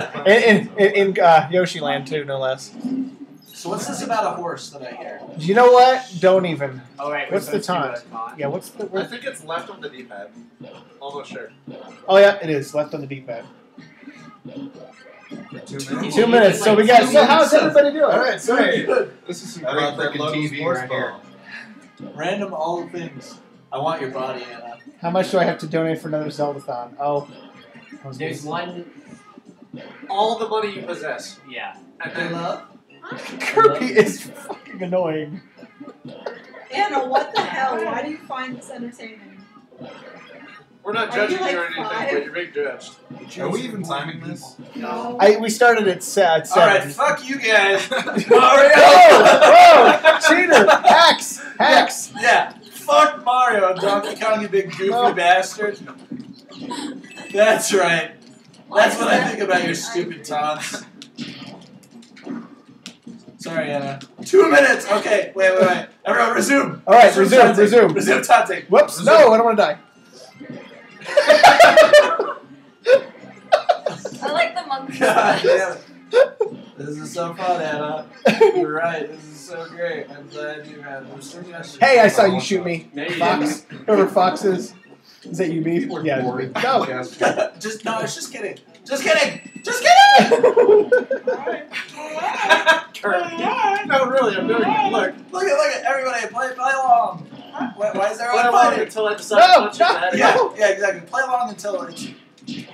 In in, in uh, Yoshi Land too, no less. So what's this about a horse that I hear? You know what? Don't even. Oh wait, What's the time? time? Yeah, what's the? I think it's left on the D-pad. Almost sure. oh yeah, it is left on the D-pad. Two minutes. Two minutes. So we got. So how's everybody doing? All right, so hey, this is some great think freaking TV sports right here. Random all the things. I want your body, Anna. How much do I have to donate for another Zeldathon? Oh, There's one. All the money you possess. Yeah. And Hey, then love. Kirby is fucking annoying. Anna, what the hell? Why do you find this entertaining? we're not Are you, judging you, like, or anything, five? but you're being judged. Are we even timing this? No. I we started at, se- at All seven. right, fuck you guys. Whoa! Mario. Whoa! Cheater! Hacks! Hacks! Yeah. Fuck Mario, Donkey Kong, you big goofy No. bastard. That's right. That's what I think about your stupid taunts. Sorry, Anna. Two minutes. Okay, wait, wait, wait. Everyone, resume. All right, resume, taunting. resume. Resume taunting. Whoops! Resume. No, I don't want to die. I like the monkey. God. This is so fun, Anna. You're right. This is so great. I'm glad you had this suggestion. hey, I saw you shoot me. Fox. Whoever Fox is. Is that you, B? Yeah, it's me. Go. just no, it's just kidding. Just kidding. Just kidding. Alright. No, really, I'm doing it. Look. Look at look at everybody. Play play along. Why, why is Play everyone along fighting? until I decide No, to punch you in the no, head. Yeah, yeah, exactly. Play along until it's.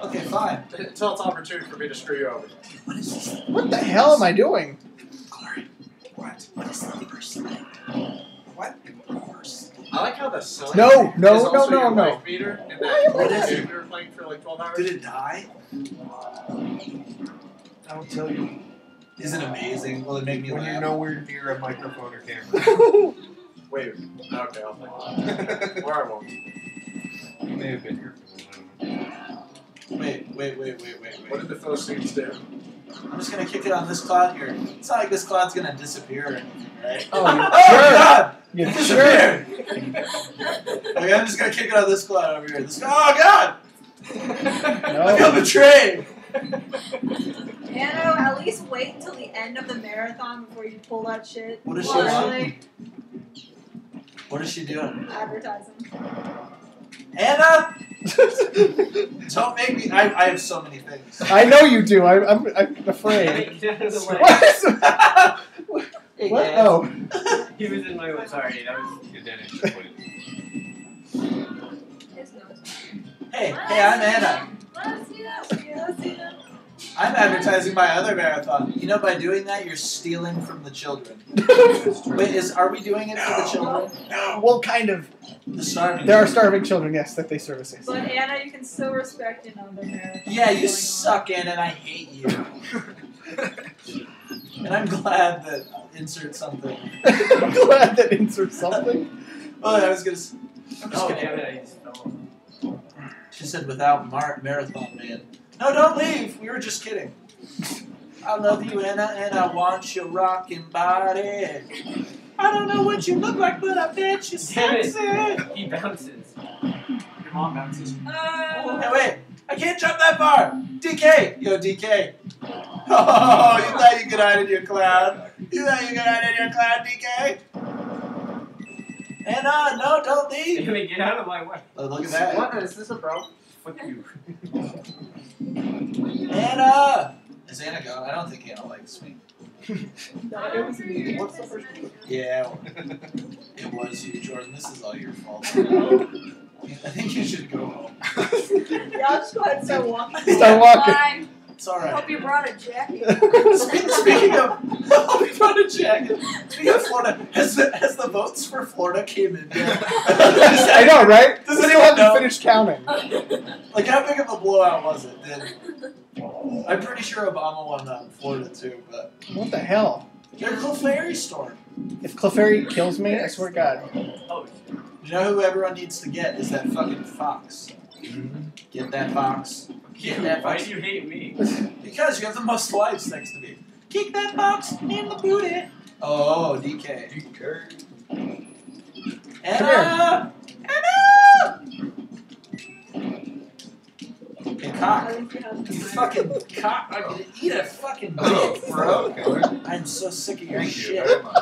Okay, fine. Until it's opportune for me to screw you over. What is this? What the hell am I doing? Glory. What? What is the first thing? What? Horse. I like how the sun No, is no, also no, no, your no. wife beater in Why am that I What is it? we were playing for like 12 hours. Did it die? I will tell you Isn't it amazing? Will it make me when laugh? you're nowhere near a microphone or camera. Wait, okay, I'll play. or I won't. You may have been here for a moment. Wait, wait, wait, wait, wait, What did the Philistines do? I'm just gonna kick it on this cloud here. It's not like this cloud's gonna disappear or anything, right? Oh, Oh God! you It sure? disappeared! okay, I'm just gonna kick it on this cloud over here. This oh God! I feel No. betrayed! Anna, at least wait until the end of the marathon before you pull that shit. What is she Honestly, What is she doing? advertising. Anna! Don't make me I, I have so many things. I know you do. I, I'm, I'm afraid. Get out of the way. Hey, what? guys. Oh. He was in my way. Sorry, that was. Your dad ain't just put it. His nose. Hey, hey, I'm Anna. I'm advertising my other marathon. You know, by doing that, you're stealing from the children. Wait, is are we doing it for the children? No. well, kind of. The starving. There are starving children, yes, that they service. yes. But Anna, you can still respect another marathon. Yeah, you going on. suck, Anna, and I hate you. and I'm glad that insert something. I'm glad that insert something. Oh, I was gonna. s- I'm just Oh, kidding. damn it! I just. She said without Mar- marathon man. No, don't leave. We were just kidding. I love you, Anna, and I want your rocking body. I don't know what you look like, but I bet you're Damn it. sexy. He bounces. Your mom bounces. Oh, hey, wait. I can't jump that far. DK. Yo, DK. Oh, you thought you could hide in your cloud. You thought you could hide in your cloud, DK? Anna, no, don't leave. Damn it! Get out of my way. Oh, look at that. What? Is this a bro? Fuck you. Anna! Is Anna gone? I don't think Anna likes me. No, it was me. What's the first Yeah, it was you, Jordan. This is all your fault. I think you should go home. Yeah, I'll just go ahead and start walking. Start walking. Fine. It's alright. Hope you brought a jacket. Speaking, speaking of, oh, we brought a jacket. Speaking of Florida, has the, has the votes for Florida came in yet? I know, right? Does anyone still haven't know? finished counting. Like, how big of a blowout was it? Did, I'm pretty sure Obama won uh, Florida too, but What the hell? they're Clefairy storm. If Clefairy kills me, I swear to God. Oh, You know who everyone needs to get is that fucking fox. Get that fox. Get that Why fox. do you hate me? Because you have the most wives next to me. Kick that box in the booty. Oh, DK. Anna! Anna! Okay, cock. You have You the fucking cock. I'm gonna eat a fucking Oh, dick, bro. I'm so sick of your Thank you shit. very much.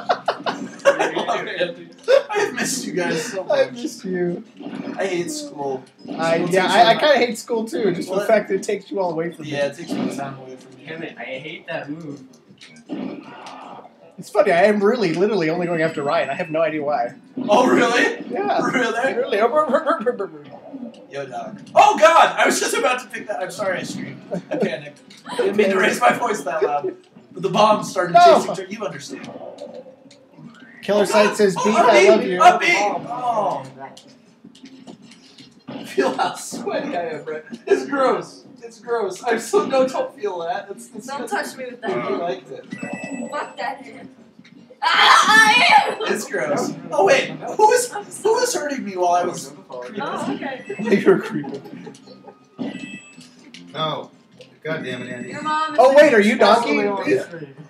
I love it, Andy. I've missed you guys so much. I much. miss you. I hate school. I School yeah, I, I kind of hate school too. Just for the fact that it takes you all away from Yeah, me. it takes my time away from Damn it, I hate that move. It's funny. I am really, literally only going after Ryan. I have no idea why. Oh, really? Yeah, Really? really. Oh, Yo, dog. Oh, God! I was just about to pick that. I'm sorry I screamed. I panicked. I didn't mean to raise my voice that loud. But the bomb started No. chasing through. You understand. Killer oh, Sight says, Oh, "Beef, I love you." up beat. Oh. Feel how sweaty I am, Brett. It's gross. It's gross. I'm so no. Don't feel that. It's, it's Don't touch me with I that. liked it. Fuck that hand. Ah, I It's gross. Oh wait, who was who was hurting me while I was? creeping? Oh, okay. You're creeping. No. God damn it, Andy. Your mom is Oh wait, are you Donkey? Yeah.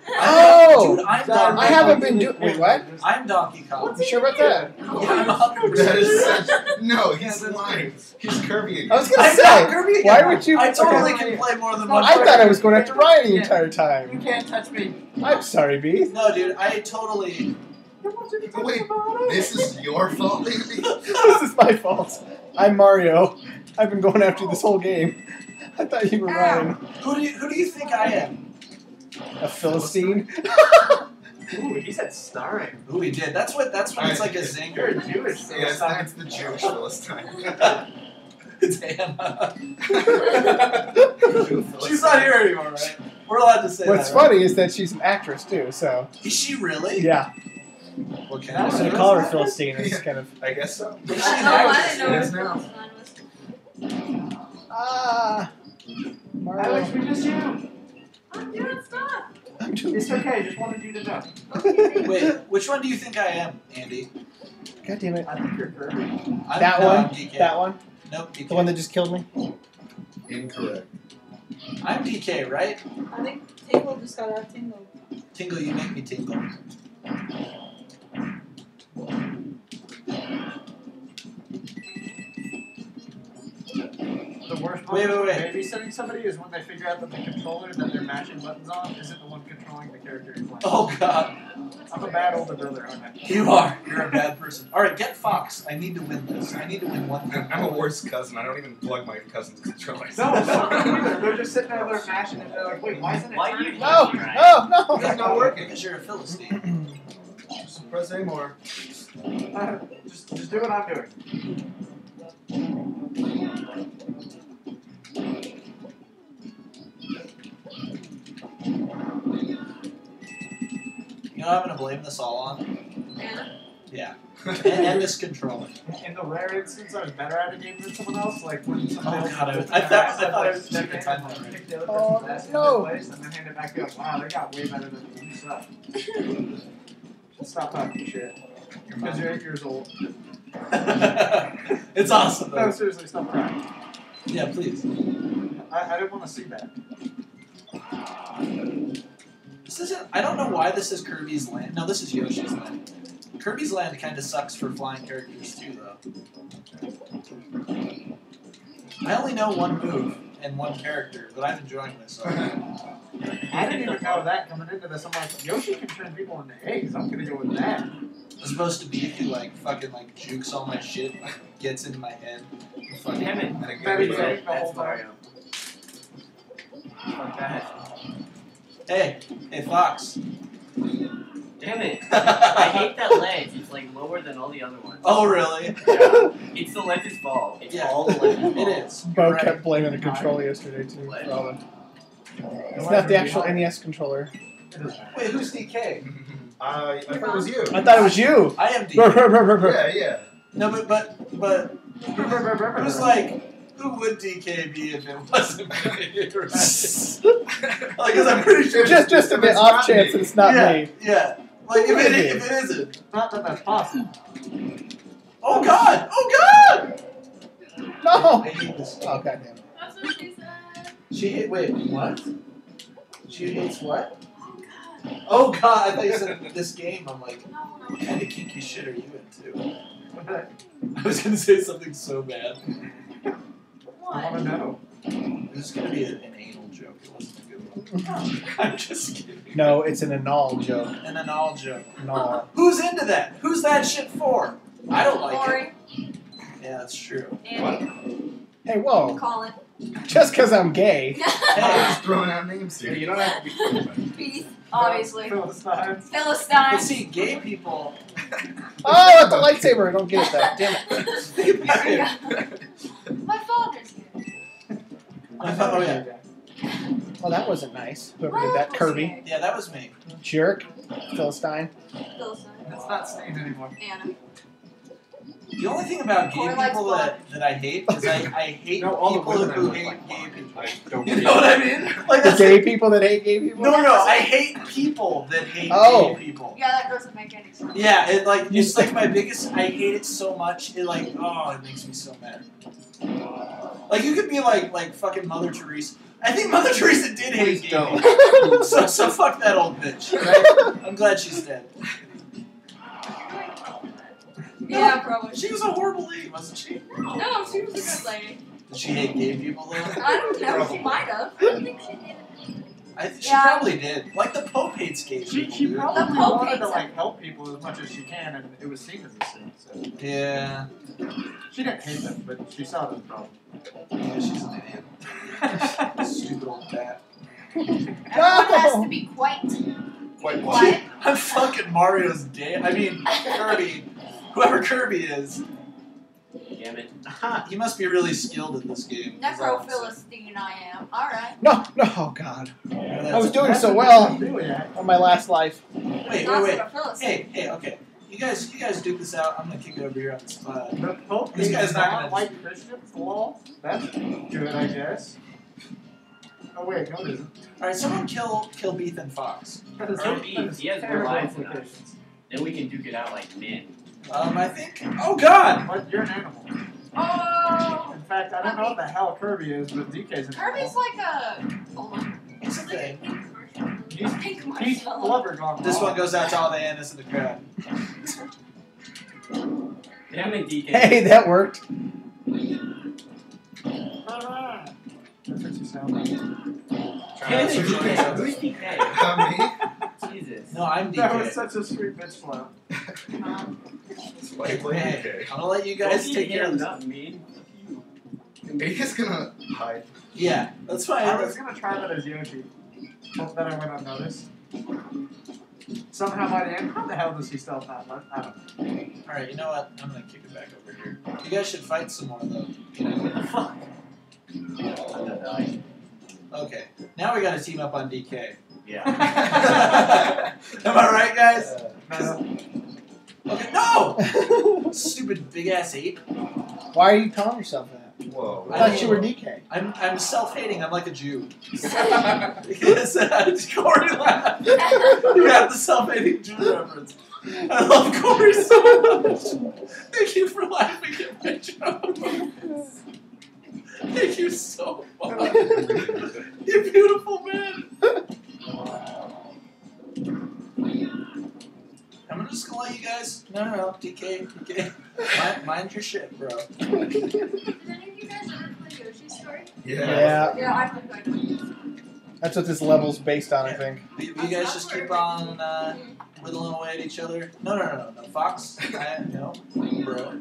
Oh, Dude, I'm I haven't been doing. Wait, what? I'm Donkey Kong. You sure about that? Yeah, I'm 100 That percent is such. No, he's lying. He's Kirby I was gonna I'm say. not Kirby again. Why would you? I totally okay. can play more than one. I thought I was going after Ryan the entire time. You can't touch me. I'm sorry, Beef. No, dude, I totally. Wait, this is your fault, Andy? this is my fault. I'm Mario. I've been going after you this whole game. I thought you were Ryan. Who do you who do you think I am? A Philistine. Ooh, he said starring. Who he did? That's what. That's when it's like a zinger. You're zinger. a Jewish. so Yeah, it's, starring. it's the Jewish Philistine. it's Hannah. She's not here anymore, right? We're allowed to say What's that. right? funny is that she's an actress too. So Is she really? yeah, What can I was so say? to call her Philistine is kind of I guess so. Is she I an know, I didn't know Yes, what now. Ah. Mario. Alex, we miss you. I'm doing stuff. I'm doing- It's okay, just wanted you to know. Okay, Wait, which one do you think I am, Andy? God damn it. I think you're Kirby. I'm, That no, one? I'm DK. That one. Nope, DK. The one that just killed me. Incorrect. I'm DK, right? I think Tingle just got out of Tingle. Tingle, you make me tingle. The worst part Wait, wait, of wait. babysitting somebody is when they figure out that the controller that they're mashing buttons on isn't the one controlling the character you're playing. Oh god, I'm a bad older brother, aren't I? you are. You're a bad person. All right, get Fox. I need to win this. I need to win one thing. I'm a worse cousin. I don't even plug my cousin's controller. No, no, no, either. They're just sitting there, they're mashing it, they're like, wait, why isn't it Why turning? you- No, no, no. It's not working. Because you're a Philistine. Just press A more. Uh, just, just do what I'm doing. You know what I'm gonna blame this all on? Anna? Yeah. And, and this controller. In the rare instance I was better at a game than someone else, like when somebody Oh, else God, I was was- I their thought- ass I thought I was step keeping time and on it. kick oh, the other Oh, person's ass no. their place and then hand it back up. Wow, they got way better than you. You. Just stop talking shit. Because you're eight years old. it's awesome Though. No, seriously, stop crying. Yeah, please. I, I didn't want to see that. This isn't. I don't know why this is Kirby's Land. No, this is Yoshi's Land. Kirby's Land kind of sucks for flying characters too, though. I only know one move and one character, but I'm enjoying myself. I didn't even know that coming into this. I'm like, Yoshi can turn people into eggs. I'm gonna go with that. It's supposed to be if he like fucking like jukes all my shit, gets into my head. and Fucking, Damn it. I think Very maybe good. so. the whole That's time. Fuck that. Hey, hey Fox. Damn it. I hate that ledge. It's like lower than all the other ones. Oh really? Yeah. It's the ledge's fault. It's Yeah. all the ledge's fault. It is. Bo right. kept blaming the controller yesterday too. For. It's not the actual NES controller. Wait, who's DK? Mm-hmm. Uh, I thought it was you. I thought it was you. I am DK. Yeah, yeah. No, but but but who's like who would DK be if it wasn't me? right? like, cause I'm pretty sure. just just a bit off chance me. that it's not yeah, me. Yeah. Like if Could it if it isn't. Not that that's possible. Oh God! Oh God! No. I hate this. Oh god damn it. That's what she said. She hit. Wait, what? She hates what? Oh god. Oh I thought you said this game. I'm like, No, no. what kind of kinky shit are you into? I was gonna say something so bad. I want to know. This is gonna be a, an anal joke. It wasn't a good one. Oh. I'm just kidding. No, it's an anal joke. An anal joke. Anal. Who's into that? Who's that shit for? I don't like Lori, it. Yeah, that's true. Andy, Hey, whoa. Colin, Just because I'm gay. I'm Hey, just throwing out names here. you don't have to be. Beast, obviously. Philistines. but Philistines. see, gay people. Oh, it's a lightsaber. I don't get it though. Damn it. Think. My father's here. Oh yeah, Well, that wasn't nice. Whoever did that, Kirby. yeah, that was me. Jerk. Philistine. Philistines. It's not stained anymore. Anna. The only thing about gay Corey people that, that I hate is I, I hate No, all people women I who hate like gay Bobby. people. I don't You know what. I mean? Like The gay people that hate gay people? No, no, no. I hate people that hate Oh. gay people. Yeah, that doesn't make any sense. Yeah, it like You it's like my biggest. I hate it so much. It like oh, it makes me so mad. Like you could be like like fucking Mother Teresa. I think Mother Teresa did hate Please gay don't. people. So so fuck that old bitch. Right? I'm glad she's dead. Yeah, probably. She was a horrible lady, wasn't she? No, she was a good lady. Did she hate gay people though? I don't know. She might have. I don't think she did. I think she Yeah. probably did. Like the Pope hates gay She, people. she dude. probably The Pope wanted to like help people as much as she can, and it was seen as a sin. So Yeah. she didn't hate them, but she saw them problem. Yeah, she's an idiot. Stupid old bat. Everyone has to be quite Quite quiet. I'm fucking Mario's dad. I mean Kirby. Whoever Kirby is, Damn it. he must be really skilled in this game. Necro Philistine, I am. Alright. No, no, oh god. I I was doing so well Celiac. on my last life. Wait, wait, wait. Hey, hey, okay. You guys, you guys duke this out. I'm gonna kick it over here on the spot. The Pope This is guy's not gonna- like Christians. Lol. That's good, I guess. Oh wait, no, it isn't. All right, someone kill kill Ethan Fox. Kill that Beef. He has more terrible lives than us. Then we can duke it out like men. Um, I think. Oh God! But you're an animal. Oh! In fact, I don't know what the hell Kirby is, but DK's an Kirby's animal. like a. Hold on. It's a Like thing. He's, Pink he's marshmallow. clever gone This one goes out to all the Annas in the crowd. Damn it, DK. Hey, that worked. That's what you sound like. Damn Trying it, to DK. show Who's DK? Not me. Jesus. No, I'm That was such a sweet bitch flow. Um, Why you playing Hey, okay? I'm gonna let you Don't guys be take care of him, this. not me. Are you just gonna hide? Yeah, that's fine. I was gonna try that as Yoshi. Hope that I went unnoticed. Somehow by the end, how the hell does he still have that much? I don't know. All right, you know what? I'm gonna kick it back over here. You guys should fight some more though. You know. What the fuck? I'm gonna die. Okay. Now we gotta team up on DK. Yeah. Am I right, guys? No, Okay. No! Stupid big ass ape. Why are you calling yourself that? Whoa. I thought you were DK. I'm I'm self-hating. I'm like a Jew. Yes, uh, Corey laughed. You have the self-hating Jew reference. I love Corey so much. Thank you for laughing at my joke. Thank you so much. You beautiful man. I'm just gonna let you guys. No, no, no. DK, DK. Mind, mind your shit, bro. Did any of you guys ever play Yoshi's Story? Yeah. Yeah, yeah, I think I know. that's what this level's based on, I think. You, you guys just keep on uh, whittling away at each other. No, no, no, no, no. Fox, I, no, bro.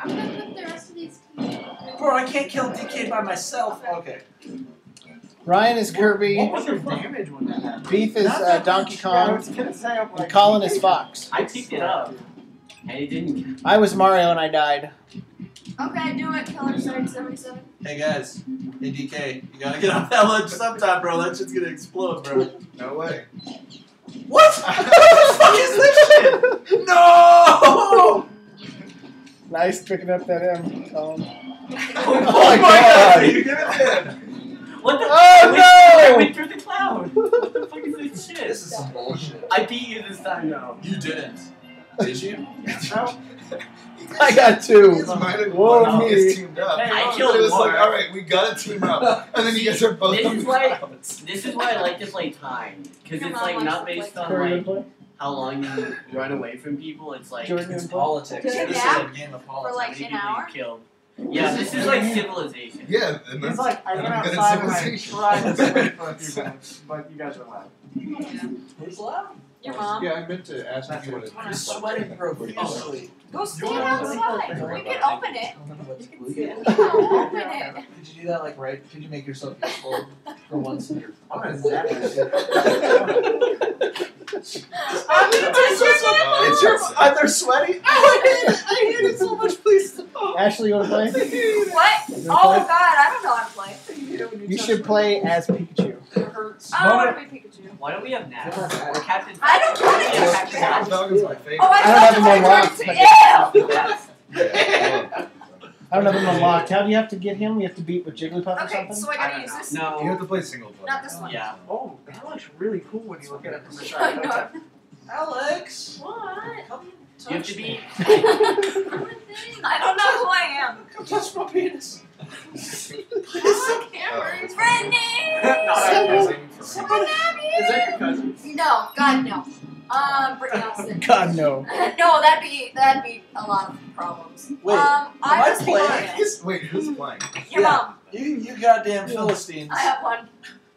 I'm gonna put the rest of these. Bro, I can't kill DK by myself. Okay. Ryan is Kirby. What was your damage when that happened? Beef is uh, that Donkey Yeah, I Kong. was gonna say, I'm like, And Colin is Fox. I picked it up. And it didn't. I was Mario and I died. Okay, do it. Killer Side 77. Hey guys. Hey DK, you gotta get off that ledge sometime, bro. That shit's gonna explode, bro. No way. What? what the fuck is this shit? No! Nice picking up that M. Colin. Oh, my God. You give it to him. What the? Oh, I went- no! I went through the cloud. What the fuck is this shit? This is some bullshit. I beat you this time, though. You didn't. Did you? No. I got two. His mind and Whoa, one me. is teamed up. Hey, I But killed it was like, all right, we gotta team up, and then you guys are both This on is the why- clouds. This is why I like to play time. Because it's like not to play based on like how long you run away from people. It's like It's wanna politics. Yeah. This is a game of For politics. like how many an hour? you kill. Yeah, this is like civilization. Yeah, and He's that's, like, I and went I'm good at outside and I civilization. tried to sleep for a few minutes, but you guys are loud. Who's loud? Your mom. Yeah, I meant to ask That's if you wanted I'm sweating profusely. Go stand wanna outside. open? We can open it. I don't know what to You can believe. see it. Open it. Could you do that like right? Could you make yourself useful for once in your I'm gonna zap that shit. I'm gonna touch your Uh, It's your. Uh, they're sweaty. Oh, I hate it. I hate it so much. Please stop. Ashley, you want to play? What? You Oh wanna god, I don't know how to play. Play? You should play as Pikachu. It hurts. I want to be Pikachu. Why don't we have Nat? Or Captain I don't want We it. have Captain Captain Falcon's my favorite. Oh, I, I don't have him unlocked. you were going to- Yeah. I don't have him unlocked. How do you have to get him? You have to beat with Jigglypuff or Okay, something? so I I gotta don't use know. this. No. You have to play single player. Not this one. Yeah. Oh, that looks really cool when you look at it from the I side. Alex, What? come You have touch to me. be. I don't know who I am. Come touch my penis. Oh, Cameron. Brittany! Not advertising for me. Someone have you? Is that your cousin? No, God no. Um, Brittany Austin. God, no. no, that'd be that'd be a lot of problems. Wait, um, am I I was playing? Maria. Who's- Wait, who's playing? Your Yeah. mom. You, you goddamn Philistines. I have one.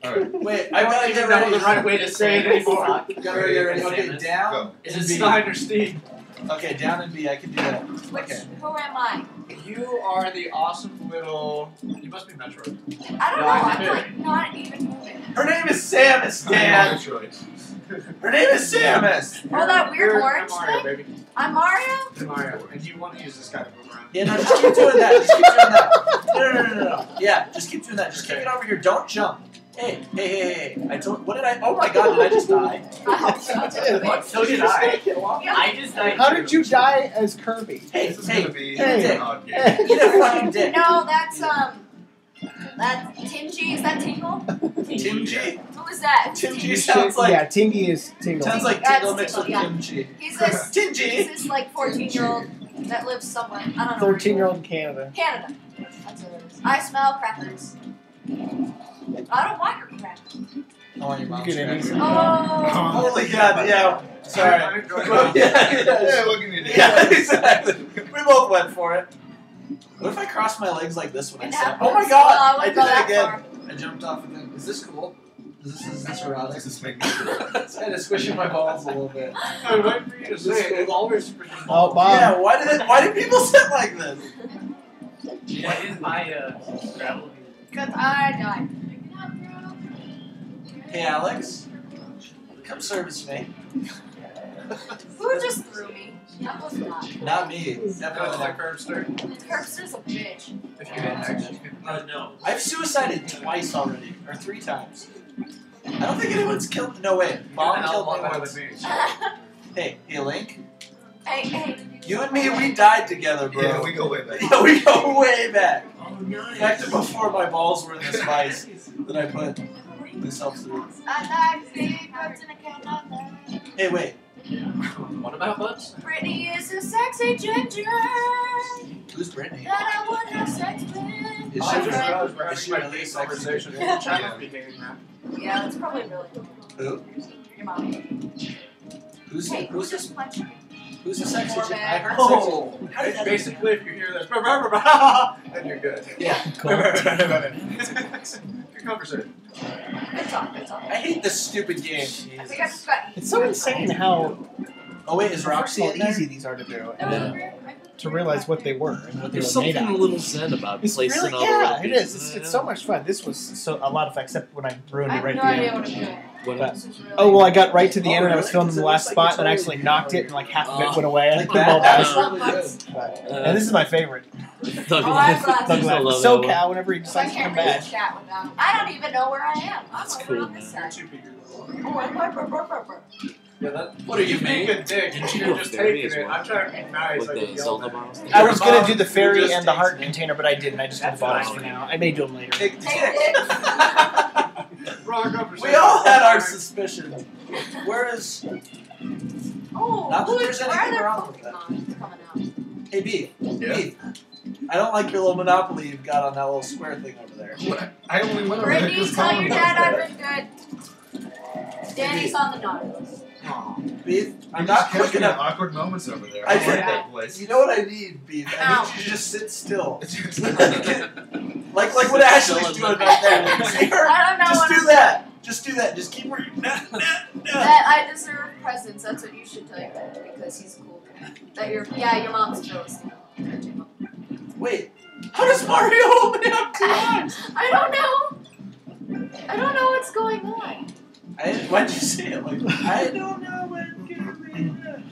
Alright. Wait, I I don't gotta even get know ready. the right way to say it anymore. Get ready, get ready. Okay, Samus. down. Go. Is and it B. Stein or Steve? Okay, down in B. I can do that. Which Okay. who am I? You are the awesome little. You must be Metroid. I don't No, know. I I'm did. like not even moving. Her name is Samus, Dan. Metroid. Her name is Samus. Oh, that weird You're orange Mario, thing? baby. I'm Mario. You're Mario, and you want to use this guy to move around. Yeah, no, just keep doing that. Just keep doing that. No, no, no, no, no. Yeah, just keep doing that. Just keep it over here. Don't jump. Hey, hey, hey, hey. I told. What did I? Oh my God! Did I just die? I hope so. Did I. Yeah. I just died. How too. did you die as Kirby? Hey, This is hey. gonna be hey, an odd game. hey. Eat a fucking dick. No, that's um, that's Timgy. Is that Tingle? Tim G. Who is that? Tim G You sounds should- like yeah, Tingy is Tingle. sounds like That's Tingle mixed with Tingle, yeah. Tim He's this. Tim He's this like 14 year old that lives somewhere. I don't know. where he Thirteen-year-old in Canada. Canada. That's what it is. I smell crackers. I don't want your crackers. I want your You mom's get any- cracker. Oh. Holy God! Yeah. Sorry. I enjoy Well, it. yeah, Yeah, yeah. what can? Yeah, exactly. We both went for it. What if I cross my legs like this when I It step? happens. Oh my God! Oh, I I did go it that again. far. I jumped off again. Is this cool? Is this is this erotic? This is making it's kind of squishing my balls a little bit. I was waiting for you to say it. It's always freaking Oh, Bob. Yeah. Why did it, why did people sit like this? Why didn't my uh, gravel Because I died. Hey Alex, come service me. Who just threw me? That was not. Not me. That was Definitely like not. Curbster. Kirkster's a bitch. If you didn't actually. you could- Uh, no. I've suicided twice already, or three times. I don't think anyone's killed. No way. Mom You're killed outlaw me more once. Hey, hey, Link. hey, hey. You and me, we died together, bro. Yeah, we go way back. Yeah, we go way back. Oh, nice. Back to before my balls were in this vice that I put myself through. I like big butts in a can Hey, wait. What about butts? Brittany is a sexy ginger Who's Brittany? that I would have sex with. Is Oh, she I just realized we're Is she having really a sexy? conversation. Yeah. China's behaving. Yeah, that's probably really cool. Who? your mom. Who's Hey, who who's this? just punched me? Who's the sexy More chick? bad. I heard Oh, sexy. How did that basically, if you hear this, then you're good. Yeah. Good conversation. Good talk, good talk. I hate this stupid game. I think I just got It's so insane how Oh wait, is Roxy how easy these are to do, and then to realize what they were and what they There's were made something out a little zen about It's placing really, all the yeah, it is. It's, it's so much fun. This was so a lot of fun, except when I ruined I it right no at the idea end. What I'm doing. When- But- This is really Oh well, I got right to the Oh, end and I was filming the last oh, spot and I actually knocked it and like half of it oh, went away. I Like put them all that? back. love butts. But- And this is my favorite. Thug Oh, Life. Thug I Life. love that one. SoCal whenever he So decides to come back. chat with them. I don't even know where I am. I'm That's over cool, on this man. side. Oh, I'm. Yeah, that, What are you, He's being man? a dick. Didn't you You're just taking it. well? I'm trying to be nice. With I the Zelda at. bottles. I was gonna do the fairy and the heart container, but I didn't. I just did the That's bottles for now. I may do them later. Take Take dick. dicks. Wrong conversation. We all had our suspicions. Where is? Oh, Not that who- there's anything are there wrong with that. Pokemon coming out? Hey B. Yeah. B. I don't like your little monopoly you've got on that little square thing over there. What? I only went over there Brittany, tell your dad. I've been good. Danny's on the Nautilus. Aw. Beef, I'm You're not just quick catching enough. awkward moments over there. I I, like did- that place. You know what I need, Beef? I need you to just sit still. It's just- Like like what Ashley's doing back there. See her? I don't know Just what do I'm that. Just do that. Just keep where you nah, nah, nah. That I deserve presents. That's what you should tell your dad because he's cool. That your yeah, your mom's a Philistine. Wait. How does Mario only up two eyes? I don't know. I don't know what's going on. I, why'd you say it like I don't know when gonna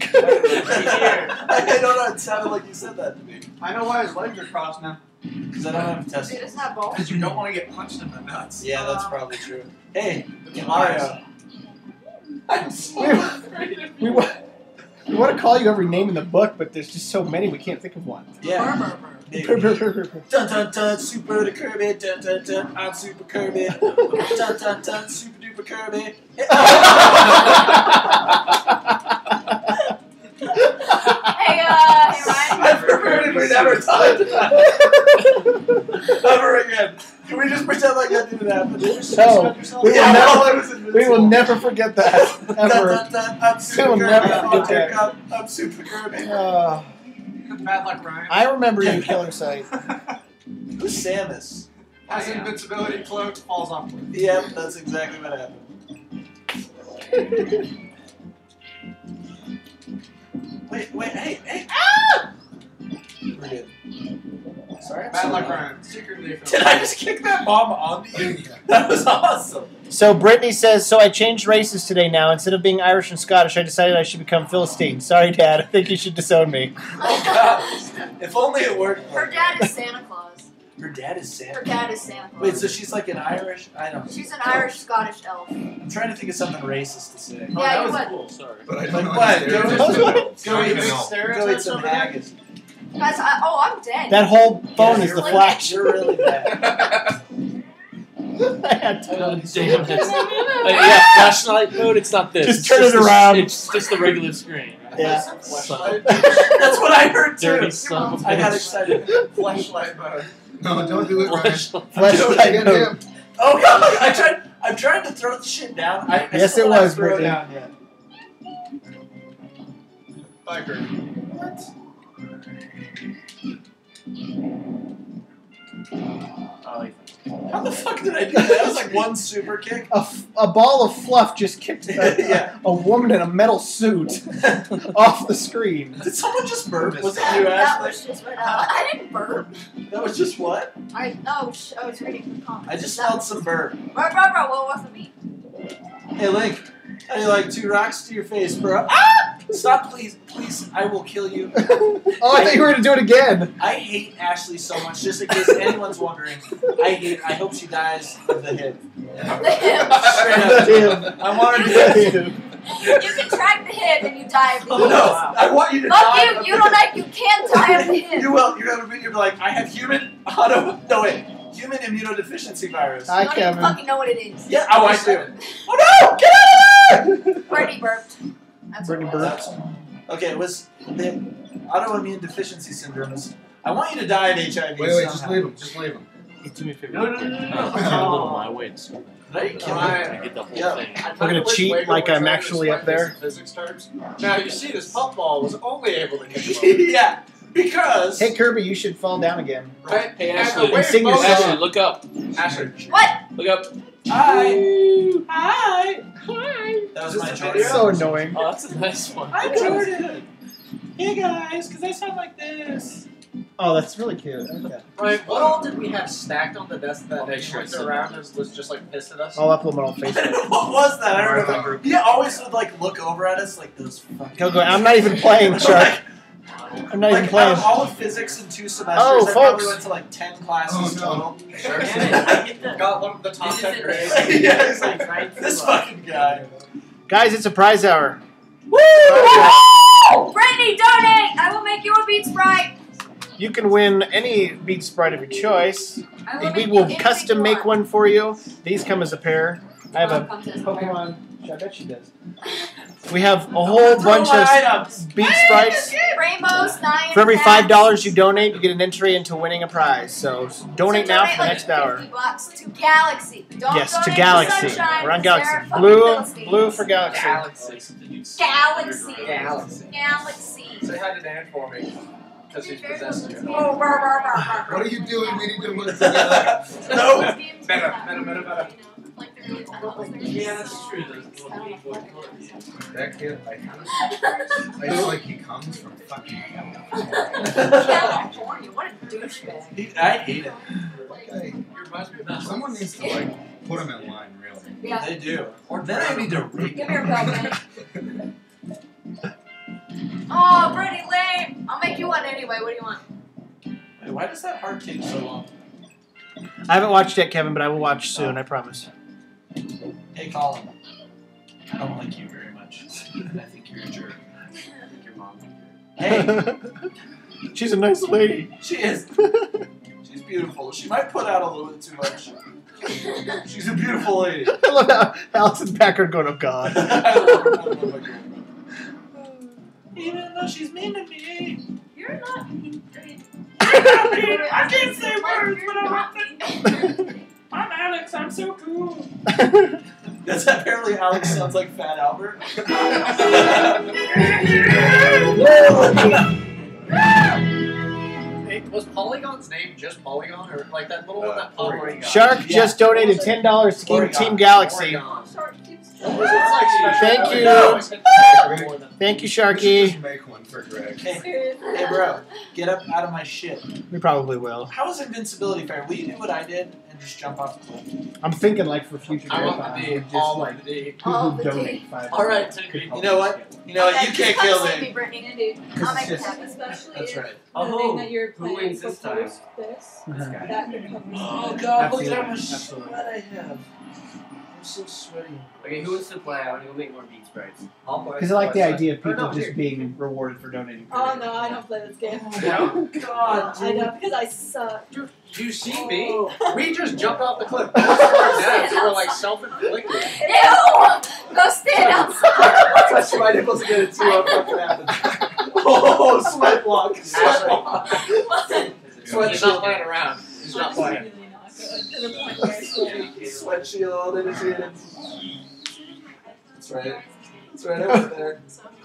I don't know. It sounded like you said that to me. I know why his legs are crossed now. Because I don't have He testicles. doesn't have balls. Because you don't want to get punched in the nuts. Yeah, that's probably true. Hey, It's Mario. I'm so We- afraid We want, we want to call you every name in the book, but there's just so many we can't think of one. Yeah. Burr, burr, burr. Maybe. Dun dun dun, super the Kirby, dun dun dun, I'm super Kirby. Dun dun dun, super duper Kirby. Hey, uh, hey, Ryan. I've prepared if we never talked about it. Ever again. Can we just pretend like that didn't happen? No, we will yeah, never- well, was we will never forget that Dun, ever. dun, dun, I'm super will Kirby. never forget that. I'm, I'm super Kirby. Uh, Bad luck, Ryan. I remember you, Killer Sight. Who's Samus? Has invincibility cloaked, falls off cliff. Yep, that's exactly what happened. Wait, wait, hey, hey, ah! We're good. Sorry, I'm Bad so luck. Ryan. Secretly, Did I just kick that bomb onto you? That was awesome. So Brittany says, so I changed races today now. Instead of being Irish and Scottish, I decided I should become Philistine. Sorry, Dad. I think you should disown me. Oh god. If only it worked. Her dad is Santa Claus. Her dad is Santa. Her dad is Santa Claus. Wait, so she's like an Irish? I don't. Know. She's an Irish Scottish elf. I'm trying to think of something racist to say. Oh, Yeah, that you was would. cool. Sorry. But I don't Like know what? any Go stereotypes. with- Go eat, some- know. go eat some haggis. Guys, I, oh, I'm dead. That whole phone Yeah, is the you're flash. You're really bad. I had to. God damn it. Uh, yeah, flashlight mode, it's not this. Just It's turn it the- around. It's just the regular screen. Yeah. Son That's what I heard Dirty too. son of a I got excited. Flashlight mode. No, don't do it, Ryan. Flashlight. Flashlight mode. Oh god! I tried. I'm trying to throw the shit down. I, I Yes, it was, thrown Brittany. down yet. Biker. Oh, How the fuck did I do that? That was like one super kick. A, f- a ball of fluff just kicked a, Yeah. a woman in a metal suit off the screen. Did someone just burp? Was it that you, that Ashley? was just what uh, I didn't burp. That was just what? I oh sh- I was reading the comments. I just That smelled was- some burp. Bro, bro, bro, what was it me? Hey Link, how do you like two rocks to your face, bro? Ah! Stop, please, please. I will kill you. oh, I thought you were going to do it again. I hate Ashley so much. Just in case anyone's wondering, I hate. I hope she dies of the hip. The hip. Straight up. I want her to die. you can track the hip and you die of the Oh hip. no! I want you to Fuck die. you! You don't like you can't die of the hip. You will. You're gonna be. You're like, I have human auto. No wait, human immunodeficiency virus. I don't even fucking know what it is. Yeah. Oh, I do. Oh no! Get out of there! Brittany burped. That's Brittany what it burped. Okay, it was the autoimmune deficiency syndrome. Is, I want you to die of HIV. Wait, wait, just leave him. Just leave him. Do me a favor. No, no, no, no, no. Oh, a little my way to see Did I kill Right. him? I get the whole Yeah. thing. We're gonna cheat like I'm actually up there. Physics terms. Now you see, this puffball was only able to get him yeah, because. Hey, Kirby, you should fall down again. Right? Hey, And Ashley. the And sing your most- song. Ashley, look up. Ashley. What? Look up. Hi. Hi. Hi. That was Is my this a Jordan. video? So annoying. Oh, that's a nice one. Hi, Jordan. Hey guys, because I sound like this. Oh, that's really cute. Okay. Right, what all did we have stacked on the desk that I'll make he sure went it's in around and was just like pissed at us? I'll upload it on Facebook. what was that? I don't remember. group. He always would like look over at us like those fucking. Go, go. I'm not even playing, Shark. I'm not like, even playing. all of physics in two semesters, Oh, I probably folks. went to like ten classes Oh, no. total. Damn it, I. Got one of the top ten grades. yeah, it's like Right this fucking guy. Guys, it's a prize hour. Woo! Brittany, donate! I will make you a bead sprite. You can win any Bead Sprite of your choice. I will We will you anything custom make one for you. These come as a pair. I have a Mom comes as a bear. Pokemon. I bet she does. We have a whole Throw bunch of items. bead sprites. Rainbows, nine. For every five dollars you donate, you get an entry into winning a prize. So donate now for the next hour. To Galaxy. Don't Yes, to Galaxy. Sunshine, We're on Galaxy. Blue, blue for Galaxy. Galaxy. Galaxy. Galaxy. Galaxy. Say hi to Dan for me. Because he's possessed you. Oh, brr, brr, brr, brr, brr. What are you doing? We need to work together. No. Better, better, better, better. Like the really tall Yeah, that's true. Those little people are cool. That kid, I kind of, I feel like he comes from fucking California. What a douchebag. He, I hate it. Hey, someone needs to like put him in line, really. Yeah. They do. Or then I need to read. Give me your belt. Oh, pretty lame. I'll make you one anyway. What do you want? Wait, why does that heart take so long? I haven't watched yet, Kevin, but I will watch soon. I promise. Hey, Colin. I don't like you very much. I think you're a jerk. I think your mom. Hey, She's a nice lady. she is. She's beautiful. She might put out a little bit too much. She's a beautiful lady. I love how Allison's background going, oh god. I love her. I love my girl. Even though she's mean to me. You're not. I can't say words when I'm I'm Alex. I'm so cool. That's apparently Alex sounds like Fat Albert. Hey, was Polygon's name just Polygon? Or like that little one uh, that popped Porygon. Shark Yeah. just donated ten dollars to Team, Team Galaxy. Porygon. Oh, Thank you. you. Thank you, We Sharky. just make one for Greg. Hey, hey, bro, get up out of my shit. We probably will. How is invincibility fair? Will you do what I did and just jump off the cliff? I'm thinking like for future I want marathons, the D. just All like the D. people All who the donate D. five. All right, could You help know what? You know what? You can't kill me. me, Brittany. Dude. Because I'll make it happen. Especially That's if right. the Oh, thing that you're who playing wins this time? proposed this, Uh-huh. that could cover Oh god, look at how Absolutely, much absolutely. I have. I'm so sweaty. Okay, who wants to play? I want to go make more bead sprites. Because I like the idea of people no, just here. being rewarded for donating. Oh no, I don't play this game. Oh god, I know because I suck. Do you see me? Oh. We just jumped off the cliff. Most of our deaths were like self-inflicted. Ew! Go stand outside. Touch my nipples again and see what fucking happens. Oh, sweat block. Sweat block. Sweat He's not playing around. He's not playing. Really not good. To the it's like, Sweat shield initiated. That's right. That's right, I was there.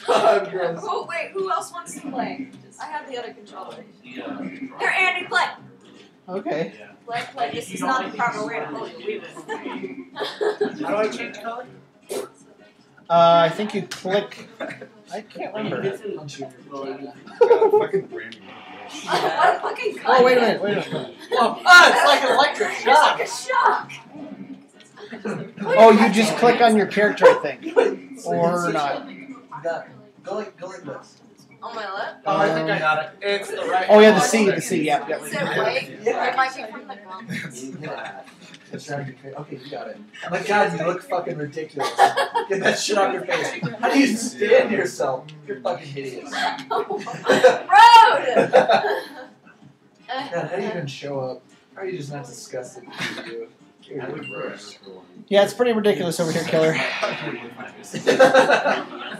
God, gross. Oh wait, who else wants to play? I have the other controller. Yeah. Here, Andy, play. Okay. Play, play. This is not the proper way to hold your wheel. How do I change color? Uh, I think you click. I can't remember. Vincent, God, fucking brand new. What a fucking cunt. Oh wait a minute! Wait a minute! Oh, ah, it's like an electric It's shock. like a shock. Oh, you just click on your character, I think, or not. That. Go like, go like this. On my left. Oh, I think I got it. It's the right. Oh yeah, the C, the C. Yeah, yeah. It said. Yeah. It might be from the gum. That's trying to be Okay, you got it. My God, you look fucking ridiculous. Get that shit off your face. How do you stand yourself? You're fucking hideous. Road. God, how do you even show up? How are you just not disgusted with you? You're gross. Yeah, it's pretty ridiculous over here, Killer.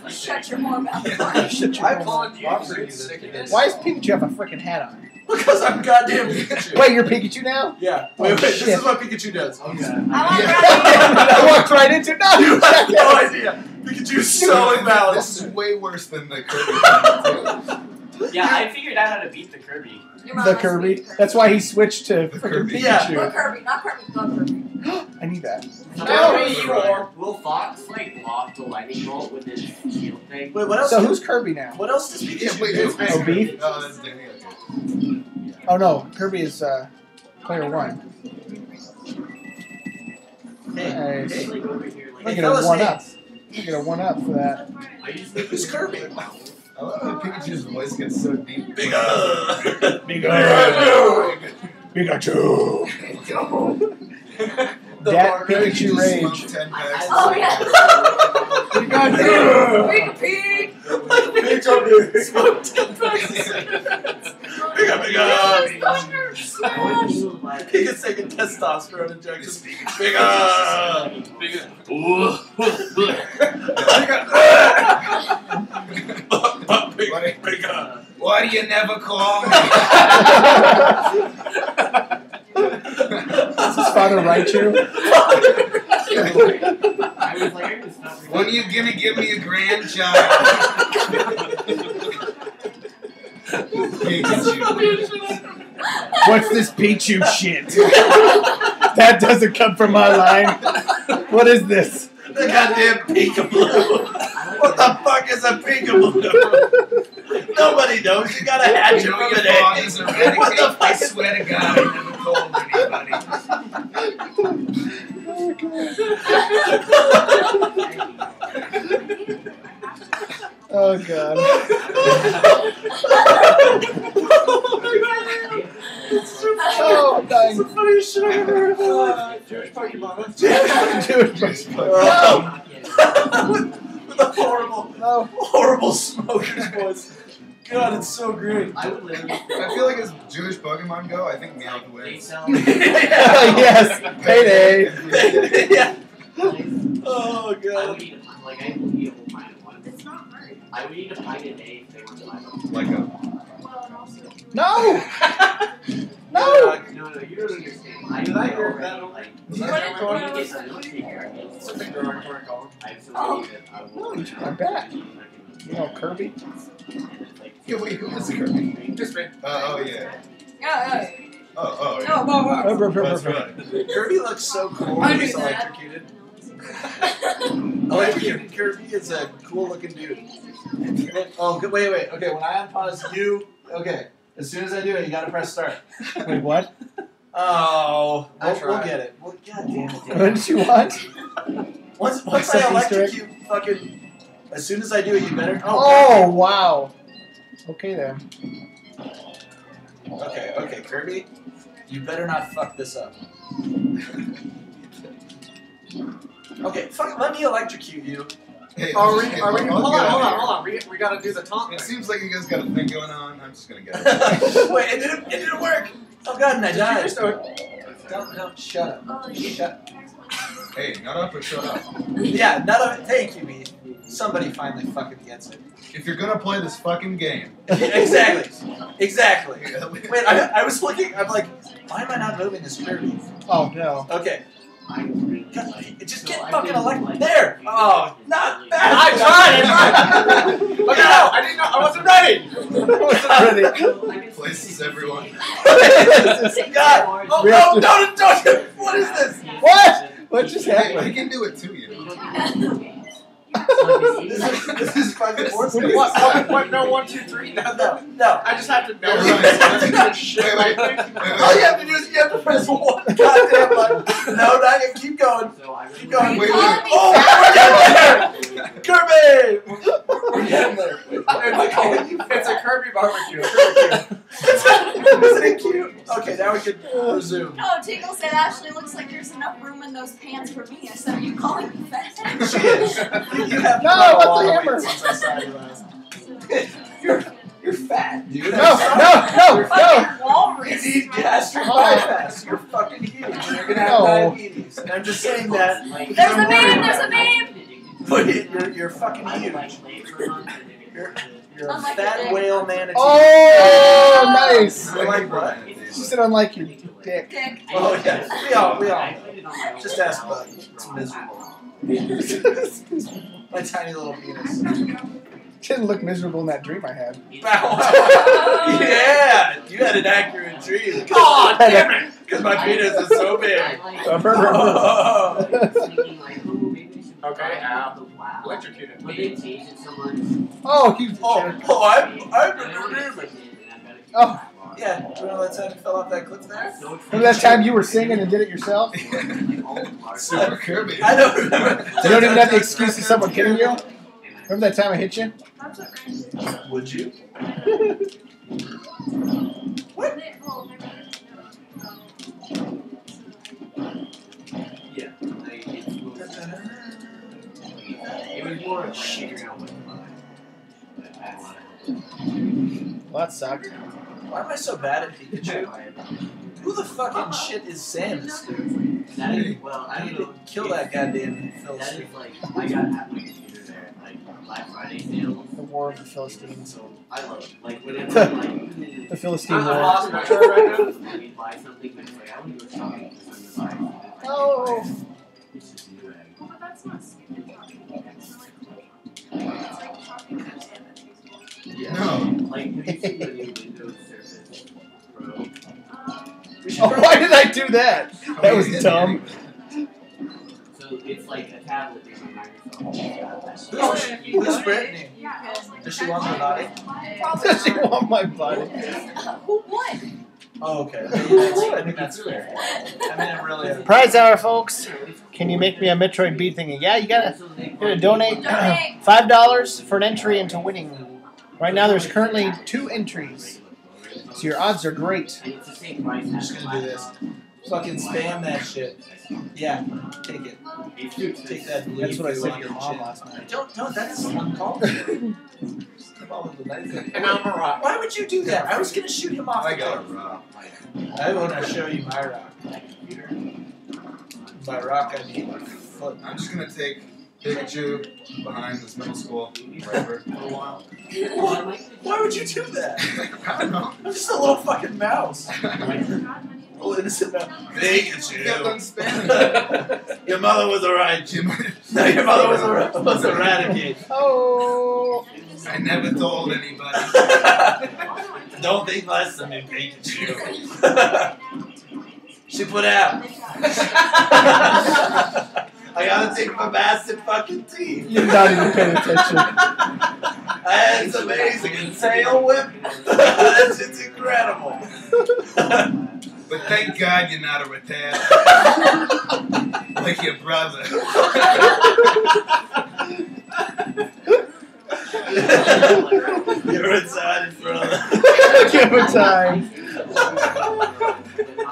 Shut your whore mouth. Shut your I mouth. apologize. You're sick of this. Why does Pikachu have a freaking hat on? Because I'm goddamn Pikachu. Wait, you're Pikachu now? Yeah. Oh, Wait, wait. This is what Pikachu does. I want I walked right into it. no. You have no idea. Pikachu's so This is way worse than the Kirby Yeah, I figured out how to beat the Kirby. The has to Kirby. That's why he switched to The freaking Kirby. Yeah. Go Pikachu. Kirby, not Kirby. Go Kirby. I need that. Now No. you or Will Fox like block the lightning bolt with his shield thing? Wait, what else? So who's Kirby now? What else does Yeah, Pikachu wait, do? Oh, beef? Oh, that's Danny. Okay. Oh no, Kirby is uh, player one. Hey, Nice. It's like over here, like Look hey, at a one hey. up. Look at a one up for that. I used to Who's Kirby? I love how Pikachu's voice gets so deep. Big Pikachu. The That bar- Pikachu rage. Smoke 10. Oh yeah. Pikachu. Pig, pig. Pikachu. Smoke ten packs. Big up, big up. Smash. Pika's taking testosterone injections. Bigger. Bigger. Bigger. Bigger. Why do you never call me? Does his father write you? I was like, I can stop when are you gonna give me a grandchild? Pikachu. What's this Pichu shit? that doesn't come from my line. What is this? The goddamn peekaboo. What the fuck is a peekaboo? Nobody knows. You gotta hatch You it know from an egg. father's a What the renegade? I swear to God, I never told anybody. Oh god. Oh, I'm dying. the funniest shit I've ever heard of my life. Jewish Pokemon. Dude, Oh. With horrible, no. horrible smoker's voice. God, it's so great. I would literally. I feel like as Jewish Pokemon go, I think Meowth They wins. yes, payday. yeah. Oh god. would eat a, like I would eat a whole pint. It's not hard. I would eat a pint a if they weren't. Like a Well, and also. No! No! No, no, you don't understand. I Did I know go that like, Was that did- going what you was get that? some What did milk you here. What's the thing derogatory called? I have so Oh. many I will. Oh, I'm back. You know Kirby? Yeah, wait, who was Kirby? Just me. Uh, oh yeah. Yeah, Oh, oh yeah. yeah. No, whoa, whoa. Rub, rub, rub, That's rub, rub. right. Kirby looks so cool I when he's electrocuted. Electrocuted Kirby is a cool looking dude. Oh, good. Wait, wait. Okay, when I unpause you, okay. As soon as I do it, you gotta press start. Wait, what? Oh, we'll, we'll get it. Well, God damn it. What did you want? Once, once I that Easter electrocute fucking. As soon as I do it, you better. Oh, oh wow. Okay then. Okay, okay, Kirby. You better not fuck this up. Okay, fuck, let me electrocute you. Hey, Are we? Are we? kidding. Hold I'll on, hold on, hold on. We, we gotta do the taunt. It thing. seems like you guys got a thing going on. I'm just gonna get it. Wait, it didn't, it didn't work. Oh god, and I Did you died. just do it? Don't, don't, shut up. Oh, Shut. Hey, not up or shut up. Yeah, none of it. Thank you, me. Somebody finally fucking gets it. If you're gonna play this fucking game, exactly. Exactly. wait, Wait, I, I was looking. I'm like, why am I not moving this Kirby? Oh, no. Okay, I really God, like. just get I fucking think, elected. like, There. Oh, not it's bad. I tried, I tried. Okay, no, I didn't know. I wasn't ready. I wasn't ready. places everyone. God. Oh, We no, have to- don't, don't. What is this? What? What just Hey, I can do it too, you know. This is, this is fucking What? What? What? No, one, two, three. No, no. No, no. I just have to know. Wait, wait, wait, Shit, wait, like- wait, All you have to do is you have to press one goddamn button. No, not yet. Keep going. So Keep going. Wait, wait. Oh, we're getting there. Kirby. We're, we're getting there. It's a, it's a Kirby barbecue. Kirby. Isn't it cute? Okay, now we can resume. Oh, Tingle said, Ashley, looks like there's enough room in those pants for me. I said, are you calling me fat? She is. You, you have No, put what's a the of hammer? Since I you last. You're you're fat, dude. No, no, no, no. Fucking You walrus. need gastric Oh. bypass. You're fucking huge. You're gonna have No. diabetes. And I'm just saying that. There's a meme, there's a meme. But you're you're fucking huge. You're you're a Unlike fat your dick. whale manatee. Oh, nice. You're like what? She said, unlike your dick. Dick. Oh yeah. We all we all. Just ask about it. It's miserable. My tiny little penis. Didn't look miserable in that dream I had. yeah, you had an accurate dream. God damn it! Because my penis is so big. Okay, uh, electrocuted. But they changed it so much. Oh, you. Oh, oh, I'm, I'm remember. Oh. Yeah, do you know that time you fell off that cliff there? Remember that time you were singing and did it yourself? Super Kirby. I don't remember. You don't even have the excuse of someone hitting you? Remember that time I hit you? That's what Ryan did. Would you? What? They, well, never Yeah. Like, it's it was more of like figuring out what to buy. But a lot of Well, that sucked. Why am I so bad at Pikachu? Who the fucking uh-huh. shit is Samus, dude? That is, well, I I don't need know. to kill that goddamn That Philistine. is like, I got at my computer there, like Black Friday sales. The War of the Philistines. So I love it. Like whenever like The Philistine I'm the War. boss right now. I mean, buy something, but it's like I want to go shopping for something to buy. Oh. It's just Newegg. Eh? Well, but that's not stupid shopping. It's like It's like shopping for Santa. Yeah. No. Like, have you seen the new Windows Oh, why did I do that? That was dumb. So it's like a tablet thing on Microsoft. Oh, Yeah. Who's Brittany? yeah, it's like Does she want the body? Does she want my body? Who won? Oh, okay. I mean, that's, I think that's fair. I mean, it really. Prize hour, folks. Can you make me a Metroid beat thingy? Yeah, you gotta, you gotta donate Donate. five dollars for an entry into winning. Right now, there's currently two entries, so your odds are great. And it's the same price I'm just gonna do this. Fucking spam that shit. Yeah, take it. Take that blue. That's what I blue said to your your mom last night. Don't, don't, that's uncalled for. Come on with the knife. And I'm a rock. Why would you do that? I was gonna shoot him off I got a rock. I want to show you my rock. By rock, I mean foot. I'm just gonna take Pikachu behind this middle school forever. For a while. Why would you do that? I don't know. I'm just a little fucking mouse. Little innocent mouse. You got done spamming. your mother was alright. You might- No, your mother was, a, was eradicate. Oh. I never told anybody. Don't think less of me, Pikachu. she put out. I gotta take my massive fucking teeth. You're not even paying attention. That's amazing. And tail whip. That's it's incredible. But thank God you're not a retard. like your brother. You're retarded, brother. Give it time.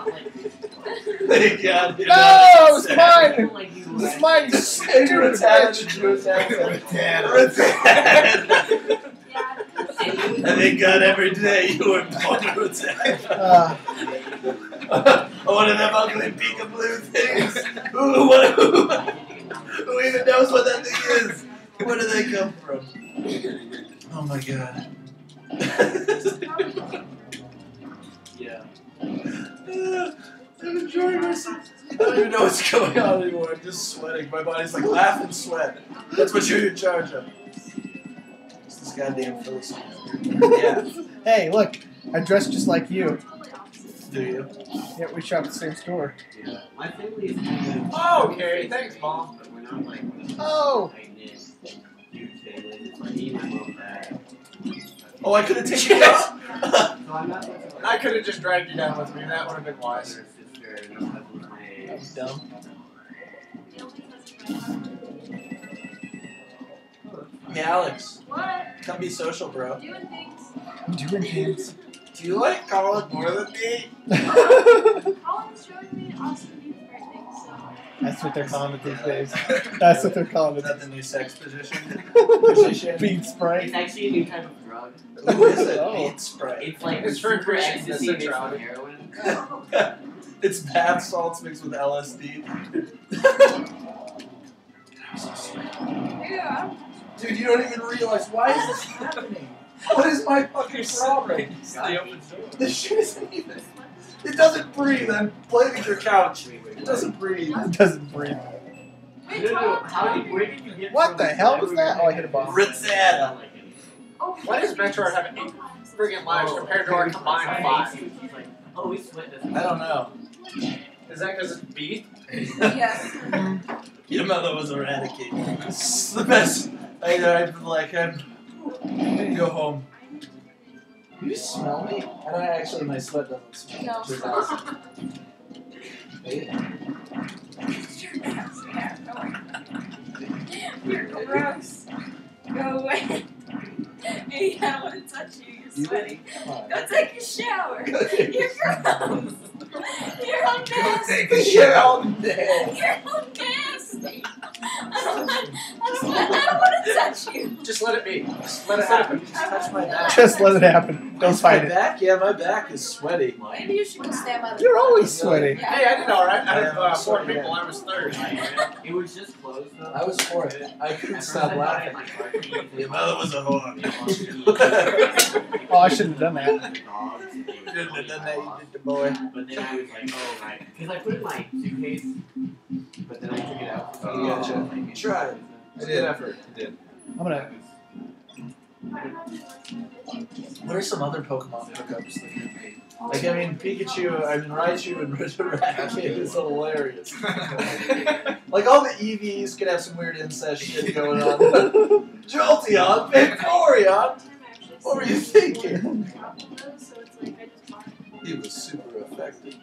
Thank God. You're No, not it's mine. Like you It's mine. Say retarded, Jewish accent. Retard. Retarded. Yeah. I thank God every day you were born retarded. Uh, One of them ugly peekaboo things. Who, what, who, who even knows what that thing is? Where do they come from? Oh my god. Yeah. I'm enjoying myself. I don't even know what's going on anymore. I'm just sweating. My body's like laugh and sweat. That's what you're in charge of. It's this goddamn Philistine. Yeah. hey, look. I dress just like you. Do you? Yet we shop at the same store. Yeah. My family is kind of. Oh, okay. Thanks, Mom. But we're not like. Oh. tight knit, huge families. It's like me, my mom, dad. Oh, I could have taken it out. I'm. I could have just dragged you down with me. That would have been wise. Brother, sister, no cousins my age. That's dumb. Hey, Alex, What? come be social, bro. Doing things. Doing things. Do you like Colin more than me? Colin's showing me awesome new things, so. That's what they're calling it these days. That's what they're calling Is it. that the new sex position? Position? Bead sprite. It's actually a new type of drug. Ooh, is it? Oh. Bead sprite. It's like It's for super ecstasy mixed with heroin. It's bath salts mixed with LSD. Yeah. Dude, you don't even realize why is this happening? What is my fucking problem? This shit isn't even. It doesn't breathe. I'm playing with your couch. It doesn't breathe. It doesn't breathe. Wait, No, no, Tom, how did, you get What the hell was that? Oh, I hit a bomb. Ritzetta. Oh, Why does Metroid have eight friggin' lives compared to our combined five? Oh, we split this. I don't know. Is that because it's beef? Yes. Your mother was eradicated. It's the best. I know. I'm like, I'm. I'm go home. You smell me? And I don't actually. My sweat doesn't smell. No. which is awesome. Hey, You're gross. Go away. Hey, I don't want to touch you. You're You- sweaty. come on. Go take a shower. You're gross. You're all Go take a shower. You're all nasty. I don't, I don't, I don't want to touch you. Just let it be. Just let it happen. just touch my back. Just let it happen. Don't Is my fight it. back? Yeah, my back is sweaty. Maybe you should just stand by the You're always sweaty. Yeah. Hey, I did all right. Out Yeah, of uh, I'm four sorry, people, yeah. I was third. It was just closed though. I was fourth. I couldn't stop laughing. it might hurt me. The mother was a whore. Oh, I shouldn't have done that. Didn't have done that, you did the boy. But then I was like, oh right, because I put it in my suitcase, but then I took it out. Oh. You gotcha. You tried. It's a good effort. I'm gonna. What are some other Pokemon hookups that could be? Like, I mean, Pikachu, I mean, Raichu and Raticate is hilarious. like, all the Eevees could have some weird incest shit going on. Jolteon, Vaporeon, what were you thinking? He was super effective.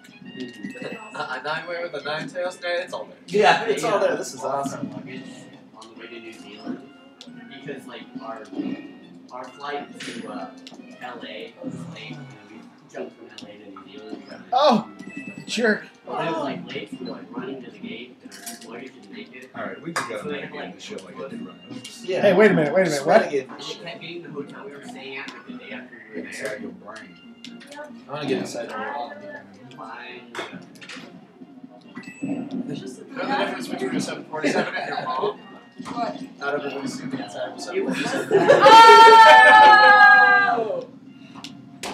A nine way with a Ninetales? Nah, it's all there. Yeah, it's all there. This is awesome. Luggage on the way to New Zealand because like our our flight to uh, LA was late. You know, we jumped from LA to Oh, jerk. But it was like late, so we were like running to the gate, and our luggage didn't make it. Alright, we can go So and make like, the show like I did run. Yeah. Hey, wait a minute. Wait a minute. What? Renegade. And we kept getting the hotel we were staying at like the day after we were there. Inside your brain. I want to get inside your wall. Fine. You know the difference between a 747 and your mom? What? Not everybody's seen the inside of a It was 747.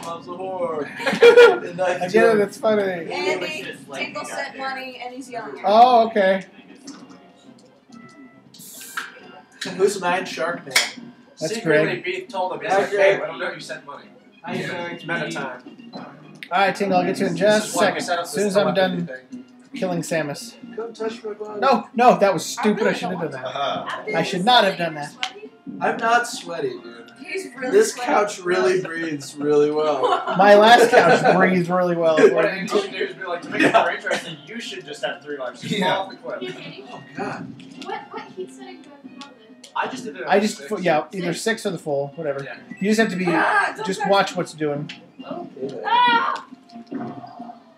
just! Mom's a whore. I get it. It's funny. Andy, just Tingle sent money and he's yelling at me. Oh, okay. Who's mine? Shark Man. That's Secretly, Beef told him, he's Yeah, like, great. hey, I don't know you sent money. I Yeah, yeah. it's meta time. All right, Tingle. I'll get to it in just a This is why we second. As soon as I'm done killing Samus. Come touch my body. No, no, that was stupid. I really shouldn't have done that. Uh-huh. I should not have done that. I'm not sweaty, dude. He's really This sweaty. couch really breathes really well. My last couch breathes really well. What Andy should do is be like, to make it more interesting, you should just have three lives. Just Yeah. fall off the cliff. Oh God. What what heat setting do I put on it? I just did it. I just, six. yeah, either six or the full, whatever. Yeah. You just have to be, Ah, don't just touch watch me. what's doing. Oh. Yeah. Ah!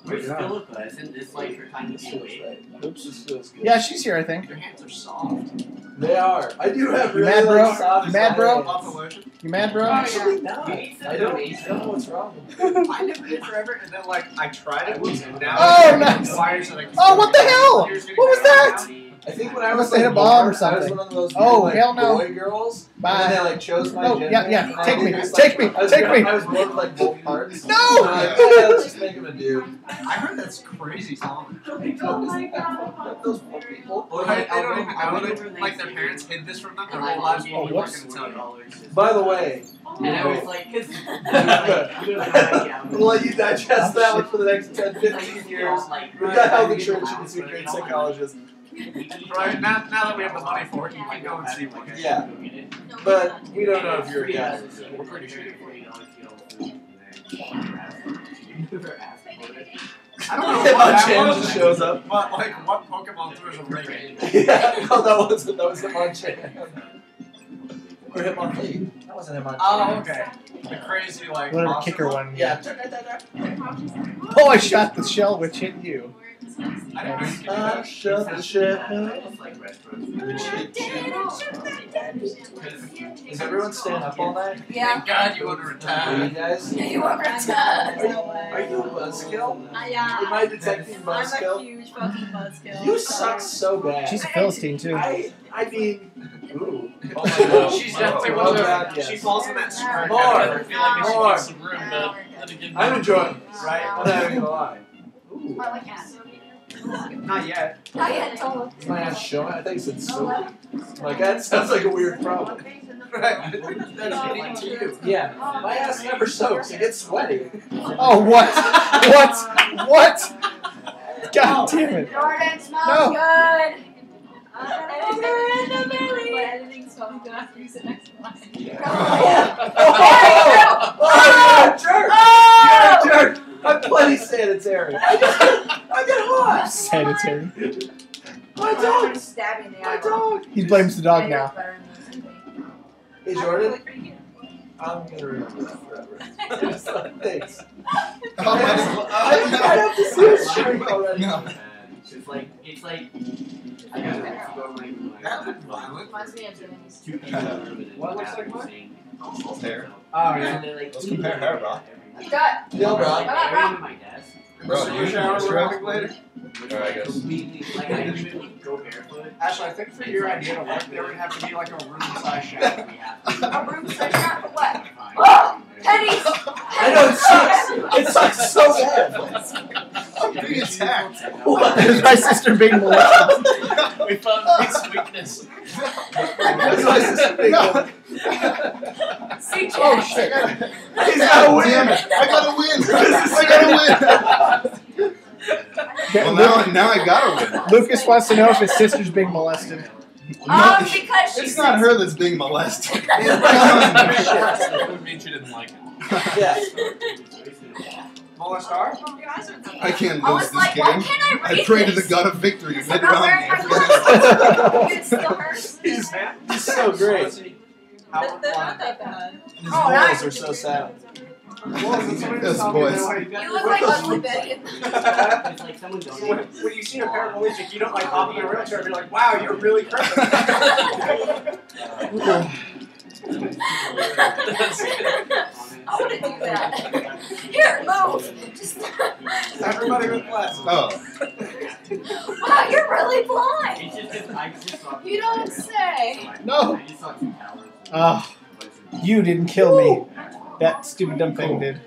Where's Yeah. Philippa? Isn't this like her time to This be feels awake? right. Oops, this feels good. Yeah, she's here, I think. Your hands are soft. They are. I do have You really mad, bro? like, soft You mad, bro? hands. Off. You mad, bro? Oh, Actually, not. You need some I don't, donation. I don't know what's wrong with me. I never did forever, and then like I tried it once, and now Oh, I'm nice. inspired that I can Oh, what the hell? Here's getting What was better. that? I think when I I was must have hit a bomb or born, I was something. one of those Oh, like, hell no. boy girls. And Bye. then they like chose my No, gender. yeah, yeah, take me, just, take like, me, was, take me. I was born with like both oh, parts. No! And I'm like, oh, yeah, let's just make him a dude. I heard that's crazy common. Oh my god. Those people. Or Like, like, don't even I'll know go that like their parents hid this from them their whole lives while we weren't gonna tell you. By the way, And I was like, because I'm we'll let you digest oh, that one for the next 10, 15 years. We got health insurance, you can see a great psychologist. Right now, now that we have the money for it, you can go and see one. Yeah. But we don't know if you're a guy. We're pretty sure. I don't know Yeah, what that Hitmonchan just shows up. but like what Pokemon throws a ring? Oh, yeah, no, that wasn't. That was Hitmonchan. Or Hitmonchan. That wasn't Hitmonchan. Oh, okay. The crazy like Whatever kicker one. one. Yeah. Oh, I shot the shell which hit you. I didn't know you could do that. shut the shit up. Is everyone staying up all night? Yeah. Thank God you want to Are you retire. guys? Yeah, you are Are retarded. you, are you a buzzkill? Uh, yeah. Am I detecting I'm a buzzkill? huge fucking buzzkill. You suck so bad. She's a Philistine, too. I, I mean, ooh. Oh my god. She's definitely Oh, one of God, those. yes. She falls in that script. More. I feel like we should More. give some room to, to give I'm enjoying this, right? I'm not even gonna lie. Ooh. I like that. Not yet. Not yet, Tola. Is my ass showing? I think it's silky. Like, that sounds like a weird problem. Right. That's to you. Yeah, my ass never soaks. It gets sweaty. Oh, what? What? What? God damn it. Jordan smells No. good. Over in the belly. Editing, so I'm gonna have to use it next one. Oh, oh, you're a jerk! Oh! You're a jerk! I'm plenty sanitary. I just I get hot. Sanitary. My dog. Stabbing the My dog. He blames the dog now. Hey Jordan, I'm gonna remember that forever. Just like, Thanks. Oh, I, I have to see a oh, shrink already. It's like it's like I got to go my That looked violent. Reminds me of Jimmy's. two people in the What looks like bathroom what? saying, "Oh, Hair. Oh yeah. And they're like, Let's compare hair, bro. Got Deal, bro. Come on, bro. in my desk. Bro, So you you shower shower we're having later? Alright, I guess. Completely, like I even go barefoot. Ashley, I think for your idea to work, there would have to be like a room size shower. a room size shower for what? Pennies. I know it sucks. It sucks so bad. I'm being attacked. Is my sister being molested? We found his weakness. That's my sister being No. See, Oh shit. He's gotta win. Damn it. I gotta win. I gotta win. well, now, now I gotta win. Lucas wants to know if his sister's being molested. Um, because she It's not her that's being molested. That would mean she didn't like it. Yeah. Molestar? I can't I lose was this like, why game. can't I read I pray to the god of victory. It's Mid not wearing my round. glasses. It's still hers. He's, he's so great. How They're not that bad. His Oh, nice. balls are so sad. Well, it somebody Yes, that's telling me boys. that? You look like Ugly Betty. It's like someone when, when you see a paraplegic, you don't like hop in a wheelchair and be like, wow, you're really crippled. I want to do that. Here, move. Just. Everybody with glasses. Oh, Wow, you're really blind. It's just, I just saw. You don't say. No. I just saw two towers. Oh, you didn't kill me. That stupid dumb thing did.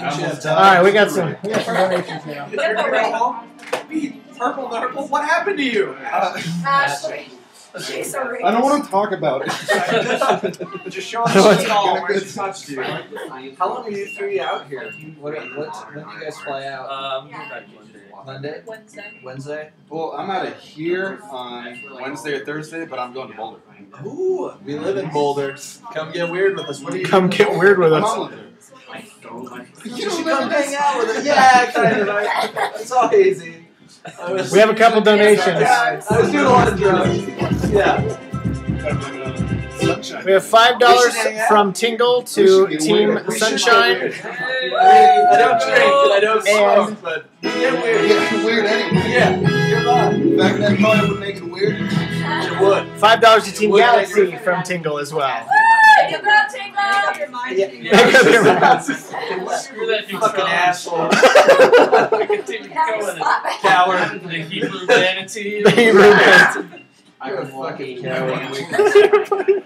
Alright, we got some. We got some donations now. You're gonna go home, be purple. What happened to you? uh, Ashley. She's a I don't want to talk about it. Just show I don't want us to- the doll where she touched you. How long are you three out here? What, what, when do you guys fly out? Um, we're back Monday. Monday? Wednesday. Wednesday? Well, I'm out of here on Wednesday or Thursday, but I'm going to Boulder. Ooh, we live in Boulder. Come get weird with us. What do you Come get weird with us. all there. Like so much. You should come hang out with us. Yeah, kind of. Right? It's all easy. I was- We have a couple donations. Yeah, I was doing a lot of drugs. Yeah. Sunshine. We have five dollars from Tingle to Team weird. We should Sunshine. get weird. I mean, I don't drink and I don't And- smoke, but we get weird. Yeah, weird anyway. Yeah, you're fine. Back then, probably would make it weird. You would. Five dollars to Team Galaxy from Tingle as well. Woo! You got Make up Tingle. your mind. Yeah. Tina. Make up your mind. Screw that dude. Fucking asshole. We continue Now you going. Coward. The Hebrew manatee. The Hebrew manatee. I was walking.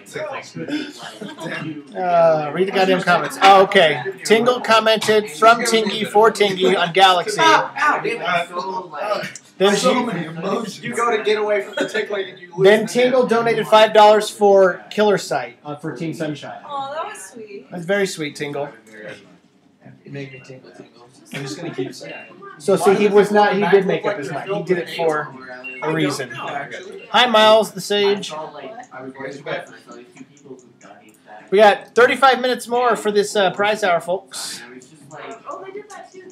Uh, read the goddamn comments. Oh, okay. Tingle commented from Tingy for Tingy on Galaxy. Ow, ow, damn it. So like. Then so she, many. You go to get away from the tickling and you lose then the Tingle donated five dollars for Killer Sight uh, for Team Sunshine. Oh, that was sweet. That's very sweet, Tingle. You make me tingle tingle. I'm just gonna keep saying. it. So see, he was not. He did make up his mind. He did it for a reason. Hi, Miles the Sage. saw like I was going to bed and I saw these two people who got his back. We got 35 minutes more for this uh, prize hour, folks. And I was just like, Oh, they did that too.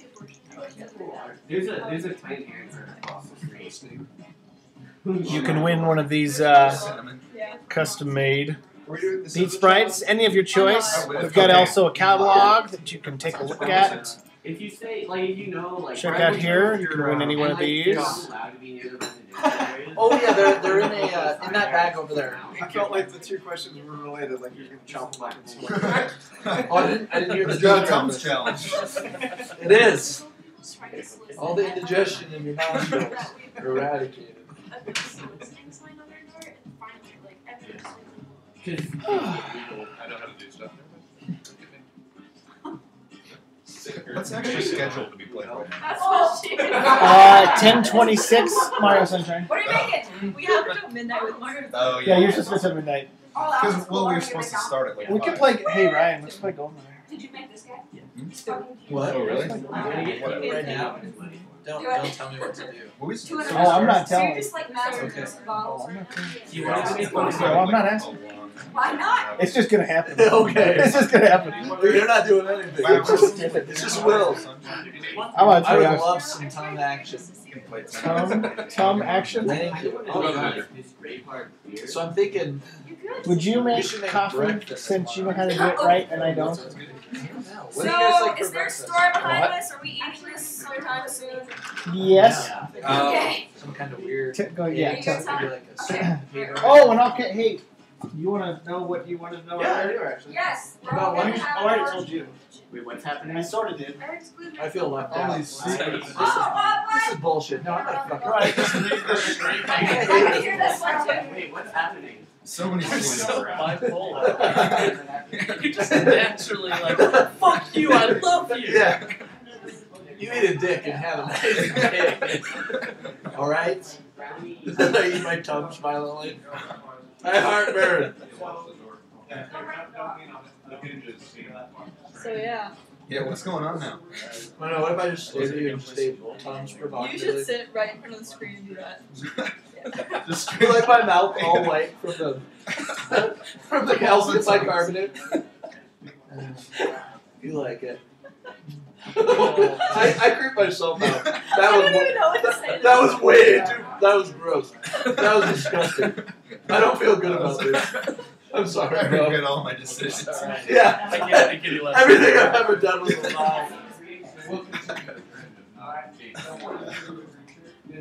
there's a there's a tiny answer across the street. You can win one of these uh, custom made We're bead sprites, any of your choice. We've got also a catalog that you can take a look at. If you say like you know like Check out here. you're- can win any one of these. You're not allowed to be near the residential areas. Oh yeah, they're they're in a uh, in that bag over there. I felt like the two questions were related, like you're gonna chomp them up and swim. Oh, I didn't, I didn't hear The the John Thomas challenge. It is. All the indigestion in your nostrils are eradicated. Cause I know how to do stuff. What's actually scheduled to be played right now? That's what she. Uh, 1026 Mario Sunshine. What are you making? We have until midnight with Mario. Oh, Yeah, yeah. you're supposed to start midnight. That was Because, well, we Are were supposed to start at like We could play. Hey Ryan, let's play Goldeneye. Did you make this guy? What? Oh, really? I'm gonna get Right now? Don't do don't tell me what to do. Movies? Two hundred Oh, I'm not telling you're you. just like master Okay. this bottles. I'm not telling you. Do want to make No, I'm not asking. Why not? It's just gonna happen. Okay. It's just gonna happen. You're not doing anything. It's just, it's just will. I want to I would you. love some Tom action. Tom, Tom action. Thank you. Oh, yeah. This great part beer. So I'm thinking Would you We make should make coffee since you know how to do it right and I don't? What do you guys So, like is for there a breakfast? store behind What? us? Are we eating this sometime soon? Yes. Um, Okay. Some kind of weird. T- go, Are yeah. you tell- gonna tell me? Maybe like a sweet potato. Oh, and okay, hey, you want to know what you want to know? Yeah, I do actually. Yes. we're About what? gonna I already told you. Wait, what's happening? I sort of did. I feel left All out. these This is, this Oh, is, this is bullshit. No, I'm not fucking Right. I want to hear this one too. Wait, what's happening? So many people are so around. bipolar. You're just naturally like, fuck you, I love you. Yeah. You eat a dick and have a nice dick. Alright? I eat my tongue violently. I heartburn. So yeah, Yeah, what's going on now? I know, what if I just stay here and just say Tums you should sit right in front of the screen and do that. Just feel like my mouth all white from the from the calcium bicarbonate. you like it. I, I creeped myself out. That I was don't even know what to say. to that was way too that was gross. That was disgusting. I don't feel good about this. I'm sorry, I bro. regret all my decisions. Yeah. I can't think any less. Everything I've ever done was a lie.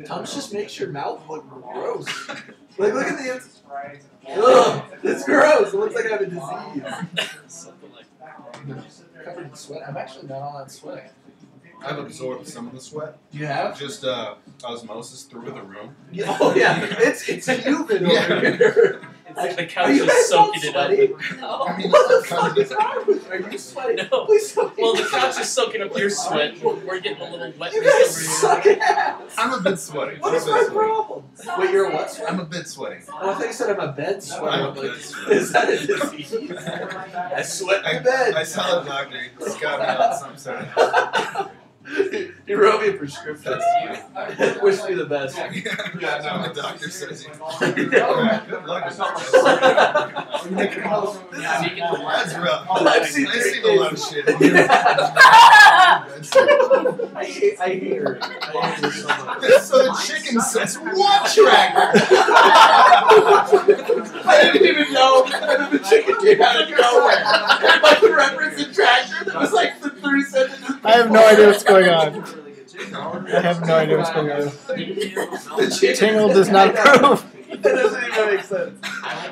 Tums just makes your mouth look gross. Like, look at the ins- Ugh, it's gross. It looks like I have a disease. Something like Covered in sweat. I'm actually not all that sweaty. I've absorbed some of the sweat. You have? Just uh, osmosis through the room. Yeah, oh yeah, it's it's humid over Yeah. here. It's, like the couch is soaking it up. sweaty? No. I mean, What the fuck is wrong with you? Are you sweating? No. Please tell me. Well, the couch is soaking up your sweat. We're getting a little wet You over guys here. suck ass. I'm a bit sweaty. What I'm a my bit sweaty. problem? Wait, you're a what? I'm a bit sweaty. Oh, I thought you said I'm a bed sweater. I'm a I'm like, bed sweater. is that a disease? I sweat I, in bed. I saw a doctor. He's got me on some sort of. He wrote me a prescription. Wish me the best. yeah, no, the doctor says he. Yeah, good luck with that. Yeah, you get the That's rough. I've seen I've seen a lot of shit. I hate, I hate her. I hate her so much. so the chicken says one tracker. I didn't even know that the chicken came out of nowhere. And like the reference in tractor that was like the three sentences. I have no idea what's going on. on. I have no idea what's going on. The Tingle does not approve. That doesn't even make sense.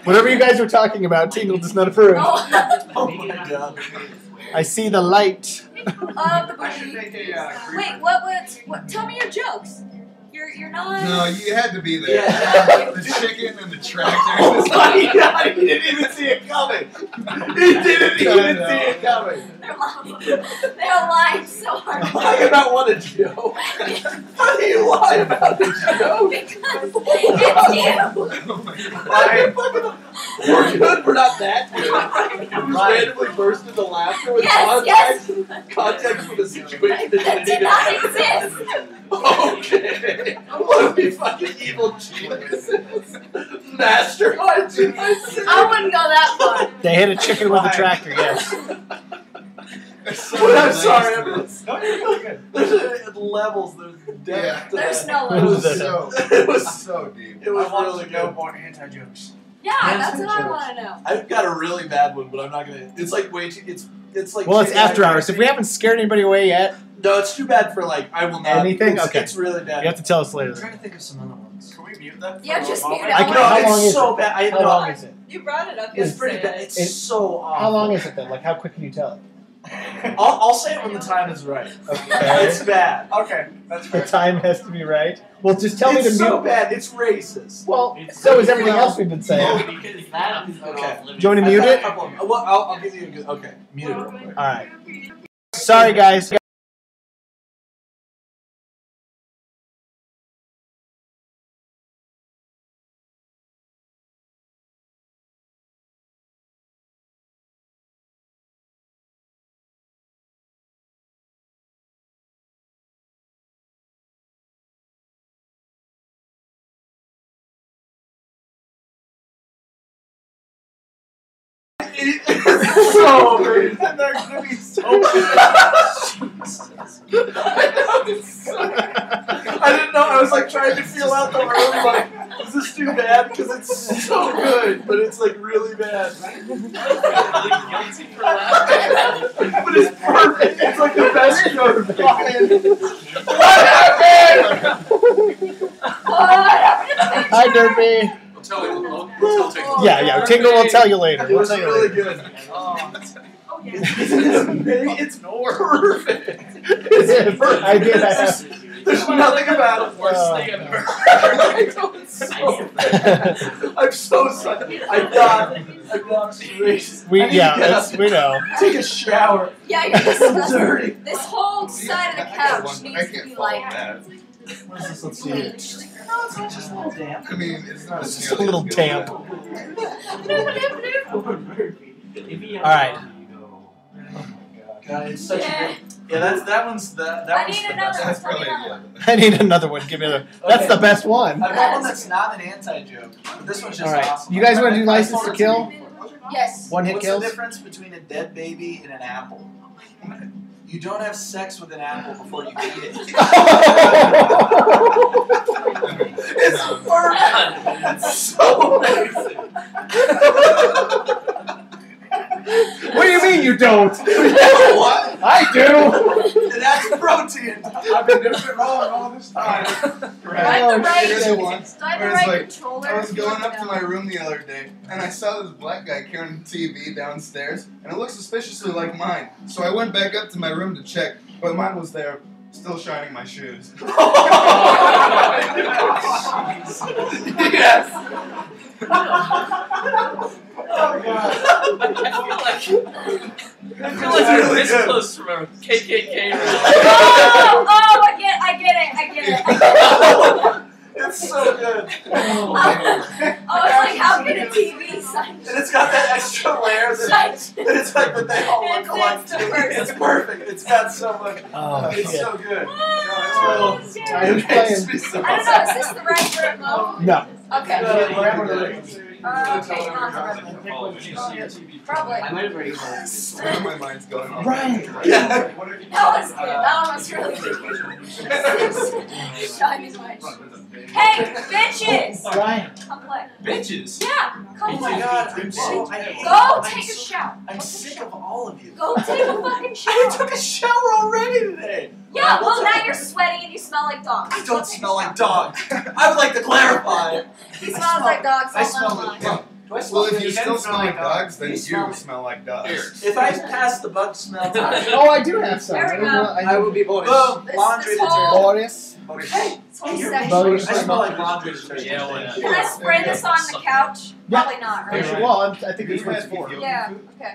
Whatever you guys were talking about, Tingle does not approve. Oh, Oh my god. I see the light. uh, the I should booty. make a creeper. Wait, what? was? What? Tell me your jokes. You're you're not. No, you had to be there. Yeah. The chicken and the tractor. Oh my god, he didn't even see it coming. He didn't even see it coming. They're lying. They're lying so hard. Talk about what a joke. How do you lie about a joke? because it's you. Oh my God. We're good, we're not that good. You just randomly burst into laughter with Yes, context, context for the situation that That didn't did not even exist. Okay. What are we fucking evil geniuses? Masterminds in. I wouldn't go that far. They hit a chicken with a tractor, yes. So Well, I'm sorry, I'm No, you're really good. There's levels, there's depth Yeah. There's that. no It was limit. so, it was so deep. it was I want really to know good. more anti jokes. Yeah, that's what I want to know. I've got a really bad one, but I'm not gonna. It's like way too. It's it's like. Well, it's after hours. If we haven't scared anybody away yet, No, it's too bad for like I will not. Anything? It's, Okay. It's really bad. you have to tell us later. I'm later. trying to think of some other ones. Can we mute that? Yeah, just mute it. I can- no, how it's long is so it? bad. I How no, long is it? You brought it up. It's pretty bad. It's It- so awful. How long is it then? Like, how quick can you tell it? I'll, I'll say it when the time is right. Okay. It's bad. Okay, that's The time has to be right. Well, just tell me to so mute. It's so bad. It's racist. Well, It's- so is everything else we've been saying. No, because that is Okay. off limits. Do you want to mute it? well, I'll, I'll give you a good. Okay, mute it real quick. All right. Sorry, guys. Trying to feel out the room. Like, is is this too bad? Because it's so good, but it's like really bad. really guilty for laughing. But it's perfect. It's like the best joke. What happened? Hi, Derpy. We'll tell you. We'll, we'll tell Yeah, yeah. Tingle will tell you later. It We'll was tell you really later. good. Oh, Oh, yeah. It's, it's perfect. It's perfect. I did. I have- There's nothing about it. worst Oh. thing I've ever I know, it's so bad. I'm so sorry. I got, I got erased. We yeah, to that's, we know. Take a shower. Yeah, you're I'm dirty. This whole side of the couch I needs to can't be like that. What is this? Let's see. bleached. No, it's not just a little damp. I mean, it's not It's as just a little damp. All right. Oh God, it's such Yeah. a good. Yeah, that's that one's the that I one's need the another best. That's Tell me probably another yeah. I need another one. Give me another. That's Okay. the best one. I've got one that's not an anti-joke, but this one's just All right. awesome. You guys wanna do License to Kill? Yes. One hit What's kills. the difference between a dead baby and an apple? You don't have sex with an apple before you eat it. it's perfect. It's so amazing. What do you mean you don't? what? I do. It adds protein. I've been doing it wrong all this time. Do I the Oh, right? shit, Do it was. I have the Where it's right like, controller? I was going up to my room the other day, and I saw this black guy carrying a TV downstairs, and it looked suspiciously like mine. So I went back up to my room to check, but mine was there, still shining my shoes. yes. I feel like I feel like It's we're this good. close from a KKK. Oh, oh, I get, I get it, I get it. I get it. It's so good. Oh, it's like how can a TV sign? And it's got that extra layer that, that it's like that they all It's- look alike it's the It's perfect. It's got so much. Oh it's shit. so good. Oh, it's dude. I It makes playing. me so I don't know, is this the right remote? No. Okay. Yeah. Uh, okay, not. Probably. I might have already called this one. My mind's going off. Ryan. Yeah. That was good. That one was really good. Shining light. Hey, bitches! Ryan. Come play. Bitches. Yeah, come Oh play. god, I'm so. Go take a shower. I'm sick of all of you. Go take a fucking shower. I shower. took a shower already today. Yeah, well now you're sweating and you smell like dogs. I don't smell like dogs. I would like to clarify. He smells like dogs. I smell night like long. dog. Do I smell Well, if you still smell like dogs, then You you smell- smell like dogs. If I pass the bug smell test, Oh, I do have some. There we I don't go. know- I I will be boys. boom, laundry this detergent. whole- Boris. Hey, This whole you're- Boris. I smell like laundry detergent. Yeah, why not? Can I spray this on the couch? Yeah. Probably not, Hey, right? Well, I'm- I think it's what it's for. Yeah, okay.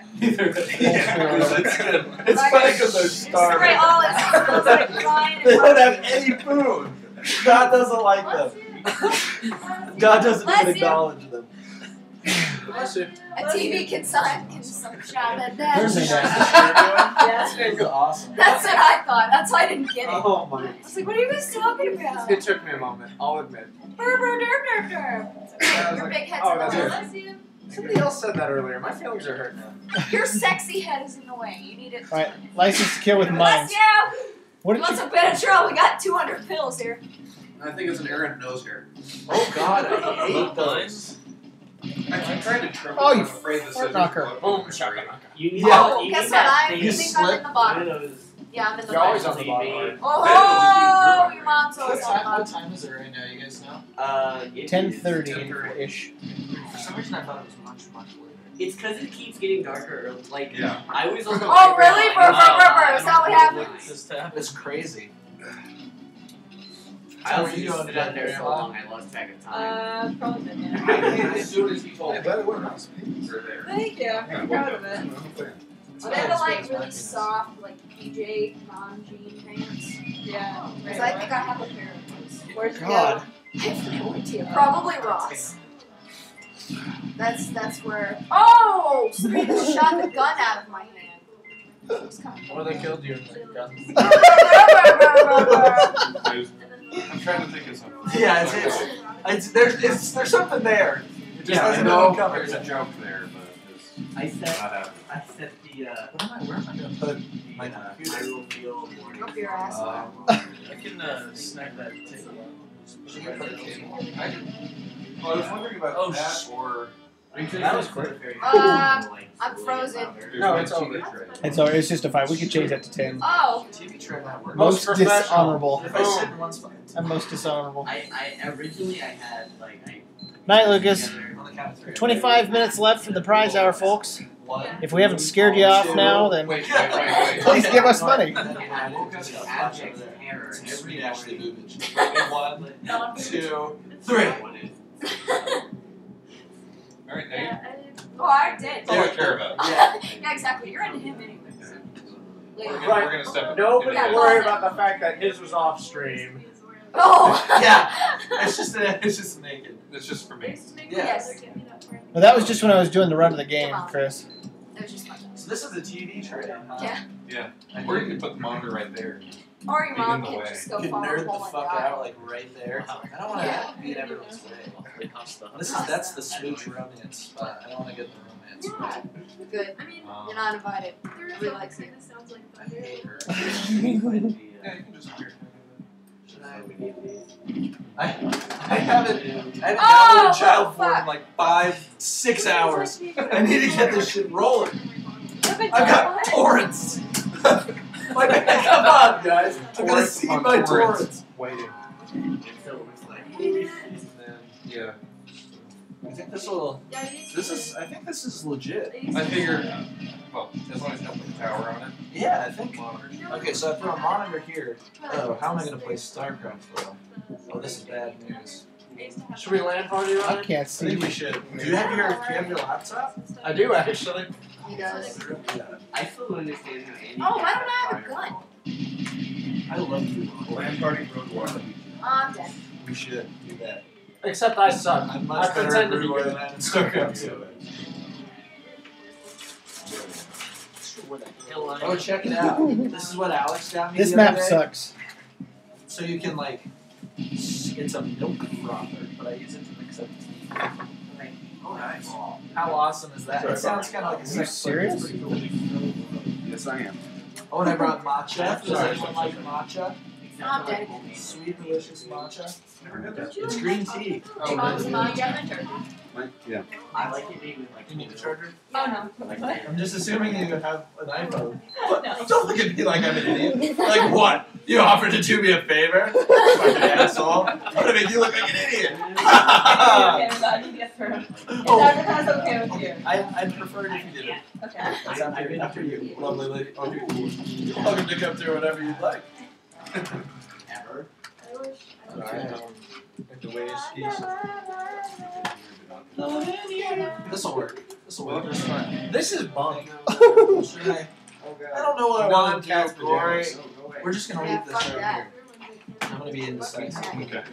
yeah, it's good. It's funny because they're Spray starving. all it smells like Ryan They and don't have any food. God doesn't like them. God doesn't even acknowledge them. A TV can sign can some shout at that. There's a Yeah, that's awesome. That's what I thought. That's why I didn't get it. I Oh my. was like, what are you guys talking about? It took me a moment, I'll admit. Burr, burr, derp, derp, derp. Your big head's oh, in the way. you. Somebody else said that earlier. My feelings are hurt now. Your sexy head is in the way. You need it. All right. License to kill with mine. Bless mines. you. What You want you? some Benadryl? We got 200 pills here. I think it's an errant nose hair. Oh God, I hate those. I keep trying to trim. Oh, you I'm afraid the fart scissors knocker. will Boom, shakalaka. You need Yeah. that, Oh, you guess what? that I thing. You think I'm in slip. the bottom. Yeah, I'm in the You're always on the bottom. Oh, your mom's always What on the time, what time is it right now, you guys know? Uh, it is- Ten thirty 10:30. ish. For some reason I thought it was much, much later. It's because it keeps getting darker. Like, Yeah. I was on the. Oh, really? Brr, brr, brr, brr. Is that what happened? Just happened. It's crazy. I So also just doing stood out there so Grandma? long I lost track of time. Uh, probably been there. As soon as he told me. by the way, mouse piggies. They're there. Thank you. I'm proud of it. Are they the like really soft, like PJ non-jean pants? Yeah. Because I think I have a pair of those. Where's God. I have no idea. Probably Ross. That's that's where. Oh! Somebody just shot the gun out of my hand. It was Or they killed you and like got of. I'm trying to think of something. Yeah, it's, it's, it's there's it's, there's something there. It just Yeah, I know uncover there's a joke there, but it's I not set, happening. I set the, uh, What am I? Where am I gonna put my the, uh, computer? I will feel morning. Up your ass. Uh, I can uh, snack that table. Should we put a cable? I did. Well, I was wondering about Oh, that sh- or. That was quick. Um, I'm frozen. No, it's over. It's all, it's just a five. We could change that to ten. Oh, TV tray network. Most, Most dishonorable. If I sit in one spot, I'm most dishonorable. I, I originally I had like I. Night, Lucas. together- on the count of three. 25 minutes left for the prize hour, folks. If we haven't scared you off now, then. Please give us money. And then And I I woke woke up up to to a flash over abject there. terror It's every Ashley morning. Lubitsch. One, No, two, three. Alright, Nate. Yeah, I did. oh, I did. That's all I care about. Yeah. Yeah, exactly. You're into him anyway. We're Later. gonna, Right. we're gonna step. Nobody Yeah. worry about the fact that his was off stream. Oh. Yeah. It's just uh, it's just naked. It's just for me. used to Yes. my brother get me that well, that was just when I was doing the run of the game, Chris. That was just my So this is the TV tray, huh? Yeah. Yeah. I Or you heard can put the monitor right there. Or your Get mom the can way. just go you follow nerd the the hole and fuck die. out like right there. I don't want to Yeah. be in everyone's way. This is that's the smooch romance spot. I don't want to get the romance. Yeah. Good. I mean, Um, You're not invited. there is Nobody a likes thing that sounds like I thunder. hate her. Yeah, you can just hear. Should I? I, I haven't I haven't Oh, downloaded child fuck. porn in like five, six hours. I need to get this shit rolling. I've got torrents. like, come on, guys. I'm gonna Torrents see my torrents. torrents. Waiting. So it was like. And Yeah. I think this will. Yeah, I used This is. I think this is legit. I used figured, well, as long as you don't put the tower on it. Yeah, I think. Monitor. You know, Okay, so I throw a monitor here. Oh, how am I gonna play StarCraft though? Oh, this is bad news. I used to have- Should we land party I on it? I can't I think see. we should. Do you have your Do you have your laptop? I do actually. He does. Yeah. I still don't understand how any. Oh, why don't I have a gun? I love you. Land party road one. Oh, I'm dead. We should do that. Except I suck. I'm much I better pretend at to be Brood War good. than I am in StarCraft too. Where the hell I Oh, check it out. This is what Alex got me This the other map day. sucks. So you can like, it's a milk frother, but I use it to mix up tea. Like, oh nice. How awesome is that? It sounds kind of like a sex toy, but it's serious? pretty cool. Yes, I am. Oh, and I brought matcha. Does anyone like matcha? I'm dead. Sweet, delicious matcha. Never had that. It's oh, green tea. Hey, mom's mom, you turkey? Mine? Yeah. I like it made with like. You need a charger? Oh no. Like I'm just assuming you have an iPhone. No. Don't look at me like I'm an idiot. Like what? You offered to do me a favor? Fucking asshole. I'm gonna make you look like an idiot. oh, that's okay with you. I, I'd prefer it if you did it. Okay. That's after, after you, lovely lady. Oh, you're you're welcome to come through whatever you'd like. Ever. I wish. I wish- Sorry, um, the way he's. This'll work. This'll work. This is bunk. Oh, I? I don't know what I want to do, Non-cat's Glory. We're just gonna leave this fuck right here. I'm gonna be indecisive. Okay.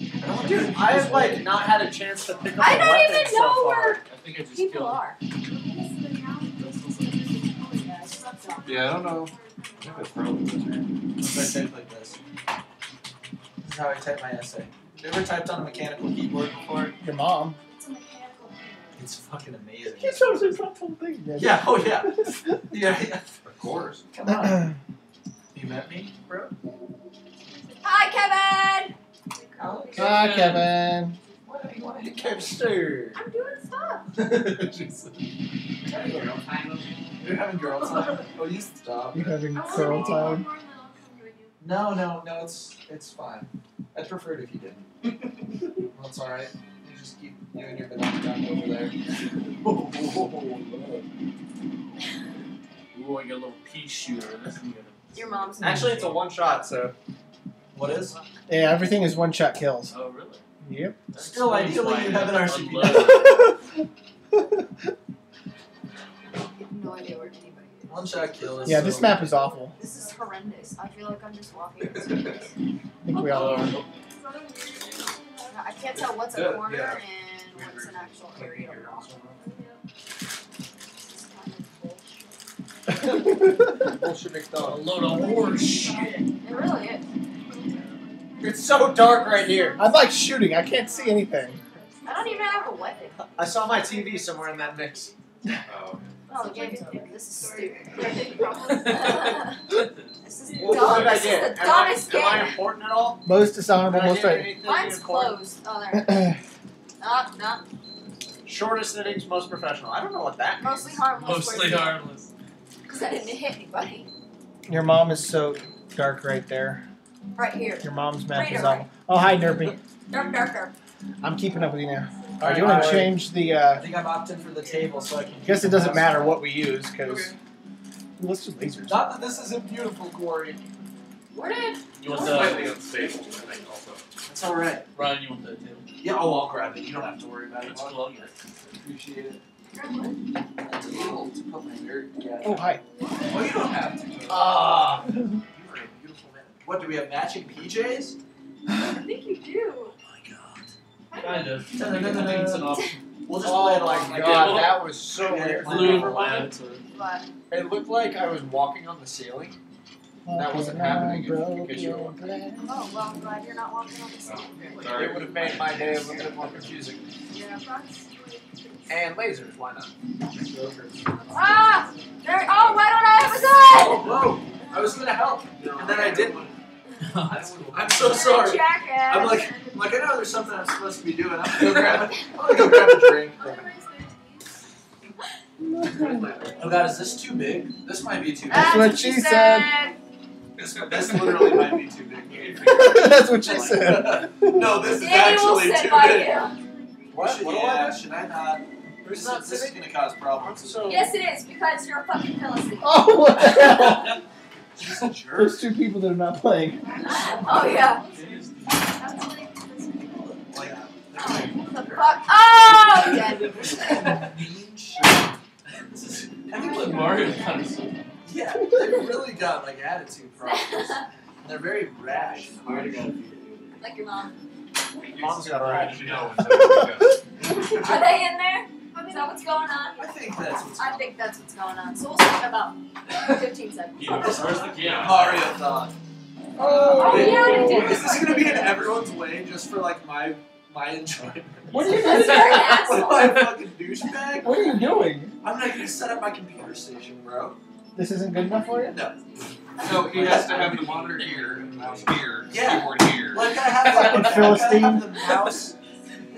I don't Dude, I have like not had a chance to pick up I a don't weapon even so know far. where I think I just people killed are. Yeah, I don't know. I think that's probably If I type like this. This is how I type my essay. You ever typed on a mechanical keyboard before? Your mom. It's fucking amazing. You chose this whole thing, man. Yeah, oh yeah. Yeah, yeah. Of course. Come on. You met me, bro? Hi, Kevin. Alex? Ah, Kevin. What do you want to get stirred? I'm doing stuff. You're having girl time? You're having girl time. Oh, you stop. You're having girl time? No, no, no, it's it's fine. I'd prefer it if you didn't. well, it's alright. You just keep you and your banana over there. Ooh, I got a little pea shooter. This is gonna. Your mom's. Actually, it's a one shot, so. what is? Yeah, everything is one shot kills. Oh, really? Yep. That Still, ideally, you have an haven't RCP. I have no idea where anybody is. One shot kill Yeah, so this map is awful. This is horrendous. I feel like I'm just walking. in this place. I think we all are. I can't tell what's a corner yeah. and what's an actual area to walk. This of bullshit. Bullshit A load of horse shit. It really is. It's so dark right here. I'm like shooting. I can't see anything. I don't even have a weapon. I saw my TV somewhere in that mix. Oh. Oh, the game's over. This is stupid. this is What dumb. I This is get? the Am I, dumbest am I important at all? Most dishonorable, I most get right. anything Mine's important? closed. Oh, there. No, no. Shortest innings, most professional. I don't know what that means. Mostly harmless. Mostly harmless. Because I didn't hit anybody. Your mom is so dark right there. Right here. Your mom's map Right is or on. Oh, hi, Derpy. Dark, dark, dark. I'm keeping up with you now. All Are right, you want to change the? Uh, I uh think I'm opting for the table so I can. Guess it doesn't matter what we use because. Let's do lasers. Not that this isn't beautiful, Corey. Where did? You want Slightly the unstable, I think, also. It's all right. Ryan? You want the table? Yeah. Oh, I'll grab it. You don't have to worry about it. It's I'll. Appreciate it. That's a little to put my nerd. Yeah. Oh, hi. Oh, you don't have to. Ah. You are a beautiful man. What do we have? Matching PJs? I think you do. Oh my god. Kind of. No, no, no, no, I think it's an no. We'll just play it Oh my god, that. that was so weird. Blue For a moment, and sort of. But It looked like I was walking on the ceiling. That wasn't happening if- because you were- oh well, I'm glad you're not walking on the same. Sorry. It would have made my day a little bit more confusing. Yeah, Fox. And lasers, why not? Ah! There. Oh, why don't I have a gun? Oh, whoa! I was gonna help, and then I didn't. I'm so sorry. Jackass. I'm like, I'm like I know there's something I'm supposed to be doing. I'm gonna go grab, I'm gonna go grab a drink. Oh god, is this too big? This might be too big. That's what she said. This, this literally might be too big. That's what she said. no, this is Danny actually sit too by big. you. What? Should, What do yeah, I do? should I not? This, not is, this is gonna cause problems. So Yes, it is because you're a fucking Philistine. Oh, what the hell? She's a jerk. There's two people that are not playing. Oh yeah. Like, The fuck? Oh, dead. mean shit. This is- I think like Mario kind of. Yeah, they've really got like attitude problems. And they're very rash. Mario got a like your mom. Mom's got a rash. No, instead of like Are they in there? Is that what's going on? I think that's what's I think that's what's going on. So we'll see in about 15 seconds. Yeah, where's the piano? Mario thought. Oh, oh yeah, they did. Is this gonna be in everyone's way just for like my my enjoyment? What are you doing? very What asshole. am I a fucking douchebag? What are you doing? I'm not gonna set up my computer station, bro. This isn't good enough for you? No. So he has to have the monitor here, and the mouse here, Yeah. keyboard here. Well, I've gotta have like Fucking I've gotta Philistine. have the mouse.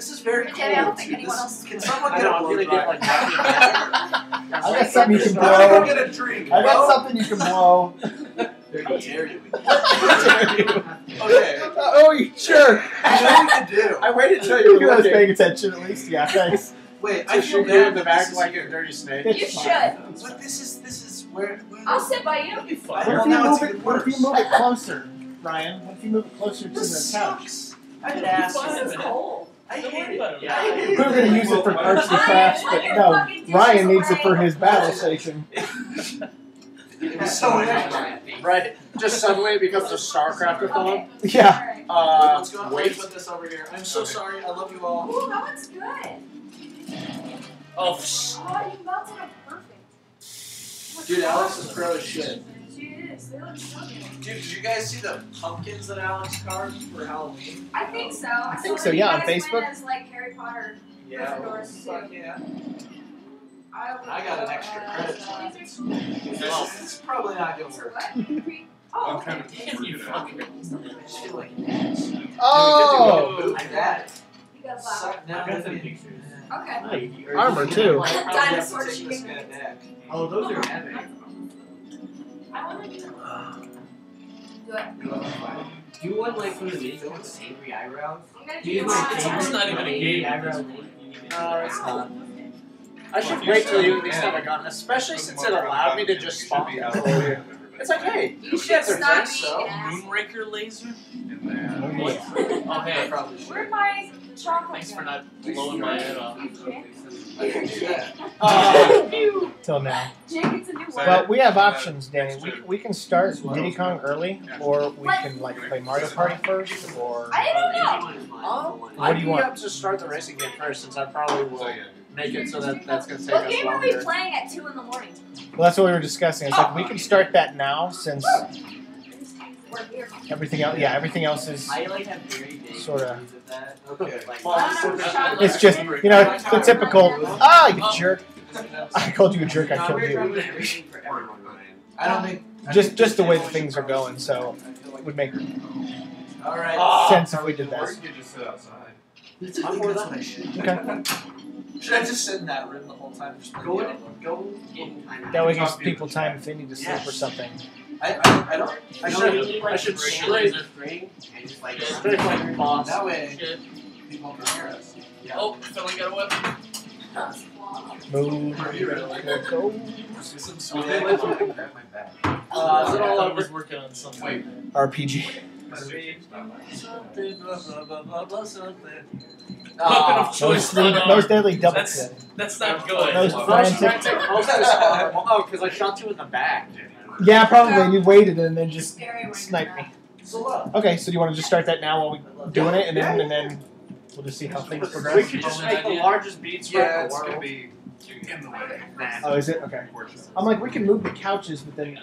This is very Hey, cold. I don't think anyone This- else is Can someone get know, a I'm blow gonna get, like. I got something you can I'm gonna go get a drink. I got something you can blow. How dare you? How dare you? Okay. Oh, you jerk! You know what to do. I waited till you You were paying attention at least. Yeah, thanks. Wait, I To feel shoot you in the back like here. a dirty snake. You should. But this is this is where. where I'll sit by you. Be I fun. What if you move it? What if you move it closer, Ryan? What if you move it closer to the couch? sucks. I could ask. fine. This is cold. I Don't hate worry it. about it. Yeah. I hate We were it. gonna use it for arts and crafts, but no. Ryan needs it for his battle station. It was so weird. Right? Just suddenly it becomes a StarCraft-a-thon. Yeah. Alright. Uh, Let's go. Let me wait. put this over here. I'm so sorry. I love you all. Ooh, that looks good. Oh, psh. Oh, you melted them perfect. Dude, Alex is pro as shit. Dude, did you guys see the pumpkins that Alex carved for Halloween? I think so. I, think so, yeah, on Facebook. As, like Harry Potter. Yeah. Gryffindors, too. Fuck yeah. I, I got an extra credit. uh, This is probably not gonna work. what? Oh, I'm kind of okay. You fucking. I just feel like an ass. Dude, Oh. we get to go to that. You got a Suck I've got some pictures. Okay. Armor, too. Dinosaur Take this chicken. Oh, those are epic. I want to do you want Do one like from the video with angry eyebrows. I'm gonna Do do you mine. It's almost not even a game Eyebrows. this point. No, uh, it's not. I should wait till you at least have a gun, especially since it allowed me to just spawn people. It's like, hey, You you should guys are stop so. Moonraker laser? In that. Oh, I hey. probably should. Where'd my chocolate Thanks for not blowing my head off. I can do that. Uh, Till now. Jake, it's a new word. Well, we have options, Danny. We, we can start Diddy Kong early, or we can like play Mario Party first, or I don't know. Oh, What do I'd you be want? up to start the racing game first, since I probably will make it so that that's gonna take What us game are we longer. playing at 2 in the morning? well, that's what we were discussing. It's like we can start that now since We're here. Everything else. Yeah, everything else is. I like have very big Sorta. memories of that. Okay. Like, Well, I don't know, chocolate. It's just you know the typical. Ah, you jerk! I called you a jerk. I killed you. trying to do everything for everyone, Ryan. I don't think. I Just- think just the way this the things are going, so probably- I feel It would make All right. Sense if we did that. you just sit outside. I think that's what should. Okay. Should I just sit in that room the whole time? Just play Go Diablo? in, go in time. That way gives people in the time if they need to sleep or Yes. something. I, I, I don't. I No, should. you like I should string, straight. string, and just like Straight like boss. That way, Shit. people can hear us. Oh, someone got a weapon. Move. Are you ready? Go. Some sweet. they let you grab my bag. Uh, is it all yeah. I was working on something. Wait. RPG. Something, blah, blah, blah, blah, blah, something. Weapon Ah. of choice. Most, deadly, unarmed. most deadly double That's- kill. That's not good. Most Well, frantic. Oh, because I shot you in the back. Yeah, probably. You waited and then just Scary sniped me. Okay, so do you want to just start that now while we're doing it, and then and then we'll just see how things progress. We could just Oh, make the largest beats Yeah, it's the gonna be in the way. Oh, is it okay? I'm like, we can move the couches, but then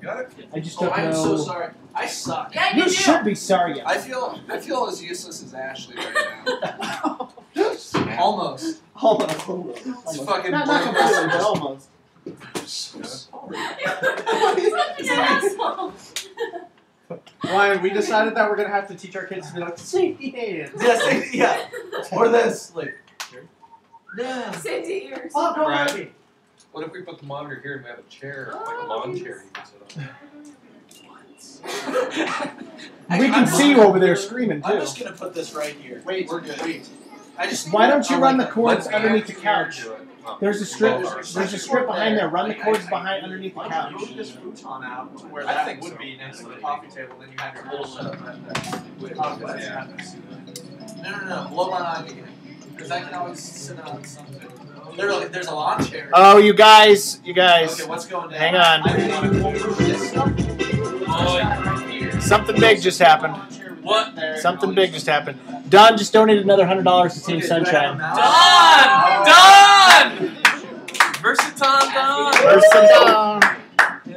Got it? I just Oh, don't oh, I'm know. so sorry. I suck. Yeah, you You should be sorry. I feel I feel as useless as Ashley right now. Almost. Almost. It's Almost. fucking Not, not completely, but almost. Such an asshole. Ryan, we decided that we're gonna have to teach our kids to be like safety hands. Yes, I- yeah. Or this, like. Yeah. Safety ears. Oh, don't Right. worry. What if we put the monitor here and we have a chair, like a oh, lawn chair you can sit on? We can see you over there screaming too. I'm just gonna put this right here. Wait, we're good. wait. I just. Why don't you I run the cords underneath the add couch? To it. There's a strip. Both. There's a strip behind there. Run the cords behind underneath the couch. you move this futon out to where I that think would be next to the coffee table, then you have your little setup right there. With office Yeah. cabinets. that. No, no, no. Blow my eye again. Because I can always sit on something. Literally, there's a lawn chair. Oh, you guys, you guys. Okay, what's going down? Hang on. I didn't even push this stuff. Oh, Something big just happened. What? Something big just happened. Don just donated another hundred dollars to Team Okay, do I have a Sunshine. Don! Don! Versaton Don! Versa Don.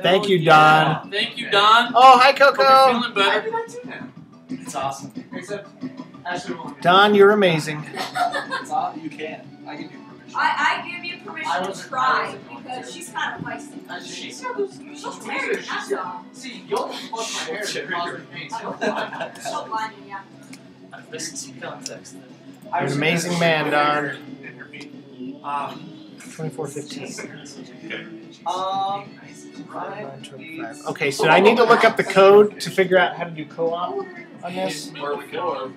Thank you, Yeah. Don. Thank you, Don. Oh, hi, Hope you're Coco. feeling better. It's awesome. Except, Ashley won't. Don, you're amazing. You can. I give you permission. I, I give you permission I to try because she's kind of feisty. She's She'll tear your nuts off. See, you'll pluck my hair and cause me pain. She'll blind you, yeah. I've missed some context. then. You're an amazing man, in Don. your- in. Um, Twenty-four fifteen. um, Okay, so I need to look up the code to figure out how to do co-op on this. Where we go?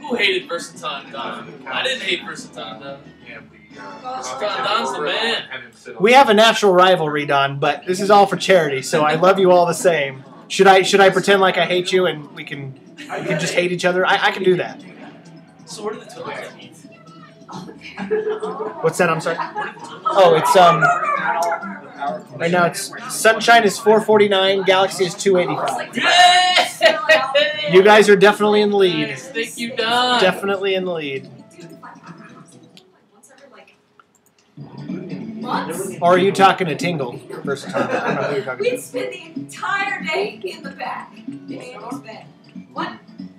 Who hated Versaton Don? I didn't hate Versaton Don. And the, coffee Don's the man. have him sit on We have a natural rivalry, Don, but this is all for charity, so I love you all the same. Should I should I pretend like I hate you and we can we can just hate each other? I, I can do that. So what are the totals What's that? I'm sorry. What are the totals? Oh, it's um Bring that all the power right now it's Sunshine is 449, Galaxy is 285. Yeah! You guys are definitely in the lead. Thank you, Don. Definitely in the lead. Months. Or are you talking to Tingle versus Tom? I don't know who you're talking We'd to. spend the entire day in the back in Andy's bed.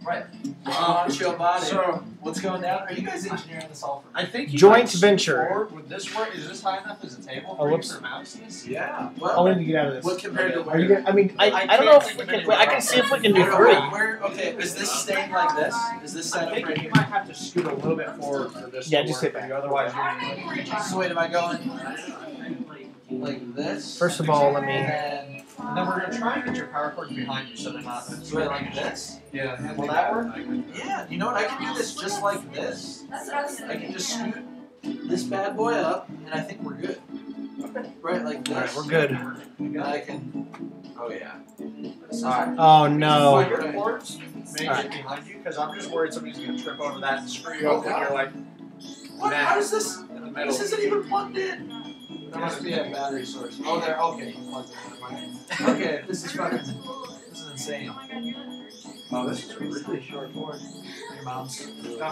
What? On your body. So, What's going down? Are you guys engineering this all for me? I think you Joint might venture. score- Would this work? Is this high enough as a table Oh, for whoops. for mouse? Yeah. I Well, wanted to get out of this. what this. compared to Are you gonna, I mean, I, I don't know if we can. I can see if we can do three. Where, okay, is this staying like this? Is this set I up think right you here? might have to scoot a little bit forward for this. Yeah, to just work hit for back. you, Otherwise, you're don't know. So wait, am I going like this? First of all, let and me. then And then we're gonna try and get your power cords behind you so they're not. so wait, like this? Yeah. Will that work? Yeah. You know what? I can do this just like this. That's what I was I can just scoot this bad boy up, and I think we're good. Right, like this. Alright, we're good. And I can. Oh yeah. Alright. Oh So no. your cords make Alright. it behind you because I'm just worried somebody's gonna trip over that and screw you oh, up when you're like What? How does this? This isn't even plugged in. There must be a battery source. Oh, there. Okay. Plugged. Okay. This is fucking. This is insane. Oh my god, you're the Oh, this is a really short cord. Your mom's. Yeah.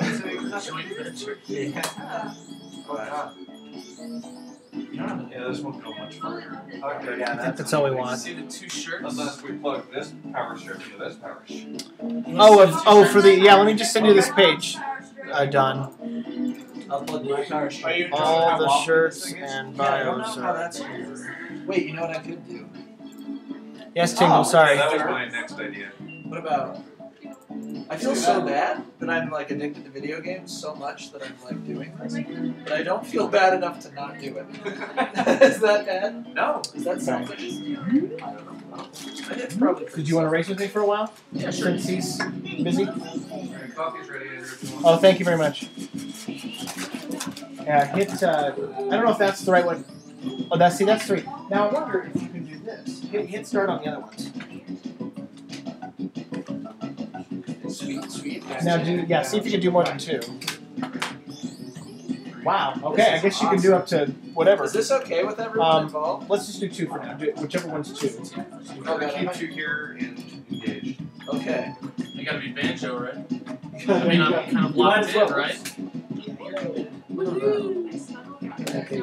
Oh god. Yeah, this won't go much further. Okay, I yeah, think that's that's all we want. See the two shirts? Unless we plug this power strip into this power strip. Oh, of, oh, for the yeah. Let me just send you this page, uh, Don. I'll plug my power Are strip. you All the shirts this thing is? and Yeah, I don't know bios. how Are... that's. Wait, you know what I could do? Yes, Tingle. Oh, Sorry. That was my next idea. What about I feel so bad that I'm like addicted to video games so much that I'm like doing this, but I don't feel bad enough to not do it. Is that bad? No. Is that selfish? I don't know. I think probably. Did you want to race with me for a while? Yeah, sure. Since he's busy. Alright, coffee's ready, Andrew. if you want. Oh, thank you very much. Yeah, hit. Uh, I don't know if that's the right one. Oh, that's see, that's three. Now I wonder if you can do this. Hit, hit start on the other ones. Sweet, sweet. Now do yeah. See if you can do more than two. Wow. Okay, I guess you can do up to whatever. Is this okay with everyone Um, involved? Let's just do two for now. Do whichever one's two. Okay. Keep you here and engaged. Okay. You gotta be banjo, right? I mean, I'm kind of locked in, right?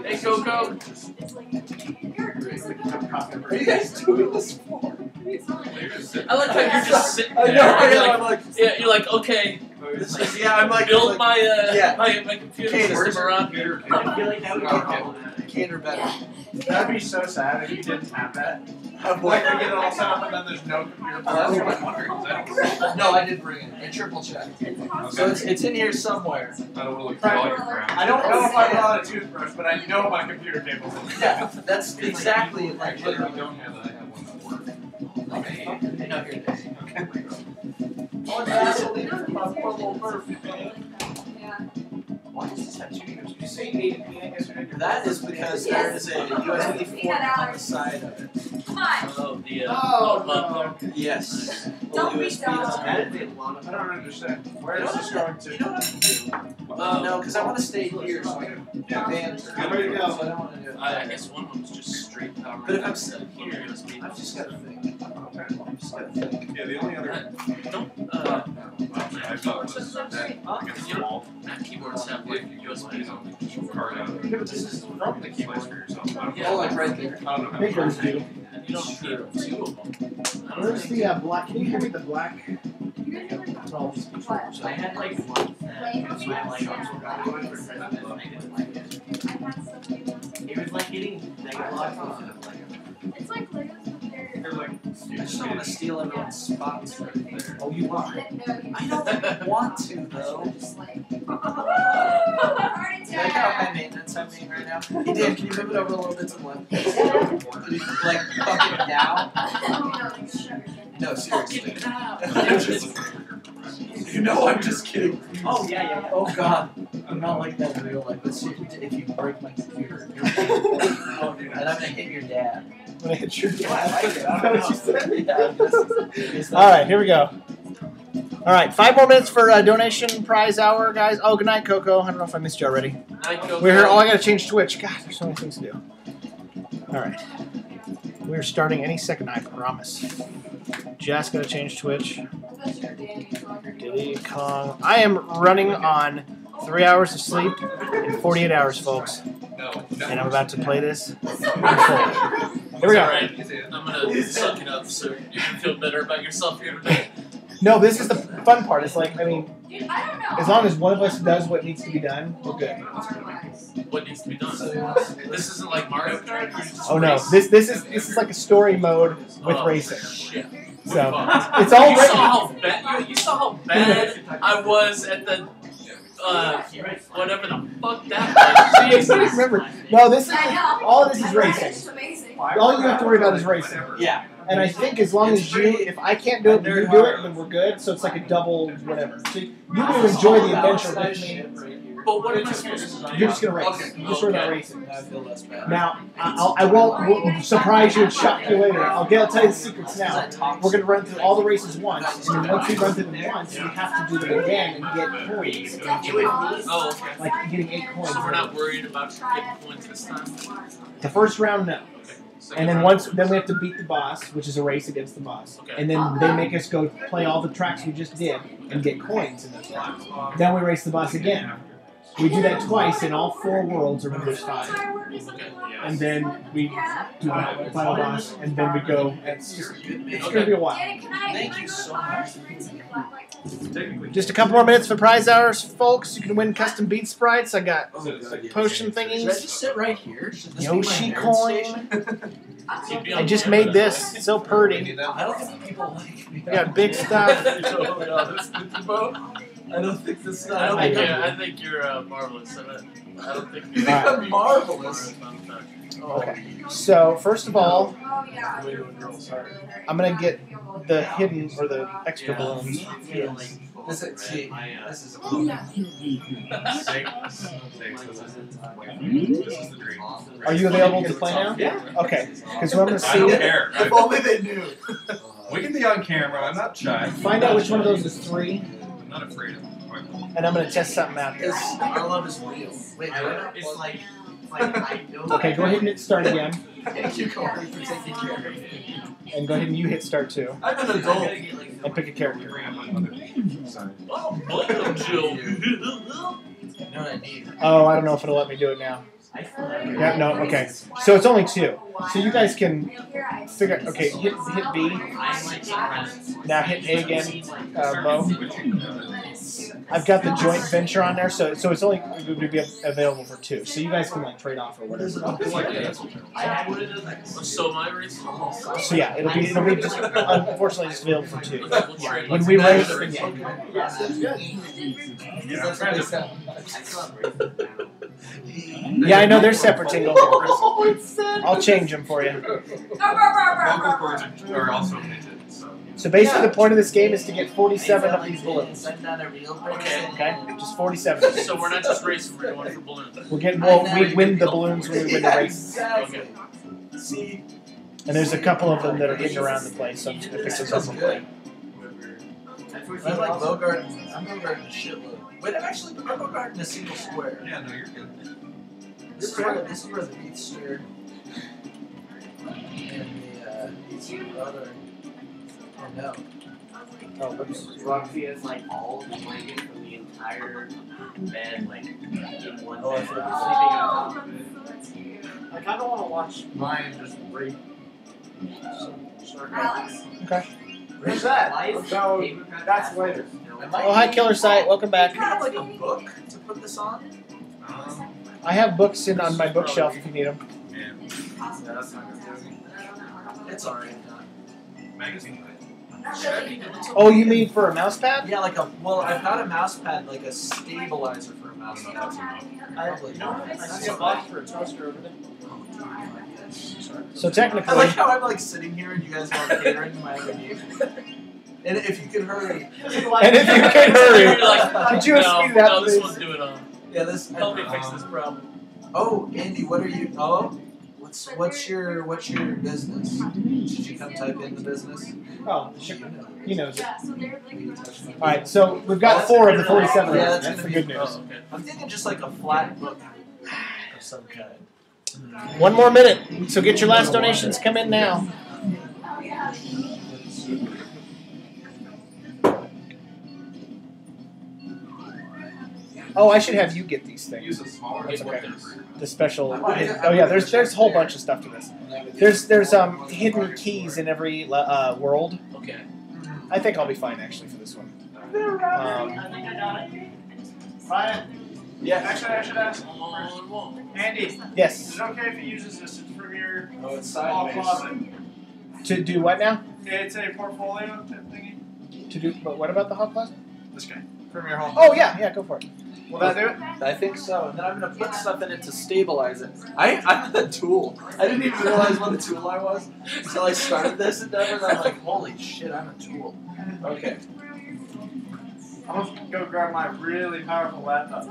Hey, Coco. Are you guys doing this for? I like how you're just sitting I there. know. I You're know. like, I'm like, yeah, you're like, okay, this is, yeah. I'm like, build like, my uh, yeah. my, my computer Okay, where's system your around here. I feel like that would be Okay. cater better. That'd be so sad if you didn't have that. I'm Like like, we get it all set up and then there's no computer. Oh, that's what I'm wondering. 'cause I No, I did bring it. I triple checked. So it's, it's in here somewhere. I don't want to look at all your crap. I don't know if I brought a toothbrush, but I know my computer cable's in there. Yeah, that's exactly like Actually, if literally. don't have that, I have one that works. Okay. I know here it is. Oh, Vaseline for my poor little Murphy, man. Why does this have two ears? Did you say you ate a peanut yesterday? That is because there is a USB port on the side of it. Come on. Oh, the uh, Oh, button no. Yes. Don't be USB dumb. is That is a lot of I don't understand. Where You is this going to? You know what I can do? Uh, no, because I want to stay here so I can advance. I'm ready to go. So I don't want to do it. I, I guess one of them's just straight power. But if I'm set here, I've just got to think. I've just got to think. Yeah, the only other. Don't uh, I thought was that. you know, Mac keyboards have like USB. on the card out. This is from the keyboard. for yourself. I don't Yeah. Oh, like right there. I don't know how Big ones do. And you don't need two of them. Where's the uh, black? Can you hand me the black? What? I had like one set of my like going for Christmas and I didn't like it. It was like getting Lego blocks instead of Lego. It's like Legos, but they're. They're like I just don't want to steal everyone's spots right there. Oh, you are. I don't want to though. Just like. Heart Is that how high maintenance I'm being right now? Hey Dan, can you move it over a little bit to the left? Like fucking now? No, seriously. You know I'm just kidding. Oh yeah, yeah, yeah. Oh god. I'm not like that in real life. But see, if you break my computer, you're oh, dude, and I'm gonna hit your dad. I'm gonna hit your Yeah, I like it. I don't what you said? Yeah, this All right, here we go. All right, five more minutes for uh, donation prize hour, guys. Oh, good night, Coco. I don't know if I missed you already. Night, Coco. We're here. Oh, I gotta change Twitch. God, there's so many things to do. All right, we're starting any second. I promise. Just gotta change Twitch. Diddy Kong. I am running on three hours of sleep in 48 hours, folks, No. and I'm about to play this. Here we go. alright. I'm gonna suck it up so you can feel better about yourself here today. No, this is the fun part. It's like, I mean, Dude, I don't know. as long as one of us does what needs to be done, we're good. What needs to be done? This isn't like Mario Kart. You just Oh no, race. this this is this is like a story mode with Oh, racing. Shit. So it's all you saw how bad you, you saw how bad I was at the uh whatever the fuck that was. Jesus. can't remember. No, this is all this is racing. All you have to worry about is racing. Yeah. And I think as long as you, if I can't do it, but you do it, then we're good. So it's like a double whatever. So you can enjoy the adventure with me. But what am I supposed to do? You're just gonna race. Okay. You just worry about Okay. racing. I feel less bad. Now I- I'll, I won't will surprise you and shock you later. I'll get I'll tell you the secrets now. We're gonna run through all the races once, and then once we run through them once, we have to do them again and get coins. Oh, okay. Like getting eight coins. So we're not worried about getting points this time. The first round, no. Second And then round? once, then we have to beat the boss, which is a race against the boss. Okay. And then they make us go play all the tracks we just did and get coins in those tracks. Then we race the boss again. We do that twice in all four worlds or Windows 5. And then we do the final boss, and then we go. And it's just, it's going to be a while. Thank you so much. Just a couple more minutes for prize hours, folks. You can win custom bead sprites. I got Oh, potion Should I thingies. just sit right here? This Yoshi be coin. station? You'd be I just made though, this. right? So pretty. I don't think people like me. I got big stuff. Oh I don't think this. I I don't think, think yeah, I'm think you're uh, marvelous. I don't, I don't think you're Alright. marvelous. Oh, Okay. So first of all, Oh yeah. Way to a girl's heart. I'm gonna get the hidden or the extra Yeah. balloons. This is see. uh, This is. Snakes. Snakes. This is, this is the dream. Are you available to play now? Yeah. Okay. Because what I'm gonna I don't see, care. If only they knew. we can be on camera. I'm not shy. find out which one of those is three, I'm not afraid of. and I'm gonna test something out here. Because our love is real. Wait, I do I don't- not it's like, like I know. Okay, go ahead and hit start again, Thank you, Corey, for taking care of me. and go ahead and you hit start too, I'm an adult. gotta get like. and pick a character. Sorry. oh blam, Jill. You know what I need? Oh, I don't know if it'll let me do it now. I still have Yeah, no, okay. So it's only two. So you guys can figure. Okay, hit hit B. I'm like impressed. Now hit A again, uh, Mo. I've got the joint venture on there, so so it's only it would be available for two. So you guys can like trade off or whatever. I would have. So my race. So yeah, it'll be it'll be just unfortunately just available for two. We'll. When we race, Okay. then yeah. Yeah, that's good. Yeah, That's I'm what they trying to said. I still have braces now. Yeah, I know they're separate tingle. Oh. I'll change them for you. Vocal cords are, are also knitted, so. So basically, the point of this game is to get 47 of these balloons. Send down a real brace. Okay. Okay, just 47. So we're not just racing, we're going for balloons. We're getting well, we win the balloons when we win the Yeah, race, Okay. See, and there's a couple of them that are hidden around the place. So I'm just gonna pick those up. good. That's what I like also- Bogart. I'm Bogart in a shitload. Wait, I'm actually I'm Bogart in a single square. Yeah, no, you're good. This is where this is where the beef stirred. And the uh, the other. Oh no. Oh, whoops. Roxy has like all the blankets from the entire bed, like in one Oh, I bed, sleeping forgot. on top of it. I kind of want to watch mine just break. Alex. Okay. Where's that? Why is No, paper cut that's later. No. Am I- Oh, hi, Killer Sight. Welcome back. Do you have like a book to put this on? Um, I have books in on my bookshelf if you need them. yeah. Yeah, that's not gonna do me. It's already done. Magazine. Oh, you mean for a mouse pad? Yeah, like a well, I've got a mouse pad, like a stabilizer for a mouse pad. Probably. You know what? I see a box for a toaster over there. So I technically, like how I'm like sitting here and you guys are catering my other need. And if you could hurry. and if you can hurry, You're like, could you no, speed it up, no, this one's doing on. Yeah, this. Help me fix this um, problem. Oh, Andy, what are you? Oh, what's what's your what's your business? Did you come type in the business? oh, You sure. know. he knows it. Yeah, so they're like. All right, so we've got oh, four of the 47. Yeah, that's That's the good news. Oh, okay. I'm thinking just like a flat book of some kind. One more minute, so get your last donations. Come in now. Oh. I should have you get these things. Use a smaller That's okay. The special. Oh yeah, there's there's a whole bunch of stuff to this. There's there's um hidden keys in every uh, world. Okay. I think I'll be fine actually for this one. Um, Ryan, yeah, actually, I should ask. On wall. Andy, is it okay if he uses this from your Oh, it's small sideways. closet? To do what now? It's a portfolio type thingy. To do. But what about the hot closet? This guy. From your home. Oh yeah, yeah, go for it. Will that do it? I think so. And then I'm gonna put stuff in it to stabilize it. I I'm the tool. I didn't even realize what a tool I was until I started this endeavor. And I'm like, holy shit, I'm a tool. Okay. I'm gonna go grab my really powerful laptop.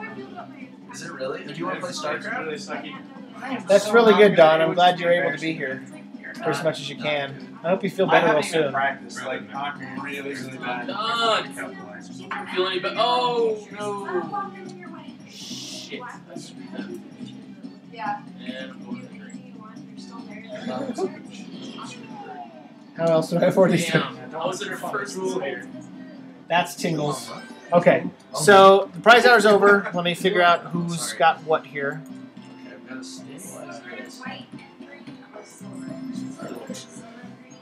Is it really? Do you want to play It's StarCraft? really sucky. That's so really good, Don. I'm glad you're able to be here for as much as you can. I hope you feel better real haven't even soon. practiced. Like I'm really, really bad. Done. Feel any better? Oh no. Shit. That's Yeah. And I'm going to drink. How else do I afford these things? Damn. I was in her first here. That's Tingles. Okay, so the prize hour's over. Let me figure out who's got what here. Okay, I've got a stabilizer.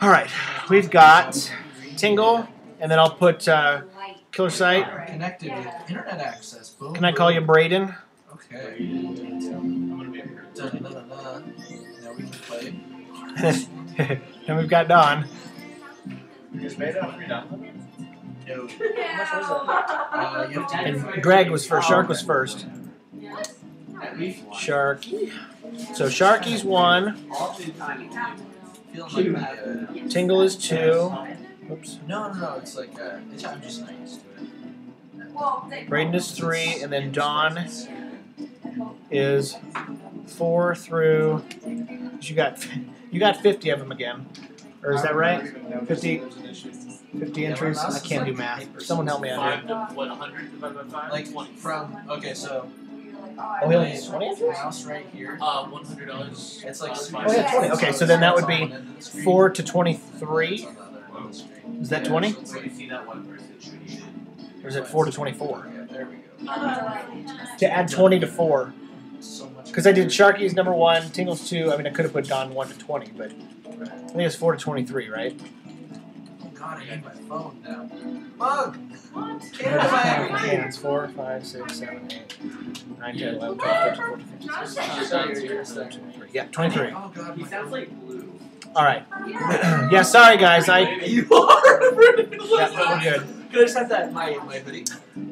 All right, we've got Tingle, and then I'll put uh, Killer Sight. Connected with internet access. Can I call you Braden? Okay. I'm gonna be up here. Da-da-da-da-da. Now we can play. and we've got Don. Is Beta free download? No. Uh, you have to And Greg was first. Shark was first. At least one. Sharky. So Sharky's one. All through time. feel like that. uh, Tingle is two. Oops. No, no, no. It's like uh, it's, I'm just not used to it. Braden is three, and then Don is four through. You got you got fifty of them again, or is that right? 50 Fifty Yeah, entries. I can't do math. Someone help me out here. What? 100 divided by five? Like 20. from okay, so Oh, he only has twenty entries. mouse right here. Uh, one hundred dollars. It's like Oh, yeah, 20. Okay, so then that would be Four to twenty-three. Is that twenty, So you see that one person treated. or is it four to twenty-four? Yeah, there we go. To add twenty to four, because I did Sharky's number one, Tingle's two. I mean, I could have put Don one to twenty, but I think it's four to twenty-three, right? Oh God, I need my phone now. Mug. Okay, Canada it's four, five, six, seven, eight, nine, ten, eleven, twelve, thirteen, fourteen, fifteen, sixteen, twenty-three. Yeah, twenty-three. Oh God, He sounds like blue. All right. yeah, sorry guys. I You are. yeah, we're good. Could I just have that my my hoodie?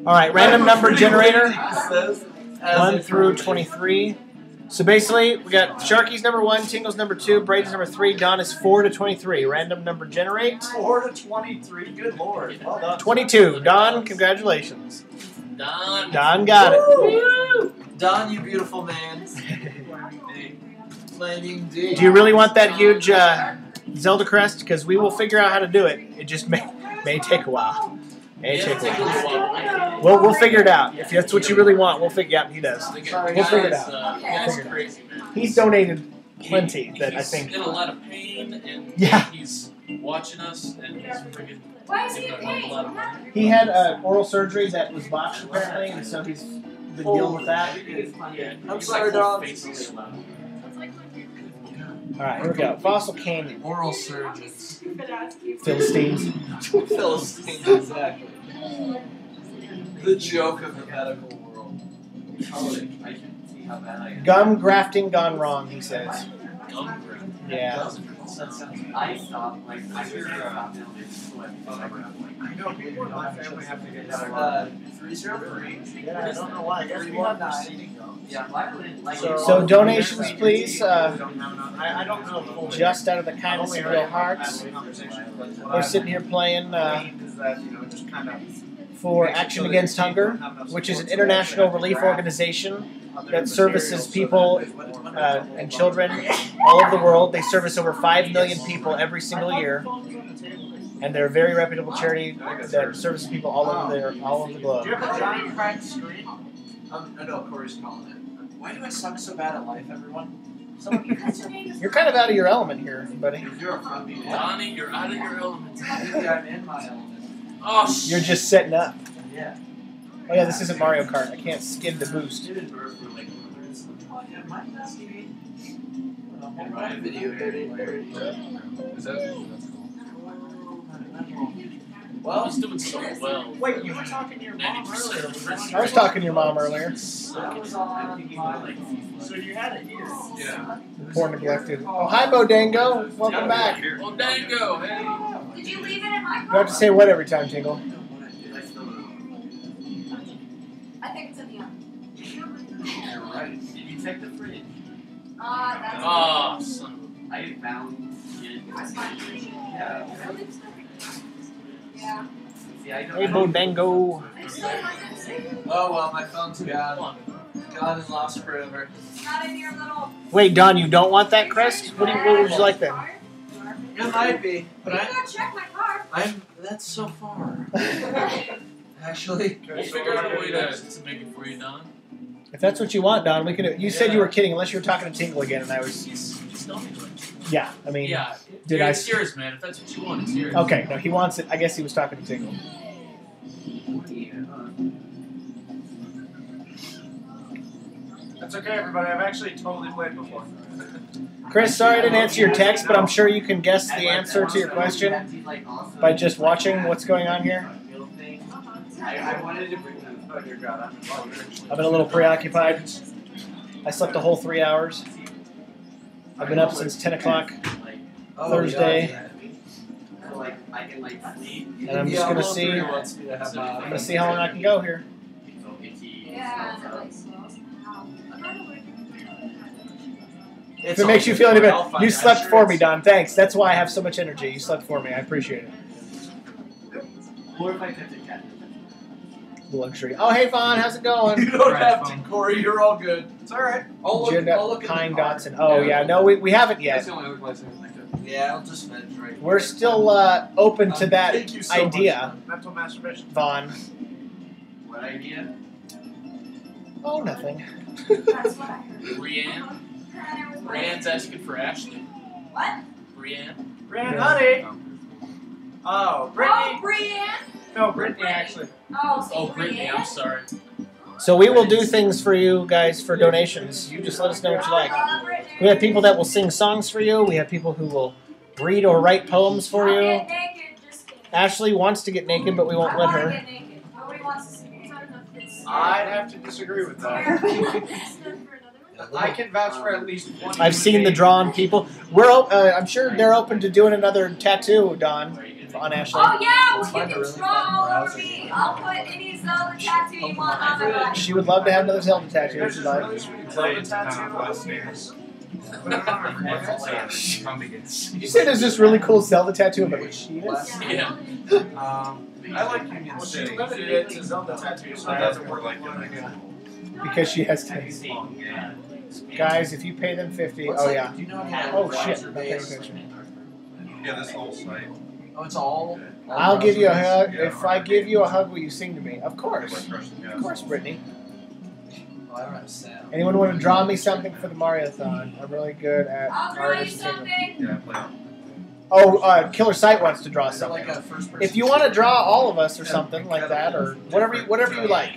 All right, random number generator. One through 23. So basically, we got Sharky's number one, Tingle's number two, Braden's number three, Don is four to 23. Random number generate. Four to twenty-three. Good lord. Well done. 22. Don, congratulations. Done. Don got it. Don, you beautiful man. Flaming D. Do you really want that huge uh, Zelda crest? Because we will figure out how to do it. It just may, may take a while. May Yeah, take take a a while. while. We'll, we'll figure it out. If that's what you really want, we'll figure out. He does. The guy- the We'll figure it out. Uh, crazy, man. He's donated plenty He- that I think. in a lot of pain, and Yeah. he's watching us, and he's freaking Why is he in a lot of pain? He had uh, oral surgery that was botched apparently, and so he's been dealing with that. Yeah, I'm sorry, dog. All right, here we go. Fossil Canyon. Oral surgeons. Stupid ass people. Philistines. Philistines, exactly. The joke of the medical world. I can see how bad I am. Gum grafting gone wrong, he says. Gum grip. Yeah. I stopped, like, I I stopped so I like like, know people in my family have to get that. Uh, three zero three. Yeah, I don't know why. I guess we have yeah, like So donations, please. Uh, I, I don't know. just out of the kindness of your hearts. from conversations, but what We're sitting here playing uh, gleaned is that, you know, just kind of for Action Against Hunger, don't have enough which is an support, so they international relief organization that services people uh, and children all over the world. They service over 5 million people every single year, and they're a very reputable charity that services people all over, their, all over the Do globe. you have a giant cracked screen? Um, no, no, Corey's calling it. Why do I suck so bad at life, everyone? You're kind of out of your element here, buddy. You're a. Donnie, you're out of your element. Maybe I'm in my element. Oh, sh- You're just setting up. Yeah. Oh yeah, this isn't Mario Kart. I can't skid the boost. Student birth were like mothers. Yeah, my TV. And my video editing. Is that that's cool. Well, he's doing so well. Wait, you were talking to your mom earlier. I was talking to your mom earlier. I was on my So you had it here. Yeah. Poor neglected. Oh hi Bodango. Welcome back. You Oh, hey. Did you leave it in my have to say what every time, Tingle. I still don't know. I think it's in the oven. You're right. Did you check the fridge? Ah, that's. Oh, son. I found it. Yeah. Yeah. See, I Hey Bodango. It's. Oh well, my phone's gone. on. Gone and lost forever. Not in your little. Wait, Don, you don't want that crest? What, do you, what would you like then? It might be, but You I, gotta check my car. I'm. That's so far. Actually. We'll figure out a way to, to make it for you, Don. If that's what you want, Don, we could. You said you were kidding, unless you were talking to Tingle again, and I was. Just tell me. Yeah, I mean. Yeah. did yeah, I It's s- yours, man. If that's what you want, it's yours. Okay, no, he wants it. I guess he was talking to Tingle. Oh, That's okay, everybody. I've actually totally played before. Chris, sorry I didn't answer your text, but I'm sure you can guess the answer to your question by just watching what's going on here. I, I wanted to bring them. Oh dear God, I'm involved. I've been a little preoccupied. I slept a whole three hours. I've been up since 10 o'clock, Oh, Thursday. yeah. so like I can like sleep. and I'm just gonna see. I'm wants me to have my- gonna see how long I can go here. Yeah, If it makes you feel any better, you slept for me, Don. Thanks. That's why I have so much energy. You slept for me. I appreciate it. Or if I touch a cat. Luxury. Oh, hey, Vaughn. How's it going? You don't Right, have to. Corey. You're all good. It's alright. I'll look, Jed I'll look in the Pine car. Dotson. Oh, yeah. No, we, we haven't That's yet. the only other place I can think of. Yeah, I'll just veg right We're still uh, open to Um, that thank you so much, idea, Mental masturbation. Vaughn. What idea? Oh, nothing. That's what I heard. Brienne. Brienne's asking for Ashley. What? Brienne. Brian, honey. Oh. oh, Brittany. Oh, Brittany. Brienne. No, Brittany actually. Oh, say Oh, Brittany, Brienne. I'm sorry. So we will do things for you guys for donations. You just let us know what you like. Brittany. We have people that will sing songs for you. We have people who will read or write poems for I'll you. get naked, just kidding. Ashley wants to get naked, but we won't I let wanna her. get naked. Nobody wants to see me. I'd have to disagree with that. I can vouch for at least one. I've seen the drawn people. We're. o- Uh, I'm sure they're open to doing another tattoo, Don, on Ashley. Oh yeah, well you can really draw all over me. I'll put any Zelda tattoo you want on my body. She would love to have another Zelda tattoo. If she'd this like. really sweet Play Zelda tattoo last of year's. Put it on her forehead. Come begins. You say there's this really cool Zelda tattoo of a cheetah? Yeah. Um, I like Union City. she limited it to Zelda tattoos, so It doesn't work like that. Again. Because she has Have you tits. seen? Yeah. Guys, if you pay them 50 What's oh like- yeah. Do you know how to Oh browser shit, I'm not paying based- Yeah, this whole site. Oh, it's all. all I'll give you a hug. Yeah, If I give you a hug, will you sing to me? Of course. Like Of course, Brittany. based? Oh, I don't have sound. Anyone want to draw me something for the Mario-thon? I'm really good at I'll draw you artists. something. Yeah, play. Oh, uh, Killer Sight wants to draw Is it like something. a first? If you want to draw all of us or something like that, or whatever, whatever you like,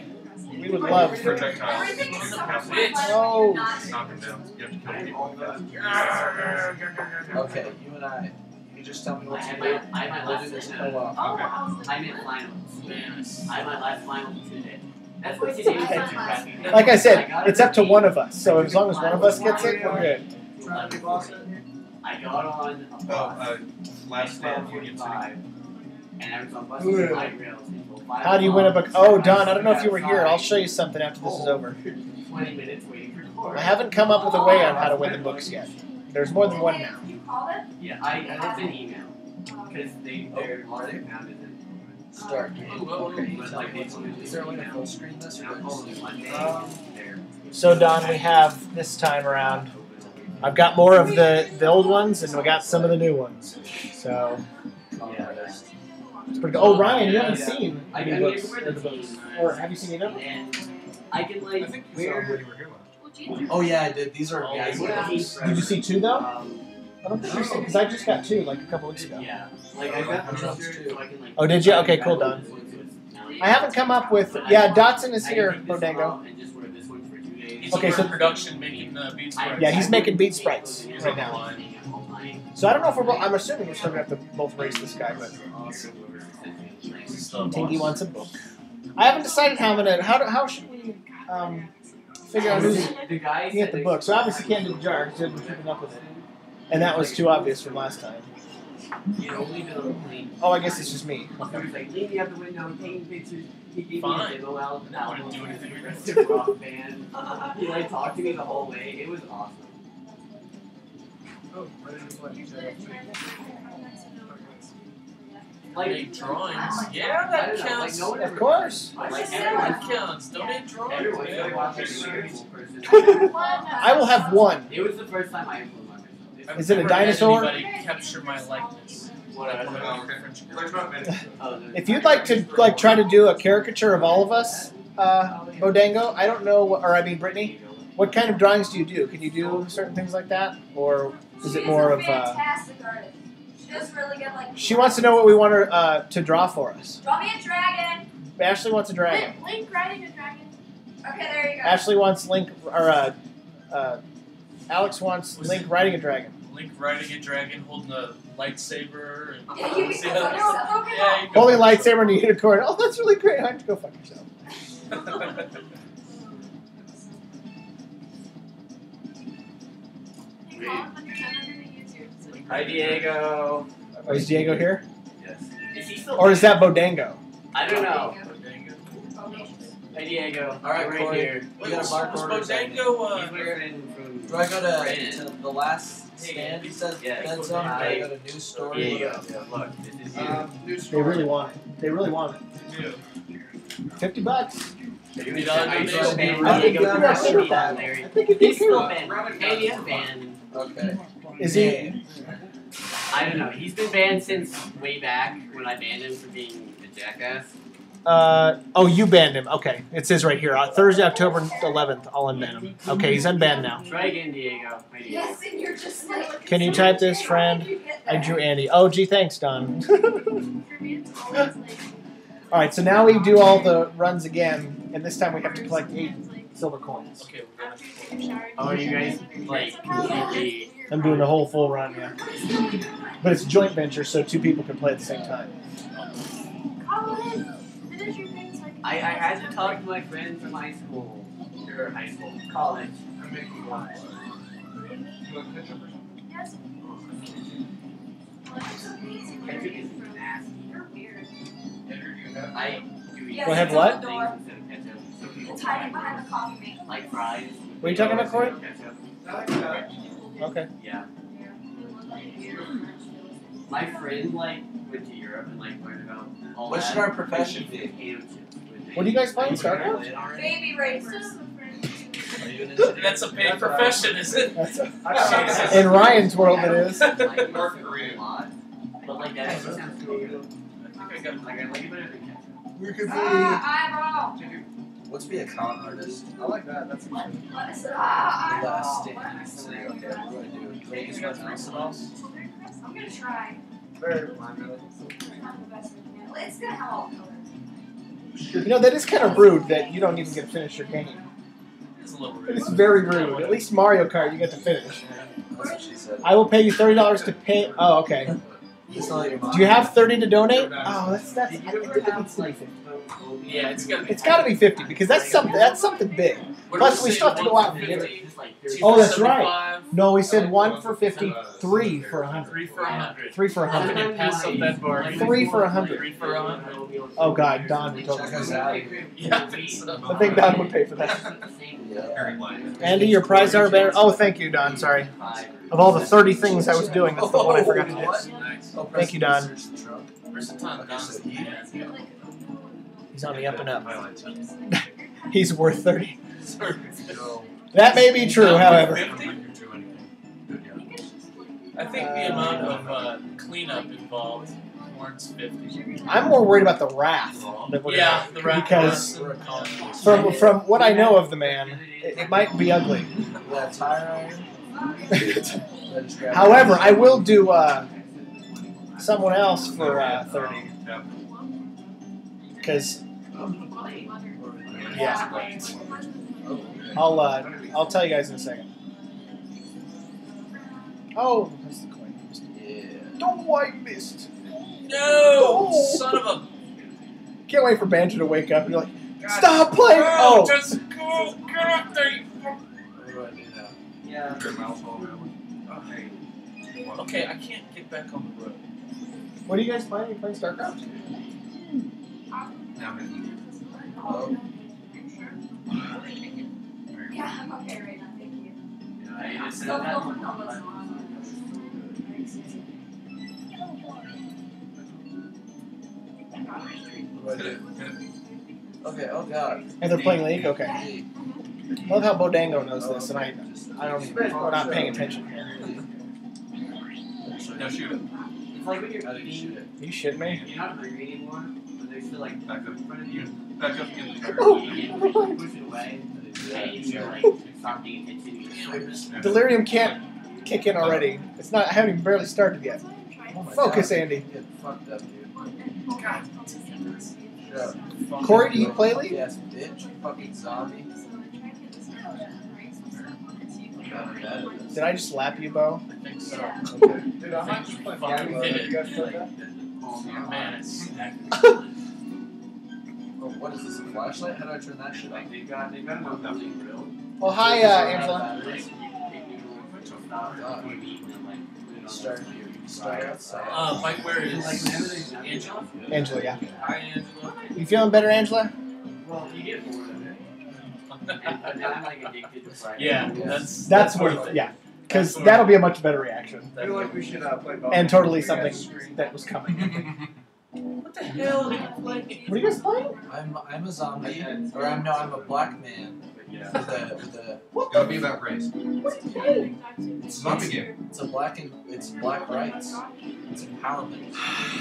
we would love. Projectiles. Everything is so much Bitch. fun. Oh. Knock them down. You have to kill people with that. Okay, you and I. You just tell me what to do. I had my We'll this co op. Oh, Okay. wow. I meant finals. I had my last final today. That's what today was That's too my last crappy. Like I said, got it's up to one of us. So as long as one of us gets it, we're good. Trying to be boss in here. I got on Oh, uh, last day of Union City. How do you win a book? Oh, Don, I don't know if you were here. I'll show you something after this is over. 20 minutes waiting for court. I haven't come up with a way on how to win the books yet. There's more than one now. You called it? Yeah, I, I left an email because they they're Oh, are they? found it. Start. Okay, but like they told me Is there a way to full screen this? And I'm calling them Monday. Um, They're So Don, we have this time around. I've got more of the the old ones, and we got some of the new ones. So yeah, that's it's pretty good. Oh, Ryan, you haven't Yeah. seen I, I any mean, books or the the books, team, or have you seen any of them? I can like I think you saw where when you were here last. Oh yeah, I did. These are Oh, guys. yeah. Did you see two though? um, I don't think you seen because I just got two like a couple weeks ago. yeah, like I got pictures so I can like. Oh, did you? Okay, cool, Don. I haven't come up with. Yeah, Dotson is here, take Bodango. off and just wear this one for two days. He's Okay, so- in production making uh, beats. I- for Yeah, us. he's making bead sprites right now. So I don't know if we're. Both, I'm assuming we're still gonna have to both race this guy, but He's still a Tingy wants a book. I haven't decided how I'm gonna. How do, how should we um figure out who's the guy looking at the book? So obviously can't do the jar because you haven't keeping up with it, and that was too obvious from last time. You know, leave the plane. Oh, I guess it's just me. He was like, leave out the window, taking pictures. He gave Fine. me a demo out. I wouldn't do anything Progressive rock band. He like talked to me the whole way. It was awesome. Oh, ready. Like Make drawings. Yeah, I that don't like counts. no Of course. Like That everyone, counts. Donate drawings, everyone man. started watching a beautiful person. I will have one. It was the first time I improved myself. I've Is it a never had dinosaur? Anybody capture my likeness. What Like I- one of the French There's girls. not many. Oh, no. If you'd like to like try to do a caricature of all of us, uh, Bodango, I don't know, what- or I mean Brittany, what kind of drawings do you do? Can you do certain things like that, or is it more of? A Uh, fantastic artist. She does really good, like. she wants to know what we want her uh, to draw for us. Draw me a dragon. Ashley wants a dragon. Link, Link riding a dragon. Okay, there you go. Ashley wants Link, or uh, uh, Alex wants Was Link it- riding a dragon. Link riding a dragon, holding a lightsaber, and Yeah, you See can how- put yourself over yeah, you go. Holding a lightsaber and a unicorn. Oh, that's really great. Why don't you go fuck yourself? Hi, Diego. Oh, is Diego here? Yes. Is he still Or is that Bodango? I don't know. Bodango. Hi, Diego. All right, I'm right Corey. here. We gotta mark was. Bodango, He's uh, my friend from. Do I go to, Brandon. to the last stand? He said Yeah, dead zone. Do I hi. go to news Here story? you go. Look, this is you. Um, new They really want it. They really want it. Fifty bucks. Are you You gonna know, are you they- still banned? I think Diego? you guys How should many ban down I think it'd be He's still Hey, he is. Okay. Is he? I don't know. He's been banned since way back when I banned him for being a jackass. Uh, oh, you banned him. Okay, it says right here. Uh, Thursday, October 11th. I'll unban him. Okay, he's unbanned now. Try again, Diego. Hi, Diego. Yes, and you're just like. Can you type this, friend? I drew Andy. Oh, gee, thanks, Don. For me, it's always like. all right, so now we do all the runs again, and this time we have to collect eight silver coins. Okay, we're gonna after you take a shower, Oh, you guys like completely. I'm doing the whole full run, yeah. But it's a joint venture, so two people can play at the same time. Colin, finish your things like. I, I had to talk to my friend from high school. Or high school. College. I'm making one. Ketchup or something? Yes. Well, it's amazing. Ketchup is nasty. You're weird. Andrew, do you have? I do Go ahead, what? on the door. things instead of ketchup. Some people It's hiding behind the coffee maker. like fries. What are you talking about, Corey? Ketchup. I like that. Okay. Yeah. My friend like went to Europe and like learned about all What that. should our profession be? potato chips with What are you guys playing, Like, StarCraft? play it already? Baby I raisers. still have a friend. Are you an engineer? That's a paid That's what I- profession, is it? That's Jesus. in Ryan's world, it is. Like it North a Korea. lot, but like that actually sounds cool. I think I got Like I like it better than ketchup. We could Ah, eyeball. What's be a con artist? I like that. That's What? interesting. What is it? The eyeball. last What I stand. saying? Okay, what do I do? Do I use nothing else at all? I'm gonna try. Very really. It's not the best we can. It's gonna have all colors. You know, that is kind of rude that you don't even get to finish your game. It's a little rude. It's very rude. At least Mario Kart, you get to finish. That's what she said. I will pay you thirty dollars to pay. Oh, okay. It's not like your mom. Do you have thirty to donate? Oh, that's that's. I think ever needs to be like fifty. Yeah, it's gotta be. It's got to be fifty because that's something. That's something big. What Plus, we say, still have to go out for and get 50, Just like two Oh, for that's right. No, we said one for fifty, uh, three for a hundred. Three for a hundred. Three for a How hundred. can you pass up that bar? Three for a hundred. Three for a hundred. Oh God, Don would Check totally. us out. Yeah, I think so. Don would pay for that. Andy, your prize are banner. Oh, thank you, Don. Sorry. Of all the thirty things I was doing, that's the one I forgot to do. Oh, Thank you, Don. He's on the up and up. He's worth thirty. That may be true, however. I think the amount of uh, cleanup involved warrants 50. I'm more worried about the wrath that we're Yeah, gonna the rat because We're a colony. from from what I know of the man, it, it might be ugly. You got a tire iron? I just grabbed However. I will do uh, someone else for uh, thirty because yeah, I'll uh, I'll tell you guys in a second. Oh, that's the coin. Yeah. Don't white mist. No! Oh. Son of a. Can't wait for Banjo to wake up and be like, stop playing. No, Oh, Just go! Get up there! you fuck- What do I do now? Yeah. Okay, I can't get back on the road. what are you guys playing? Are you playing StarCraft? Oh, Yeah, I'm okay right now. Thank you. I I'm just still said that. filming all those what do I do? Okay, oh god. And they're playing League. Okay. Hey, Love how Bodango knows this, and I I don't even, we're not paying attention here. Now shoot it. It's like when you're you shoot eating. You shit me. you're not hungry anymore, but there's like Back up. in front of you. Back up again. Oh, You get- push it away, you sure. like stop paying attention. You Delirium can't kick in already. It's not. I haven't even barely started yet. Focus, Andy. Get fucked up, dude. God. Shut up. Corey, do you play League? Yes, bitch. You fucking zombie. Not bad at this. Did I just slap you, Bo? I think so. Okay. Dude, I might just play Fucking You guys play that? Oh man, it's Oh, what is this? A flashlight? How do I turn that shit on? They got they got no nothing real. Oh, hi, uh, Angela. Start here. Start outside. uh Mike where is Angela? Angela, yeah. Hi Angela. You feeling better, Angela? Well, you get bored of it. And, I'm like addicted to Friday. Yeah, Yes. that's That's worth worth it. it. Yeah, because that'll be a much better reaction. I feel like we should uh, play Bubble. And totally something that was coming. What the hell are you playing? What are you guys playing? I'm I'm a zombie, or I'm no, I'm a black man But yeah. with a with a. What Gotta be about race. What are you playing? It's Zombie game. It's a black and it's black rights. It's empowerment.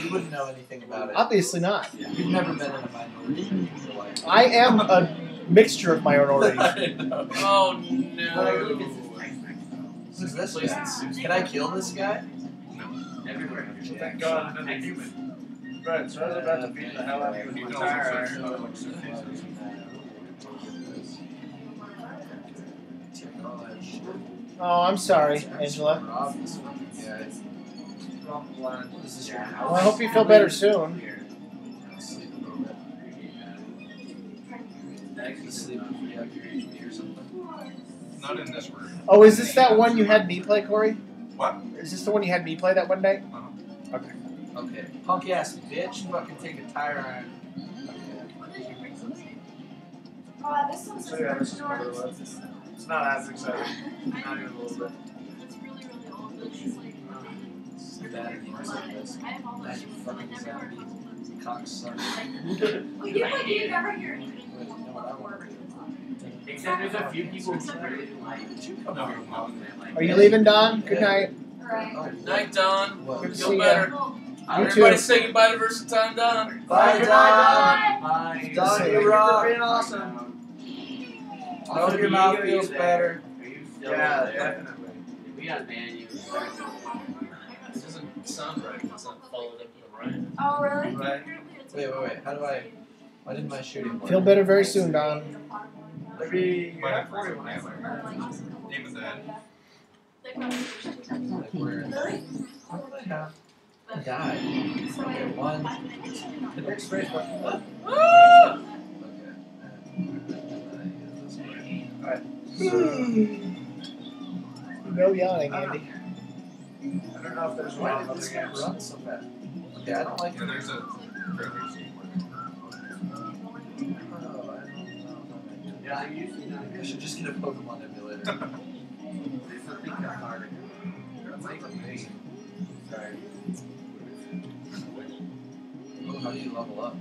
You wouldn't know anything about it. Obviously not. You've never been in a minority in your life. I am a mixture of minorities. I know. Oh Literally, is no. nice, nice. Who's this Plays guy? Can I kill this guy? No. Everywhere. Thank God I'm a human. Right, so I was about to beat the hell out of you with my tire Oh, I'm sorry, Angela. Rob this fucking guy. This is your Yeah. house. Well, I hope you feel better soon. Sleep a little bit. You sleep if you have your HP or something. Not in this room. Oh, is this that one you had me play, Corey? What? Is this the one you had me play that one day? Uh-huh. Okay. Punk ass bitch, fucking take a tire iron. Oh, this one's So yeah, this is what it was. It's not as exciting. Not even a little bit. Bad games like this. That you fucking zombie. Cocksucker. We did what you never hear. Wait, you know what I want to do? Except there's a few people who really like. Did you come over here? Are you leaving, Don? Good night. Right. Oh, Night Don. Good to Feel see better. Well, You Everybody too. say goodbye to Versatile Don. Bye, Don. Bye. Don, Thank you you rock. being awesome. I hope your mouth feels better. Are you still Yeah, there? definitely. We gotta ban you. This doesn't sound right. It's not followed up with a rhyme. Oh, really? Right. Wait, wait, wait. How do I? Why didn't my shooting work? Feel better very soon, Don. Maybe you Might got have 40. Demon Dead. Really? How did I have? I died. Okay, one. The Next space button. Ah! Okay. Alright. no yawning, Andy. I don't know if there's one other this guy games. run so bad? Okay, I don't like Yeah, there's a trailer scene. Oh, I. Yeah, I usually I should just get a Pokemon emulator. There's something that's harder. Sorry. Oh, how do you level up?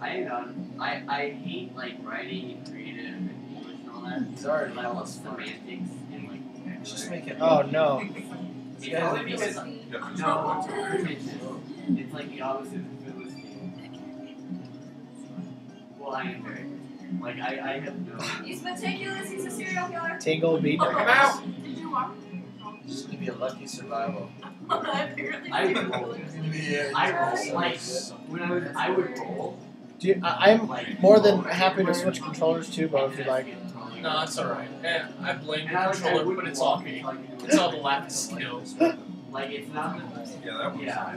I ain't on. I I hate like writing and creative and English and all that. He's already But I love almost fun. semantics and like. Just make it. Oh no. It's guys only because just- Yeah, no, no pretentious. It's like the opposite of Philistine. Well, I am very. Like I I have no. He's meticulous. He's a serial killer. Tingle beat. I'm out. Be a lucky survival. Apparently. I you roll. It's gonna be a. I roll like when I was I would roll Do you, I, I'm like more than happy to switch controllers too, but if you like. No, it's alright. And I blame the I, like, controller, wouldn't but it's walk all me. It's all the lack of skills. Like it's not. Yeah, that was Yeah,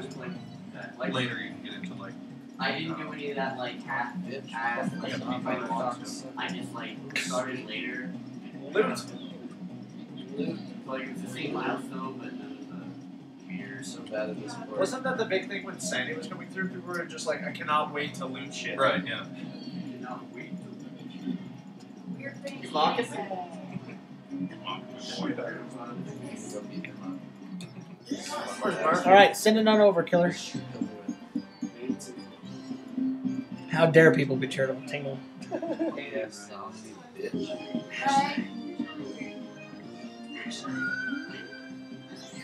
I like later you can get into like I didn't do any of that like half Bitch. ass like Fucking I I just like started later. Loot. Like it's the same milestone, but none of the You're so bad at this sport. Wasn't that the big thing when Sandy was coming through? People were just like, I cannot wait to loot shit. Right, yeah. you know we. Weird things. You lock it? he said. Go beat him up. Where's Mark? All right, send it on over, killer. How dare people be charitable, Tingle? Yes, zombie bitch. Right?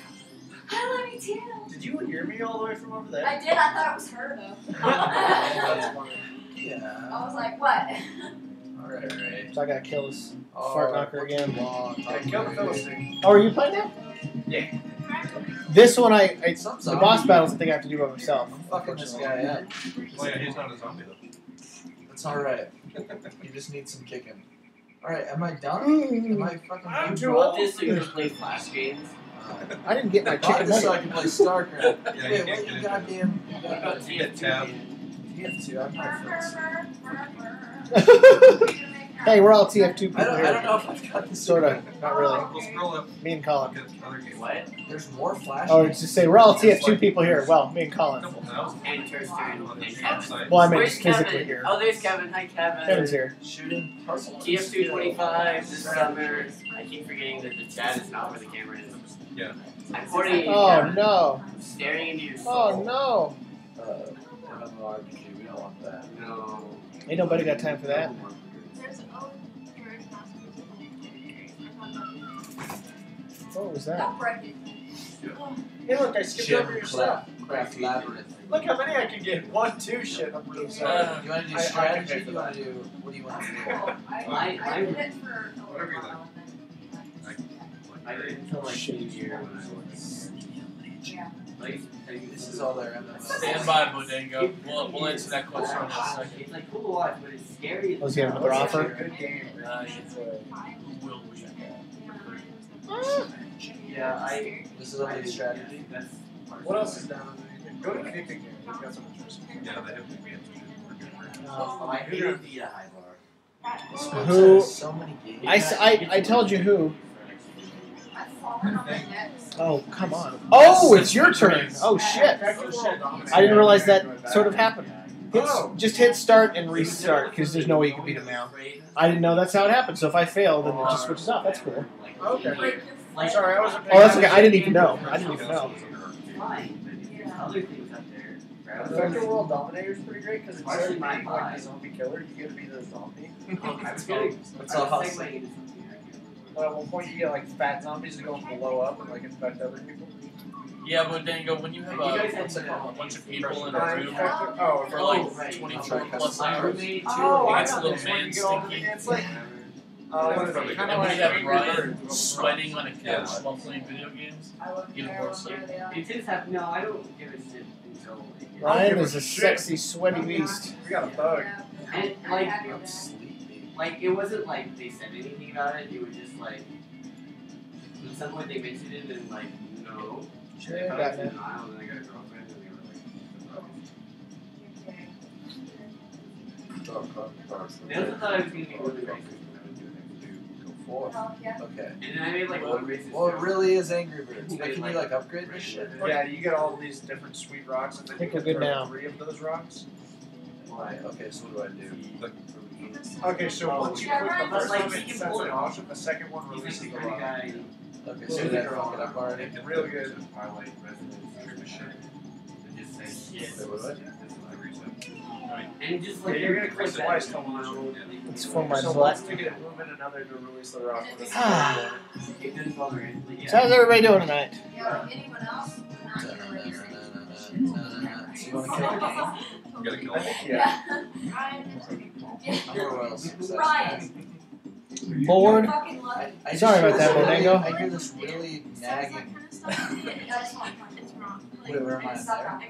I love you too. Did you hear me all the way from over there? I did. I thought it was her though. I Yeah. I was like, what? Alright, right. So I gotta kill this Oh, fart knocker again. I killed the Philistine. Oh, are you playing that? Yeah. This one, I, I Some the zombie. boss battles, I think I have to do by myself. I'm fucking this guy up. Well, yeah, he's not a zombie though. It's alright. You just need some kicking. Alright, am I done? Am I fucking I'm being too brought? old. This so you can play flash games. I didn't get my I bought chicken this so I nugget. can play StarCraft. Yeah, you Wait, can't what get you it. goddamn. You What about goddamn. You get tab. You have to. I'm not fixed. Hey, we're all TF2 people I don't, I don't here. know if I've got this. Sort of, not really. We'll scroll up. Me and Colin. at other games. What? There's more flash. Oh, it's just say we're all TF2 people here. Well, me and Colin. couple And and Kevin. Well, I meant Where's just physically Kevin? here. Oh, there's Kevin. Hi, Kevin. Kevin's here. Shooting. TF225 this summer. I keep forgetting that the chat is not where the camera is. Yeah. I'm pointing at you, Oh Kevin. no! I'm staring into your screen. Oh no! Uh, MMORPG, we don't want that. No. Ain't nobody got time for that. What was that? Don't break. Hey, look, I skipped Jim over your stuff. Craft Labyrinth. Look how many I can get. One, two, shit. I'm really sorry. Uh, You want to do I- I can strategy? pay for you want to do? What do you want to do? I, I did it for a Whatever you while. I did it until like Shit. year when I was. Yeah. Like, This is all there. Stand by, Bodega. We'll, we'll answer that question in a second. It's like cool to watch, but it's scary. Oh, is he have another offer? Good game. Uh, It's, Will we check Yeah, I. This is only strategy. What else is down there? Go to Kicking Game. They've got some interesting Yeah, they have the answers. We're good for it. Oh, I hated the uh, high bar. This one Who- says so many games. I, s- I- I told you who. I've fallen on my neck. Oh come on! Oh, it's your turn. Oh shit! I didn't realize that sort of happened. Hit, Oh. Just hit start and restart because there's no way you can beat him now. I didn't know that's how it happened. So if I fail, then it just switches off. That's cool. Okay. Break your Sorry, I wasn't Oh, that's okay. I didn't even know. I didn't even know. fine, but there's other things up there. Vector World Dominator is pretty great because instead Partially of my being like the zombie killer, you get to be the zombie. It's good. It's all hustle. Segway into something. I can't remember Well, at one point you get like fat zombies that go and blow up and like infect other people. Yeah, Bodega, when you have You guys a, had what's it to- called, a bunch of people in a room, oh, for for like like 24 plus hours, roommate, too. It gets a little this man You get all the- stinky. It's like uh, Yeah, what is probably it? Kind of like you have Angry Ryan Birds. sweating on a couch Yeah. while playing video games, even worse. Like, It just happened. No, I don't give a shit until. it Ryan is a sexy, sweaty beast. We got a bug. And like, I'm like it wasn't like they said anything about it. It was just like at some point they mentioned it and like no. Sure, They got got it. an aisle and then I got a girlfriend and they were like. They also thought I was gonna be really racist it. Go forth. Well, yeah. Okay. And then I made like one racist. Well, it really is Angry Birds. But can you like upgrade this shit? Yeah, you get all these different sweet rocks, and then I think you we're good now. three of those rocks. Why? Okay, so what do I do? Okay, so Oh, once you yeah, click right. the first Like, one, he it sets an it off. option. The second one releases the the rock. guy. Okay, so did I fuck it up already? Real good. Twilight residents that just say shit. What, what? And just Yeah, like you're gonna click click that twice little till It's for my so butt. once to get it moving, another to release the rock. Ah. It doesn't bother anything. Yeah. So how's everybody doing tonight? Yeah, anyone else? Not So gonna release it. you wanna kill the game? You gotta kill I think yeah. Yeah. I'm more well successful. Ryan. Bored? I. I Sorry about that, this really- Bodego. I hear this really nagging. That's fine. It's wrong. Wait, where am I? It's not wrong.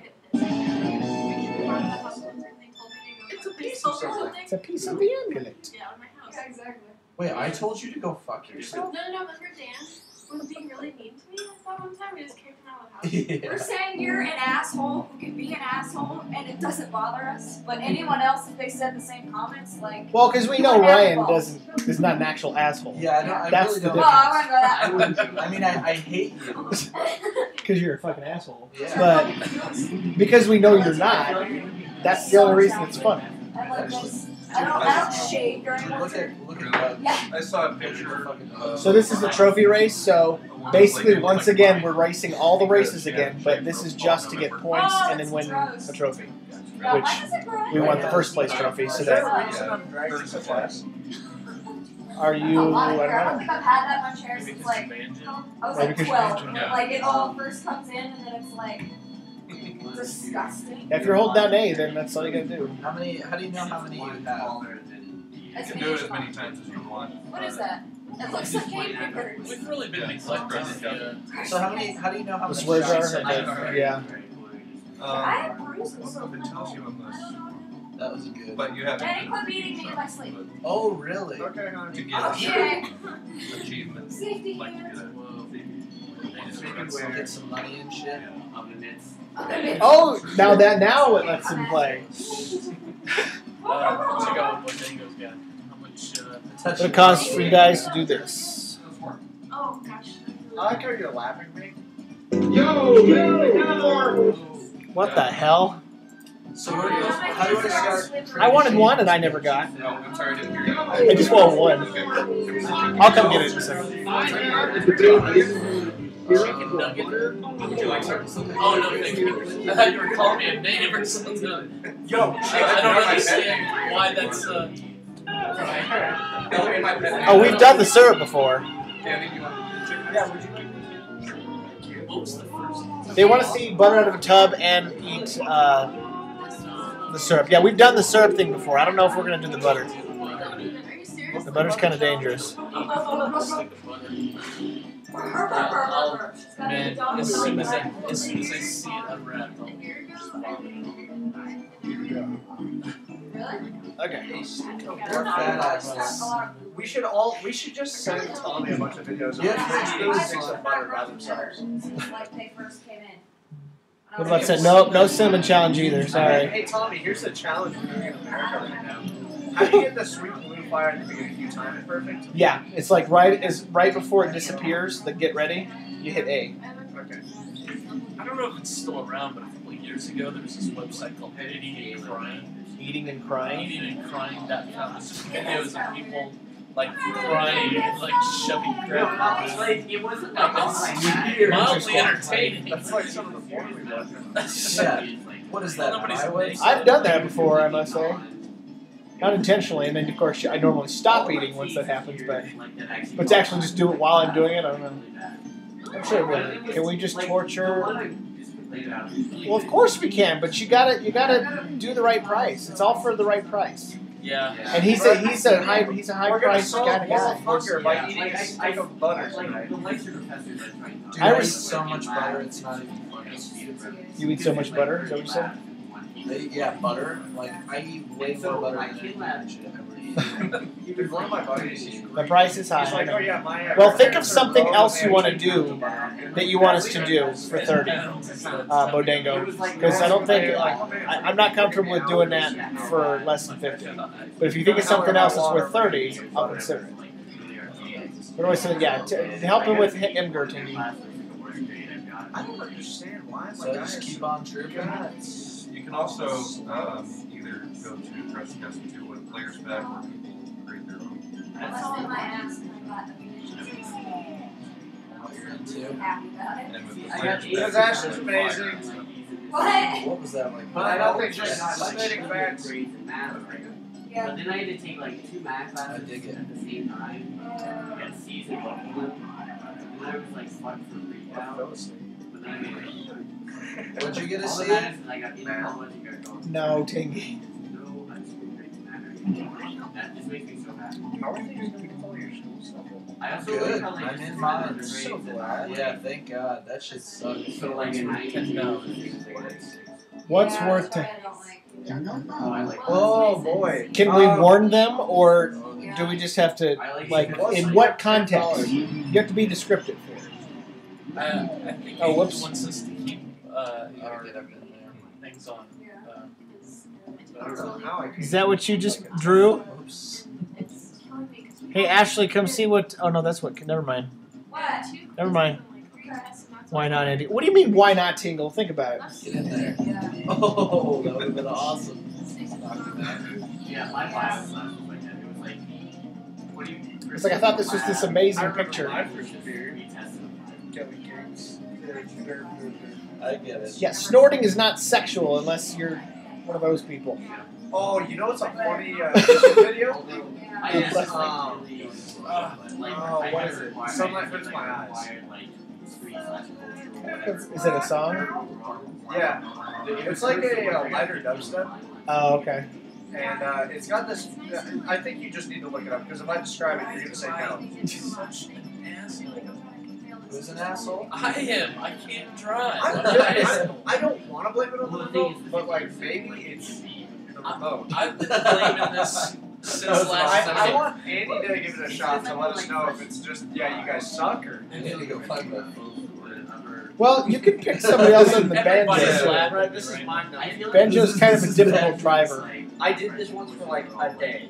It's a piece of something. It's a piece of the amulet. Yeah, out of my house. Yeah, exactly. Wait, I told you to go fuck yourself. No, no, no, remember Dan was being really mean to me that one time? We just kicked him out of the house. We're saying you're an asshole who can be an asshole and it doesn't bother us. But anyone else, if they said the same comments, like, Well, because we know Ryan balls. doesn't is not an actual asshole. Yeah, I, don't, I That's really the don't. well, I wouldn't go that wouldn't. I mean, I, I hate you. Because you're a fucking asshole. Yeah. But because we know you're not, that's the only reason it's funny. I like this. I don't, I don't shade during Look at look at Doug. Yeah. I saw a picture. of- uh, So this is the trophy race. So basically, once again, we're racing all the races again, but this is just to get points and then win a trophy. Which why does it grow? We want the first place trophy. So Is there that a reason I'm dragging so fast? are you? a lot of I don't don't know. think I've had that much hair since like. I was like 12. Like it all first comes in and then it's like disgusting. If you're holding down A, then that's all you gotta do. How many? How do you know how many you have? You can do it as many times as you want. What is that? It looks like Angry Birds. We've really been neglecting the. Uh, So how many? How do you know how The many swears shots are, in but- there? yeah. I Um, have bruises. I don't know if it tells you on this, That was good. but you have Daddy, quit beating me in my sleep. Oh really? Okay, honey. to get Okay. achievements. Safety Like to here. get a Get some money and shit. Oh, now that now it lets him play. uh, check out what Dango's got. How much? Uh, What it costs for you guys to do this? Oh gosh. I like how you're laughing at me. What the hell? So where do you, how do I start? I wanted one and I never got. No, I'm sorry, I didn't hear you. I just want one. I'll come get it in a second. Chicken nugget? Would you like something? Oh no, thank you. I thought you were calling me a name or something. Yo, I don't understand why that's. Uh, Oh, we've done the syrup before. Danny, you want chicken? Yeah, would you like what was the first? They want to see butter out of a tub and eat uh, the syrup. Yeah, we've done the syrup thing before. I don't know if we're gonna do the butter. Are you serious? The butter's kind of dangerous. I'll, man, as soon as I, as soon as I see it unwrapped, I'll just vomit. Really? Okay. We're. We should all. We should just send Tommy a bunch of videos of Yeah, French please. of butter by themselves. Like they first came in. What about that? Nope, no cinnamon challenge either. Hey, Sorry. hey Tommy, here's the challenge we're doing in America right now. How do you get the sweet blue fire at the beginning? You time it perfect. Yeah, it's like right is right before it disappears. The get ready, you hit A. Okay. I don't know if it's still around, but a couple of years ago there was this website called Eating and Crying. Eating and crying. Eating and Crying.com. It's just videos of people like crying and like shoving crap. in their Like, it wasn't Like, like, it's my mildly entertaining. That's like some of the porn we watch. Yeah. What is that? Nobody's Highway? I've done that before, I must say. Not intentionally, and then of course I normally stop eating once that happens, but but to actually just do it while I'm doing it, I don't know. I'm sure it would. Can we just torture? Well, of course we can, but you gotta you gotta do the right price. It's all for the right price. Yeah. And he's a he's a high he's a high We're gonna price solve kind of guy. motherfucker by Yeah. eating Like, a I- stick I- of butter tonight. the lecture professors are trying to Dude, I I eat so much butter, it's not even funny. You eat so much butter. Is that what you said? I eat, yeah, butter. Like I eat way more butter than any other shit I ever eat. Dude, one of my buddies, The price is high. like, oh yeah, my. Well, think of something else you wanna do that you want us to do for thirty, uh, Bodango. Because I don't think I, I'm not comfortable with doing that for less than fifty. But if you think of something else that's worth thirty, I'll consider it. But do I say? Yeah, to, to help him with Imgur Tingy. I don't understand why So my I just keep on tripping. It's You can also um, either go to Trust Custom 2 with Players Pack where people create their own. That's all my ass and I got what you're into. happy about it. And with the I got Pack, eight. you Because can Ashley's amazing. What? What was that like? But I don't think just spitting facts. grades in math. Yeah. But then I had to take like two math classes I at the same time Uh, and C's in both of them. And I was like fucked for three out. But then I made it. What'd you get a All that C? matters is I got in Math. college and got going. No, Tingy. No high school grades matter. That just makes me so happy. How are you gonna control your school stuff? I also Good. like I'm in mine. So glad. Yeah, thank God. That shit sucks. So like in ninth Ten dollars. What's yeah, worth that's to? why I don't like Oh, I like Oh boy. Can we Um, warn them, or do we just have to? Like Like, in what context? You have to be descriptive here. I, I think Oh, whoops. wants us to keep uh, our get up in there. things on. Uh, I don't know how I. Is that what you just drew? Oops. Hey Ashley, come see what. Oh no, that's what. Never mind. What? Never mind. Why not, Andy? What do you mean? Why not Tingle? Think about it. Get in there. Oh, that would have been awesome. Yeah, my bio class was like that. It was like, what do you? It's like I thought this was this amazing I remember picture. My first beer. Retested. Kelly Kings. I get it. Yeah, snorting is not sexual unless you're one of those people. Oh, you know what's a funny uh, video? I just Um, uh, oh, I what it? Sunlight I hurts my eyes. required, like, history slash cultural whatever. Is, is it a song? Yeah. It's like a uh, lighter dubstep, Oh, okay. and uh, it's got this. I think you just need to look it up because if I describe it, you're gonna say no. Such an asshole. Who's an asshole? I am. I can't drive. I'm, I'm I. I don't want to blame it on the Well, remote, but like maybe it's the remote. I've been blaming this since last I, time. I want Andy to give it a shot to let us know if it's just yeah you guys suck or. I need to go find my phone. Well, you could pick somebody else other than Everybody's Banjo. laughing. Brett, this is mine now. I feel like Banjo's this kind is of a difficult best. driver. I did this once for like a day.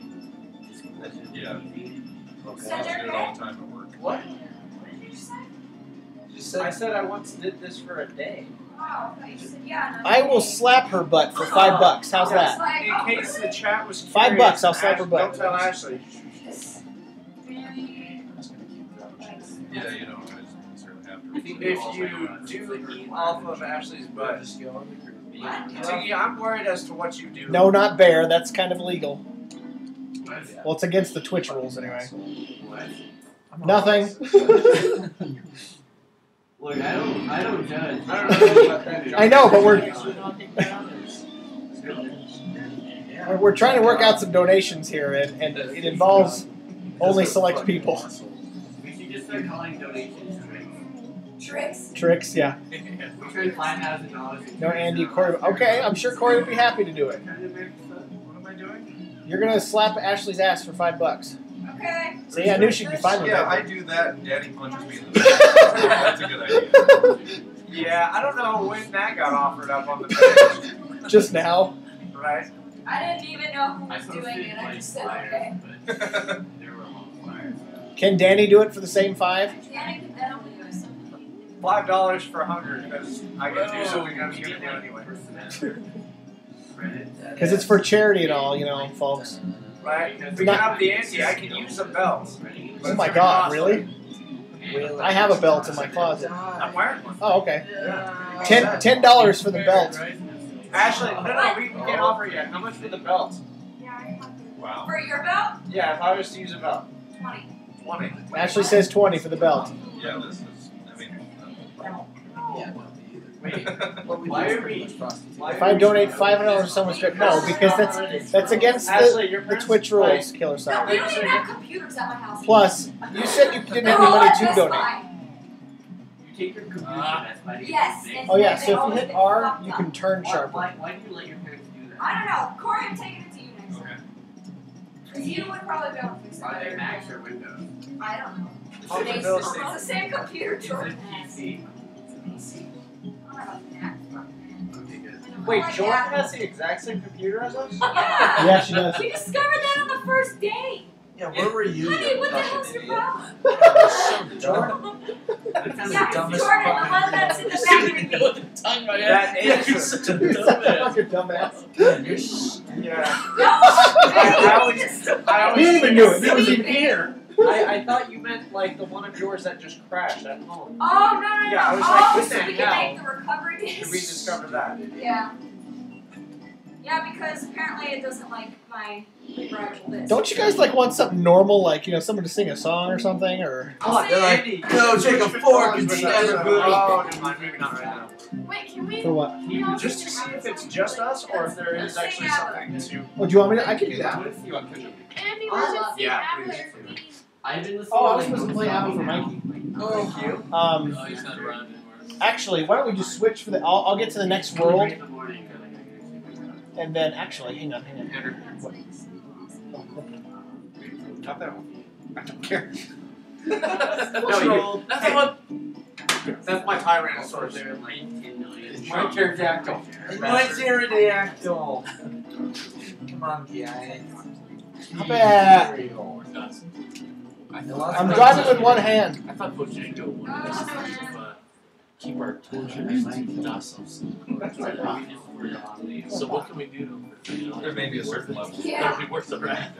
Yeah, Is I that do it all the time at work. What? You I said said I once did this for a day. Oh, okay. Said yeah. I will slap her butt for five oh, bucks. How's I was that? In oh, case the chat was Five bucks, I'll slap her butt. Don't tell Ashley. Yeah, you don't always necessarily have to. If you do eat off of Ashley's butt, just go on the group. I'm worried as to what you do. No, not bear. That's kind of illegal. Well, it's against the Twitch rules anyway. Nothing. Look, I don't, I don't judge. I don't know about that. I know, but we're- We're, we're trying to work out some donations here, and, and it involves only select people. We should just start calling donations tricks. Tricks. Tricks, yeah. We turned five thousand dollars. No, Andy, Corey. Okay, I'm sure Corey would be happy to do it. What am I doing? You're gonna slap Ashley's ass for five bucks. Okay. yeah, I knew she'd be fine with Yeah, I do that and daddy punches me in the back. That's a good idea. Yeah, I don't know when that got offered up on the page, Just now. right? I didn't even know who I was doing it. I like just said flyers, okay. there were long flyers. Can Danny do it for the same five? Danny could then only. Five dollars for hunger because I gotta do something I was We gonna did, do like, anyway. first semester credit. Because it's for charity and all, you know, folks. Right? If we can up the ante, I can use a belt. Oh my god, really? Really? I have a belt in my closet. I'm wearing one. Oh, okay. Ten ten dollars for the belt. Ashley, no, no, we, we can't offer yet. How much for the belt? Yeah, I have. Wow. For your belt, Yeah, if I was to use a belt, twenty. twenty. Ashley says twenty for the belt. Yeah, this is, I mean, Yeah. Wait, Why are we? If I donate five hundred dollars to someone's trip, no, because that's that's against the, the Twitch rules, Killer No, Sound. we don't even have computers at my house. Plus, you said you didn't have any money to donate. You take your computer. Best Buy Yes, and Oh yeah, so if you hit R, you can turn Why, sharper. why, why do you let your parents do that? I don't know. Corey, I'm taking it to you next okay. Because you would probably be able to fix it Are better they than Macs I or Windows? I don't know. It's, the it's the same computer It's a Jordan has. PC. It's a PC. Wait, Jordan yeah. has the exact same computer as us? Yeah. Yeah, she does. We discovered that on the first day. Yeah, where were you? Honey, what the hell's your idiot? problem? Jordan. That sounds Yeah, like dumbest Jordan, the fucking one that's in the You back didn't of know me. what the tongue I That had. Yeah, answer. you're such a dumbass. Fucking dumbass. Man, you're sh- Yeah. No! I always, I He always didn't even do it. He was even here. I, I thought you meant like the one of yours that just crashed at home. Oh, no, no, no. Yeah, I was oh, like, what so the we hell? can make the recovery Did disc. we discover that? Yeah. Yeah, because apparently it doesn't like my actual disc. Don't you guys like want something normal, like you know, someone to sing a song or something, or I'll They're like, go take a fork and With stab that- a booty. Oh, never mind, maybe not right now. Wait, can we? for what? No, Just to see if it's just us or if there is actually something to. Oh, do you want me to? I can do that. want to see what ketchup. Andy, Oh, we should see yeah, Adler please. For me. I've been listening. Oh, I was like, supposed to play Apple for Mikey. Oh, thank you. Um, No, he's not around anymore. actually, why don't we just switch for the? I'll, I'll get to the next world, In the morning, I think I can actually- and then actually, hang on, hang on. Not that one. I don't care. No, you- That's the one. That's my Tyrannosaurus. There are like 10 million. My pterodactyl. My pterodactyl. Come on, guys. How bad? I'm driving with one hand. I thought Bojangles wanted us to uh, keep our torches docile. So what can we do to there may be a certain level. Yeah. That'd be worth the ride.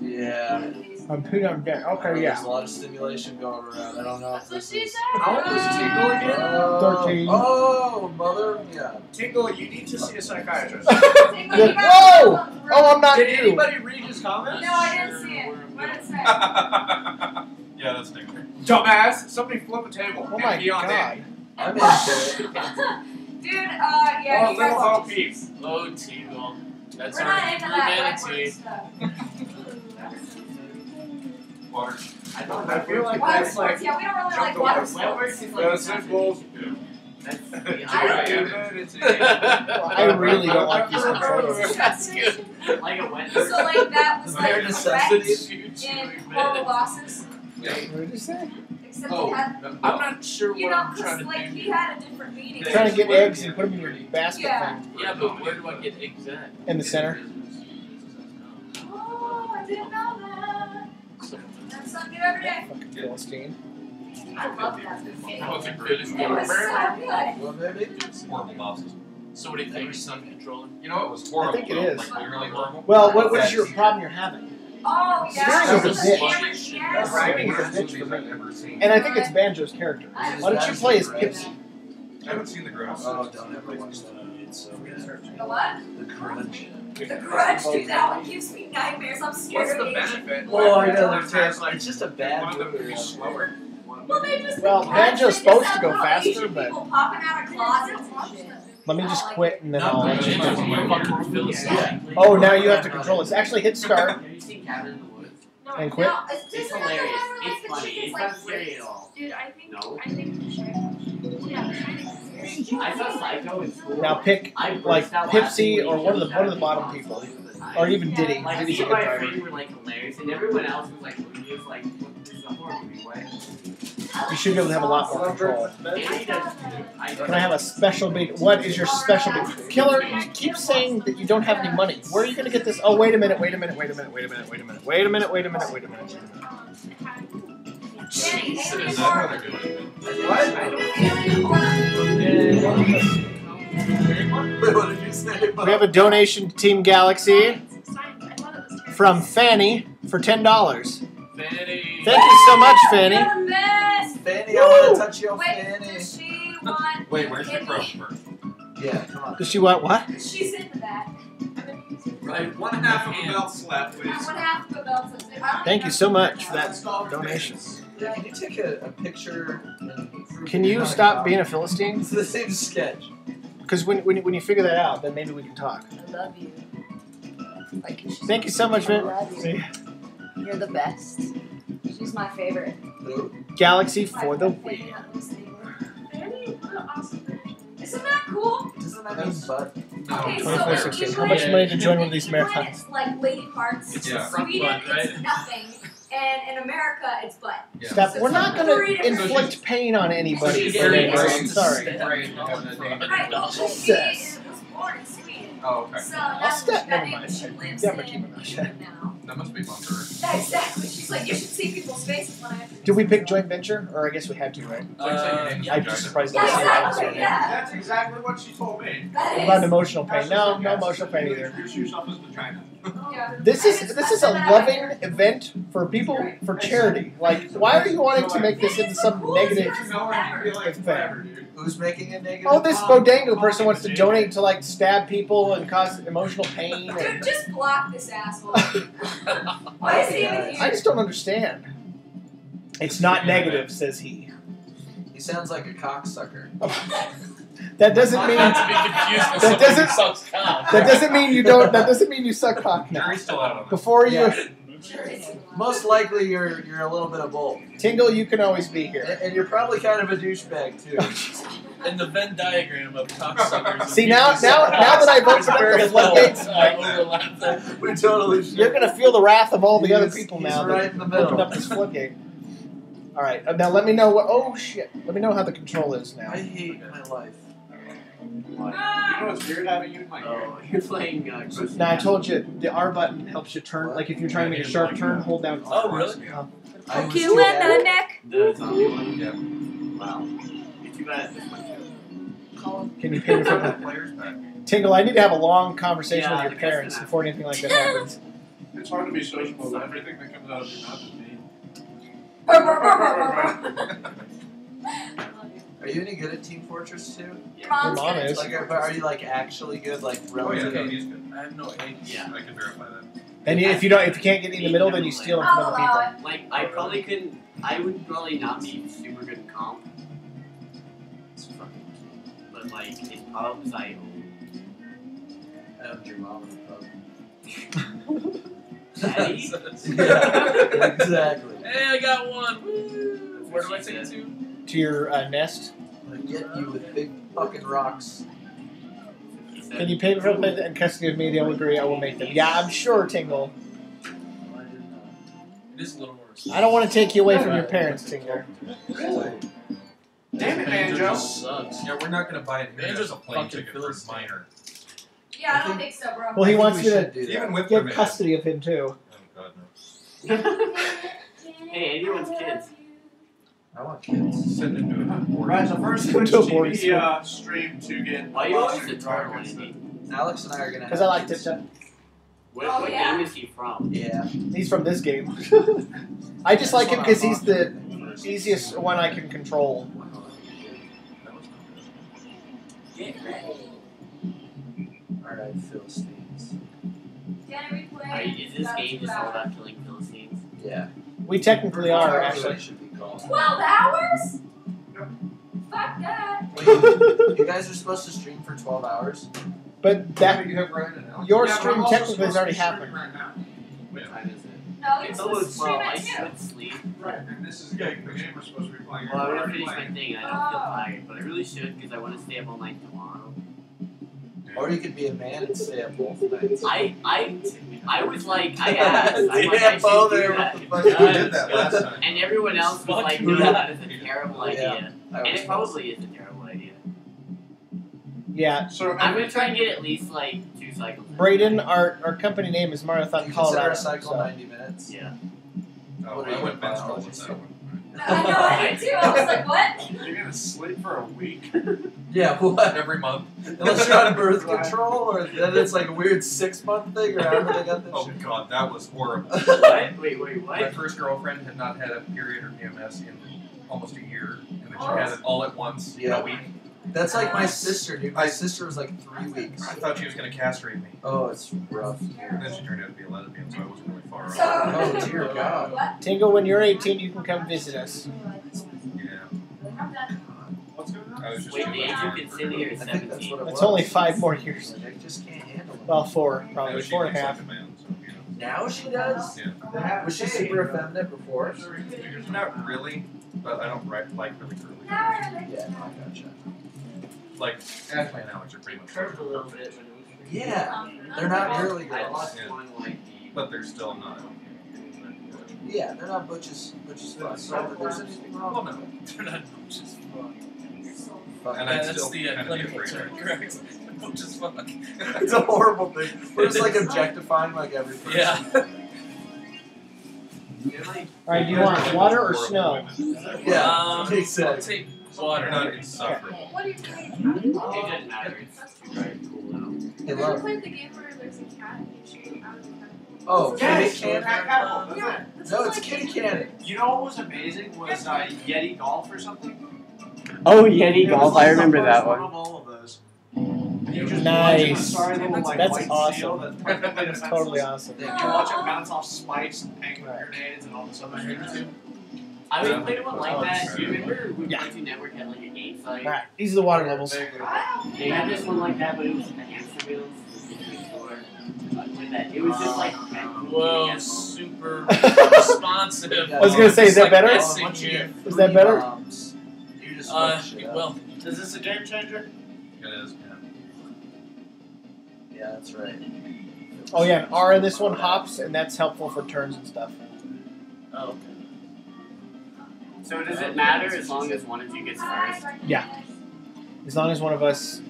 Yeah. I'm peanut I'm dead. Okay, There's a lot of stimulation going around. I don't know if That's what this she said. How old is Tingle again? Oh, Thirteen. Oh, mother. Yeah. Tingle, you need to see a psychiatrist. Tingle, you got Whoa! Oh, I'm not Did you. anybody read his comments? No, I didn't see it. What did it say? yeah, that's Nick. Dumbass! Somebody flip a table. Oh my be on god. I'm into it. Dude, uh, yeah, oh, you little guys. Bo Oh, Tingle. That's We're our not into humanity. wet stuff. Water. I thought I feel like Water that's like sports, yeah, we don't really jump like the water water. sports. Wetworks is like symbols. That's I- I really don't like these controllers. That's good. like a wet. So like that was Bare like necessity. correct in horrible bosses, What did you say? except Oh, he had, I'm not sure you what know, I'm trying because to like do. he had a different meaning. Trying to get eggs and put them in your basket Yeah. thing Yeah, but where do I get exact? in the center. Oh, I didn't know that. That's something new every day. Fucking Philistine. I love that movie. That was a great It was so good. Well, maybe. horrible bosses. So what do you think? Sun controller? You know, it was horrible. I think it though, is. Like, really horrible. Well, what, what is your problem you're having? Oh yeah, Steering the a bitch. yes. Right. One It's a bitch for me. ever seen. And I think it's Banjo's character. Why don't you play as Pipsy? I haven't seen the gross. Oh, don't ever watch that. The what? The crunch. The Grudge 2000 gives me nightmares. I'm scared What's of the benefit? Oh, I know. It's, like, just a bad movie. movie. slower. Well, they just well Banjo's supposed to uh, go faster, but. Popping out of closets. Let me just quit and then I'll. Oh, now you have to control this. Actually, hit start. and quit. No, it's just hilarious. It's funny. It's not scary at all. Dude, I think. No. I think. Yeah. Now pick I like out Pipsy or one of the one of the bottom down people, most of the time. or even Diddy. Like Diddy's a good my driver. friend were like hilarious, and everyone else was like, he was like, "This is a horror movie. You should be able to have a lot more control. And he does too. I Can I have a special big? What is your special big? Killer, you keep saying that you don't have any money. Where are you going to get this? Oh, wait a minute, wait a minute, wait a minute, wait a minute, wait a minute, wait a minute, wait a minute, wait a minute. Danny, Is alien that horror. what they're doing? Alien horror. Wait, what did you say? We have a donation to Team Galaxy from Fanny for ten dollars. Fanny. Thank you so much, Fanny. You're the best. Fanny, I want to touch your Wait, Fanny. does she want? Wait, where's the kidney? crow first? Yeah, come on. Does she want what? She's into that. Right, one half of a belt slap, please. I would have to go belt something. Thank you so much for that donation. Yeah, can you take a, a picture Can you're you not stop cop? being a Philistine? It's the same sketch. Because when, when, when you figure that out, then maybe we can talk. I love you. Like, she's Thank you so much, I Vin. love you. You're the best. She's my favorite. Galaxy My for the friend win. Fanny not listening. Fanny, what an awesome thing. Isn't that cool? Doesn't that mean butt? Okay, so 2416. How much money to join one of these in marathons? It's like lady parts. It's Yeah. the front Sweden, butt, right? it's nothing. And in America, it's butt. Yeah. Stop. So We're not going to different- inflict pain on anybody She's for very this. I'm sorry. Right. Right, well, she was born in Sweden. Oh, okay. So I'll step. what Never named, mind. but she lives Never in keep it now. That must be fun. Yeah, exactly. She's like, you should see people's faces when I. Did we pick joint venture? Or I guess we had to, right? Like saying your Uh, name's I'm Jack. just surprised Yeah, I said exactly. Yeah. That's exactly what she told me. That What is. about emotional pain? No, no emotional pain either. Introduce yourself as the China. Yeah. This is this is a loving event for people for charity. Like, why are you wanting to make this into some negative? You know her, you'd be like, whatever, dude. Who's making a negative? Oh, this comment? Bodango person wants to donate to like stab people and cause emotional pain. Dude, And just block this asshole. Why is he even I just don't understand. It's not negative, says he. He sounds like a cocksucker. That doesn't mean to be confused That doesn't- sucks cock. that doesn't mean you don't. That doesn't mean you suck cock now. Jury's still out on that. Before you Yeah. Most likely, you're you're a little bit of both, tingle, you can always be here. and you're probably kind of a douchebag too. In the Venn diagram of cocksuckers. See, now- now- now that I've opened up the Very floodgates- low, uh, we totally should. You're gonna feel the wrath of all the other people he's now right that in the opened middle. up this floodgate. All right, uh, now let me know what. Oh shit! Let me know how the control is now. I hate my life. You know what's weird having you in my ear? You're playing. Uh, Crucible. Now I told you the R button helps you turn. Like if you're trying to make a sharp turn, hold down. R. Oh, really? Uh, I You in bad. the neck. The zombie one. Yeah. Wow. You're too bad at this one too. Can you pay me for the that? players back. Tingle, I need to have a long conversation Yeah, with your parents before anything like that happens. It's hard to be sociable when everything that comes out of your mouth is mean. Are you any good at Team Fortress 2? Your Your mom's mom good. is. Like, are, are you like actually good? Like Oh yeah, no, he's good. I have no idea. Yeah. I can verify that. And if you don't, if you can't get in the middle, then you steal them from I'll other people. Like, I probably couldn't. I would probably not be super good in comp. It's fucking. But like in pubs, I. I pound your mom in the Daddy? pub. yeah, exactly. Hey, I got one. Woo. Where do I take it to? To your uh, nest. I'm gonna get you with big fucking rocks. Can you pay me for the play and custody of me? They will agree. I will make them. Yeah, I'm sure, Tingle. It is a little more. I don't want to take you away from your parents, Tingle. Really? Damn it, Banjo. just sucks. Yeah, we're not gonna buy an Banjo's a plane ticket for Philistine. minor. Yeah, I don't think so, bro. Well, he wants you to should do that. Even with get custody of him too. Oh god no. Hey, anyone's kids. I want kids. Send him to a board. Right, the first Twitch To a boarding TV uh, stream to get Why you always the turtle broadcast. lady? Alex and I are gonna. Because I like kids. Tip What, Oh, what yeah? game is he from? Yeah. He's from this game. I just like him because he's the easiest one I can control. Get ready. Alright, Philistines. Can Are is this game just all about killing Philistines? Yeah. We technically are actually. It should be called. Twelve hours? Fuck that. Wait, you guys are supposed to stream for 12 hours? But that you have Ryan and Alex. your Yeah, stream technically has already to happened. Right now. What time is it? No, you're It's supposed to almost stream 12. I it too. should sleep. Right, and this is yeah, the game we're supposed to be playing. Well, I'm gonna already finish my playing. thing. I don't feel tired, but I really should because I want to stay up all night tomorrow. Or you could be a man and stay up both nights. I I I was like I asked. I'm like I Yeah, should both do there. that. Who did that last time? And everyone else was like, no, that is a terrible Yeah. idea. I And it probably is a terrible idea. Yeah, So I'm gonna try and get at least like two cycles. Braden, our, our company name is Marathon You consider Colorado. a cycle so- 90 minutes? Yeah. Oh, I went gonna menstrual with that one. I know, I did too. I was like, what? You're gonna sleep for a week. Yeah, what? Every month. Unless you're on birth control, or then it's like a weird six month thing, or however they got this Oh shit. god, that was horrible. What? Wait, wait, My first girlfriend had not had a period or PMS in almost a year, and then she oh. had it all at once in a week. That's like my sister, dude. My sister was like three weeks. I thought she was going to castrate me. Oh, it's rough. And then she turned out to be a lesbian, so I wasn't really far off. Oh, dear God. What? Tingle, when you're 18, you can come visit us. Yeah. I'm done. What's going on? Was just Wait, the doing age that of for- consenting is I think that's what it It's was. only five more years. Like, I just can't handle it. Well, four, Now probably. she Four and a looks half. like a man, so, you know. Now she does? Yeah. Was she super effeminate before? Not really, but I don't like, like really curly. Yeah, I gotcha. Like, Ashley and Alex are pretty much Curved a little bit when it was Yeah, they're not really I girls. lost Yeah. like but they're still not. Yeah, they're not butch's butch's fuck. Not that there's anything wrong Well, no. They're not butch as fuck. Fuck. And Yeah, I'd that's still the uh, kinda be clinical term, of correct? Butch as fuck. It's a horrible thing. We're just like objectifying like every person. Yeah. You're. All right, do you want water or snow? Yeah, Um, makes I'll sense. Take They're water. not insufferable. What do you think? It doesn't matter. It's too very cool now. Hey, Have you ever love. played the game where there's a cat and you shoot out of the cat? Oh, Yes, kitty cat cannon. Yeah, this No, is it's like- kitty cannon. You know what was amazing was uh, Yeti Golf or something. Oh, Yeti It was like the first one of all of those. You just Nice. punch in sorry little like That's white awesome. that's perfectly That's defenseless. totally awesome. You watch it bounce off spikes and hang with Right. grenades and all this other shit too. I would play one like Oh, that. Do you remember when Yeah. Cartoon Network had like a game site? All right, these are the water levels. I don't They had this one like that, but it was the hamster wheels. With that, it was just like Whoa, super responsive. I was gonna say, is that like, better? messing Once you you. Is that three better? bombs, you just Uh, fuck shit up. well, Is this a game changer? It is, yeah. Yeah, that's right. Oh yeah, and R in this one hops, and that's helpful for turns and stuff. oh, okay. So does it matter as long as one of you gets first? Yeah. As long as one of us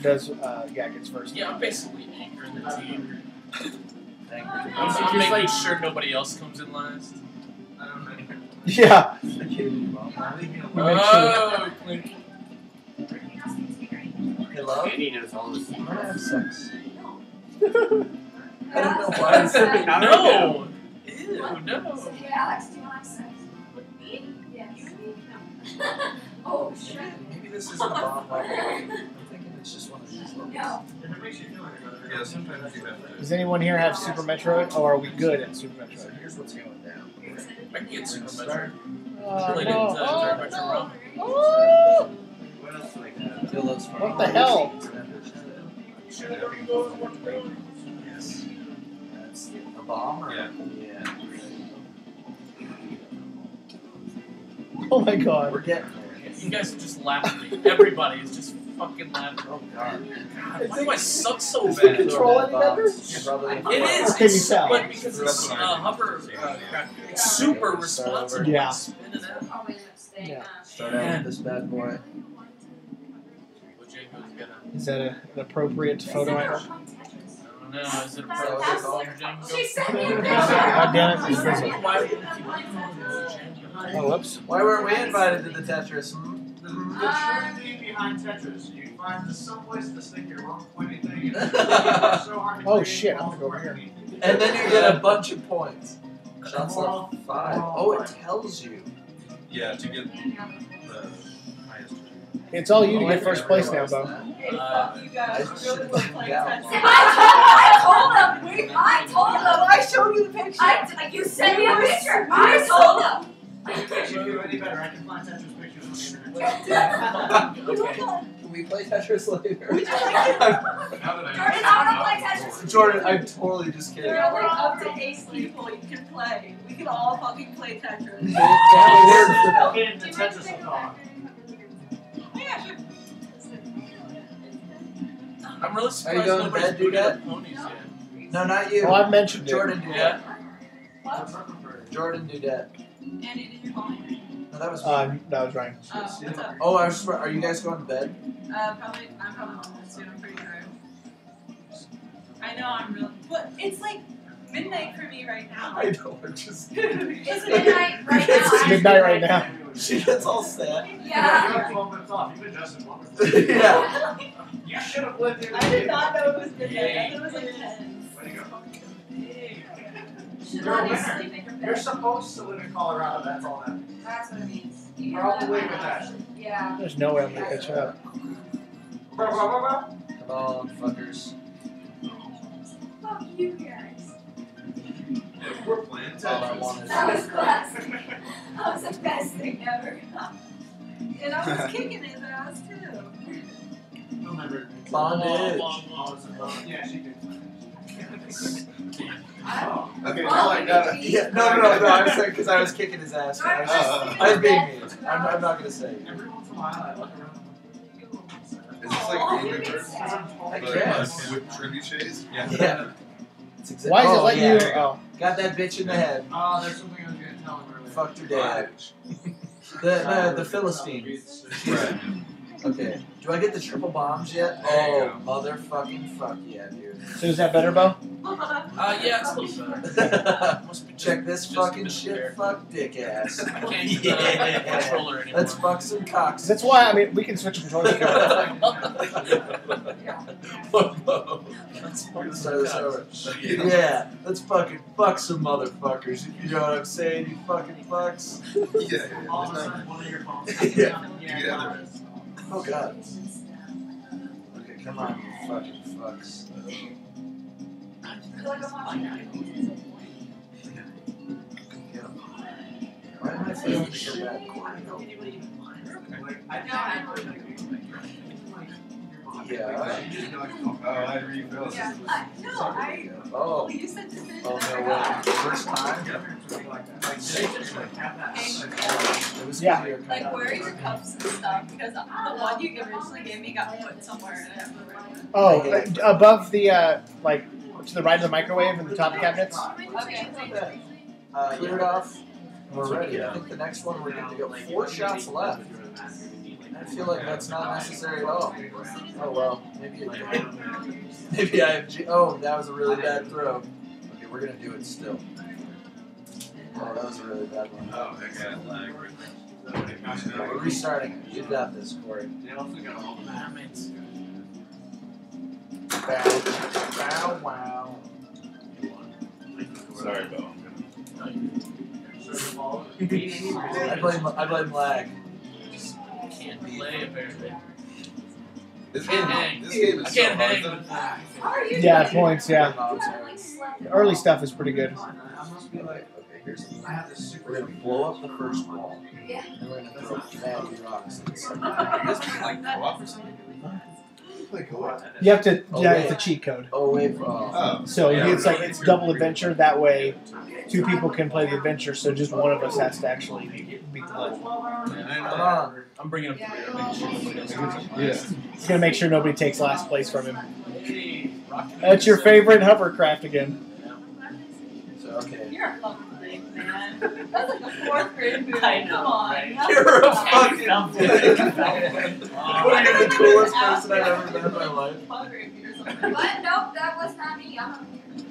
does, uh, yeah, gets first. Yeah, I'm basically anchoring the team. I'm, I'm making like- sure nobody else comes in last. Yeah. you. Make sure. Oh, Clink. Hey. Andy knows all this. I'm gonna have sex. I don't know why. No! Ew, no. Hey, Alex, do you want sex? oh, shit. Maybe this isn't a bomb level. I'm thinking it's just one of these levels. No. Yeah, sometimes you have to. Does anyone here have Super Metroid, or are we good at Super Metroid? here's what's going down. I can get Super Metroid. Oh, I played it no. uh, during Metro Rome. Oh. What else do I got? What the hell? Yes. That's a bomb Yeah. yeah. Oh my god. We're getting there. You guys are just laughing. Everybody is just fucking laughing. Oh god. God, why do I suck so Is the bad? control any better? It's probably It is. Can you It's, tell? but because it's uh, hover, uh, it's super responsive. Yeah. Like, spinning out. Yeah. Start out with this bad boy. Well, Django's gonna. Is that a, an appropriate photo I have? Don't know. Is it appropriate for She sent me a picture. God damn it, it's Frizzle. Why would you keep Django? Oh, whoops. Why weren't we invited to the Tetris? Hmm? The Uh, trinity behind Tetris. You find just some place to stick your long pointy thing. And so hard to Oh, shit, I'm gonna go over correctly. And then you get a bunch of points. Shots left five. Oh, it tells you. Yeah, to get the highest. It's all you to Oh, I get first place now, realize Bo. Uh, you I guys. just Really should've was tuned playing out. Tetris. I told them. I told him. I showed you the picture. I, you sent me a picture. I told him. If you do any better, I can find Tetris pictures on the internet. Okay. Oh can we play Tetris later? We just like Jordan, I want to play Tetris. Jordan, I'm totally just kidding. There are like up to eight people you can play. We can all fucking play Tetris. Yeah, In the Tetris thon. Oh, yeah, sure. I'm really Are surprised you going to nobody's bed, booted that? up ponies yet. No, not you. Oh, I've mentioned it. Jordan do Yeah. that. Jordan do that. Andy, did you call me? No, that was me. Uh, that was Ryan. Uh, what's up? Oh, I was. Are you guys going to bed? Uh, probably, I'm probably home soon. I'm pretty tired. I know I'm really, but it's like midnight for me right now. I know. I'm just. It's midnight right It's now. midnight right now. She gets all sad. You Yeah. have 12 minutes off. You've adjusted wonderfully. yeah. You should have lived in I did not know it was midnight. I thought it was like 10. Way to go. Should not be sleeping You're supposed to live in Colorado. That's all that. That's what it means. You hear Probably that? with that. Yeah. There's no way I'm gonna catch up. Come on, fuckers. Fuck you guys. If we're playing All I want is. That was classic. That was the best thing ever. And I was kicking his ass too. Remember. Bondage. Oh, it's a bond. Yeah, she did. Okay, Oh, now I got it. Yeah, no, no, no, no. I was saying because I was kicking his ass. I was, Uh, I was being mean. I'm, I'm not gonna say. it. Every once in a while, I look around. Is this like Oh, Angry you can Birds? I guess. uh, With trebuchets? Yeah. Yeah. It's exactly. Why is it oh, like yeah. you? Oh, Got that bitch in the head. Oh, there's something I was gonna tell him earlier. Fucked her dad. The the, the Philistine. Right. Okay. Do I get the triple bombs yet? There Oh, motherfucking fuck yeah, dude. so is that better, Bo? Uh, yeah, it's a little better. Must be Check this fucking shit. there. Fuck dick ass. I can't use the controller anymore. Let's fuck some cocks. That's why I mean we can switch controllers. if you want. Let's We're gonna fuck start this over. Yeah, let's fucking fuck some motherfuckers. You know what I'm saying? You fucking fucks. Yeah. All of a sudden, one of your phones. Yeah. Yeah. Oh god. Okay, come on, you fucking fucks. Why am I failing to go Yeah. You just like, Oh, I refill. Yeah. I, no, I. Oh. You said this is Oh no way. First time? like that. Like, they just like have that. It was Yeah. easier, Like, where are your cups and stuff? Because the one you originally gave me got put somewhere and I have to remember. Oh, uh, above the uh, like to the right of the microwave and the top cabinets. Okay, thanks. Uh, cleared off. We're ready. I think the next one we're going to go four shots left. I feel like that's not necessary at all. Oh well, maybe it, maybe I have. G- oh, that was a really bad throw. Okay, we're gonna do it still. Oh, that was a really bad one. Oh, I got lag. Okay, we're restarting. You got this, Corey. Damn it. Bow, bow, wow. Sorry, Bo. I blame I blame lag. Can't play apparently. This Can't game, hang. this game I is so can't hard. hang though. with that. Are you Yeah, doing? points. Yeah, the early stuff is pretty good. I must be like, Okay, here's I have this super. we're gonna blow up the first wall. Yeah. And we're gonna throw mad rocks inside. You guys can like co-op or something? Like what? You have to. Oh, yeah, wait. it's a cheat code. Oh wait, uh, Oh. So Yeah, it's like it's double adventure. That way, two people can play the adventure. So just one of us has to actually beat the level. come on. I'm bringing up the rear. Making sure nobody else gets it. Yeah. It's gonna make sure nobody takes last place from him. That's your favorite hovercraft again. So okay. That's like a fourth grade movie. I know, Come on. right? You're a fucking dick. Oh, You're the coolest person I've ever met in my life. Photography. But nope, that was not me. I'm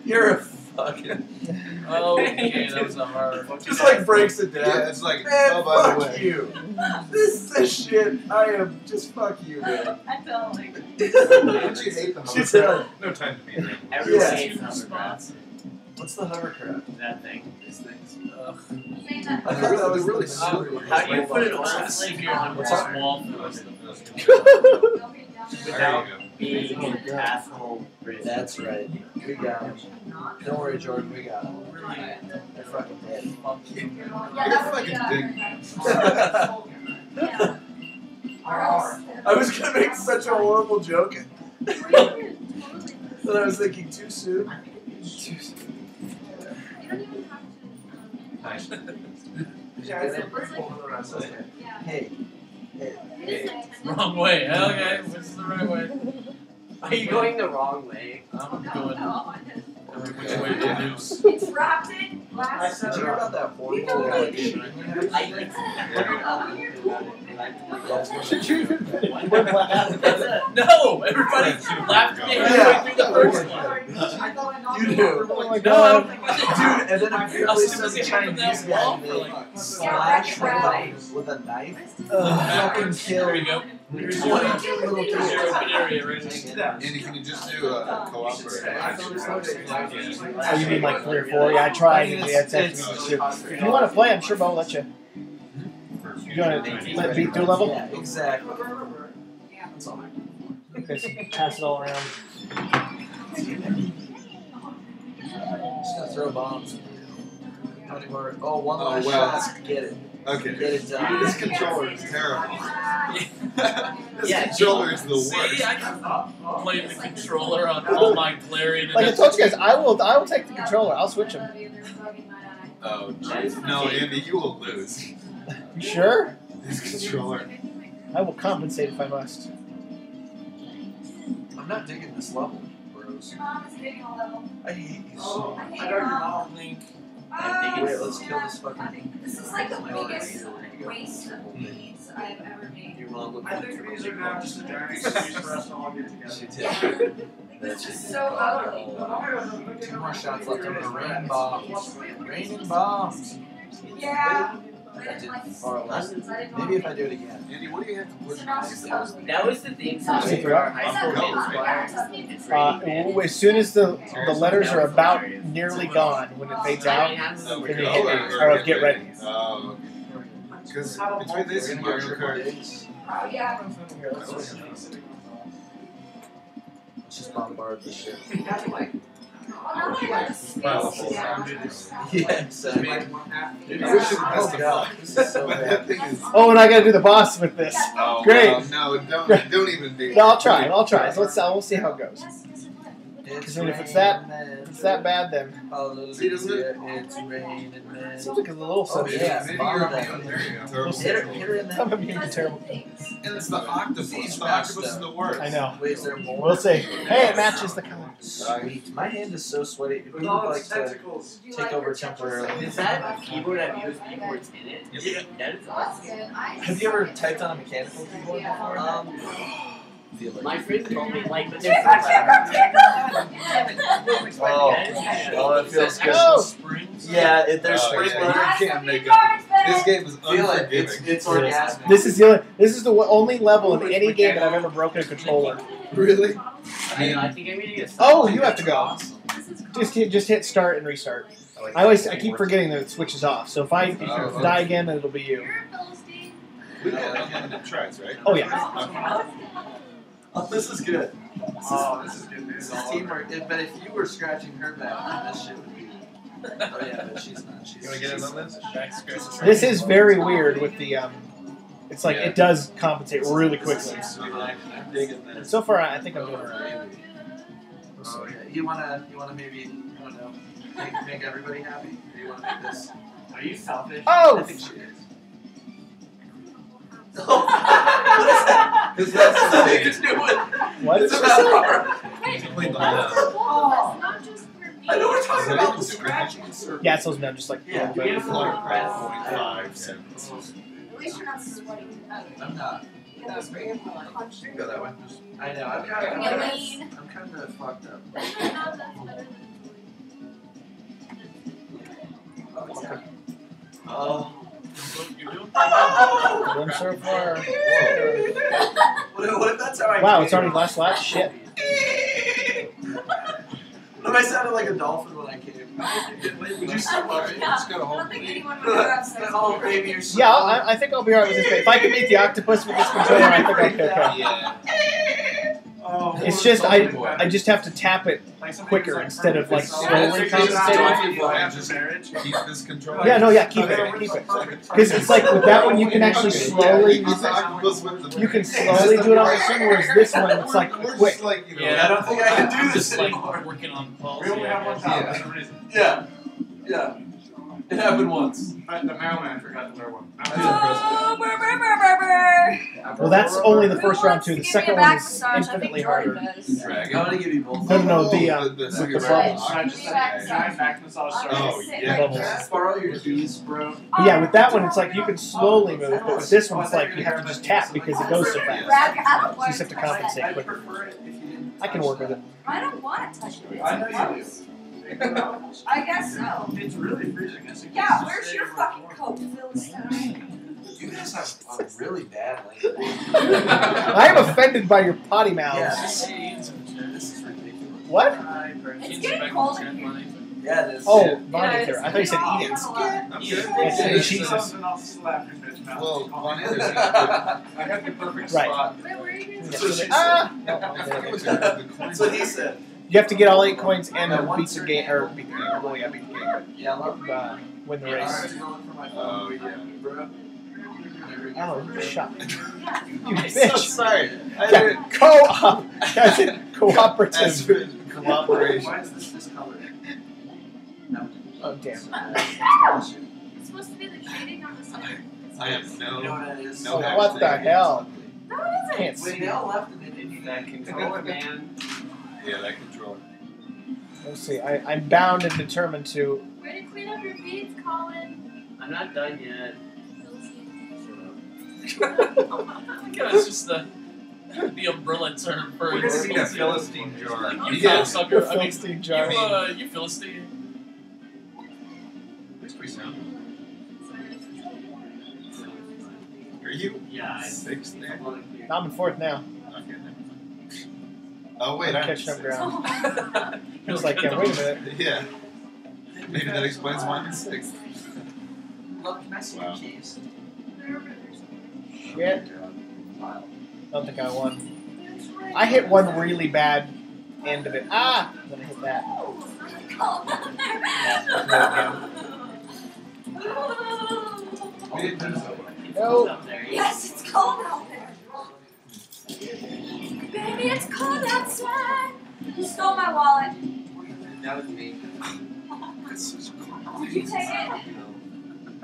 You're a fucking. Oh, okay, that was a hard. Just like breaks it down. Yeah, it's like, Man, oh, by the fuck way. you. This is the shit. I am just fuck you, man. I felt like Don't you hate the She said, No time to be there. Everyone Yeah. hates hovercrafts. "What's the hovercraft?" That thing. This thing. Ugh. saying that. I thought that was really Uh. How do you put it It's on? just Like, easier than What's just wall That was- filling. that was good. Without being an asshole. That's right. We got him. Don't worry, Jordan. We got him. They're fucking dead. Yeah, that would be, uh, yeah. I was gonna make such a horrible joke, but I was thinking too soon. Nice. Yeah, it's pretty cool for the rest of it. Hey, Wrong way. Okay, which is the right way? Are you going the wrong way? I'm going oh, which way to lose. It's wrapped in I glass. did you hear about that horrible like, shrine we? No, everybody laughed at me Yeah. through the first one. I thought I knocked You do. Oh No, I god. don't think I did. Dude, and then I immediately was some too busy hitting Chinese guy like like. slash with a, with a knife. Ugh. Fucking There kill we go. Here's your, twenty-two little here's your kids. open area right there. Andy, can you just do a co-op or Oh, you mean like three or four? Yeah, I tried. And we had to If you want to play, I'm sure Bo will let you. Hmm? You want to let Pete do a level? Yeah, exactly. Okay, so pass it all around. Just gonna throw bombs. How many more? Oh, one Oh, last well. shot. Get it. Okay. Get it. This controller is terrible. this Yeah, controller is the See, worst. I can play the controller on all my glaring. Like I told you guys, I will. I will take the controller. I'll switch them. Oh, jeez. No, Andy, you will lose. You sure? This controller. I will compensate if I must. I'm not digging this level, bros. Your mom is digging a. I hate you so I I hate got your your mom. mom. Link. Oh, Wait, let's kill this fucking. thing. This is like the biggest waste of hmm. beads I've ever made. Your mom looked I think these are now just a giant excuse for us to all get She together. did. Like, this is so ugly. Two more shots left over. Rain bombs. Raining bombs. Yeah. I didn't far less. Maybe if I do it again. Andy, what do you have to push? So now it's just ugly. That was the thing. Sounds So like our high school Go, kids right? were Uh, training as soon as the the letters are about nearly gone, when it fades out, Then we you hit- or- or get ready. Oh, because between this and Mario Kart, Oh, yeah. Let's just bombard this shit. Oh, I got the space Well, down. Yeah, exactly. Dude, I wish it was Oh god, this is so bad. is. Oh, and I gotta do the boss with this. Oh, Great. well, no, don't, don't even do No, I'll try. I'll try. So let's. Uh, we'll see how it goes. Yes, yes, it would. It's then if it's that- If it's that bad, then Hallelujah, See, doesn't it- it's raining it men. seems like a little Oh, something. yeah. Maybe you're immune. There you Hit her, hit her in I'm that. immune to terrible. And it's the octopus. The octopus is the worst. I know. Wait, is there more? We'll see. Hey, it matches the color. Sweet. My hand is so sweaty. If you With would all like its to tentacles. Take over temporarily. Is that keyboard have USB ports in it? Yes. That is that's awesome. Have you ever typed on a mechanical keyboard before? Um, feel like My friend told me like, but Tickle, there's tickle, tickle. Oh, That is kinda- oh, it feels good. Oh. Springs. Yeah, it, there's Oh, spring yeah, loaded. Can't make up- This game is Feel it. unforgiving. It's, it's orgasmic. This is the only, this is the only level in any game that I've ever broken a controller. Really? I don't I think I'm gonna get. Oh, you have to go. Just hit, just hit start and restart. I always I keep forgetting that it switches off. So if I Oh, die again, then it'll be you. You're a Philistine. We got tries, right? Oh yeah. Oh, this is good. Oh, this is good news. This is teamwork. If- But if you were scratching her back, then this shit would be. Oh yeah, but she's not. She's. You wanna get in she's- on this? Back scratch. This is very weird with the um It's like Yeah. it does compensate really quickly. I'm digging this. So far, I think I'm doing alright. Oh, yeah. You wanna, you wanna maybe, I don't know, make, make everybody happy? Or you wanna make this? Are you selfish? I Oh! think she is. what is that? Because that's the Nothing thing. to do with. What? It's about her. Clean the whole house. Not just for me. I know we're talking about you the scratching and circle. Yeah, it slows me down just like a Yeah, little bit. Beautiful press. Five seconds. At least you're not sweating. I'm not. You get those weird punch. You go that way. I know. I'm kind of. I'm kind of fucked up. Oh. Going so far. What if, what if that's how I? Wow, it's already last lap. Shit. What if I sounded like a dolphin when I came? Would you still love me? just got a I whole don't think anyone would ever upset baby, you're so Yeah, I, I think I'll be alright with this. If I can beat the octopus with this controller, I think I'll be okay. Yeah. Oh, It's just I I just have to tap it quicker instead of like slowly compensating. Keep this control. Yeah, no, yeah, keep it, keep it. Because it's like with that one, you can actually slowly, Use the octopus with the you can slowly do it on the one, whereas this one, it's like quick. like, Yeah, I don't think I can do this just like anymore. working on Paul's. We only have one Yeah. job. That's the reason. Yeah, yeah. It happened once. But the mailman forgot to wear one. Oh, brr, brr, brr, brr, brr. Well, that's only the first round too. The second one is massage? I think infinitely harder. does. I'm gonna give you both. No, no, no, the, uh, the, the, the second round. I just Give me back giant back massage I'm starter. gonna Oh, sit yeah. right Bubbles. here. Can borrow your dues, bro? Yeah, with that one, it's like you can slowly move, but with this one, it's like you have to just tap because it goes so fast. Grab your, I don't You just have to compensate I'd quicker. prefer it if you didn't. I can work with it. I don't want to touch it. I know you gross. I guess so. It's really freezing. It's Yeah, where's your fucking coat, Philistine? You guys have a really bad language. I am offended by your potty mouths. Yes. This is ridiculous. What? It's getting cold in here. Yeah, it is. Oh, Yeah, Bonnie it's there. I thought you said pretty Ian. hot. I'm good. it's- Yeah, it's Jesus. Something else slap your bitch mouth. Well, Von Anderson. I have the perfect Right. spot. Where were you? That's what she Ah! I forget what the- the That's what he said. You have to get all eight coins and Yeah, one beat the game, or beat the game. Oh yeah, beat the game. Yeah, I love but, Uh, win the race. alright, going for my phone. Oh, yeah. Oh, you just shot me. You I'm so bitch. sorry. I Yeah, co-op. Guys, it cooperative. for cooperation. Why is this discolored? No. Oh damn. It's supposed to be the shading on the side. I have You know what it is? No Oh, what the hell? No, it Can't When see. they all left and they didn't That even controller, man. Yeah, that controller. Let's see. I, I'm bound and determined to. Way to clean up your beads, Colin. I'm not done yet. it's just the the umbrella term for We're gonna see that. Philistine jar. You Yeah. sucker. I mean, Philistine you, uh, you Philistine. At pretty sound. Are you Yeah, I sixth there? I'm in fourth now. Okay, never mind. Oh wait, I'm I'm catching up sixth. ground. Feels like, yeah, wait a minute. Yeah. Maybe that explains why I'm in sixth. Look, can I see Wow. keys? Shit. I don't think I won. I hit one really bad end of it. Ah! Then I hit that. We didn't do No. Yes, it's cold out there. Baby, it's cold outside. You stole my wallet. That was me. Would you take it?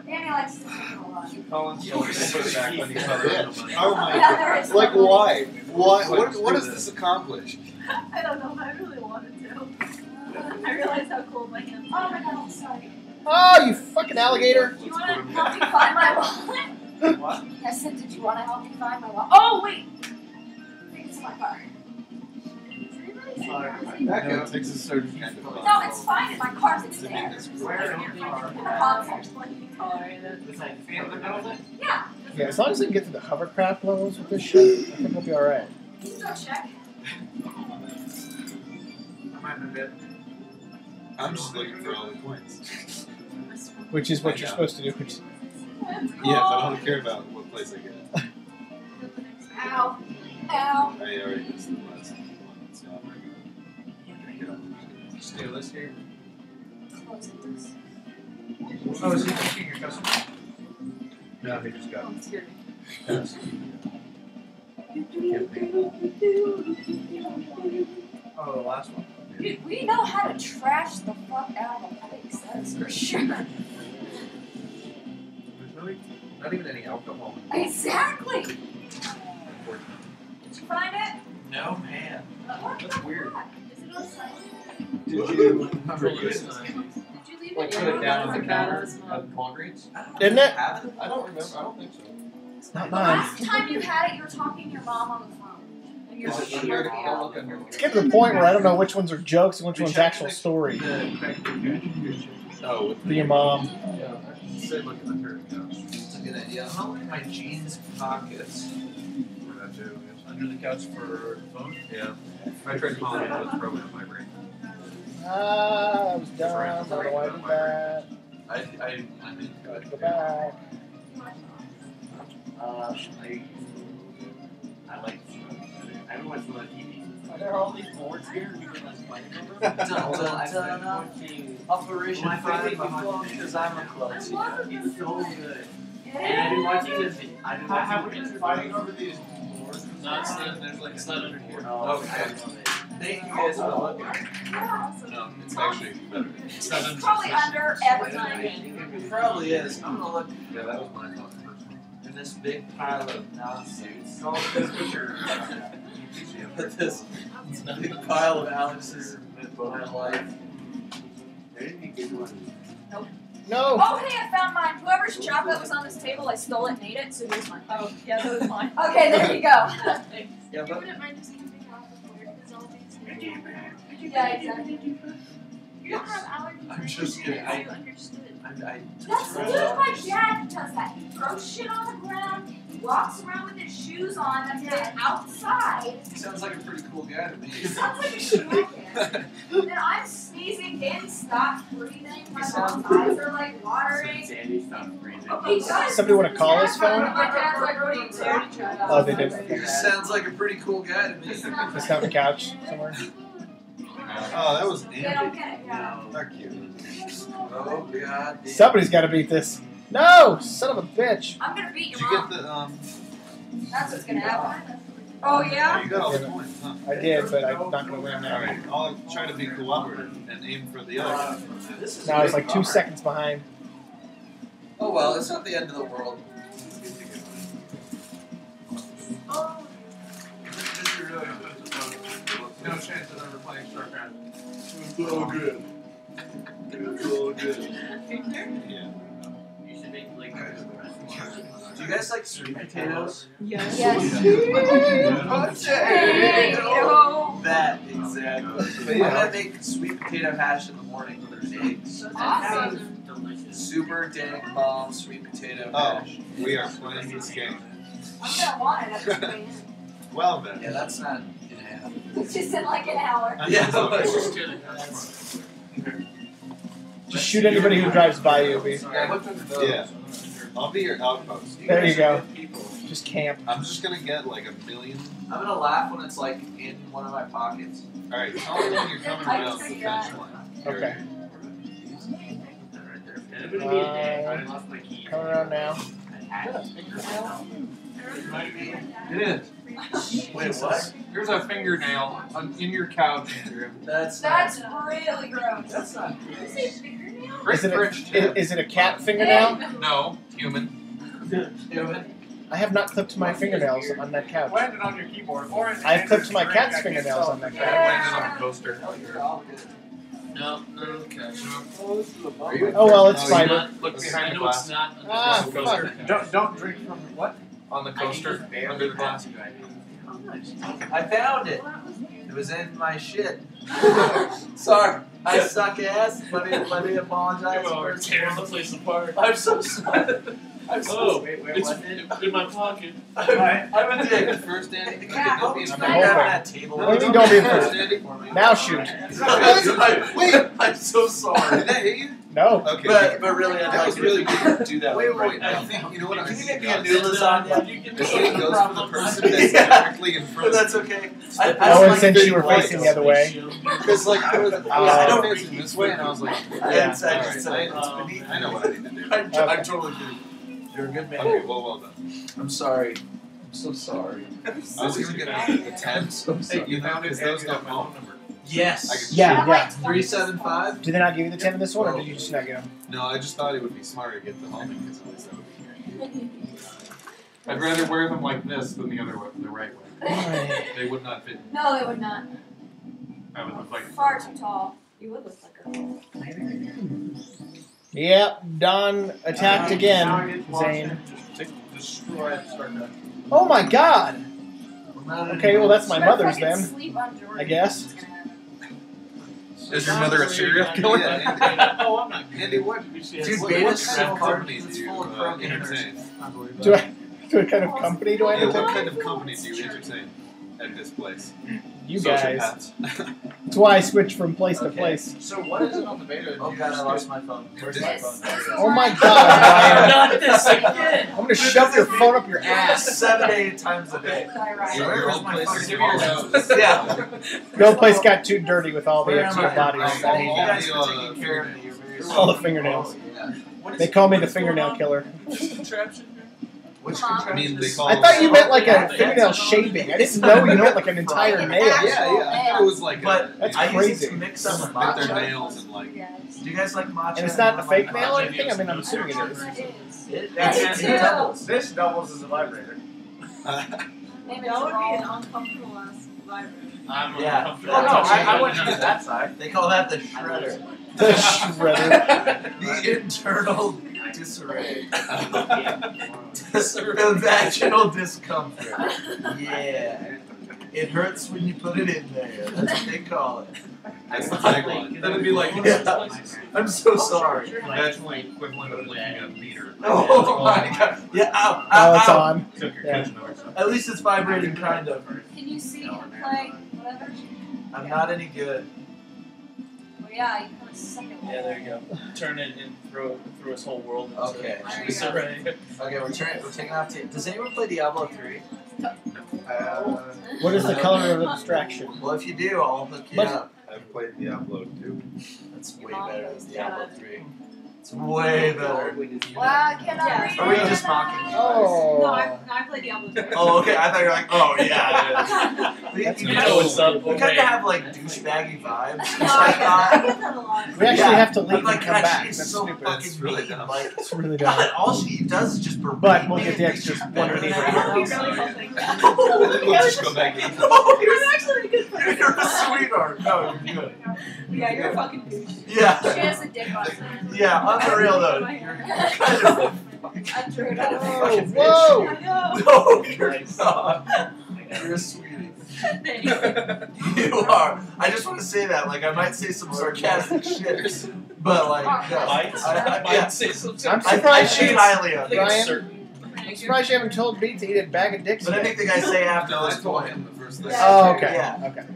Danny likes to take it a lot. Colin's You were so put back when he cheap. fell in. Oh my Yeah, there is Like why? Why? What, what does this. this accomplish? I don't know. I really wanted to. I realized how cold my hands are. Oh my god, I'm sorry. Oh, you fucking alligator! Do you want to help me find my wallet? What? I said, did you want to help me find my wallet? Oh, wait. It's my car. That guy takes a certain kind of No, it's fine in my car. It's It's an there. industry. Where in In your car? the console. It's like In the middle of it? Yeah. Yeah, as long as we can get to the hovercraft levels with this shit, I think we'll be alright. You can go check. I might have been. I'm just looking for all the points. Which is what I you're know. supposed to do. Which, Yeah, but I don't care about what place I get. Ow. Ow. I already missed the last one. So I'm gonna get up. Steal this here. Close this. Oh, is he taking your customer? No, he just got. Oh, it's here. Yes. Oh, the last one. We, we know how to trash the fuck out of a place, that is for sure. There's really not even any alcohol. Exactly! Did you find it? No man. That's weird. Is it on silent? Did you? Really good. Did you leave Like it put it down on the counter at Walgreens? Didn't it? I don't remember. I don't think so. It's not mine. last time you had it, you were talking to your mom on the phone. And you're Is it she under- heard me I'll out. look under- It's getting to the point where I don't know which ones are jokes and which one's actual story. Oh, with For your mom. Yeah. Say look at the turn couch. It's a good idea. I'm gonna look in my jeans pockets. For that too. yes. Under the couch for phone? Yeah. I tried calling it, but it's probably on my brain. Ah, I was dumb. I don't know why I did that. I, I, I'm into Gotta go back. Uh, I, I like. I haven't watched a lot of TV. Are there all these boards here we can like fight over? Dun, dun, I've been dun, dun. watching. Operation My Five favorite because I'm a klutz. It's so good. And I've been watching this. I've been watching. Have we been fighting over these boards? No, it's not. There's like it's not under here. Oh, Okay. I. Thank you guys for looking. No, it's actually better. It's not It's under. probably under every time. It probably is. I'm gonna look Yeah, that was my thought first. in this big pile of nonsense. Oh, this picture. Put this big pile of Alex's my life. There didn't be good ones. No. Oh, hey, I found mine. Whoever's chocolate was on this table, I stole it and ate it, so here's mine. Oh, yeah, that was mine. Okay, there you go. Yeah, You but wouldn't mind just camping out before because all these. Yeah, exactly. You don't have allergies. I'm just kidding. I- understood. I, I That's literally my dad does that. He throws shit on the ground, he walks around with his shoes on, and then outside. he sounds like a pretty cool guy to me. He sounds like a schmuck. And I'm sneezing, Dan stops breathing, my mom's eyes are like watering. Sandy stopped breathing. He does. Somebody wanna call his phone? My dad's like, what are you doing? Oh, they did. He sounds like a pretty cool guy to me. It's down on the couch somewhere. Oh, that was They don't yeah. Not cute. Oh god. damn. Somebody's got to beat this. No, son of a bitch. I'm gonna beat Did your you mom. get the um? That's what's gonna happen. Oh, yeah? You got all the points, huh? I did, but I'm not going to win All now. right, I'll try to be cooperative and aim for the other guy. This is Now I was like two seconds behind. Oh well, it's not the end of the world. Oh, This is really No chance of ever playing StarCraft. It's all good. It's all good. Yeah. You should make like. Do you guys like sweet potatoes? Yes. Yes. Potato. That exactly. But I'm yeah. gonna make sweet potato hash in the morning with eggs. Awesome. Delicious. Super dank bomb sweet potato Oh. hash. We are playing this game. I'm gonna want it at this point. Well then. Yeah, that's not gonna happen. It's just in like an hour. Yeah, just do the couch Just shoot anybody who drives by you. B. Yeah, I looked under those. Yeah. I'll be your outpost. There you guys go. are good people. Just camp. I'm just gonna get like a million. I'm gonna laugh when it's like in one of my pockets. All right, tell me when you're coming I around the see finish that. line. Okay. right it would be a day. I lost my key. Coming around now. It is. Wait, what? There's a fingernail on, in your couch, Andrew. That's That's really gross. that's not Did you say fingernail? Great Is it, French a, tip. is, is it a cat fingernail? No, human. Human. I have not clipped my fingernails on that couch. Landed on your keyboard. Or in I've clipped my Andrew's cat's drink, I can't fingernails tell. on that I couch. landed on a coaster. Oh, you're all good. No, no, couch. Oh, this is a bummer. Are you- Oh well, it's Oh, fine. you're Not, Look I behind the know it's glass. not. Ah, the fuck. coaster. Don't, don't drink from what? On the coaster. Under the glass. I found it. It was in my shit. Sorry, I suck ass. Let me let me apologize. We're tearing the place apart. I'm so sorry. I'm so Oh, sorry. it's in my pocket. I'm, I'm a dick. First, Danny. Yeah, Don't be I'm a Can I hoping. grab that table? What do you mean don't be first, afraid? Now shoot. I'm, Wait. I'm so sorry. Did that hit you? No. Okay. But, but really, I'd like was you really to do that. Wait, one wait, I think you know what I Can you think. make me a new lasagna? You can This make thing it. goes for the person that's Yeah. directly in But front. that's okay. I, I Oh, don't and like since you were lights. facing the other way. Because like I was, I was Uh, I was facing this way, and I was like, I Yeah. just, I Alright, just, I- it's beneath I know what I need to do. I'm, I'm totally kidding. You're a good man. Okay, well, well done. I'm sorry. I'm so sorry. I was gonna get a ten. so Hey, sorry. you found it, those got my phone number. Yes. I could Yeah, yeah. Three seven five. Did they not give you the 10 in this one, or did you just not get them? No, I just thought it would be smarter to get the homing because at least that would be I'd rather wear them like this than the other way, the right way. They would not fit. No, they would not. I would look like Far too tall. You would look like a Yep, Don attacked Uh, again. now I get to watch Zane. it. Just Destroy it. Start that. Oh my god! Okay, well, that's my Better mother's fucking then. Sleep on Jordan. I guess. It's gonna happen. Is your mother a serial killer? Yeah, oh, I'm not. Andy, what? Dude, what, beta kind of company is do you full uh, entertain? Do I, what kind of company do I Yeah, what kind of company do you entertain at this place? You guys. That's why I switched from place to Okay. place. So what is it on the beta? Oh You god, I lost my phone. Where's This- my This- phone? Oh my our- god, Not this again. I'm gonna shove your phone up your ass. Seven, eight times a day. Sorry, Ryan. Your, your Where's old my place is fucking your phone? nose. Yeah. The old place got too dirty with all the Where am extra I? bodies. Oh, that You he all guys the, are uh, taking care of me. You're very All the sweet. fingernails. Oh. What is They it? call me the What's going fingernail on? killer. What's the contraption here? Which I mean, they call I thought you meant like a fingernail shaving. I didn't know you meant like an entire Like an nail. Yeah, yeah. I thought it was like But That's I use crazy. it to mix up Bit matcha. their nails and like. Yes. Do you guys like matcha? And it's not the Anyone fake nail or matcha? anything? I mean, I'm assuming don't it what is. that is. It, it doubles. This doubles as a vibrator. Maybe That would be an uncomfortable ass vibrator. I'm Yeah. uncomfortable Oh, no, touching I, I wouldn't now. use that side. They call that the shredder. The shredder. the internal disarray. Disarray. the vaginal discomfort. Yeah. It hurts when you put it in there. That's what they call it. That's the tagline. That would be like Yeah. I'm so sorry. Vaginal equivalent of licking a meter. Oh, oh my god. Yeah, ow, ow, Oh, it's ow. on. Yeah. kitchen over something. At least it's vibrating kind of. Can you see him play? Whatever. I'm not any good. Well, yeah, you kind of. Yeah, there you go. Turn it and throw throw his whole world into Okay. disarray. Okay, we're turning we're taking off tape. Does anyone play Diablo 3? Uh, What is the color of the distraction? Well if you do, I'll hook you But- up. I've played Diablo 2. That's way better than Diablo Diablo 3. It's way better. Wow, can I read Are we your just mocking mind? you? Oh. No, I, I play Diablo 3. Oh, okay. I thought you were like, oh yeah. it is. That's you You kind know of, what's up, you kind of have like douchebaggy vibes. No, I get that a lot. We actually Yeah. have to I'm leave like, and come God, back. she's That's so stupid. fucking That's really mean. dumb. Like, It's really dumb. God, all she does is just berate But we'll get the extra one better or than eight everyone That would be else. really helping. We'll just go back in. Oh, You're you're, actually a good person. you're a sweetheart. No, you're good. Yeah, you're a fucking douche. Yeah. She has a dick on her. Yeah, on the real though. You're kind of I drew it kind of out. fucking bitch. Whoa! I. No, you're Nice. not. You're a sweetie. Thanks. You are. I just want to say that. Like, I might say some sarcastic shit, but like, no. Might, I, I, might yeah. say something. I'm I, I surprised think highly I of it. it's Ryan? certain. I'm surprised you haven't told Beat to eat a bag of dicks But yet. anything I say after No, I this told point, him the first Oh, okay. Yeah. Okay.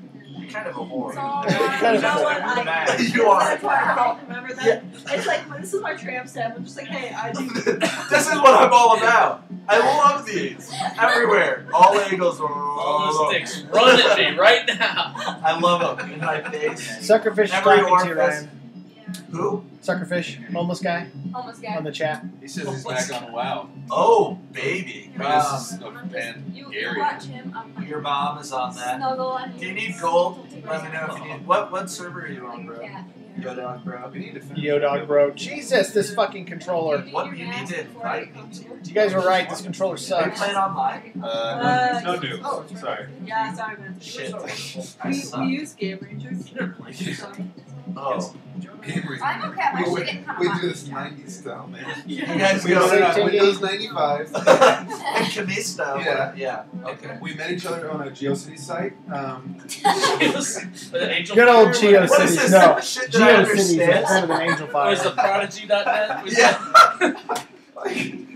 You're kind of a whore. It's all Kind right. of You know what? I, You are. That's why I don't remember that. Yeah. It's like this is my tramp stamp. I'm just like, hey, I do. this is what I'm all about. I love these everywhere. All angles. All those dicks run at me right now. I love them in my face. Suckerfish is Every talking to you, orifice. Ryan. Who? Suckerfish, homeless guy Almost on the chat. He says he's back on WoW. Oh, baby. I mean, Um, this is a fan You, you area. watch him. I'm your mom is on that. snuggle on Do you need gold? Let me know if you need. What what server are you on, bro? Yeah. Yo, dog, bro. We need to find Yo, dog, bro. Jesus, this fucking controller. What do you need to invite me to? You guys were right. This controller Are you sucks. playing online? Uh, Uh, No dude. Oh, Sorry. Yeah, sorry, man. Shit. I We, suck. we use Game Rangers. Oh. I'm okay. My We, shit didn't come we do this 90s style, man. You guys We go say on take Windows 95. and Kamisto. Yeah. Yeah. Okay. We met each other on a GeoCities site. Um, Good old Fire? Geocities. What is this No. shit that I GeoCities is understand? better than Angel Or is the prodigy.net? Was Yeah.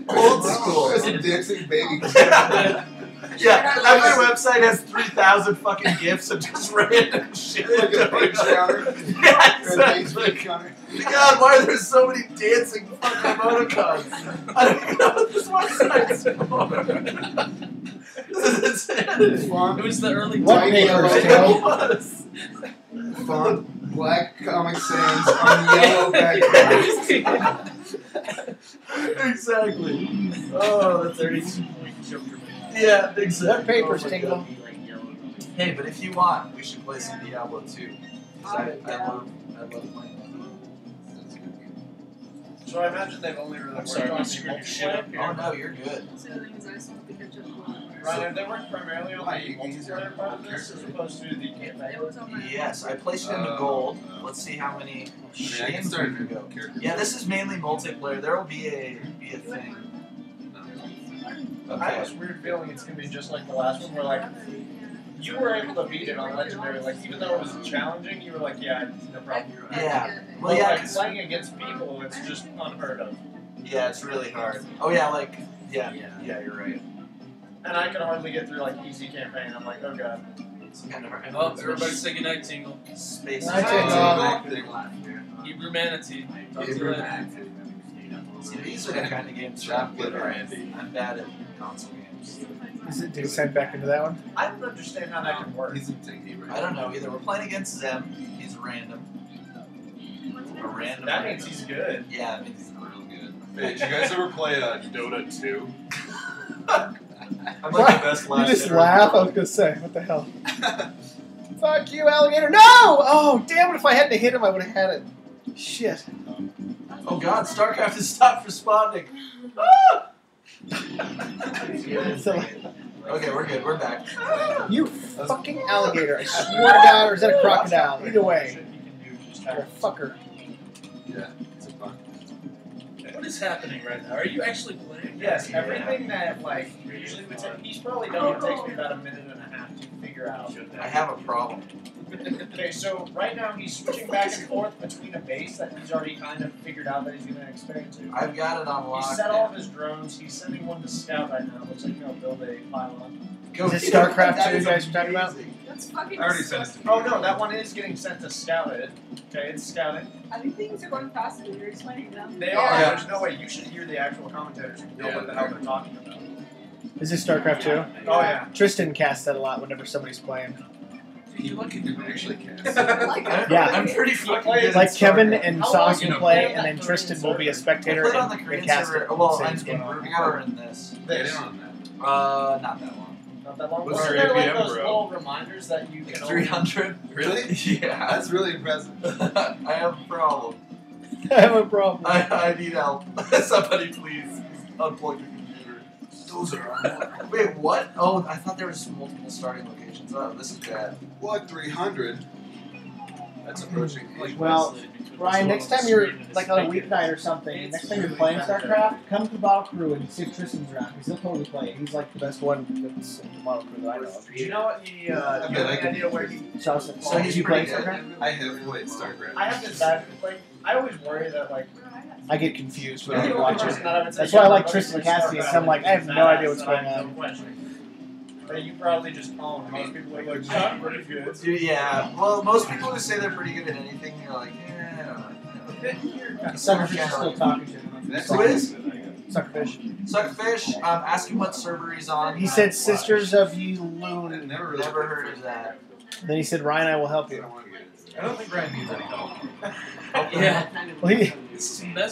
Old school. There's some dicks and baby. Yeah, every website has 3,000 fucking gifs of just random shit. Like a page counter. yeah, Or a page exactly. counter. God, why are there so many dancing fucking emoticons? I don't even know what this website's for. this is insanity. It was the early What White papers, yellow. It Tail? was. font, black Comic Sans on yellow background. exactly. Oh, that's Thirty-two point Joker. Yeah, exactly. What papers, Oh Tingle? God. Hey, but if you want, we should play some Diablo 2. 'Cause I, I love, I love playing So I imagine they've only really I'm worked sorry, on I'm the your shit multiplayer. up here. Oh no, you're good. So the thing is, I still have to catch up Right, have they worked primarily on Like, the multiplayer part of this as opposed to the campaign? It was on Yes, I placed it into Uh, gold. Let's see how many I mean, I can games start we can go. Yeah, this is mainly multiplayer. There will be a be a thing. I have this weird feeling it's gonna be just like the last one, where like you were able to beat it on legendary. Like even though it was challenging, you were like, yeah, no problem. Yeah. But Well, yeah, like 'cause- playing against people, it's just unheard of. yeah, it's really hard. Oh yeah, like yeah, yeah, yeah, you're right. And I can hardly get through like easy campaign. I'm like, oh god. It's kind of hard. Oh, everybody say goodnight, Tingle. Space. Night, Tingle. Hebrew manatee. Talk to you Hebrew later. See, these are the kind of games that I'm good at. I'm bad at console games. Is it, did it send back into that one? I don't understand how that can work. He's a tinky, right? I don't know either. We're playing against Zem. He's random. A random. That means he's good. Yeah, it means He's real good. Hey, did you guys ever play uh, Dota 2? I'm like the best You just laugh? I was gonna say, what the hell? Fuck you, alligator! No! Oh, damn it! If I hadn't hit him, I would have had it. Shit. Oh god, StarCraft has stopped responding. Ah! So- okay, we're good. We're back. You fucking alligator! I swear to God, or is that a crocodile? Either way, you're a fucker. Yeah, it's a fun. What is happening right now? Are you actually playing? Yes, everything that like usually would take. He's probably done. It takes me about a minute and a half to figure out. I have a problem. Okay, so right now he's switching back and forth between a base that he's already kind of figured out that he's going to expand to. I've got it on He lock. set all of his drones. He's sending one to scout right now. Looks like he's going to build a pylon. Go Is it get it. StarCraft That 2 is you guys are talking about? That's fucking. I already sent it to Oh no, that one is getting sent to scout it. Okay, it's scouting. I think things are going faster than you're explaining them. They are. Yeah. There's no way you should hear the actual commentators and know Yeah, what the hell they're talking about. Is this StarCraft 2? Oh yeah. Tristan casts that a lot whenever somebody's playing. You lucky to actually cast. Like, Yeah. I'm pretty fucking plays good at Like Kevin StarCraft. and How Sauce long will you play, play and then Tristan will be a spectator played on and, the and Korean cast server. Well, Say I'm what's going in on. In this. Get This. on that. Uh, not that long. Not that long. What's Wasn't your there like APM, those bro? little reminders that you can Three hundred. Really? Yeah. That's really impressive. I have a problem. I have a problem. I, I need help. Somebody please unplug the computer. Those are Wait, what? Oh, I thought there was multiple starting locations. Oh, this is bad. what 300. That's approaching. eight. Well, Ryan, next time you're like on a weeknight or something, next time you're playing StarCraft, come to Bottle Crew and see if Tristan's around because he'll totally play it. He's like the best one that's in the Bottle Crew that I know of. Do you know what he? Uh, I do you have I any can- idea where he? So, So so he's you play. StarCraft? I have played StarCraft. I have this bad like. I always worry that like. I get confused when You're I watch it. that I would say, That's why I like Tristan it's like Cassidy, StarCraft, I'm like, I have no idea what's going on. No question. That you probably just own. Most people are like, yeah, I'm pretty good. Dude, yeah. Well, most people who say they're pretty good at anything, you're like, eh, I don't know. Suckerfish is still talking to him. That's Who is? Suckerfish. Suckfish, um, ask him what server he's on. He said Sisters of I Elune. never really Never heard of that. Then he said, Ryan, I will help you. I don't think Ryan needs any help. Yeah. Well, he-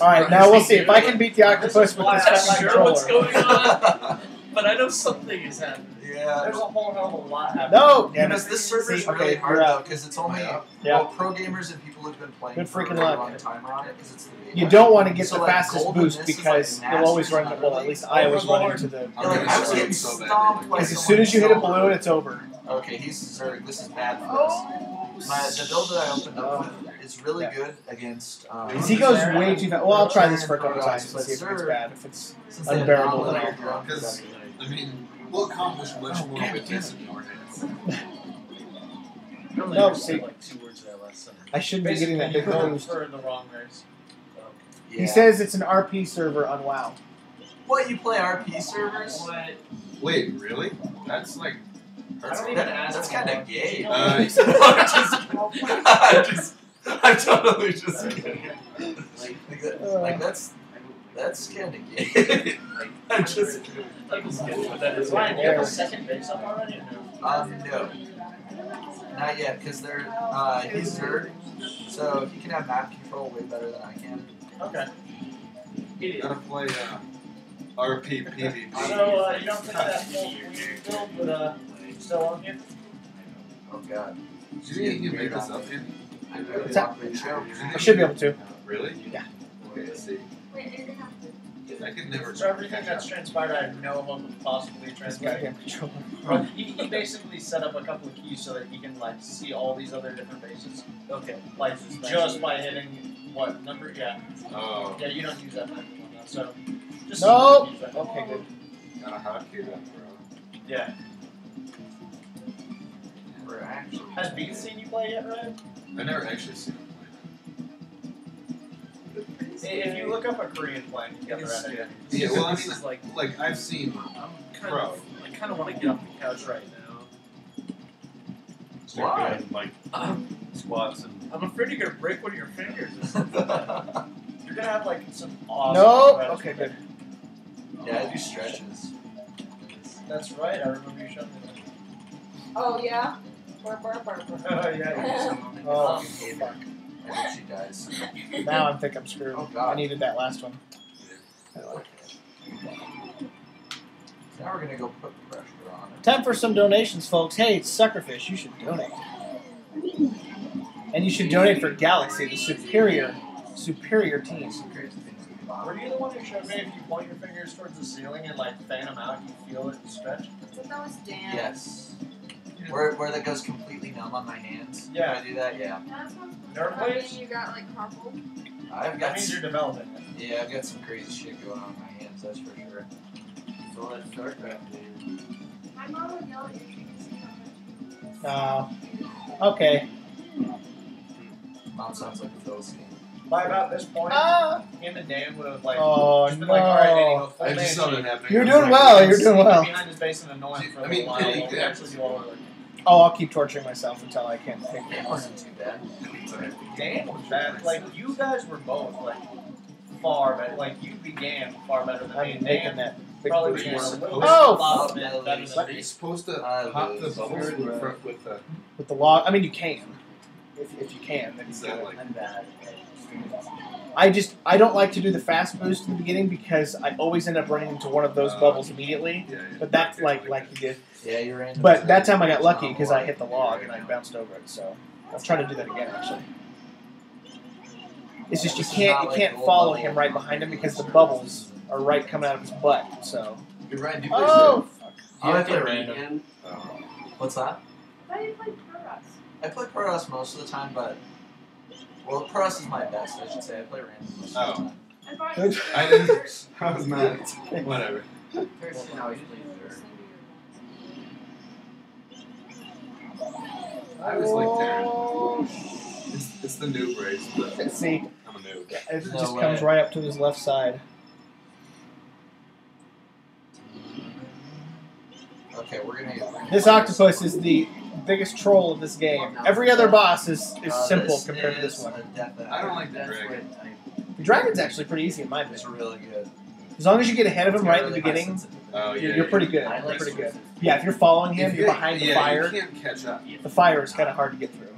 All right, now we'll see if I can beat the octopus with this I fucking like what's controller. going on, but I know something is happening. yeah. There's a whole hell of a lot happening. No, Yeah, because this server's See, really okay, hard though, because it's only Yeah. well, pro gamers and people who've been playing Good for a freaking really luck. long time on it, because it's the beta. You don't want to get So, the like, fastest boost because like, you'll always run. masters, Well, at least. I always run into the. Yeah, like, I was I'm getting so bad. stomped by Because as soon as you hit a balloon, it's over. Okay, he's Zerg. This is bad for us. My, the build that I opened up with is really Yeah. good against. Um, he goes way too fast. Well, I'll try this for a couple times and see if it's bad. If it's since they had unbearable, then non-linear I'll- ground Because- production. I mean, we'll accomplish much more with damn this in your hands. I No, see- like two words of that last sentence. I shouldn't be Basically, getting that big you boost. for the wrong race. Yeah. He says it's an RP server on WoW. "What you play RP servers? What? Wait, really? That's like. That's, I don't even that- that's kind of gay." Uh, I'm just, I'm just, I'm totally just kidding. Like, Like, that, like that's that's kind of gay. I'm just, I just get what that is. Ryan, do you have a second base up already? or no? um, no, not yet, because they're uh, he's Zerg, so he can have map control way better than I can. Okay. Gotta play uh, RP PvP. So, uh, you don't think that full build would uh, still on you? Oh god. Did you, you make this up, Andy? What's that? Show. I should be able to. Really? Yeah. Okay, see. Wait, you're gonna have to. I could never. So everything that's transpired, I know of what would possibly This transpire. goddamn controller. But he, he basically set up a couple of keys so that he can like see all these other different bases. Okay. Like just by hitting what number? Yeah. Oh, Yeah, you don't use that type of one so just Nope. use that. Okay, good. got a hotkey then, bro. Yeah. We're actually. Has Bean seen you play yet, Ryan? I never actually seen him If you look up a Korean playing, you get the It's- right idea. Yeah, well, I mean, like. Like I've seen I'm kind Pro. of I kind of want to get off the couch right now. Start Why? doing, like squats and I'm afraid you're gonna break one of your fingers. You're gonna have like some awesome. No. rest. Okay, good. yeah, I do stretches. That's right. I remember you showing me that. Oh yeah. Burr, burr, burr, burr. Oh yeah. you did something. Oh, Um, fuck. I hope she dies. Now I think I'm screwed. Oh, God. I needed that last one. Now we're gonna go put pressure on it. Time for some donations, folks. Hey, it's Suckerfish. You should donate. And you should donate for Galaxy, the superior, superior team. Some crazy things Were you the one who showed me if you point your fingers towards the ceiling and like fan them out, you feel it stretch? I thought that was Dan. Yes. Where where that goes completely numb on my hands. Yeah. When I do that, yeah. That's what's Nerve I mean, blades? you got like carpal. I've That got means s- you're developing it. yeah, I've got some crazy shit going on in my hands. That's for sure. So let's start that, man. My mom would yell at you if you could see how much. Okay. Mom sounds like a Philistine. By about this point, Ah. him and Dan would have like Oh, just been like, all right, Danny, go full I just saw that happening. You're I was doing like, well. You're doing well. behind his base and annoying for a I little mean, while. Kenny, while we yeah. actually do all the work. Oh, I'll keep torturing myself until I can't take It it. wasn't too bad. Dan was bad. Like you guys were both like far better. Like you began far better than me. I'm And making Dan that big probably boost began a more. Oh, lot fuck. bit better than But me. you're supposed to I pop the lose. bubbles in the front with the. With the log, I mean, you can. If, if you can, then you Is do that it. like? I'm bad. I just I don't like to do the fast boost in the beginning because I always end up running into one of those Uh, bubbles immediately. Yeah, yeah. But that's Okay, like like you did. Yeah, you're random. But that time I got lucky because I hit the log and I bounced over it. So I'll try to do that again actually. It's just you can't you can't follow him right behind him because the bubbles are right coming out of his butt. So You're right. Oh! Do you play oh fuck. I You play have to random. Oh. What's that? I thought you played Pro I play Protoss most of the time, but well, Protoss is my best. I should say. I play random most of the Oh. time. I thought Good. you I didn't. I was mad. Whatever. Thursday always plays third. I was like Darren. Oh, It's, it's the noob race, but See, I'm a noob. it No just way. comes right up to his left side. Okay, we're gonna. We're This octopus is the biggest troll of this game. Every other boss is, is Uh, simple this compared to is this one. a death I don't like the That's dragon. what I- The dragon's actually pretty easy in my It's opinion. really good. As long as you get ahead of him right got in the beginning. Oh yeah. you're, you're pretty good. You're pretty good. Yeah, if you're following him, If you're you- behind the fire. You can't catch up. The fire is kind of hard to get through.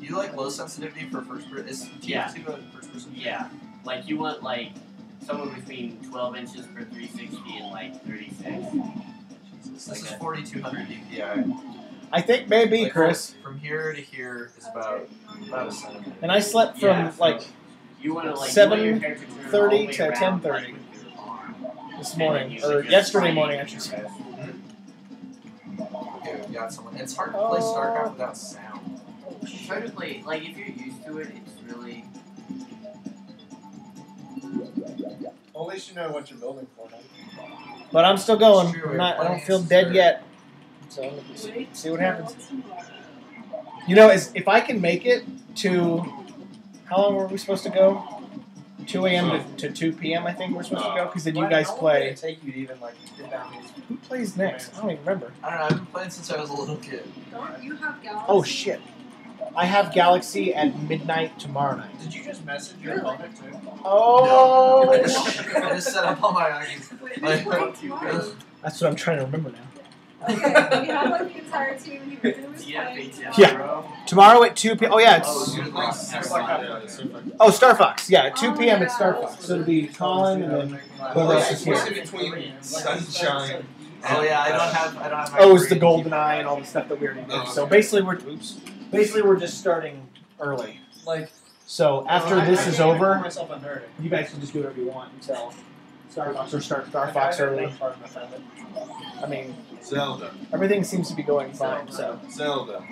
Do You like low sensitivity for first person? Yeah. First person? Yeah. Like you want like somewhere between 12 inches per 360 and like 36. This is 4200 DPI. I think maybe Like, Chris. From, from here to here is about about a centimeter. And I slept from Yeah, like You want to like Seven you want your character to turn all the thirty way to around, 10:30. like, with your arm. This morning or yesterday slide morning, I in should your say. best. Okay, we've got someone. It's hard to play Oh. StarCraft without sound. Try to play like if you're used to it, it's really Well, at least you know what you're building for. Now. But I'm still going. I'm not, I don't feel dead sure. yet. So let's see what happens. You know, is if I can make it to how long were we supposed to go? 2 a.m. to, to 2 p.m. I think we're supposed to go because then you guys how long did play. it take you to even like get down these? Who plays next? I don't even remember. I don't know. I've been playing since I was a little kid. Don't you have oh, Galaxy? Oh shit! I have Galaxy at midnight tomorrow night. Did you just message your opponent too? Oh, I just set up all my arguments. Wait, Like, who's playing tomorrow? that's what I'm trying to remember now. Okay, we have like the entire team. You can do his Yeah, play. big down, Yeah. bro. Tomorrow at 2 p.m. Oh, yeah, Oh, it's. you're Star Fox. Fox. Oh, Star Fox. Yeah, at 2 Oh, p.m. yeah. at Star Fox. So it'll be Colin and then. Well, else is here? it's in between sunshine. Oh yeah, I don't have I don't have Oh, it's the golden eye and all the stuff that we already did. Oh, So basically, we're oops. Basically, we're just starting early. Like So after I- this I is can't even call over, myself a nerd. you guys can just do whatever you want until Star Fox or start Star Fox I don't early. know part of my family. I mean, Zelda. everything seems to be going fine. So Zelda.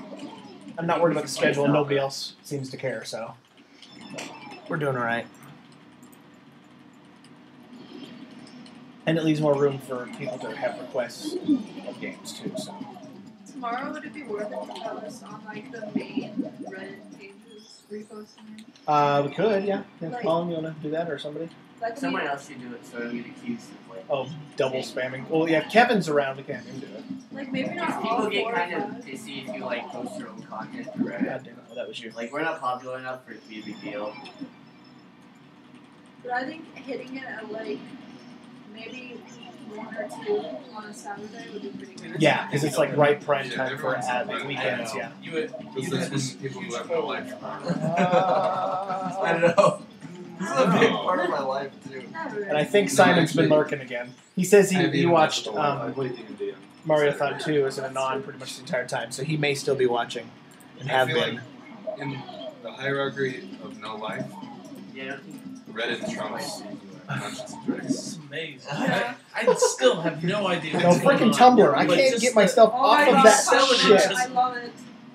I'm not worried about the schedule. And nobody else seems to care. So we're doing all right. And it leaves more room for people to have requests of games too. So Tomorrow, would it be worth it to tell us on like the main Reddit pages reposting? uh, we could, yeah. yeah. Like- Colin, you want to do that or somebody? Like we, Someone else should do it so I don't get accused of like. Oh, double spamming. Well, yeah. Kevin's around. We can't do it. like maybe Because not all people get four kind of of us. pissy if you like post your own content to God Reddit. damn it! Well, that was you. Like we're not popular enough for it to be a big deal. But I think hitting it at like maybe one or two on a Saturday would be pretty good. Yeah, because it's like right prime Yeah, time for everyone's ad like- weekends. I know. Yeah. You would. Because You that's this when people who have no photo life tomorrow. I know. This is a big part of my life too. Never. And I think No, Simon's been actually- lurking again. He says he, he watched the um, played Mariothon 2 as an anon pretty much the entire time, so he may still be watching and I have feel been. In the hierarchy of no life, Yeah, I don't think Reddit trumps Dungeons and Dragons. This is amazing. I, I still have no idea. No, going freaking on. Tumblr. I can't just get the- myself Oh off my of God, that selling it shit. I love it.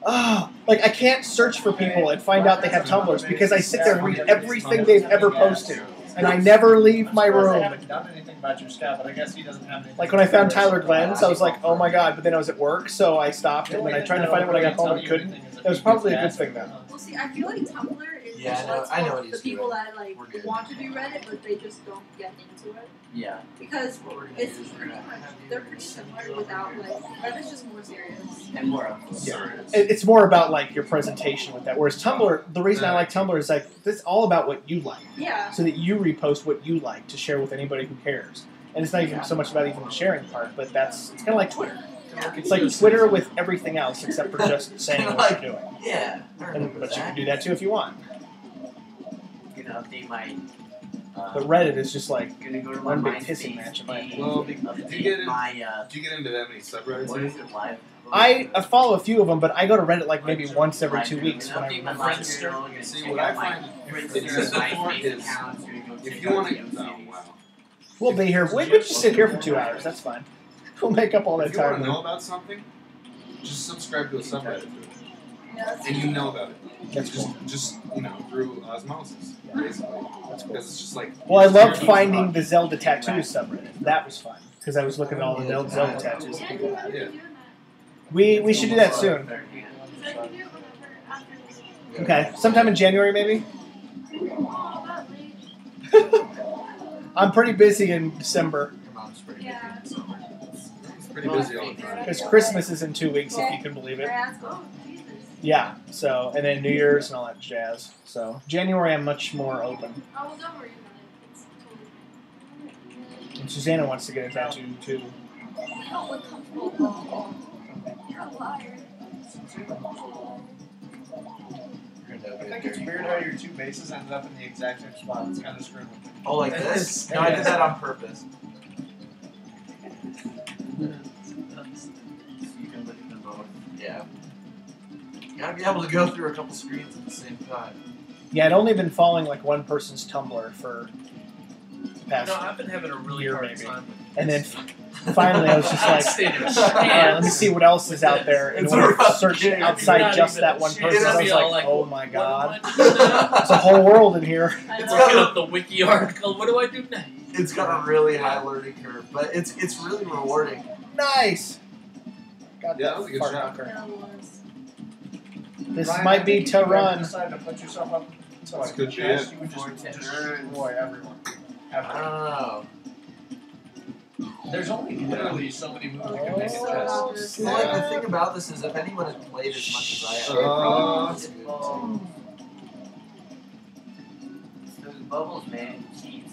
Oh, like I can't search for people and find out they have Tumblrs because I sit there and read everything they've ever posted, and I never leave my I'm surprised I room. haven't done anything about your scout, but I guess he doesn't have anything. Like when I found Tyler Glenn's, I was like, oh my god, but then I was at work, so I stopped, and then I tried to find it when I got home and couldn't. It was probably a good thing though. Well, see, I feel like Tumblr is Yeah, I know- what's I know what he's the people doing. that like We're good. want to do Reddit, but they just don't get into it Yeah. because What we're gonna it's do is we're pretty gonna much have you they're pretty similar without like Reddit's just more serious. And more up. Yeah. It- It's more about like your presentation with that. Whereas Tumblr, the reason I like Tumblr is like it's all about what you like, Yeah. so that you repost what you like to share with anybody who cares. And it's not even so much about even the sharing part, but that's it's kind of like Twitter. It's like Twitter with everything else except for just saying what you're doing. Yeah. I And, remember but you can do that too if you want. Gonna update my. Uh, But Reddit is just like gonna go to my one big MySpace pissing match, in my page, opinion. Well, did you get in- my uh, Do you get into that many subreddits? what is it live? I, I follow a few of them, but I go to Reddit like maybe once every two weeks when I'm. live Friendster. See, what I find Friendster, exists for is accounts, gonna go if you want to, old oh series. wow. We'll be here. We, we just sit here for two hours. That's fine. We'll make up all that If you want time. to know about something, just subscribe to a subreddit, Yeah, that's and you know about it. That's just, cool. just you know through osmosis, basically. That's cool. Because it's just like. Well, I loved finding the Zelda tattoos subreddit. That was fun because I was looking at all the Zelda Zelda tattoos. that people had. Yeah. We we should do that soon. So you can do it whenever after this. Okay, sometime in January maybe. About late. I'm pretty busy in December Your mom's pretty Yeah. It's pretty busy all the time. because Christmas is in two weeks, if you can believe it. Grass. Oh, Jesus. Yeah. So and then New Year's and all that jazz. So January I'm much more open. Oh, well, don't worry about it. It's totally fine. And Susanna wants to get a tattoo too. I don't look comfortable. You're a liar. I think it's weird how your two bases ended up in the exact same spot. It's kind of screwed with me. Oh, like this? No, I did that on purpose. You can look at them both. Yeah. You gotta be able to go through a couple screens at the same time. Yeah, I'd only been following like one person's Tumblr for the past, No, I've been having a really Year, hard maybe. time with and then this. finally I was just like, Stand a all right, let me see what else is out there. And It's when a I rough searched game. outside just that one chance. person, I was like, like, oh my god, do I do now? there's a whole world in here. I It's know. got Looking up the wiki article. What do I do next? It's got a really high learning curve, but it's it's really rewarding. Nice. Got Yeah, that that was a good fart shot. This Ryan, might be think if to you run. Decide to put yourself up to That's like good chess, shit. you would just, Or to just earn. destroy everyone. I Ever. There's only literally so many moves you can make So at chess. obvious. Like the thing about this is, if anyone has played as much as I have, they Uh, probably it's good. Oh. Those bubbles, man. Cheats.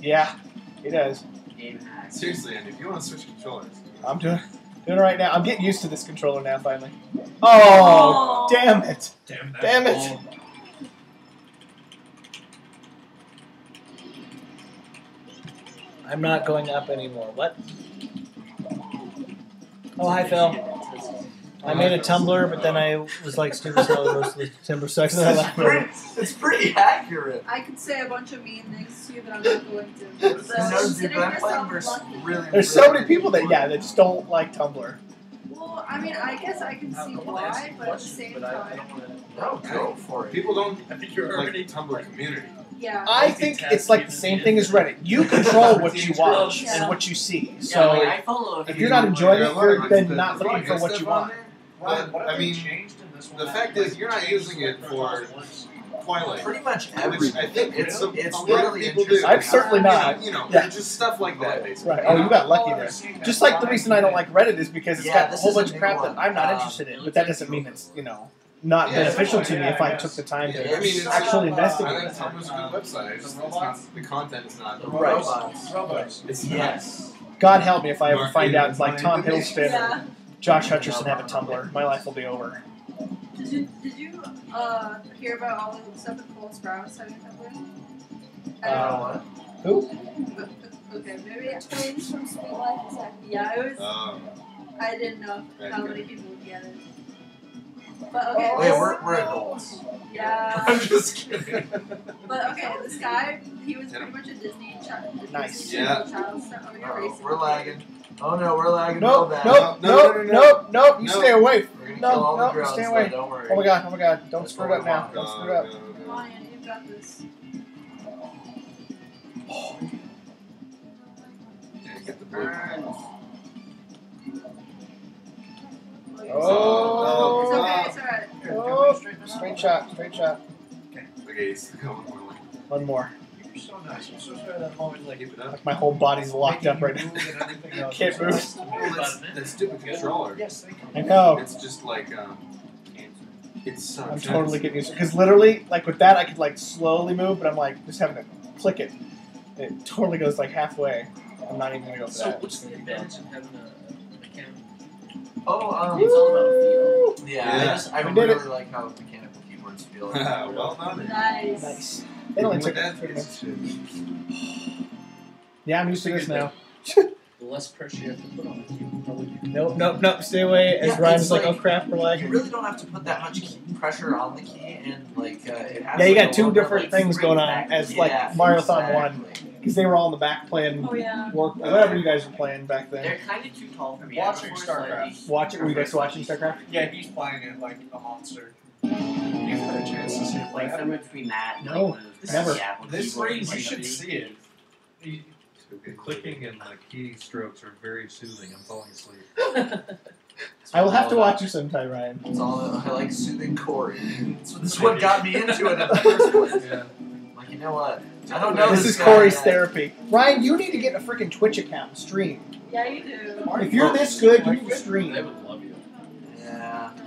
Yeah, he does. Game hacks. Seriously, Andy, if you want to switch controllers, I'm doing. Doing it right now. I'm getting used to this controller now. Finally. Oh, oh damn it! Damn Damn it! ball. I'm not going up anymore. What? Oh, hi, Phil. I made a Tumblr, but then I was like stupid so I was the Timber section. I left it over. It's pretty accurate. I could say a bunch of mean things to you, but I'm not going to. So No, dude, consider but I'm playing yourself versus lucky. really. There's so many people that yeah that just don't like Tumblr. Well, I mean, I guess I can see why, but at the same time, No, go for it. People don't I think you're like already Tumblr community. yeah. I think it's like the same thing as Reddit. You control what you watch Yeah. and what you see. So like, I follow a if few. you're not enjoying it, are a lot of you're then not there's a lot looking for what you on want. There, But, But I mean, the fact is, you're not using it for Twilight. Pretty much Which everything. I think it's some, it's a lot of people do. I'm certainly not. You know, Yeah. just stuff like that, basically. Right. Oh, you got lucky there. Just like the reason I don't like Reddit is because it's Yeah, got a whole bunch of crap one. that I'm not Um, interested in. But that doesn't mean it's you know not Yeah. beneficial to me if I took the time Yeah, to I mean, it's actually I investigate. think Tumblr's a good website. It's it's not, the content is not. The Right. robots. Robots. It's Yes. God help me if I ever Mark find out Cuban like Tom Hiddleston Yeah. or Josh Hutcherson have a Tumblr. My life will be over. Did you did you uh hear about all the stuff with Cole Sprouse having a Tumblr? I don't Uh, what? Who? but- but- Okay, maybe. Twins from Sweet Life is that Yeah, it was. Um, I didn't know how many people would get it. But okay. Wait, this- we're, we're adults. Yeah. I'm just kidding. But okay, this guy, he was pretty much a Disney child. Nice. Disney Yeah. child star. Oh, you're Uh-oh, racing. we're lagging. Oh no, we're lagging Nope, real bad. nope, No, no, nope, no, no, nope, nope. You No. stay away. We're gonna No, kill all no, the drones, stay though, away. don't worry. Oh my god, oh my god. Don't That's screw it up now. Don't screw it up. Come on, Ian, you've got this. Yeah, get the blue. Oh, It's okay, it's alright. oh. Straight shot, straight shot. Okay, he's going my way. One more. You're so nice. I'm so sorry that I'm always like, it up. Like my whole body's locked up right now. Move and everything else. Can't move. Well, that's, that stupid controller. Yes, thank you. I know. It's just like, um, it's so I'm totally getting used to because literally, like with that, I could like slowly move, but I'm like just having to click it. It totally goes like halfway. I'm not even gonna go for So that. what's the advantage of having a, a mechanical? Oh, um, It's all about feel. yeah, I just I We did really like how mechanical keyboards feel. well done. Nice. Nice. It only took that, three minutes. Yeah, I'm used to this now. The less pressure you have to put on it, you can probably do Nope, nope, nope. Stay away. As Yeah, Ryan's it's like, like- oh crap, we're You lagging. really don't have to put that much key pressure on the key, and like uh, it has. Yeah, you like, got a two little bit, different like, things going on back. as, Yeah, like, Mariothon exactly. one. Because they were all in the back playing Oh yeah. work, whatever you guys were playing back then. They're kind of too tall for me. Watching I prefer StarCraft. slightly- Watching, were you guys watching StarCraft? Yeah, he's playing it like a monster. You've had a chance to see it play. Like somewhere between that and No, like one of those never. fancy Apple This keyboards, you should see it. You- The clicking and like heating strokes are very soothing. I'm falling asleep. I will have to watch you sometime, Ryan. It's all I like soothing Corey. This is what got me into it in the first place. Yeah. Like you know what? I don't know This this is guy Corey's yet. therapy. Ryan, you need to get a freaking Twitch account and stream. Yeah, you do. If you're this good, you need to stream. They would love you. Yeah, I don't know.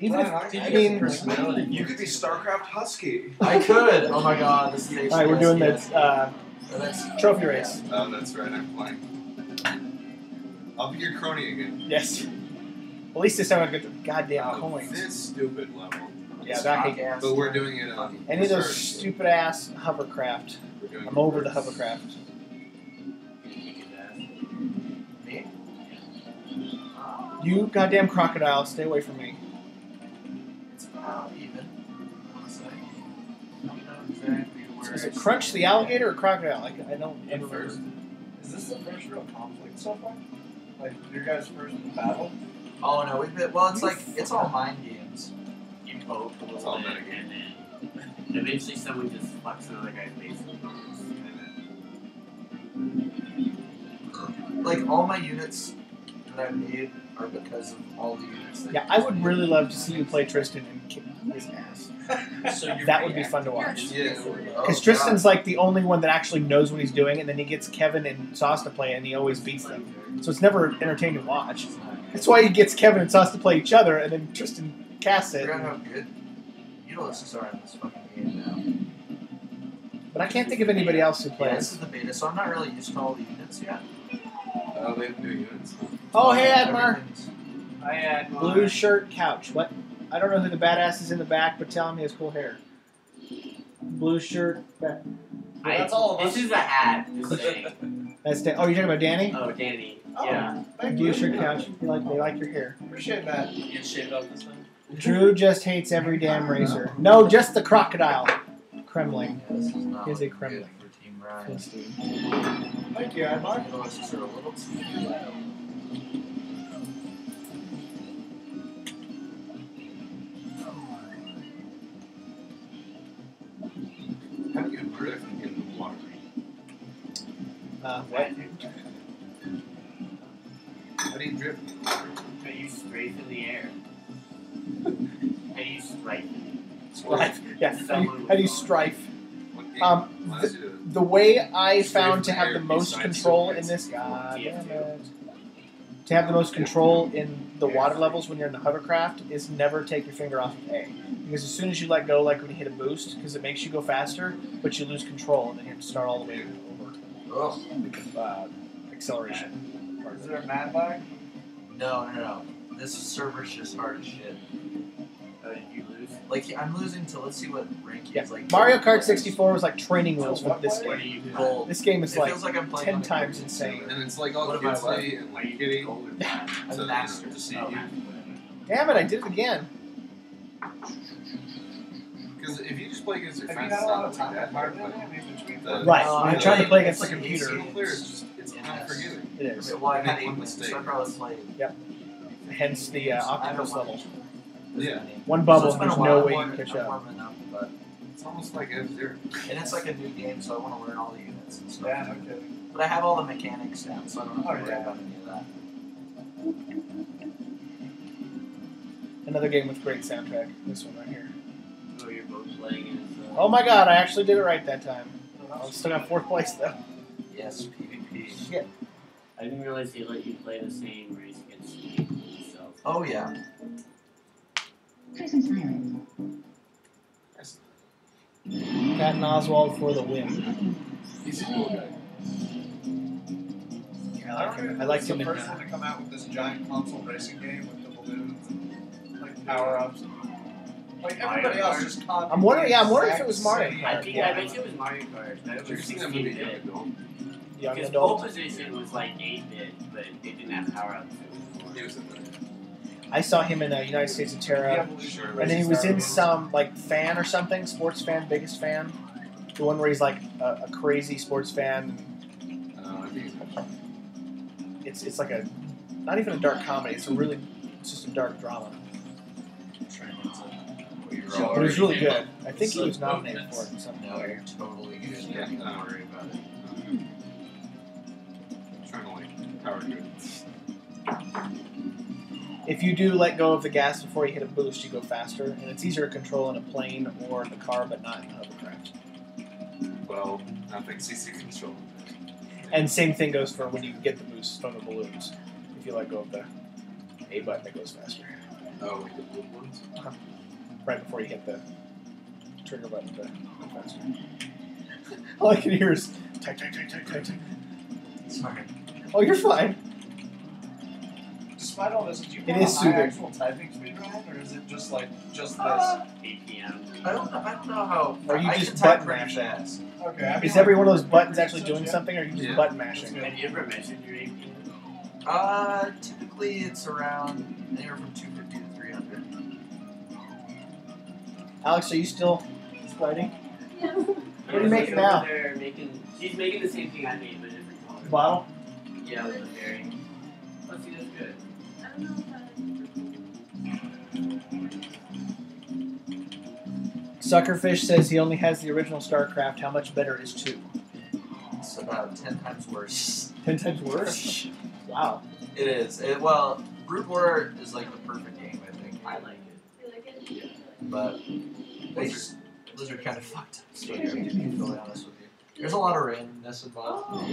Even if, Ryan, I mean, personality. You could be StarCraft Husky. I could. Oh my god, this is all right, we're doing the HDS. uh, that's trophy race. Oh, that's right, I'm playing. I'll be your crony again. Yes. At least this time I get the goddamn Oh, coins. This stupid level. Yeah, that hate. Podcast. But we're doing it on. Any of those stupid ass hovercraft. We're doing I'm it over the first. hovercraft. Me? You goddamn crocodile, stay away from me. It's about even. I want to say. I don't know exactly where. Is it Krunch the alligator or crocodile? Like I don't In ever first. Is this the first real conflict so far? Like your guys' first battle? Oh no, we've been. Well, it's like it's all mind games. You poke a It's little all bit, and then eventually someone just fucks another guy's base. Like all my units that I've made are because of all the units. That Yeah, I would really love to see you play Tristan and kick his ass. So you're That would be fun to watch. Yeah. Oh, Because Tristan's like the only one that actually knows what he's doing, and then he gets Kevin and Sauce to play, and he always beats them. So it's never entertaining to watch. That's why he gets Kevin and Sauce to play each other, and then Tristan casts it. forgot how good Ultralisks are in this fucking game now. But I can't think of anybody else who Yeah, this plays. is the beta, so I'm not really used to all the units yet. Oh, they have new units. Oh, hey, Admar. I had Blue shirt couch. What? I don't know who the badass is in the back, but tell him he has cool hair. Blue shirt. Back. I, that's all of us. This is a hat. Just saying. That's Dan- oh, you're talking about Danny? Oh, Danny. Oh, Yeah. Thank Blue you. shirt couch. They like they like your hair. Appreciate that. You get shaved off this time. Drew just hates every damn razor. No, just the crocodile. Kremling. Yeah, this is not He is a looking Kremling. good for Team Ryan. Thank you, Admar. Voices are a little too loud. How do you drift in the water? Uh, what? How do you drift? in the? How you strafe in the air? How you strike? Strife. Yeah. How do you, how do you strife? What game Um, allows you to The way I found to have the most control in this, god Yeah. damn it. To have the most control in the water levels when you're in the hovercraft is never take your finger off of A. Because as soon as you let go, like when you hit a boost, because it makes you go faster, but you lose control and then you have to start all the way over. Ugh. Uh, acceleration. Is there a mad bag? No, no, no. This server's just hard as shit. Did you lose? Like I'm losing to let's see what rank he Yeah. is like. Mario Kart 64 was like training wheels for this game. do you do? Gold. This game is it like feels like I'm 10 times insane. And it's like all What am I kidsy and Are like you kidding gold? I'm you master. to see Oh, you. Damn it, I did it again. Because if you just play against your Have you friends, had it's a lot not of like time that at hard. But I mean, between the- the- Right, No, when I you're trying to play against the computer. single AC. player is just it's Yes. unforgiving. It is. Well, I had One eight mistake. so I probably played. Hence the uh, octopus level. Yeah. One bubble, it's been a there's no I'm way you can catch I'm up. warming up, but It's almost like F Zero. and it's like a new game, so I want to learn all the units and stuff. Yeah, no kidding. But I have all the mechanics down, so I don't have to Oh, worry yeah. about any of that. Another game with great soundtrack. This one right here. Oh, you're both playing as. Uh, Oh my god, I actually did it right that time. I still got fourth place though. Yes, PvP. Shit. I didn't realize they let you play the same race against people yourself. Oh yeah. Patton Oswalt for the win. He's a cool guy. I I like him. I if liked it's the him in first one to come out with this giant console racing game with the balloons and like power ups. Like everybody else just copied. I'm wondering- yeah, I'm wondering if it was Mario same- I think Yeah. I bet it was Mario Kart. I Have you was seen that 16 movie bit. Young Adult? Because pole position was like 8 bit, but it didn't have power ups. He was in there. I saw him in the United States of The Tara, evolution and then he was in Wars. some like fan or something, sports fan, biggest fan. The one where he's like a, a crazy sports fan. I think It's it's like a not even a dark comedy. It's a really it's just a dark drama. But it was really good. I think he was nominated for it in some No, way. you're totally good. Yeah. Don't worry about it. trying to like power good. If you do let go of the gas before you hit a boost, you go faster, and it's easier to control in a plane or in the car, but not in a hovercraft. Well, nothing CC control. And same thing goes for when you get the boost from the balloons. If you let go of the A button, it goes faster. Oh, like the blue ones? Uh-huh. Right before you hit the trigger button to go faster. All I can hear is type, type, type, type, type, type. Sorry. Oh, you're fine. Despite all this, do you It want is a high soothing. actual typing speed, Ryan, or is it just like just this? APM I don't know. I don't know how. Or you I just button pretty mash fast. Okay, I mean, Is every one of those buttons actually such, doing yeah. something, or are you just Yeah. button mashing? Have you ever measured your 8 p.m.? Uh, typically it's around anywhere from 250 to 300. Alex, are you still fighting? What are you making now? Making, she's making the same thing I made, but different color. Bottle? Yeah, with the berry. Suckerfish says he only has the original StarCraft. How much better is two? It's about 10 times worse. Ten times worse. wow. It is. It, well, Brood War is like the perfect game, I think. I like it. You like it? But Blizzard, Blizzard kind of fucked up. So yeah, to be totally honest with you. There's a lot of randomness involved. Oh.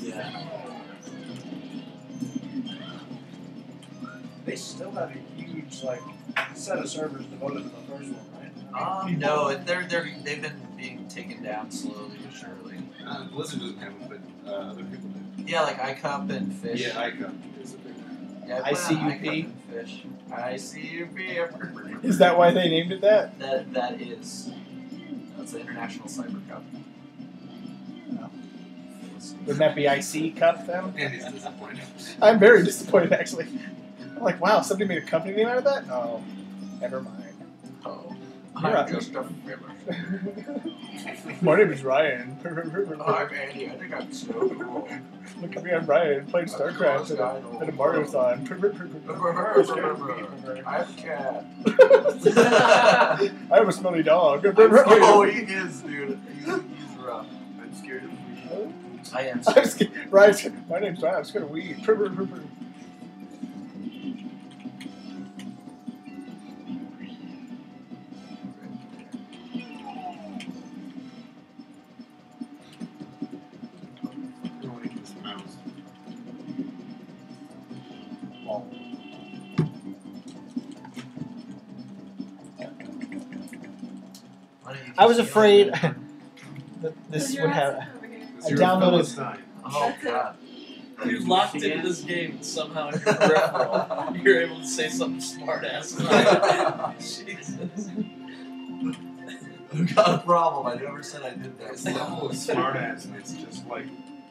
Yeah. They still have a huge like set of servers devoted to the first one, right? Um, no, they're they're they've been being taken down slowly but surely. Uh, Blizzard doesn't have it, but uh, other people do. Yeah, like iCup and fish. Yeah, ICUP is a big one. Yeah, I put on ICUP? iCup and fish. ICUP. Is that why they named it that? That that is. That's the International Cyber Cup. Wouldn't that be IC Cup then? And he's disappointed. I'm very disappointed actually. I'm like, wow, somebody made a company name out of that? Oh, never mind. Oh. You're I'm up. just a filler. My name is Ryan. Oh, I'm Andy. I think I'm so cool. Look at me, I'm Ryan. Playing StarCraft at a, at a Mario-thon. I'm a cat. I have a smelly dog. oh, he is, dude. He's, he's rough. I'm scared of weed. I am. I'm scared. Ryan's scared. My name's Ryan. I'm scared of weed. I was afraid yell at it? that this would ass have. is over here. I Zero downloaded- Philistine. Oh god. You're locked into this game and somehow in your peripheral. You're able to say something smart ass. Jesus. I've got a problem. I never said I did that. the level of smartass, and it's just like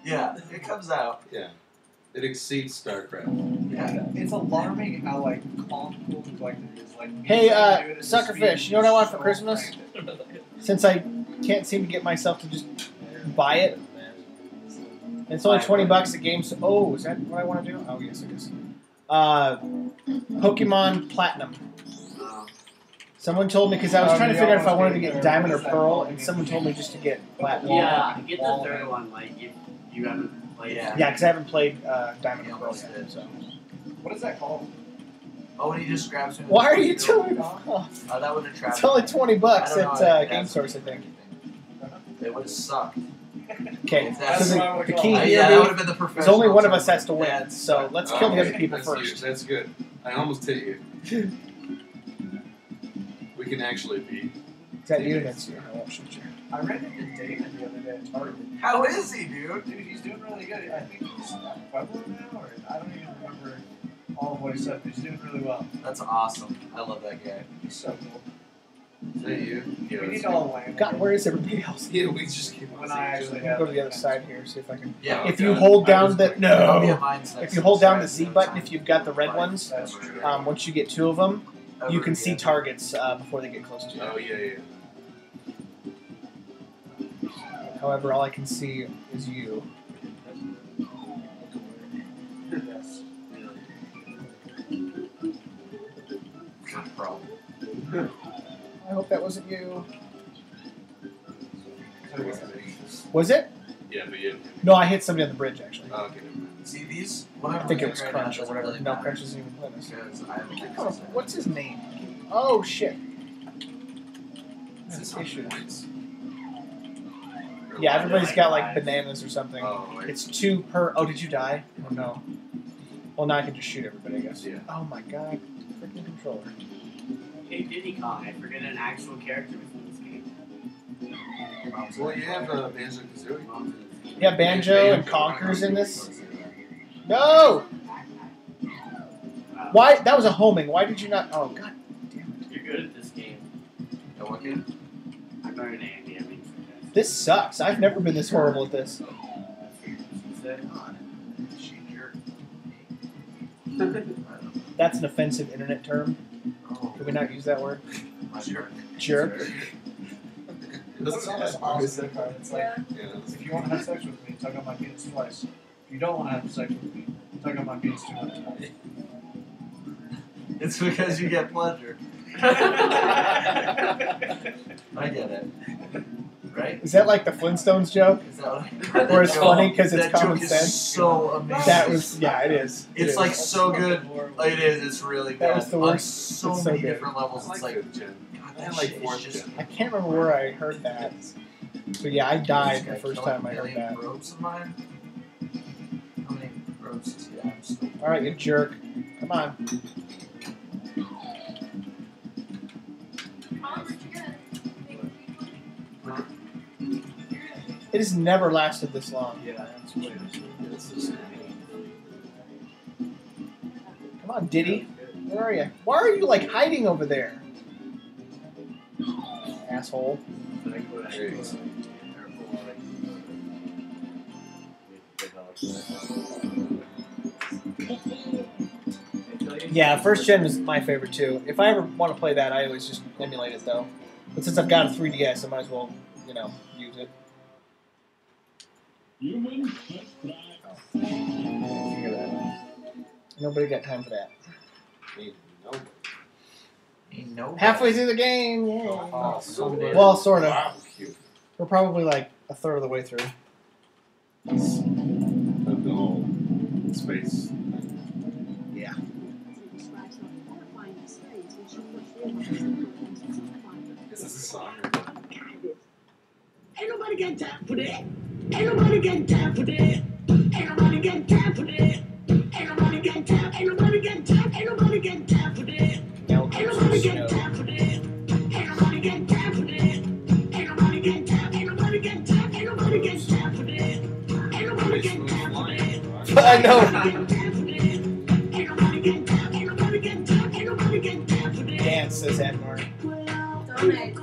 Yeah, it comes out. Yeah. It exceeds StarCraft. Yeah. It's alarming how like calm, cool, and collected it is. Like, Hey, uh, can do it at the Suckerfish, you know what I want for so Christmas? Frantic. Since I can't seem to get myself to just buy it, it's only twenty bucks a game. So, oh, is that what I want to do? Oh, yes, it is. Uh, Pokemon Platinum. Um, Someone told me because I was Oh, trying to figure out if I wanted to get. Diamond or What is that Pearl, and someone told me just to get Platinum. yeah, get the third one. Like if you haven't played. Yeah. Yeah, because I haven't played uh, Diamond or Pearl almost yet. did. So. What is that called? Oh, when he just grabs me. with Why are you field. doing? Oh, Uh, that would have trapped. it's only me. twenty bucks I don't at uh, Game Source, I think. It would have sucked. Okay, so that's the, what I would've the key. Uh, here yeah, that would have been the is professional. only one of us has to win. Yeah. So let's kill the other people that's first. huge. That's good. I almost hit you. we can actually be. Is that you? That's you. I won't shoot you. I ran into David the other day at Target. How is he, dude? Dude, he's doing really good. I think he's at Pueblo now, or I don't even remember all of what he he's doing really well. That's awesome. I love that guy. He's so cool. Is that you? Yeah, we that's need you. all land. God, where is everybody else? Yeah, we just keep on I each actually have Go to the other side here. See if I can. Yeah. Oh, If you hold down the like- I'll be no, at mine's next if you hold down the. Z button, if you've got the red ones, um, once you get two of them, you can see targets uh, before they get close to you. Oh yeah, yeah. However, all I can see is you. I hope that wasn't you. Was it? Yeah, but yeah. No, I hit somebody on the bridge actually. Oh, okay. See these? What I I'm think it was right Krunch or whatever. really No, matter Krunch isn't even playing this. Because I haven't Oh, what's his name? Oh shit. Is this on Issues. points? Or Yeah, everybody's got like bananas or something. Oh, like, It's two per. Oh, did you die? Oh no. Well, now I can just shoot everybody, I guess. Yeah. Oh my god. Freaking controller. Hey Diddy Kong, I forget an actual character was in this game. well, you have uh, Banjo Kazooie. Yeah, Banjo and Conker's in this. No! Why? That was a homing. Why did you not? Oh god. Damn it. You're good at this game. Yeah, what game? I'm better than Andy. I mean, This sucks. I've never been this horrible at this. That's an offensive internet term. Can we not use that word? jerk. Jerk. On this awesome card. It's like, if you want to have sex with me, tug on my penis twice. If you don't want to have sex with me, tug on my penis two hundred times. It's because you get pleasure. I get it. Right? Is that like the Flintstones joke? Is that what I Or it's funny 'cause it's that common joke sense? Is so amazing. That was yeah, it is. It It's is. like so good. It is. It's really That good. was the On worst. so so many good. different levels. I It's like like. God, I that like shit is just. I can't remember where I heard that. But yeah, I died the first time I heard that. Ropes of mine. How many ropes does he have? Still? All right, you jerk. Come on. It has never lasted this long. Yeah, that's is. Come on, Diddy. Where are you? Why are you like hiding over there? Asshole. Yeah, first gen was my favorite too. If I ever want to play that, I always just emulate it though. But since I've got a 3DS, I might as well, you know, use it. Nobody got time for that. Ain't no Halfway through the game, yeah. Oh, someday. Well, sort of. Wow. We're probably like a third of the way through. The whole space. Yeah. This is soccer. Ain't nobody got time for that. Ain't nobody got time for that. Ain't nobody got time for that. Ain't nobody got time. Ain't nobody got time. Ain't nobody got time for that. Ain't nobody got time for that. Ain't nobody got time for that. Ain't nobody got time. Ain't nobody got time. Ain't nobody got time for that. Ain't nobody got time for that. I know. Dance, says Admar. Donate.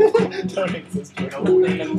Don't exist. Woman who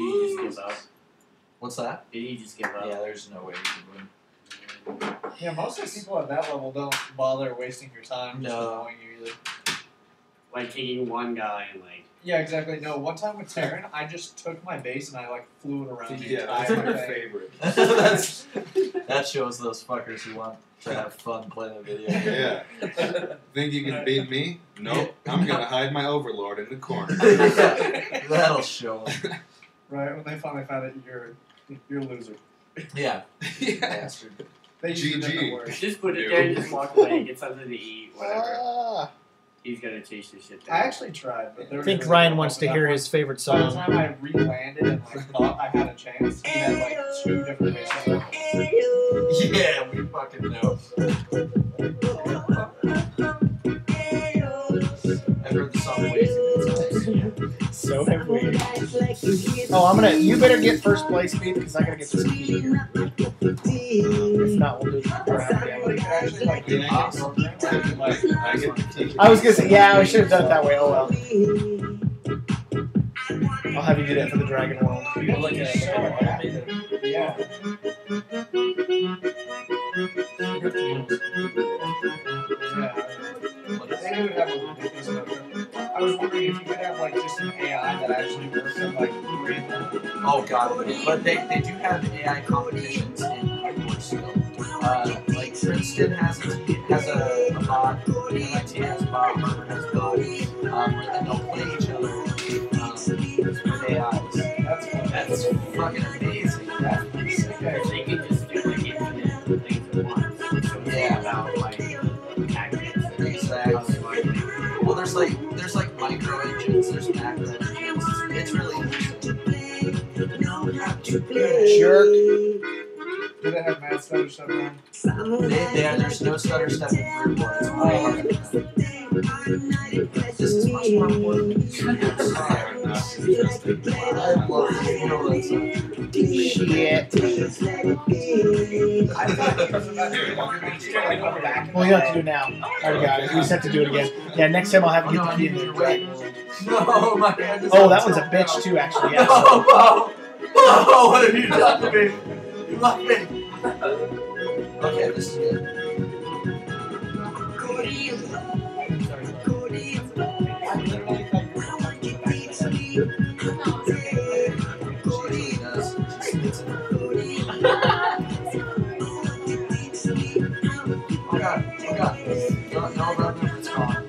He just give up? What's that? Did he just give up? Yeah, there's no way you can win. Yeah, most of the people at that level don't bother wasting your time just No. annoying you either. Like taking one guy and like Yeah, exactly. No, one time with Terran, I just took my base and I like flew it around the Yeah, that's entire my favorite. That's, that shows those fuckers who want to have fun playing a video. Yeah. Think you can beat me? Nope. I'm gonna hide my overlord in the corner. That'll show 'em. Right when they finally found it, you're you're a loser. Yeah. yeah. Bastard. They use a GG. different word. just put it there and just walk away, get something to eat, whatever. Ah. He's gonna chase this shit down. I actually tried, but there I think really Ryan wants to hear that his favorite point. By the song. time I re-landed and like thought I had a chance, he had like two different bases. Yeah, we fucking know. I've heard the song way too many times. So have we. Oh, I'm gonna. You better get first place, Pete, because I gotta get this key here. If not, we'll do the round again. Like, actually, like, do that program where you, like, I get the key. I was gonna say, yeah, we should have done it that way. Oh well. I'll have you do that for the Dragon World. Yeah. Yeah. I think it would have a ridiculous amount. I was wondering if you could have like just an AI that actually works and like them. Oh god, but they, they do have AI competitions in still. Uh, like Princeton has a, has a, a bot, MIT has a bot, Harvard has a bot, um, where then they'll play each other um, with AIs. That's fun. That's fucking amazing. That's pretty sick. If they could just do like infinite things at once. There's like there's like micro engines, there's macro engines. It's really interesting. Jerk. Do they have mad stutter stuff on? They, they are, there's no stutter step in group one. It's way harder. This is much more important. I love it. You know that song. Shit. I thought because of that, you wanted me to still, like, go back and Well, you have to do it now. I already got it. We just have to do it again. Yeah, next time I'll have Oh, you no, get I the key in there. Oh, to. No, my hand oh, is Oh, that one's a bitch too, actually. Yeah. No, Bo! Bo, what have you done to me? You left me. Okay, this is good. She really does. She spits it. Oh god, oh god. No, no, no, no, it's gone.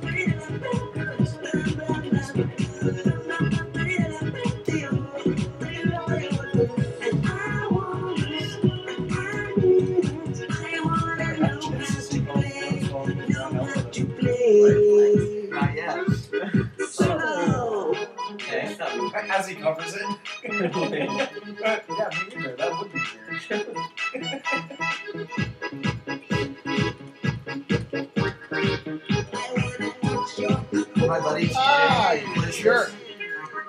As he covers it. yeah, me neither. That would be My buddy TJ, Ah, what is jerk.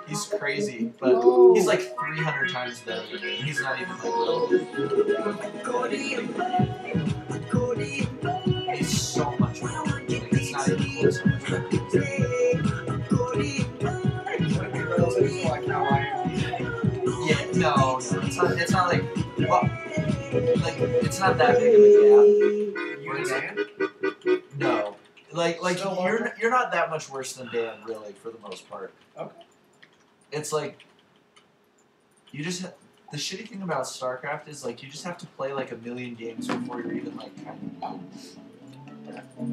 He's crazy, but Oh. he's like 300 times better than me. He's not even like little. He's so much better. Like, it's not even close how much better. He is. Would it be relative to like how I? Yeah, no, no, it's not. It's not like, well, like it's not that big of a gap. You and Dan? No, like like Still you're longer? you're not that much worse than Dan, really, for the most part. Okay. It's like you just ha- the shitty thing about StarCraft is like you just have to play like a million games before you're even like kind of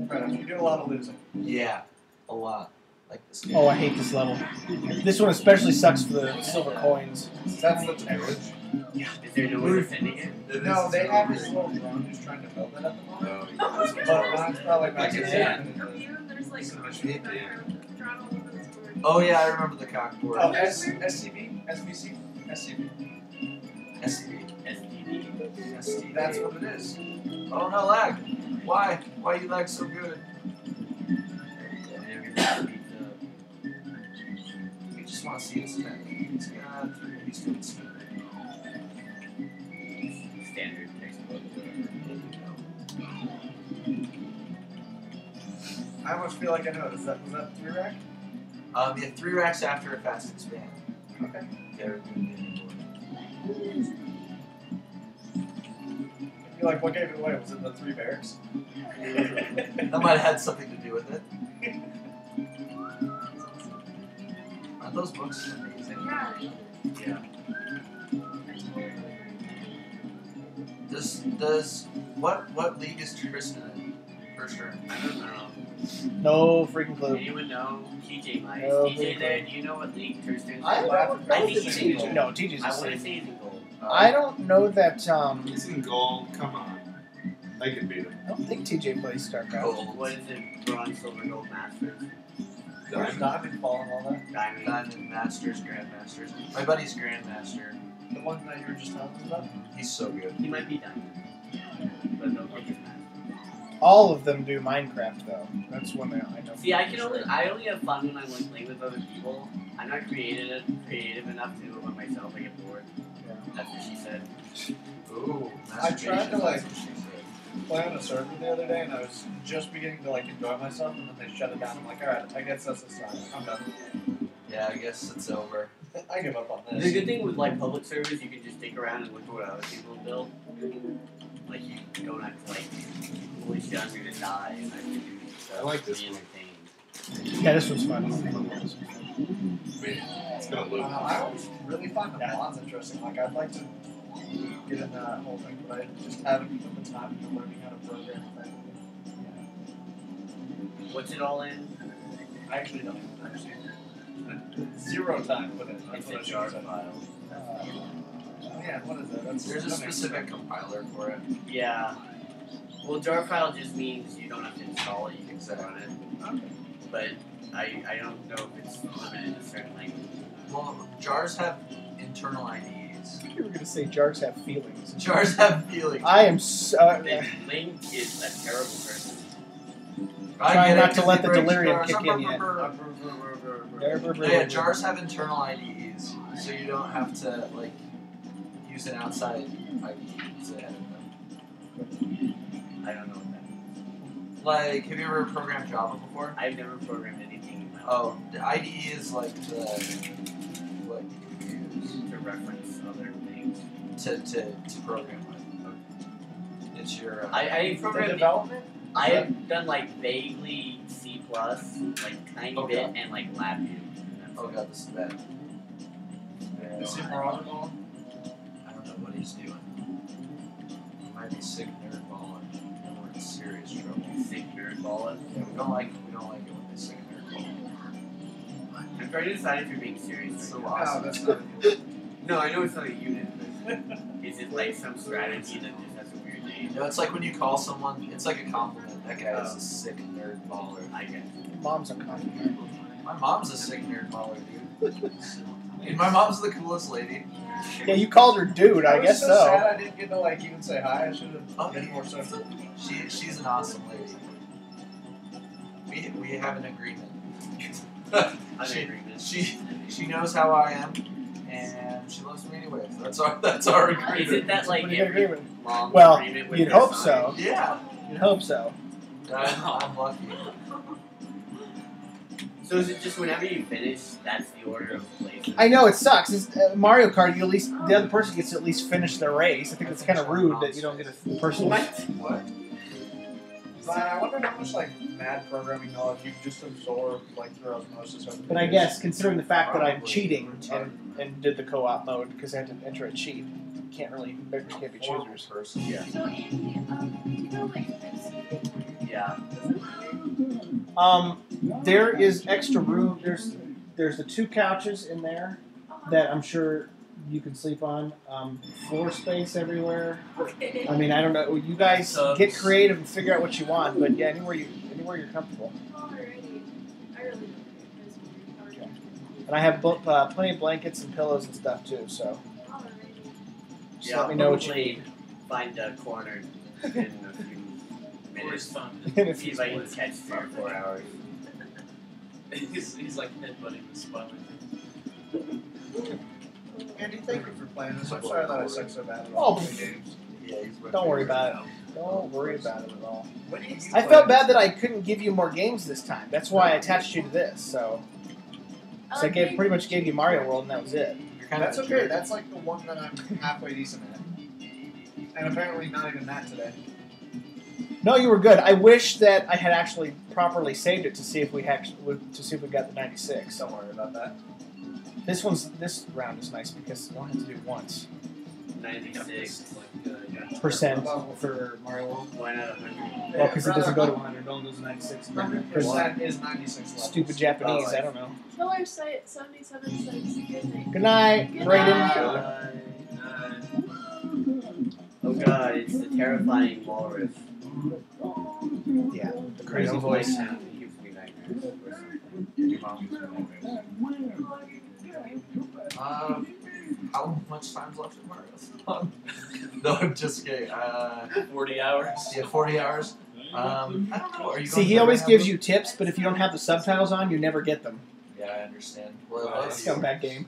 Right, you do a lot of losing. yeah, a lot like this. Oh, I hate this level. This one especially sucks for the silver coins. That's the village. Is there no way of sending it? No, they have this little drone who's trying to build it at the moment. But mine's probably back in You, Oh yeah, I remember the cockboard. Oh, S- SCV? SVC? SCV. SCV. STD. SCV. That's what it is. Oh no, lag. Why? Why you lag so good? You just want to see his neck. He's got three. He's doing some. Standard textbook. I almost feel like I know. Is that was that three rack? Um, yeah, three racks after a fast expand. Okay. They're You're like, what gave it away? Was it the three barracks? That might have had something to do with it. Aren't those books amazing? Yeah. Does does what what league is Tristan in? First turn. I don't know. No freaking clue. Anyone know? TJ might. No, TJ please there, do you know what league Kirsten's I don't I know think he's in in gold. No, TJ's I the want to same. say he's in gold. I don't know that. Um, He's in gold. Come on. I can beat him. I don't think TJ plays StarCraft. What is it? Bronze, silver, gold, masters. There's diamond fall and all that. Diamond. Diamond Masters, Grandmasters. My buddy's Grandmaster. The one that you were just telling us about. He's so good. He might be diamond. But no, he's master. All of them do Minecraft though. That's one that I don't know. See, I can only I only have fun when I'm like playing with other people. I'm not creative creative enough to do it by myself. I get bored. Yeah. That's what she said. Ooh, I tried to, like- That's what she said. Play on a server the other day, and I was just beginning to like enjoy myself, and then they shut it down. I'm like, all right, I guess that's the sign. I'm done. Yeah, I guess it's over. I give up on this. The good thing with like public servers, you can just stick around and look at what other people build. Like you don't have to like, holy shit, I'm gonna die, and I have to do stuff. I like to this be one. entertained. Yeah, this one's fun. It's gonna Uh, look. I always really find the mods interesting. Like, I'd like to get in that whole thing, but I just haven't put the time into learning how to program that. What's it all in? I actually don't even understand. Zero time put in. That's It's what I a should jar have said. file. Uh, yeah, what is that? That's There's a specific sense. compiler for it. Yeah. Well, jar file just means you don't have to install it. You can set on it. Okay. But I I don't know if it's limited to certain languages. Well, jars have internal IDs. You were gonna say jars have feelings. Jars have feelings. I am so. Uh, Then Link is a terrible person. I Try not it, to 'cause let the delirium jars. kick in yet. Yeah, jars have internal IDEs, so you don't have to like use an outside IDE to edit them. I don't know what that means. Like, have you ever programmed Java before? I've never programmed anything in my life Oh, the IDE is like the reference other things. to to, to program with. It's your. Uh, I, I The programmed. development? I have done like vaguely C plus, like tiny Okay. bit, and like LabVIEW. and that's oh it. god, this is bad. Yeah. Is it Ronald? I don't know what he's doing. He might be sick nerd balling, and we're in serious trouble. Sick nerd balling. Yeah, we don't like we don't like it when they sick nerd ball. I'm trying to decide if you're being serious. It's so right now. awesome. No, that's not it. No, I know it's not a unit, but is it like some strategy that just has a weird name? You know, it's like when you call someone, it's like a compliment. That guy is Oh. a sick nerd baller. I guess. Mom's a compliment. My mom's a sick nerd baller, dude. Dude, my mom's the coolest lady. Yeah, you called her dude. I, was guess so. so. Sad I didn't get to like even say hi. I should have Oh, been more social. She she's an awesome lady. We we have an agreement. I'm she, agreement. she she knows how I am, and she loves me anyway. So that's our that's our agreement. Is it that like Pretty good every agreement. mom's Well, agreement with you'd hope son? so. Yeah, You'd hope so. I'm, I'm lucky. So is it just whenever you finish, that's the order of places? I know it sucks. It's, uh, Mario Kart, you at least the other person gets to at least finish their race. I think it's kind of rude that you don't get a person. What? But I wonder how much like mad programming knowledge you just absorbed like through osmosis. over But I guess considering the fact that I'm cheating and, and did the co-op mode because I had to enter a cheat, can't really beggars can't be choosers. person. Yeah. So Andy, um, you know like MC Yeah. Um, there is extra room. There's there's the two couches in there that I'm sure you can sleep on. Um, floor space everywhere. Okay. I mean, I don't know. You guys Tubs. get creative and figure out what you want, but yeah, anywhere you anywhere you're comfortable. Alrighty. I really don't think. And I have bl- uh, plenty of blankets and pillows and stuff too. So Alrighty. just Yeah, let me know what you need. Find a corner in a few minutes. son. In a See if I can minutes. catch three or four hours. he's, he's like headbutting the spine. Andy, thank you for playing this. I'm sorry that I suck so bad at Oh, all the games. Yeah, Don't worry about now. Don't worry about it at all. When do you I play felt bad that I couldn't give you more games this time. That's why I attached you to this. So, so I um, gave, pretty much gave you Mario World, and that was it. Kind That's a okay. jerk. That's like the one that I'm halfway decent at. And apparently not even that today. No, you were good. I wish that I had actually properly saved it to see if we actually to see if we got the 96. Don't worry about that. This one's this round is nice because you only have to do it once. 96. Like, uh, yeah. Percent for Mario World. Why not 100? Well, because it doesn't go to 100, it only goes to 96. Hundred Because percent is ninety six levels. stupid Japanese, Oh, I don't know. Killer site 77 says good night. Good night, Good Brayden. night. Uh, oh god, it's the terrifying walrus. Yeah, the crazy voice. like sound, gives me nightmares. Um, how much time's left in Mario? no, I'm just kidding. Uh, 40 hours. yeah, 40 hours. Um, I don't know. Are you See, he always gives them? you tips, but if you don't have the subtitles on, you never get them. Yeah, I understand. Well, Uh, that's Scumbag game.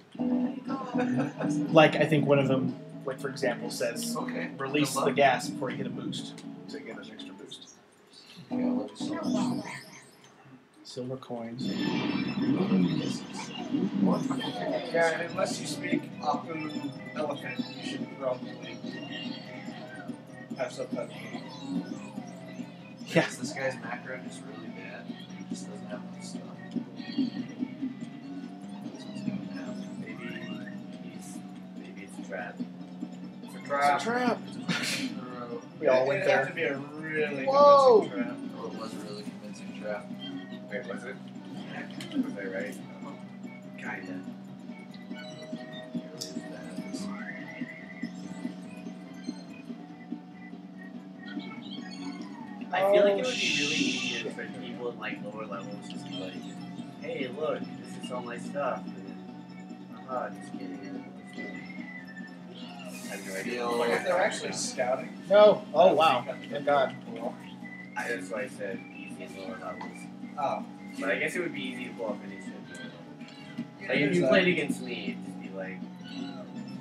Like, I think one of them, like for example, says okay. release the gas before you get a boost to get an extra boost. Okay, I love you so much. Silver coins. Yeah, unless you speak Apu elephant, you should probably have subtitles. Yeah. This guy's macro is really bad. He just doesn't have enough stuff. This one's gonna have- Maybe he's, maybe it's a trap. It's a trap. trap. We all went there. to be a really Whoa. convincing trap. Oh, it was a really convincing trap. Wait, was it? Was I right? Kinda. It really is bad. I feel like it Oh, would be oh, really shit. easy for people in like lower levels just to be like, hey, look, this is all my stuff. And then, haha, just kidding. I have no idea. Feel- what If they're actually scouting. No. Oh wow. Thank God. I, that's why I said easy. lower levels. Oh. But I guess it would be easy to pull up initiative. in. Like if you that. played against me, it'd just be like,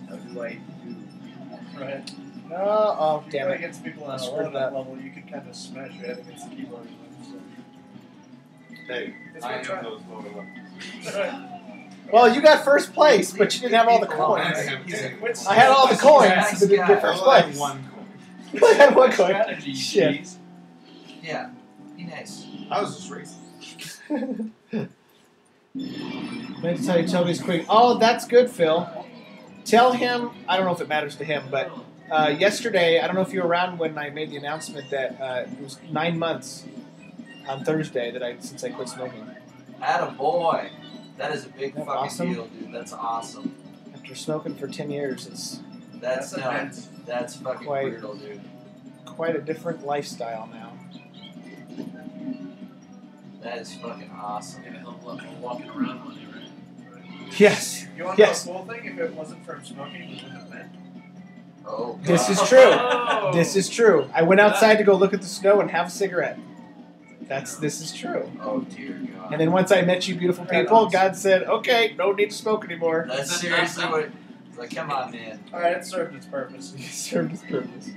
how do I do? Right. No, oh damn Play it. Against people on a screwed that. level, you can kind of smash your head against the keyboard. So. Hey, It's I am those lower levels. Well, you got first place, but you didn't have all the coins. I. I had all the coins, Nice but didn't get guy. first I have place. one I had one coin. Strategy, Shit. Yeah. Be nice. I was just racing. Meant to tell you Toby's quick. Oh, that's good, Phil. Tell him. I don't know if it matters to him, but uh, yesterday, I don't know if you were around when I made the announcement that uh, it was nine months on Thursday that I since I quit smoking. Atta boy. That is a big fucking awesome? deal, dude. That's awesome. After smoking for ten years, it's That's That's no, that's fucking Quite. brutal, dude. quite a different lifestyle now. That is fucking awesome. Get a hell of a lot more walking around money, right? Yes, You want Yes. to know a cool thing? If it wasn't from smoking, we wouldn't have met. Oh. this is true. Oh. This is true. I went outside to go look at the snow and have a cigarette. That's this is true. Oh dear God. And then once I met you, beautiful people, God said, "Okay, no need to smoke anymore." That's seriously what. Like, come on, man. All right, it served its purpose. It served its purpose.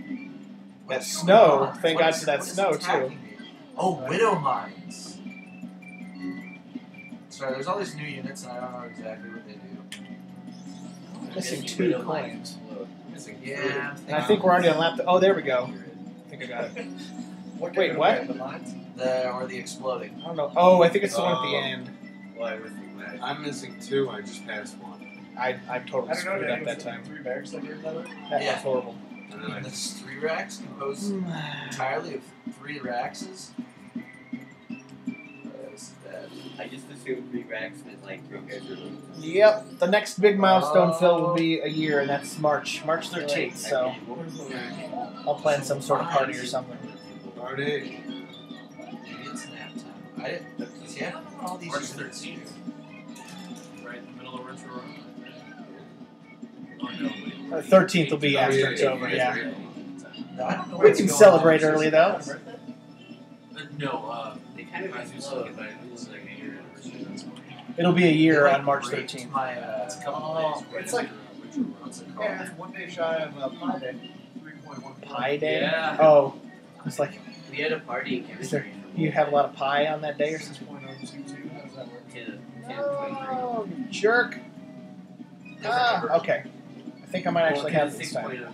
That snow, thank What God is- for that snow, too. me? Oh, widow mines. Sorry, there's all these new units, and I don't know exactly what they do. Missing two coins. Missing, yeah. And I think we're already on lap. oh, there we go. I think I got it. What Wait, what? The mines? The or the exploding. I don't know. Oh, I think it's the one at the Oh. end. Well, I was thinking I'm missing two. I just passed one. I I totally I don't know. screwed up it that time. Three barracks that gave that away? That Yeah. was horrible. And then I And this three racks composed entirely of three raxes. That is bad. I just assumed three racks meant like you guys were. Yep. The next big milestone, Phil, Oh. will be a year, and that's March, March 13th. So I'll plan some sort of party or something. Party. Maybe it's nap time. I didn't. See, I don't know all these March 13th. Right in the middle of Retro Road. Oh, no, wait. Uh, 13th will be Oh, after yeah, it's yeah, over. yeah, Yeah. No, I don't know We can celebrate on. early though. Uh, No, uh, They kind of I do explode. something, It'll be a year like, on March raped 13th. My, uh, It's a couple Oh, days. it's like- after, Retro Road. What's it called? Yeah, it's one day shy of uh, Pi Day. Three point one. Pie day. Yeah. Oh, it's like We had a party in Is there- you have a lot of pie on that day or something. 6.022, how does that work? 10, 10, 23. Oh, you jerk. different Ah, numbers. okay. I think I might actually have it this time.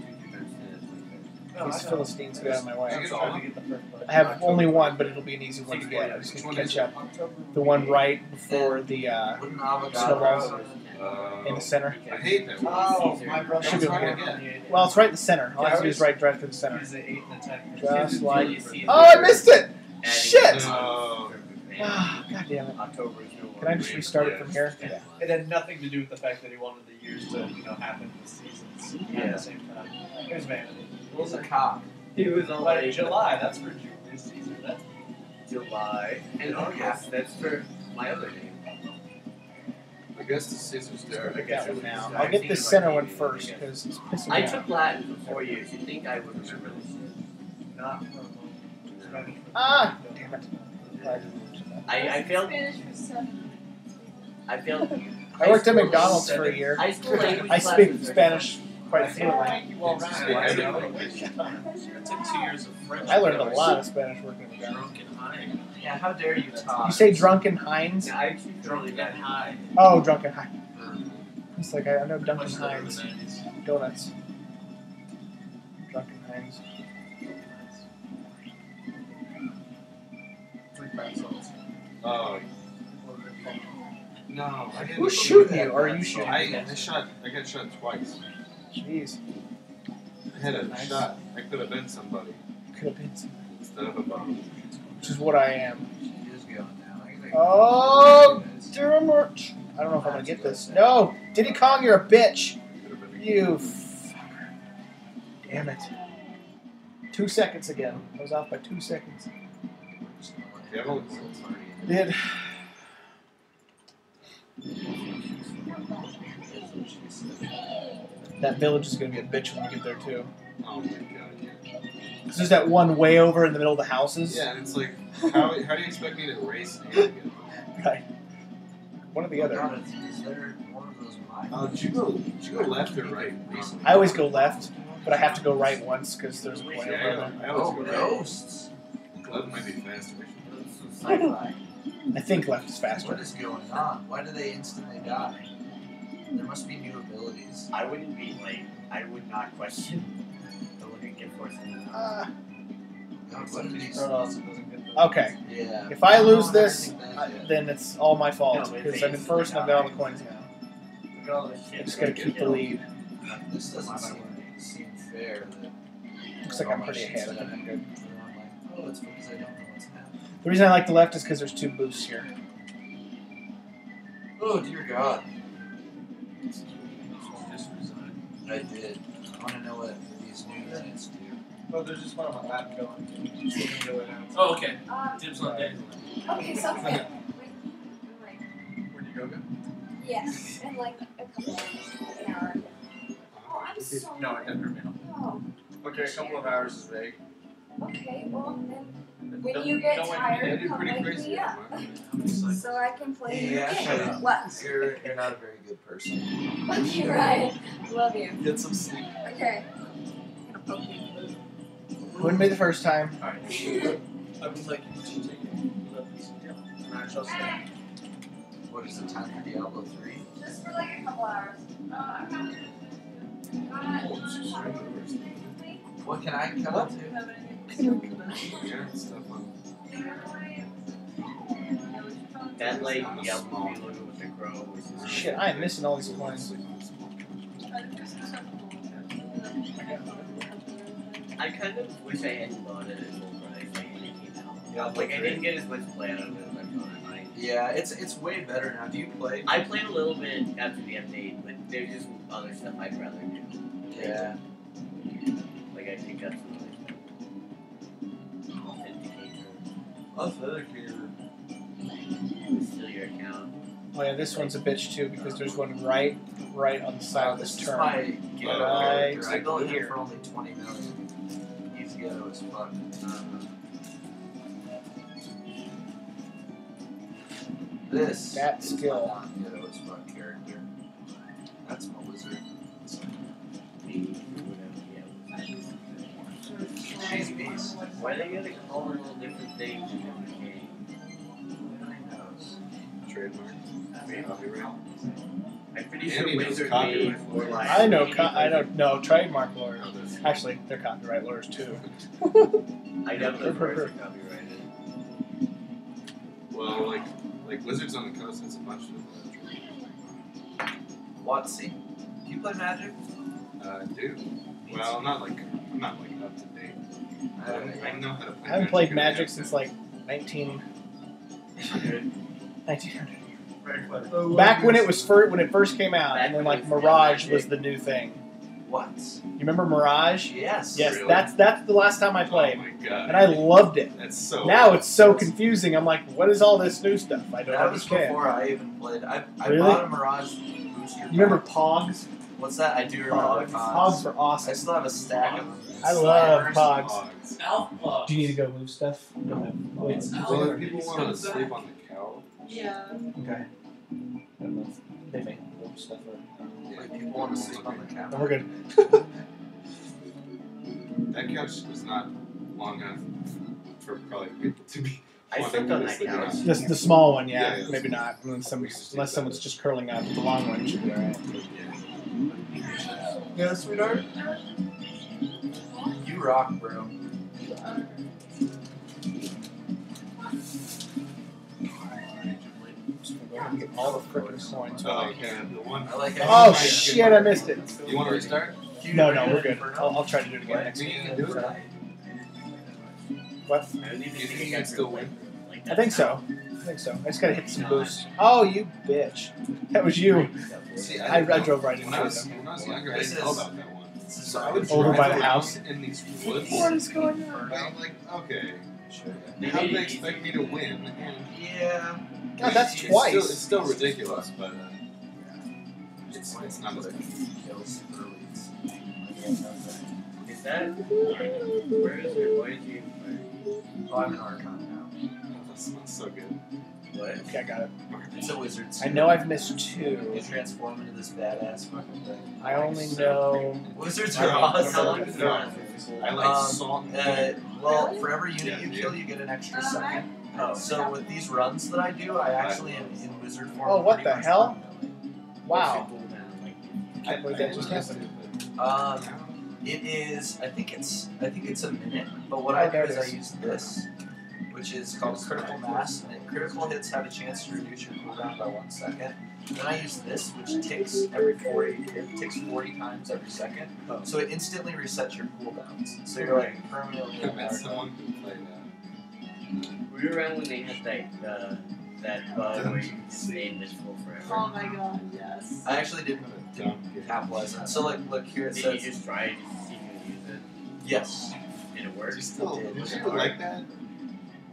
These I. Philistines get out of my I'm way. trying to get the first one. I have only one, but it'll be an easy one to get. I just going to catch up. The one right before the uh, Wouldn't Snowballs. Uh, in the center. I hate that one. Oh, my brother Should be was okay. on the eight. Well, it's right in the center. All I have to do is Yeah, right, drive through the center. He's an 8 and a 10. Just like. Oh, I missed it. Shit. No. Ah, God damn it. October is no Can I just restart it from here? Yeah. It had nothing to do with the fact that he wanted the years to, you know, happen with seasons at the same time. It was vanity. He's a cop. He was all Like like July, that's for Julius Caesar. That's July and August. That's for my other name. I guess the Caesar's there. Pick that one now. I'll get the center one first because it's pissing I me off. took Latin for four years. You'd think I would remember this not for Spanish. Ah, damn it. I, I failed. Spanish for seven. I failed. I worked at McDonald's for a year. High I speak Spanish quite fluently. Thank you, well, It's Ryan. just I know. I took two years of French. I learned a lot of Spanish working at McDonald's. Drunk and high. Yeah, how dare you talk? You say drunken Heinz? Yeah, I actually Drunk and high. Oh, drunken Heinz. For mm. It's like I I know Duncan much later Heinz. than that is. Donuts. Drunken Heinz. Three bath. Oh. No. I didn't Who's shooting you? Or are you shooting? I, I shot. I got shot twice. Jeez. I had a Nice. shot. I could have been somebody Could have been somebody. instead of a bum. Which is what I am. She is going now. I Oh, Dermer. I don't know if I'm gonna get this. No! Diddy Kong, you're a bitch! Could have been You fucker. Damn it. Two seconds again. I was off by two seconds. I did. That village is gonna be a bitch when we get there too. Oh my god. Yeah. 'Cause there's that one way over in the middle of the houses. Yeah, and it's like How, how do you expect me to race and Right. One or the other. God, is, is there one of those mine? Uh, did you go? Did you go left or right recently? I always go left, but I have to go right once because there's a point Yeah, over I, I always Oh, go right. ghosts. Left might be faster. Sci-fi. I think left is faster. What is going on? Why do they instantly die? There must be new abilities. I wouldn't be like, I would not question the living get forced into Uh, God, what are these? Throw also doesn't get the okay. Yeah. If I lose don't this, I, then it's all my fault because they I'm in first and I've got all the coins now. Look at all this I shit. just gonna keep the lead. This doesn't seem, seem fair. Looks like I'm pretty ahead. I think I'm good. Oh, it's because I don't know what's happening. The reason I like the left is because there's two boosts here. Oh dear God. Just resign. I did. I want to know what these new units do. Oh, there's just one on my lap going. Just gonna go it out. Oh, okay. Dibs on Daniel. okay, so wait, wait, wait. Where'd you go? Go? Yes, in like a couple of an hour. Oh, I'm so. No, I haven't heard me. Oh, Okay, a couple of hours is vague. okay. Well, then When when you get no tired, Yeah, I did come pretty wake me up, mine. so I can play your Yeah, game. shut up. What? You're you're not a very good person. Okay, Ryan. Love you. Get some sleep. Okay. I'm gonna poke you. Wouldn't be the first time. Alright. I would like you to take it. Let this deal. And I shall stay. What is the time for Diablo three? Just for like a couple hours. Uh, I'm not. Oh, it's just right over. What can I come up to? Yeah, stuff on. That like yellow logo with the crow, Shit, I am missing all these coins. I kind of wish I hadn't bought it at full price like when it came out. Like I didn't get as much play out of it as I thought I might. Yeah, it's it's way better now. Do you play? I played a little bit after the update, but there's just other stuff I'd rather do. Yeah. Like I picked up some Authenticator. Authenticator. Steal your account. Oh yeah, this one's a bitch too because there's one right, right on the side of this This is turn. my ghetto Right character. I built him here. for only twenty million. He's ghetto as fuck. This That is skill. my non-ghetto as fuck character. That's my wizard. Me, whatever. Yeah. She's beast. Why they gotta call her all different things in every game? Who knows? Trademark. Copyright. I'm pretty Andy sure knows Wizard copyright made more like. I know. Co- I Wizard- don't know. Trademark lawyers. Actually, they're copyright lawyers too. I definitely prefer are copyrighted. Well, like like Wizards on the Coast has a bunch of them. Watsy. Do you play Magic? Uh, dude. Well, not like I'm not like up to date. I don't know. I know how to play I haven't played Magic since like 19, 1900. Back when it was first, when it first came out, Back and then when like it was Mirage was the new thing. What? You remember Mirage? Yes. Yes, Really? that's that's the last time I Oh played, my god. and I loved it. That's so. Now it's so confusing. I'm like, what is all this new stuff? I don't That was understand. before I even played. I, I Really? bought a Mirage booster. You remember pack. Pogs? What's that? I do remember Pogs. Pogs. Pogs were I awesome. still have a stack of them. I love First Pogs. Pogs. Alpha Do you need to go move stuff? No. Wait. Well, if people want to sleep on the couch. Yeah. Okay. I don't know if they may move stuff or. Like people want to sleep on the couch. No, we're good. That couch is not long enough for probably people to be. I wanting slept to on that sleep couch. on. Just the small one, yeah. Yeah, yeah. Maybe not. Unless, some, unless someone's just curling up. The long one should be alright. Yeah. Yeah, sweetheart. You rock, bro. Just gonna go ahead and get all the frickin' coins. Oh, okay. The one. I like Oh shit! I missed it. You want to restart? No, no, we're good. I'll, I'll try to do it again next week. can do it. What? I don't You think think you can still win? I think so. I think so. I just gotta hit some boosts. Oh, you bitch! That was you. See, I, I didn't drove right into When I was, it. when I was younger, I This didn't know about that one. This is So I would Over by the house? in these woods. What is going on? I'm like, okay, They how do they expect me to win? And Yeah. God, that's it's twice. Still, it's still ridiculous, but uh, it's, it's not as bad. Kills early. Is that? Where is it? Why did you? Oh, I'm an Archon now. smells so good. What? Okay, I got it. It's a wizard. I know I've missed two. You transform into this badass fucking thing. I only know. Wizards are awesome. How long does it last? I like Um, salt. Uh, well, for every unit Yeah, you dude. kill, you get an extra second. Oh. So with these runs that I do, I actually am in wizard form. Oh, what the hell? Wow. I, Can't believe that just happened. Um, it is. I think it's. I think it's a minute. But what Oh, I do is I use this, which is called critical mass, and critical hits have a chance to reduce your cooldown by one second. Then I use this, which ticks every forty. It ticks forty times every second, so it instantly resets your cooldowns. So you're like permanently. I on bet dark someone could play that. Were you around when they had that uh, that bug where you could stay invisible forever? Oh my god, yes. I actually didn't capitalize on it. So like, look here it Did says you just try it to see if you could use it? yes. Did it work? You still, did. did you like that?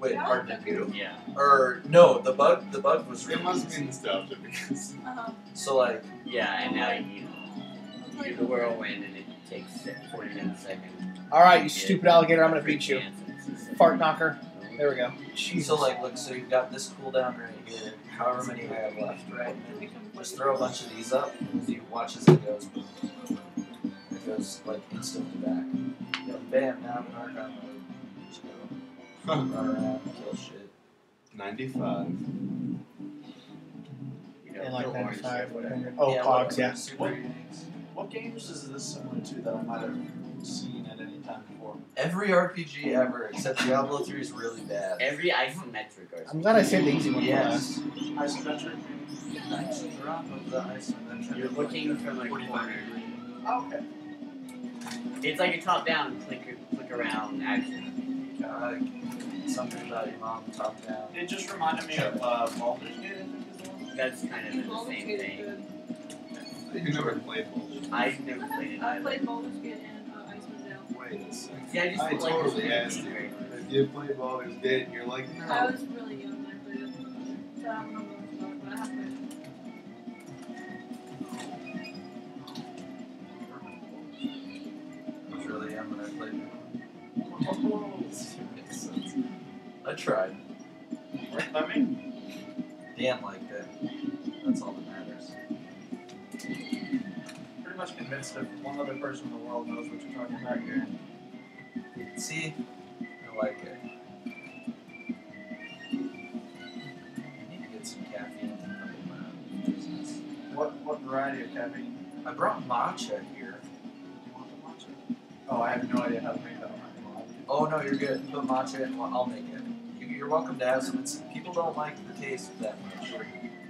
Wait, hard to do. Yeah. Or no, the bug. The bug was It really must easy. be nostalgia because Uh-huh. So like, Yeah, and now you know you do the whirlwind and it takes forty minutes second. All right, you Yeah. stupid alligator, I'm gonna beat you. chances. Fart knocker. There we go. Jesus. so like, look. So you've got this cooldown right here. However many I have left, right? And then just throw a bunch of these up. And you watch as it goes. It goes like instantly back. You know, bam! Now I'm in Archon mode. Just go run around, kill shit. 95. You And like no orange 95. whatever. Oh, Yeah, Pogs, yeah. What? What games is this similar to that I might have seen at any time before? Every RPG ever except Diablo 3 is really bad. Every isometric or I'm glad I said the easy one for Yes. Isometric? Nice drop of the isometric. You're looking from a corner. Oh, okay. It's like a top-down click click around action. Uh, something about your mom top down. It just reminded me of uh, Baldur's Gate, I think is the one. That's kind of the same thing. good. You never played Baldur's Gate. I've never played it I played Baldur's Gate and uh, Icewind Dale. Wait a second. See, I just I like totally game asked you very if you played Baldur's Gate and you're like, no. I was really young when I played it, so I don't remember much about but I have played it. I was really young when I played it. I tried. I mean, Dan liked it. That's all that matters. pretty much convinced that one other person in the world knows what you're talking about here. See? I like it. I need to get some caffeine to come in my business. What what variety of caffeine? I brought matcha here. Do you want the matcha? Oh, I have no idea how to make that. I'm Oh no, you're good. Put matcha in. well, I'll make it. You- You're welcome to have some. It's, people don't like the taste that much.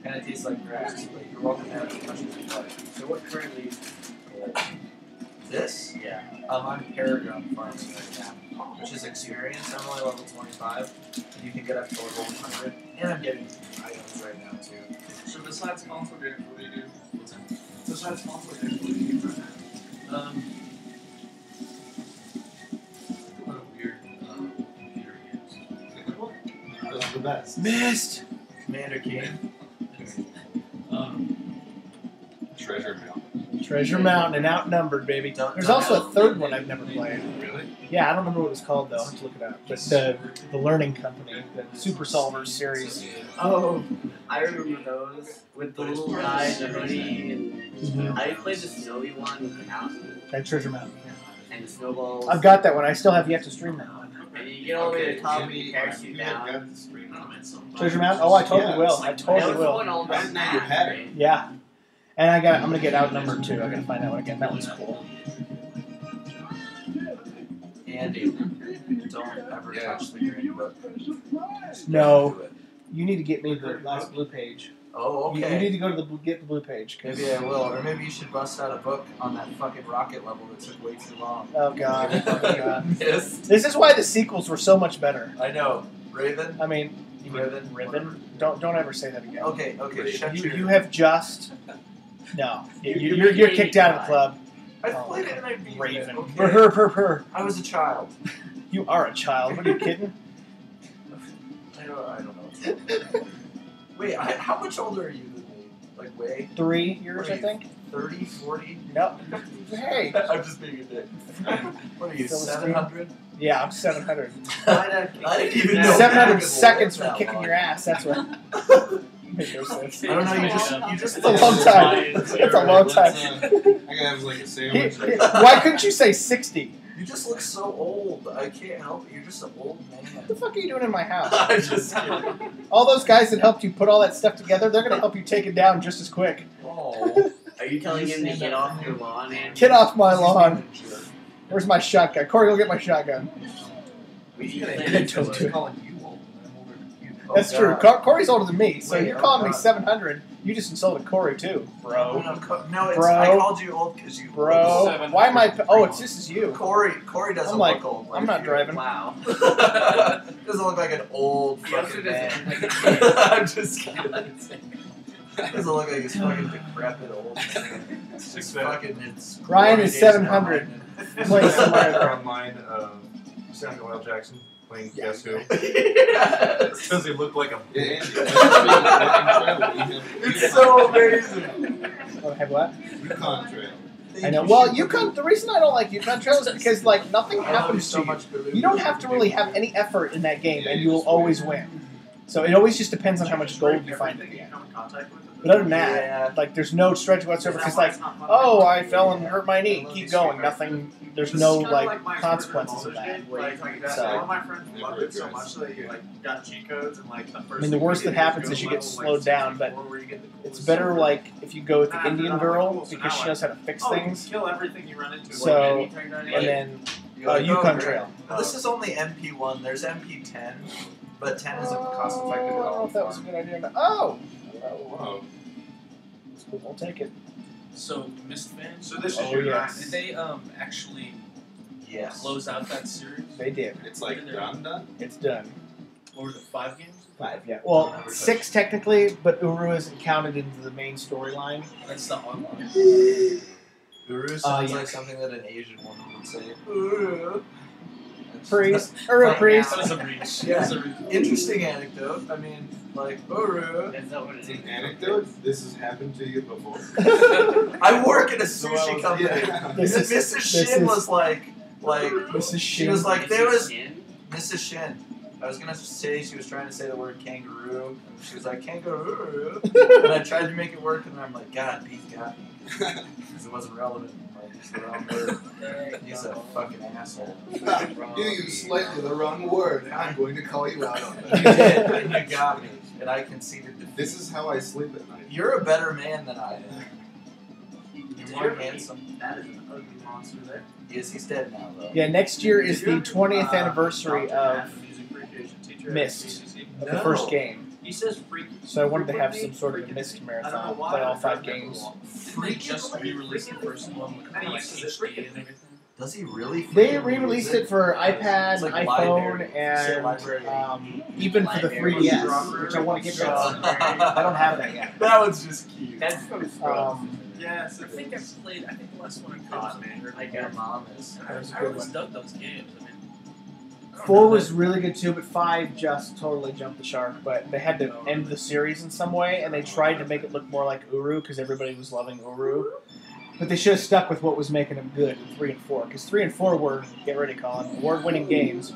Kind of tastes like grass, but you're welcome to have as much as you like. So what currently? This? Yeah. Um, I'm Paragon farming right now, which is experience. I'm only level 25, and you can get up to level 100. And I'm getting items right now too. So besides console games, what do you do? Besides console games, what do you do right now? Um, best. Missed. Commander Keen. Um, Treasure Mountain. Treasure Mountain and outnumbered, baby. Don't- There's don't also a third one I've never played. Really? Yeah, I don't remember what it was called though. I'll have to look it up. But the the Learning Company, the Super Solvers series. Oh, I remember those with the little guy the hoodie. And I played the snowy one with the mountain That Treasure Mountain. Yeah. and the snowballs. I've got that one. I still have yet to stream that one. And you get all the way to the top and you parachute you have down. got to stream it. Treasure Mountain. Oh, I totally Yeah, will. it's I like- that totally was the one will. all I about didn't know you had it. Yeah. And I got. I'm gonna get outnumbered too. I gotta find that one again. That one's cool. Andy, don't ever Yeah. touch the green book. No. You need to get me the last blue page. Oh, You- You, need to go to the blue- get the blue page. 'cause- Maybe I will, or maybe you should bust out a book on that fucking rocket level that took way too long. Oh god. Oh god. Missed. This is why the sequels were so much better. I know. Raven. I mean, you mean Riven. Riven. Don't don't ever say that again. Okay, okay. Shut You, your. you have just no. You, You're you're, you're kicked out of the club. I Oh, played it and I beat it. Raven. Okay. Purr, purr, purr, purr. I was a child. You are a child. What are you kidding? I don't, I don't know. Wait, I, how much older are you than me? Like, way? Three years, What are I think. 30, 40? No. Hey. I'm just being a dick. What are you, Philistine. 700? Yeah, I'm 700. I didn't even know. 700 seconds from kicking long. your ass. That's what. Make no sense. I don't know. You just you just It's a long time. It's a long time. I gotta have like a sandwich. why couldn't you say 60? You just look so old. I can't help it. You're just an old man. What the fuck are you doing in my house? I'm just kidding. All those guys that helped you put all that stuff together, they're gonna help you take it down just as quick. Oh. Are you telling him to get off your lawn, Andy? Get off my lawn. Where's my shotgun? Corey, go get my shotgun. We He's should gonna play hit this it to to it. That's Oh, true. God. Cor- Corey's older than me, so Wait, you're oh, calling me 700. You just insulted Corey too, bro. no, Co- no it's, Bro. I called you old because you. Bro, why am I? Oh, it's this is you. Corey, Corey doesn't I'm like, look old. I'm not you. driving. Wow. doesn't look like an old He also fucking doesn't man. look like a I'm just kidding. doesn't look like he's fucking decrepit old. man. It's just fucking. It's Ryan glory is days 700. now. Playing some Mario Kart. background line of Samuel L. Jackson playing Guess Who. Yes. Does he look like a Yeah, It's so amazing. Oh, have what? Yukon Trail. I know. Well, Yukon. The reason I don't like Yukon Trail is because like nothing I love you happens so to you. much. You don't have to really have any effort in that game, and you will always win. So it always just depends on how much gold you find at the end. But other than that, Yeah. like there's no stretch whatsoever. Because like, oh, I fell and hurt my knee. Keep going. Nothing. There's no like consequences of that. Like, like. So- my friends loved it so much that he like got cheat codes and like the first. I mean, the worst that happens is you get slowed down, but It's better like if you go with the Indian girl because she knows how to fix oh, things. Kill everything you run into. So, And then uh, Yukon. Trail. Now, this is only MP1. There's MP10, but 10 isn't cost Oh, I effective at don't know all. if that was a good idea. Oh, Oh, It's cool. I'll take it. So, Myst fans, So this is Oh, your yes. did they um actually Yes. close out that series? They did. it's like done done. It's done. Or was it five games? Five, yeah. Well, six technically, but Uru isn't counted into the main storyline. That's the online. Uru sounds Uh, yeah. like something that an Asian woman would say. Uru. Priest, Uru Like, priest. That was a reach. Yeah. That was a reach. Interesting anecdote. I mean, like, Uru. That's not what It's an anecdote. This has happened to you before. I work at a So, sushi company. yeah. This is- Mrs. this Shin is- was like, like, This is she was like, there was Skin? Mrs. Shin. I was gonna say she was trying to say the word kangaroo, and she was like kangaroo, and I tried to make it work, and I'm like, God, Pete got me because it wasn't relevant. Like, it's the wrong word. He's a fucking asshole. You used slightly the wrong word, I'm going to call you out on that. You it. did, and you got me, and I conceded defeat. This is how I sleep at night. You're a better man than I am. You're handsome. That is an ugly monster there. Yes, he's dead now, though. Yeah, next year is the 20th uh, anniversary talk to Matt, of, the music appreciation teacher at Myst. BCC? of the first game. He says freak. So I wanted to have some sort of a frequently. Myst I don't marathon, know play all five games. Didn't they just re-release the first one with I like to HD freaking- and everything? Does he really? They re-released release it for iPad, It's like iPhone, library. It's a and um, even for the 3DS, which I want to get that. I don't have that yet. That one's just cute. That's from Um, Yes, I think I is. played. I think the last one I God, played was man. Manager. Your mom is. That was a I good always one. dug those games. Four know was really good too, but five just totally jumped the shark. But they had to end the series in some way, and they tried to make it look more like Uru because everybody was loving Uru. But they should have stuck with what was making them good in three and four, because three and four were get ready, Colin, award-winning games.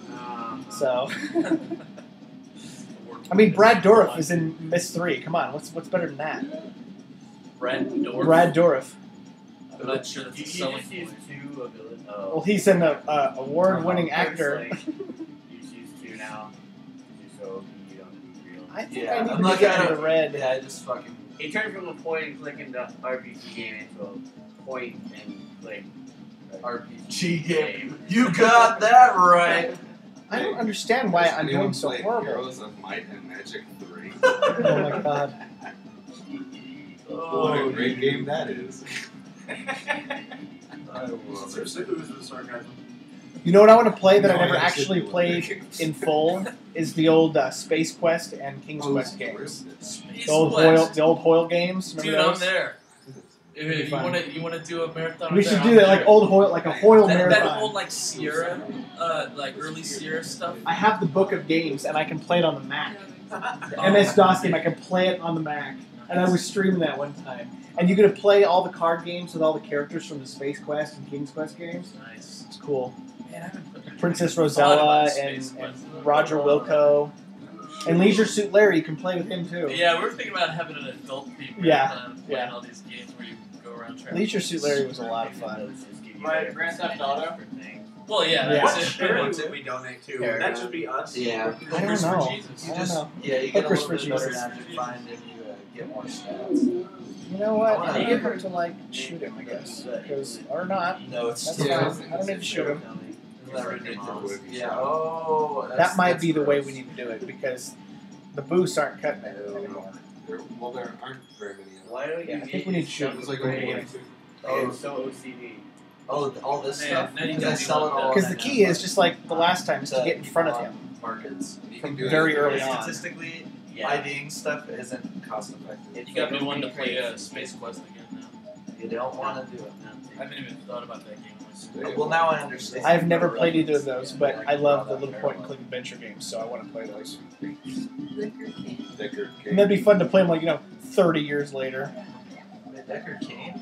So, I mean, Brad Dourif is in Myst Three. Come on, what's what's better than that? Brad Dourif. Brad Dourif. I'm not sure that's a selling point. Two. Oh. Well, he's an uh, uh, award-winning actor. Like, you just use now. So you don't do real. I think Yeah, I need I'm to not get gonna- into the red. Yeah, I just fucking. It turned from a point and click into RPG game into a point and click. RPG game. You got that right. I don't understand why I'm doing so play horrible. Heroes of Might and Magic 3. Oh my god. What a great game that is. I it. the ooze sarcasm. You know what I want to play that No, I never I actually actually played in full is the old uh, Space Quest and King's Oh, Quest games. Space The old Quest. Hoyle, the old Hoyle games. Remember Dude, I'm those? there. If That'd you fun. want to, you want to do a marathon. We of should that, do I'm that like there. old Hoyle, like a Hoyle that, that old like Sierra, uh, like early Sierra stuff. I have the book of games and I can play it on the Mac. The Oh. MS DOS game, I can play it on the Mac. And I was streaming that one time. And you get to play all the card games with all the characters from the Space Quest and King's Quest games. Nice. It's cool. Man, I haven't put that Princess It's a lot Rosella and, and Roger Wilco and Leisure Suit Larry. You can play with him too. Yeah, we were thinking about having an adult theme. Yeah, than playing yeah. all these games where you go around trying. Leisure Suit Larry was a lot of fun. Right, Grand Theft Auto. Well, yeah, Yeah. that's What it. charity would we donate to? Would that just be us? Yeah. I don't Hookers for know. Jesus. I You don't just know. yeah, you get a Hookers little for bit better magic find and you uh, get more stats. You know what? I I wanna- get her to like shoot him, I guess, because or not. No, it's That's still. fine. I don't need to shoot him. That? Yeah. Oh. That might that's be the way we need to do it because the boosts aren't cutting it anymore. There, well, there aren't very many. of them. Why don't you Yeah, I think we need to shoot It him. like only oh, Great. one or two. Oh, so OCD. Oh, all this Man, stuff. Because gotta sell it like all. that. Because and the key is just like the last time is to get in front of him. Markets. You can do it Very early on. Statistically, Yeah. IDing stuff isn't cost effective. It's You got me like one to play uh. Space Quest again now. You don't want to do it. I haven't even thought about that game. Well, now I understand. I've never played either of those, but I love the little point and click adventure games, so I want to play those. Liquor King. Decker And cake. that'd be fun to play them like you know, thirty years later. Deckard Cain.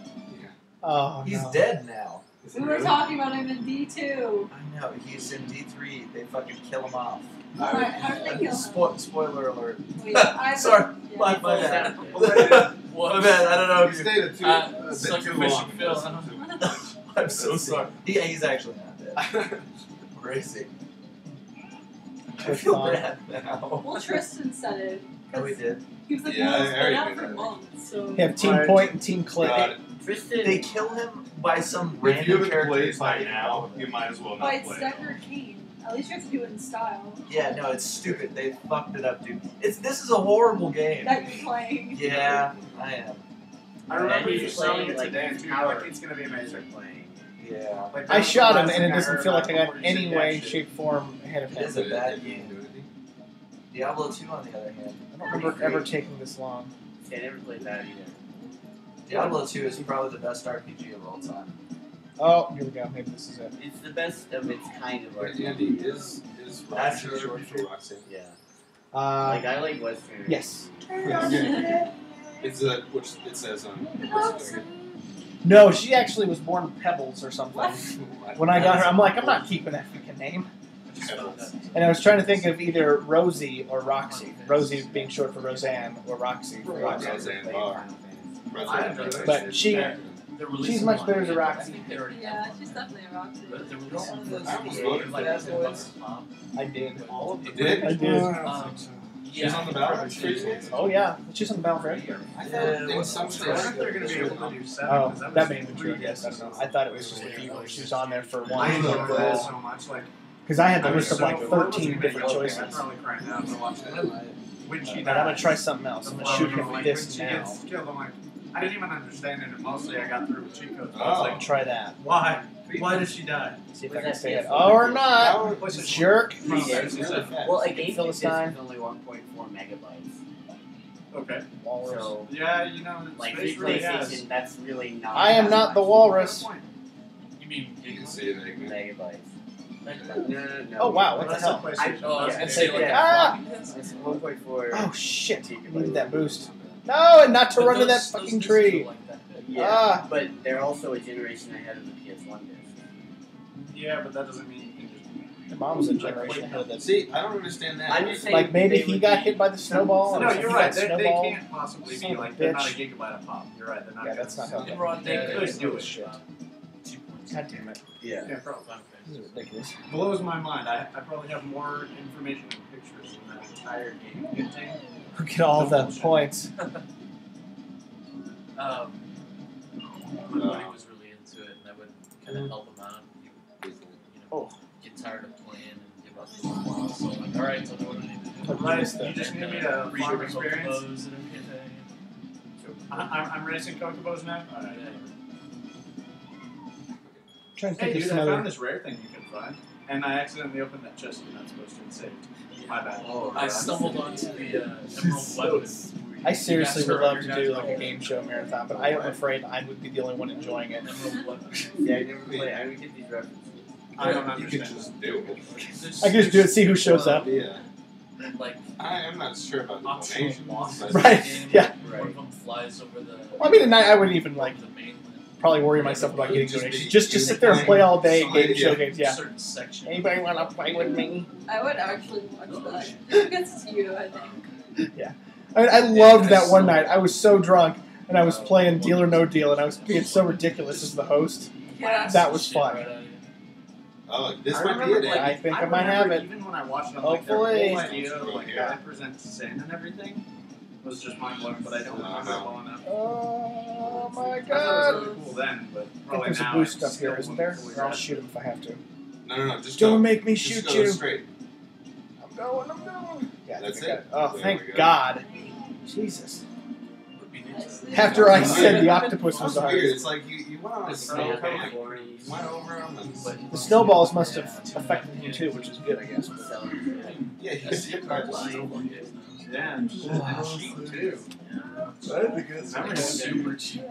Oh He's no. dead now. We were talking about him in D2. I know. He's in D three. They fucking kill him off. How, how did they kill him? Spo- spoiler alert. Wait, I Sorry. Yeah. My, my bad. What? my bad. I don't know. He If you, stayed a too, Uh, a bit sucker too fishing long. Phil, I don't I'm so sorry. Yeah, he's actually not dead. Where is he? I feel bad now. Well, Tristan said it. Oh, he did. He was like, Yeah, well, I it's been out for months, so. You have Team Right. Point and Team Click. Got. Tristan. They kill him by some If you random haven't character. played by not now, you might as well But not it's play. it. Deckard Cain. At least you have to do it in style Yeah, no, it's stupid. They fucked it up, dude. It's this is a horrible game. that you're playing. Yeah, I am. I remember And you he's selling playing, it today his too. Power. like, it's gonna be amazing. playing. Yeah. Like, I shot him, and it doesn't feel like I got any way, shit. shape, form ahead of It him. is a bad Did game. do? Diablo 2, on the other hand. I don't remember ever taking this long. See, I never played that either. Diablo 2 is probably the best RPG of all time. Oh, here we go. Maybe this is it. It's the best of its kind of art. Andy, is is That's Roxy short for Roxanne? Yeah. Uh, Like I like Western. yes. It's a which it says on. No, she actually was born Pebbles or something. What? When I got her, I'm like, I'm not keeping that freaking name. Pebbles. And I was trying to think of either Rosie or Roxy. Rosie being short for Roseanne, or Roxy for Roxy. Roseanne Barr. But she- She's much better as a Roxy. think Yeah, she's definitely a rock. But they're releasing Don't one. those I almost voted for that. that boys? I did. All of You did? I did. Um, She's on the ballot for? Oh yeah, she's on the ballot for everything. I thought in what's some the states. I wonder if they're gonna be able to do seven. Oh, 'cause that was may be true. Yes, I don't know. I thought it was just a few. She was on there for one. I one. enjoyed that so much. Like, Because I had the I was list of like 13 different choices. I'm probably crying now to watch it. When she But I'm gonna try something else. I'm gonna shoot him like, with when this she now. Gets killed, I'm like, I didn't even understand it, and mostly I got through with cheat codes. I Oh. was Like, like, try that. why? Why does she die? See if I can say it. Oh, or not. What's it? Jerk. From- Yeah, it's just a- Well, a game disc is Philistine. only 1.4 megabytes. Okay. Walrus. So, Yeah, you know, like space really has. PlayStation, that's really not. I am not the walrus. You mean You can see it, Eggman. megabytes. No, no, no, no. Oh wow, what the That's a hell? PlayStation. Oh, I was gonna say like yeah. Ah! a floppy disk. It's 1.4. Oh shit! Needed that boost. No, and not to But run to that those- those fucking tree. like that. Yeah, Ah. but they're also a generation ahead of the PS1 disc. Yeah, but that doesn't mean you can just. The mom's a generation ahead of that. See, I don't understand that. I'm just saying. Like maybe he got hit by the snowball. or No, you're right. They, they can't possibly Son be of a like they're not a gigabyte of pop. You're right. They're not. Yeah, that's not gonna- how- In They data, could do like it. Shit. about. God damn it! Yeah. Yeah, probably. This is ridiculous. Blows my mind. I, I probably have more information and pictures than that entire game contained. Look at all the points. Um, my buddy was really into it, and I would kind of help him out. He would, you know, get tired of playing and give up for a while. So I'm like, all right, tell me what I need to do. Right, Missed you that. just need And, me uh, to read farm the experience. Chocobos and everything. I, I'm, I'm racing Chocobos now. Alright. trying to Hey think dude, I found this rare thing you can find, and I accidentally opened that chest you're not supposed to and saved. My bad. Oh, I stumbled onto the uh, Emerald Weapon. I seriously would love to do like a game show marathon, but I am afraid I would be the only one enjoying it. Emerald Weapon. Yeah, I never play. I would get these references. I don't You can understand. just do it. I can just do it, see who shows up. Yeah. Like I am not sure about the optional donations. bosses. but- Right, yeah. One of them flies over the. Well, I mean, and I, I wouldn't even like the mainland. Probably worry myself about getting Just donations. be- Just just sit there and play all day and game show games. Yeah. Certain. Anybody want to play with me? I would actually watch that. It gets to you, I think. Yeah. I mean, I loved that one night. I was so drunk and I was playing Deal or No Deal, and I was being so ridiculous as the host. Yeah. That was fun. Oh, this I might be remember, it. like, I think I I might have it. Even when I watched it, I'm like, their Hopefully. whole idea of like Yeah. how they present sin and everything was just mind blowing, but I don't remember it well enough. Oh my I thought it was god! really cool then, but I think probably there's a now boost it's up here, still isn't there? Or I'll shoot him if I have to. No, no, no. Just Don't go. make me Just shoot go you. straight. I'm going. I'm going. Yeah, That's think I got it. Oh, There thank go. God! Jesus. Would be neat to- After I said the octopus was the weird. hardest. It's like you, you went on a It's snow not cone, you went over them, and The snowballs must have affected him too, which is good, I guess. but- yeah, you see a car just Yeah, and and cheap too. Remember Super cheap.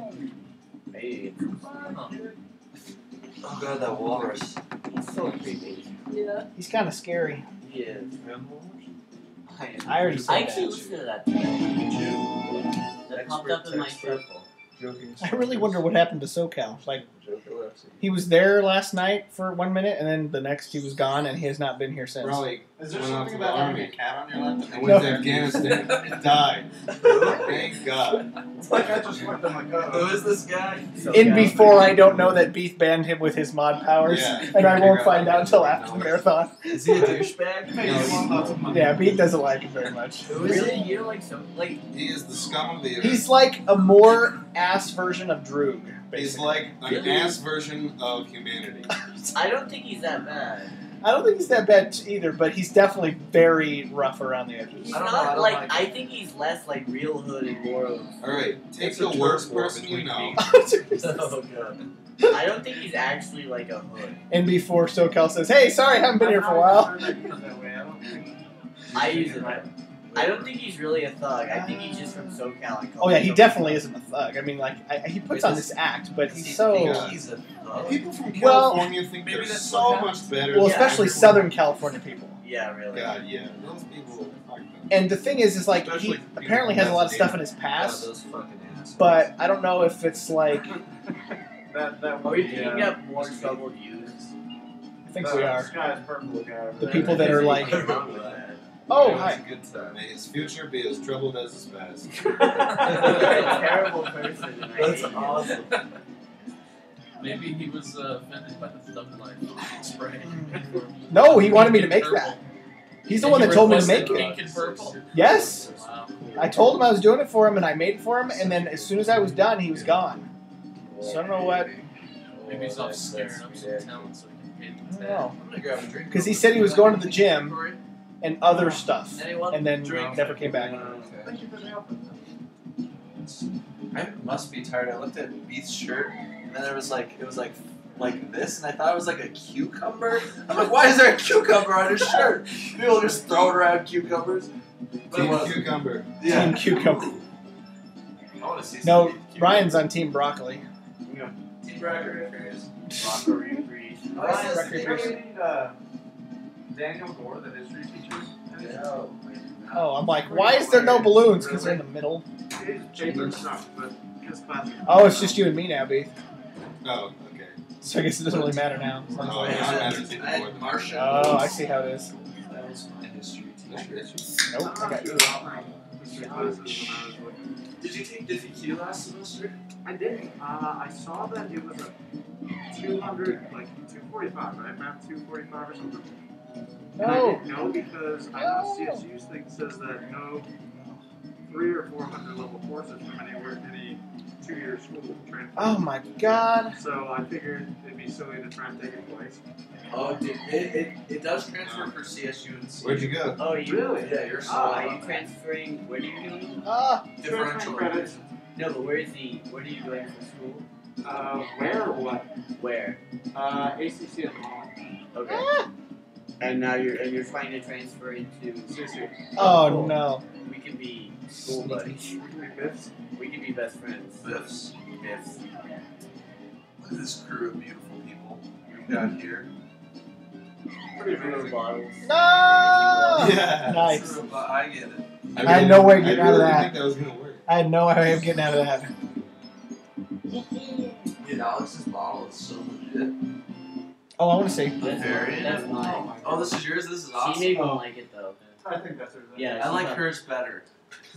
Oh god, that walrus. He's so creepy. Yeah. He's kind of scary. He is. I already said I actually that. listened to that today. That popped up in my circle. Joking. I really wonder what happened to SoCal. Like, he was there last night for one minute, and then the next he was gone, and he has not been here since. Probably Is there went off something to the about having army. a cat on your lap? and went to Afghanistan. and died. Thank God. It's like I just looked. I'm like, oh, Who is this guy? In before I don't know that Beef banned him with his mod powers, Yeah. and I won't find out until after the marathon. Is he a douchebag? Hey, you want lots of money. Yeah, Beef doesn't like him very much. Who is it? You don't like so like He is the scum of the earth. He's like a more ass version of Droog, He's basically. like an Really? ass version of humanity. I don't think he's that bad. I don't think he's that bad either, but he's definitely very rough around the edges. He's I don't know, not I don't like, like I think he's less like real hood and more of All right, take It's the a worst war person you between know. Oh god. I don't think he's actually like a hood. and before SoCal says, "Hey, sorry, I haven't been here for a while." I use it that way. I don't think he's really a thug. I think he's just from SoCal. and Oh yeah, he definitely isn't a thug. I mean, like I, he puts on this act, but he's so Yeah. He's a thug. People from Well- California think Maybe they're so what much better. well, especially everyone. Southern California people. Yeah, really. God, yeah, those people. And the thing is, is like Especially he apparently has a lot of stuff in his past, those fucking but I don't know if it's like That that Are one. we yeah. picking up more troubled youths? I think The we uh, are. Sky purple guy. The people that are like, oh Yeah, hi, it's a good time. May his future be as troubled as his past. You're a terrible person. and That's awesome. Maybe he was uh, offended by the thumb life spray. no, he wanted me to make Purple. that. He's the And one that told me to make it. Pink and purple. Yes, Wow. I told him I was doing it for him, and I made it for him, and then as soon as I was done, he was gone. So I don't know what. Maybe he's off scaring up some talent so he can pay the don't tab. I'm gonna grab a drink. Because he said he was going to the gym and other stuff, Anyone? and then Drink. never came back. Thank you for the help. I must be tired. I looked at Beef's shirt, and then there was like it was like like this, and I thought it was like a cucumber. I'm like, why is there a cucumber on his shirt? People just throwing around cucumbers. But it Team was, cucumber. Team yeah. cucumber. I want to see. No, some cucumber. Ryan's on Team Broccoli. Team Bracker. Mockery breed. Ryan's Recreation. Uh, Daniel Gore, the history teacher. No. Oh, I'm like, why is there no balloons? Because they're in the middle. His chamber but his class. Oh, it's just you and me now, Beef. Oh, okay. So I guess it doesn't really matter now. Oh, I yeah, had- I'm I had more than Martian. Oh, I see how it is. That was my history teacher. Nope, I got you. Did you take Diffie Q last semester? I did. Uh, I saw that it was a 200, like 245, right? Math 245 or something. And I didn't know because I know CSU's thing says that no three or 400 level courses from anywhere, any two year school transfer. Oh my god. So I figured it'd be silly to try and take it twice. Oh, dude, it, it, it does transfer for CSU and Where'd you go? Oh, you. Really? Yeah, you're so Oh, are you transferring? What are you doing? Ah, differential. credits. No, but where's the? What are you doing for school? Uh, where or what? Where? Uh, ACC at the moment. Okay. ah. And now you're and you're trying to transfer into. CSU. Oh cool. no. We can be school buddies. We can be fifths. We could be best friends. Fifths. Fifths. Look at this crew of beautiful people we've hmm. got here. Pretty Little amazing. bottles. No. Yeah. Nice. I get it. I had no way of getting I out of that. think that was gonna work. I had no way of getting out of that. Yeah. Dude, Alex's bottle is so legit. Oh, I want to see. That's, Very that's mine. Oh, oh, this is yours. This is She awesome. maybe won't like it though. I think that's her. Yeah, I like thought- hers better.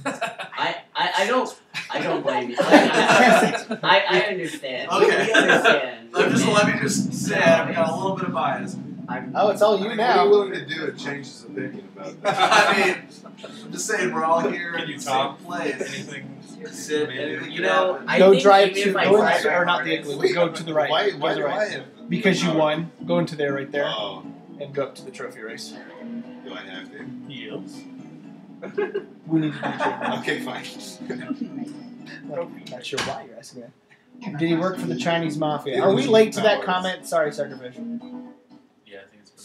I, I, I don't I don't blame you. I, I, I understand. We- Okay. We understand. I'm just let me just say I've got a little bit of bias. I'm, Oh, it's all I you mean, now. What are you willing to do to change his opinion about that? I mean, I'm just saying we're all here Can in you the top same place. Anything? Sit, Maybe. anything you know, happen. I go think drive to go tried into, or not the hardest- igloo. Go to the right. Why? Go Why to the right. Because you won. Go into there right there Oh, and go up to the trophy race. do I have to? Yes. We need to do the Okay, fine. Not sure why you're asking that. Did he work for the Chinese mafia? Are we late to that comment? Sorry, Suckerfish. Yeah,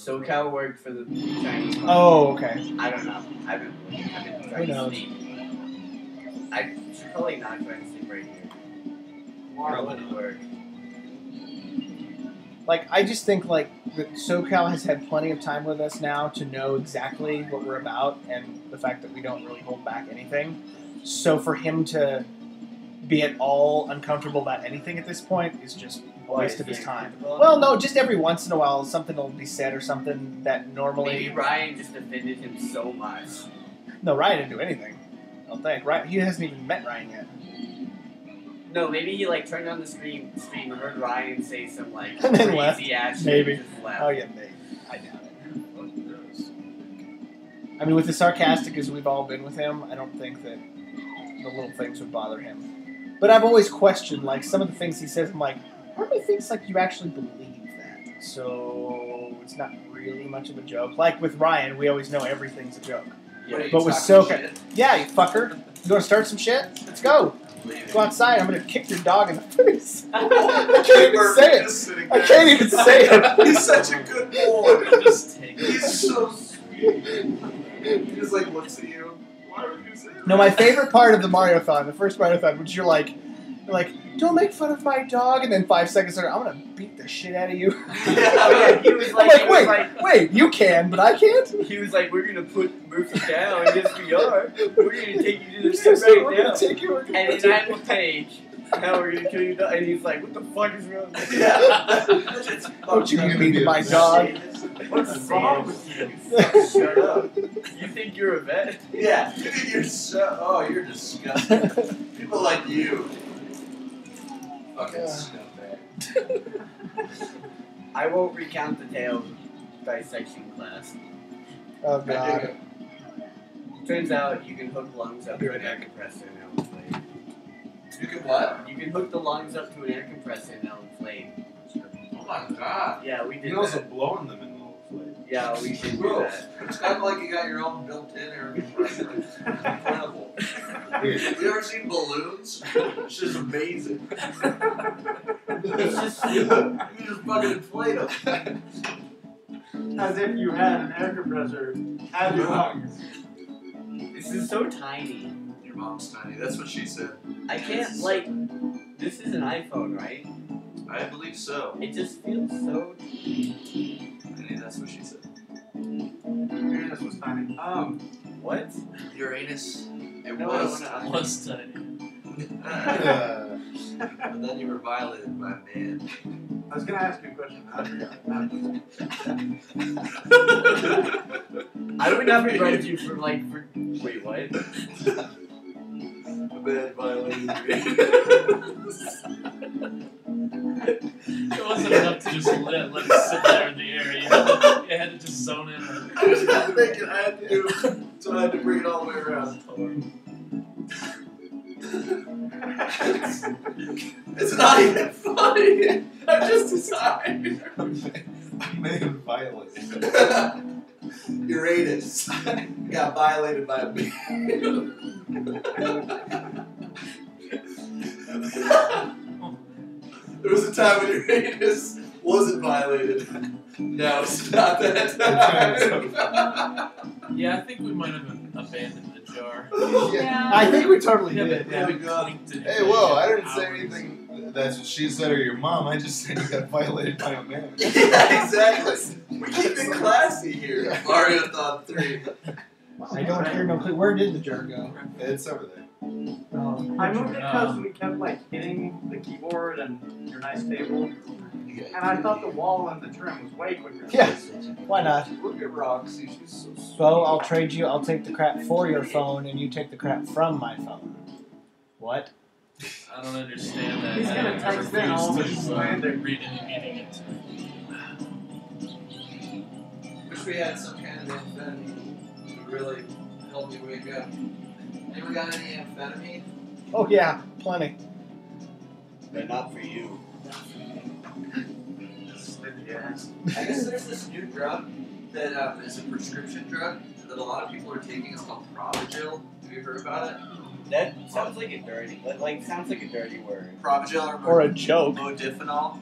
SoCal worked for the Chinese. Oh, okay. I don't know. I've been I've been trying to sleep. I should probably not try to sleep right here. Tomorrow would work. Like, I just think like that SoCal has had plenty of time with us now to know exactly what we're about, and the fact that we don't really hold back anything. So for him to be at all uncomfortable about anything at this point is just waste of his time. Well, no, just every once in a while something will be said or something that normally. Maybe Ryan just offended him so much. No, Ryan didn't do anything. I don't think. Ryan, he hasn't even met Ryan yet. No, maybe he like turned on the screen, stream, and heard Ryan say some like And then crazy left. ass shit Maybe. and just left. Oh yeah, maybe. I doubt it. I mean, with as sarcastic as we've all been with him, I don't think that the little things would bother him. But I've always questioned, like some of the things he says. I'm like, part of me thinks like you actually believe that, so it's not really much of a joke. Like with Ryan, we always know everything's a joke. What are you But with talking SoCal, yeah, you fucker, you want to start some shit? Let's go. Go outside. I'm gonna kick your dog in the face. I can't even say it. I can't even say it. He's such a good boy. Just take it. He's so sweet. He just like looks at you. Why would you say that? No, my favorite part of the Mariothon, the first Mariothon, which you're like, you're like, don't make fun of my dog, and then five seconds later, I'm gonna beat the shit out of you. Oh, yeah, he was I'm like, like, he was wait, like, wait, you can, but I can't. he was like, we're gonna put Murphy down. Yes, we are. We're gonna take you to You're the so ship sorry, right we're now. gonna take you. We're gonna And take then you. I'm with Paige. Now we're gonna kill your dog. And he's like, what the fuck is wrong with you? Yeah. Don't you Not beat gonna my be dog. What's wrong with you? Shut up. You think you're a vet? Yeah, you think you're so. Oh, you're disgusting. People like you. Fucking Yeah. scumbag. I won't recount the tale of dissection class. Oh god. it. Turns out you can hook lungs up to an air compressor and it'll inflate. You can what? You can hook the lungs up to an air compressor and it'll inflate. Oh my god. Yeah, we did You're also that. blowing them in the little flame. Yeah, we should do Bro, that. it's kind of like you got your own built-in air compressor. It's incredible. Have you ever seen balloons? It's just amazing. It's just you just fucking inflate them. As if you had an air compressor at your lungs. This is so tiny. Your mom's tiny. That's what she said. I can't like. This is an iPhone, right? I believe so. It just feels so. And that's what she said. Uranus was tiny. Um, What? Uranus. It No, I was wanna- tiny. Was tiny. Uh, but then you were violated by a man. I was gonna ask you a question. I forgot. I would not begrudge you for like for. Wait, what? A man violated me. It wasn't enough to just let, let it sit there in the air. You had to, you had to just zone in on it. I just had to make it. I had to do. So I had to bring it all the way around. It's not even funny. I'm just a sign. I tired. man violent. Uranus got violated by a man. there was a time when Uranus wasn't violated. No, it's not that time. Yeah, I think we might have abandoned the jar. Yeah. I think we totally Yeah, did. but Yeah. we clinked. Hey, whoa, I didn't say Hours. anything. That's what she said or your mom. I just said you got violated by a man. yeah, exactly. We keep it classy here. Mariothon 3. I don't hear no clue. Where did the jar go? It's over there. Oh, I moved it because we kept like hitting the keyboard and your nice table, and I thought the wall and the trim was way quicker. Yeah. Why not? Look at Roxy. She's so sweet. Bo, I'll trade you. I'll take the crap for your phone, and you take the crap from my phone. What? I don't understand that. He's gonna I text in all of refuse his to uh, slander. read any meaning into it. Wish we had some kind of amphetamine to really help you wake up. Anyone got any amphetamine? Oh yeah, plenty. But not for you. I guess there's this new drug that um, is a prescription drug that a lot of people are taking. It's called Provigil. Have you heard about it? That sounds like a dirty, like, like sounds like a dirty word. Provigil or, Or a joke. modafinil.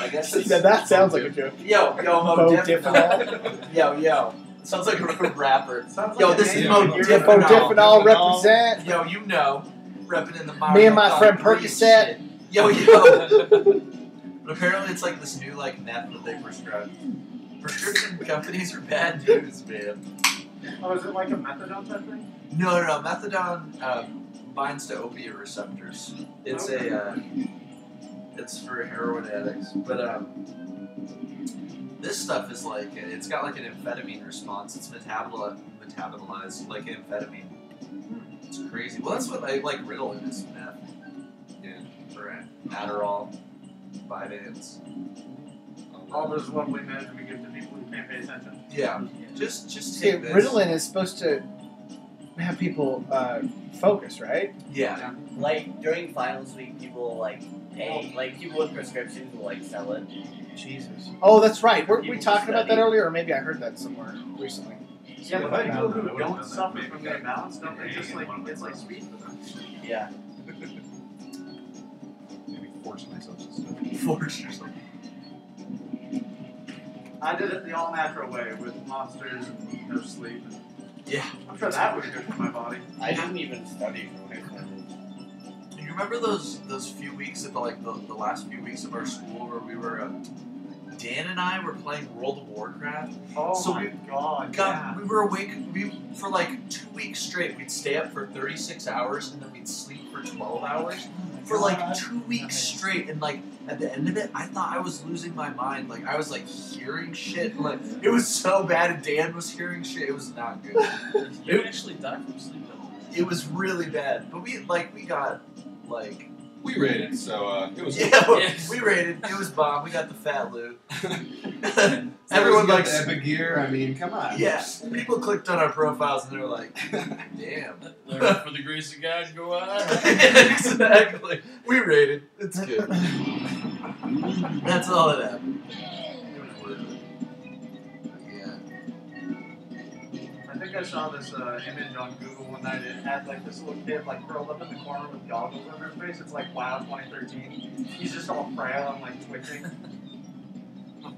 I guess See, it's that, that sounds like a joke. yo yo modafinil. yo yo. Sounds like a rapper. Sounds Yo, like this is name Mo of your- Diffinol. Diffinol represent. Yo, you know, repping in the Me and my friend Kart three and Percocet. Yo yo. but apparently, it's like this new like meth that they prescribe. Prescription companies are bad news, man. Oh, is it like a methadone type thing? No, no, no. Methadone um, binds to opiate receptors. It's a, uh, it's for heroin addicts. But um, this stuff is like, it's got like an amphetamine response. It's metaboli- metabolized like amphetamine. It's crazy. Well, that's what I like. Ritalin is meth. Yeah, for Adderall, Vyvanse. All those lovely meds we give to people who can't pay attention. Yeah, just just See, take this. Ritalin is supposed to have people uh, focus, right? Yeah. Like during finals week, people like pay, like people with prescriptions will like sell it. Jesus. Oh, that's right. Were we People talking about that study. earlier, or maybe I heard that somewhere recently? Yeah, but I people don't who don't suffer from the balance don't they just like it's like sweet for them? Yeah. Maybe force myself to stuff. Force yourself. I did it the all natural way with monsters and no sleep. Yeah. I'm sure that would be good for my body. I didn't even study for when I started. You remember those those few weeks of the, like the, the last few weeks of our school where we were uh, Dan and I were playing World of Warcraft. Oh So my we god, God, yeah. we were awake we for like two weeks straight. We'd stay up for thirty six hours and then we'd sleep for twelve hours for like two weeks straight. And like at the end of it, I thought I was losing my mind. Like I was like hearing shit. Like it was so bad. And Dan was hearing shit. It was not good. You actually died from sleep. It was really bad. But we like we got like We rated, so uh, it was. yeah, Yes. we rated. It was bomb. We got the fat loot. Everyone Everyone likes. the epic gear. I mean, come on. Yeah, people clicked on our profiles and they were like, "Damn." For the grace of God, go on. exactly. We rated. It's good. That's all that happened. Think I saw this uh, image on Google one night. It had like this little kid like curled up in the corner with goggles over his face. It's like Wow 2013. He's just all frail and like twitching.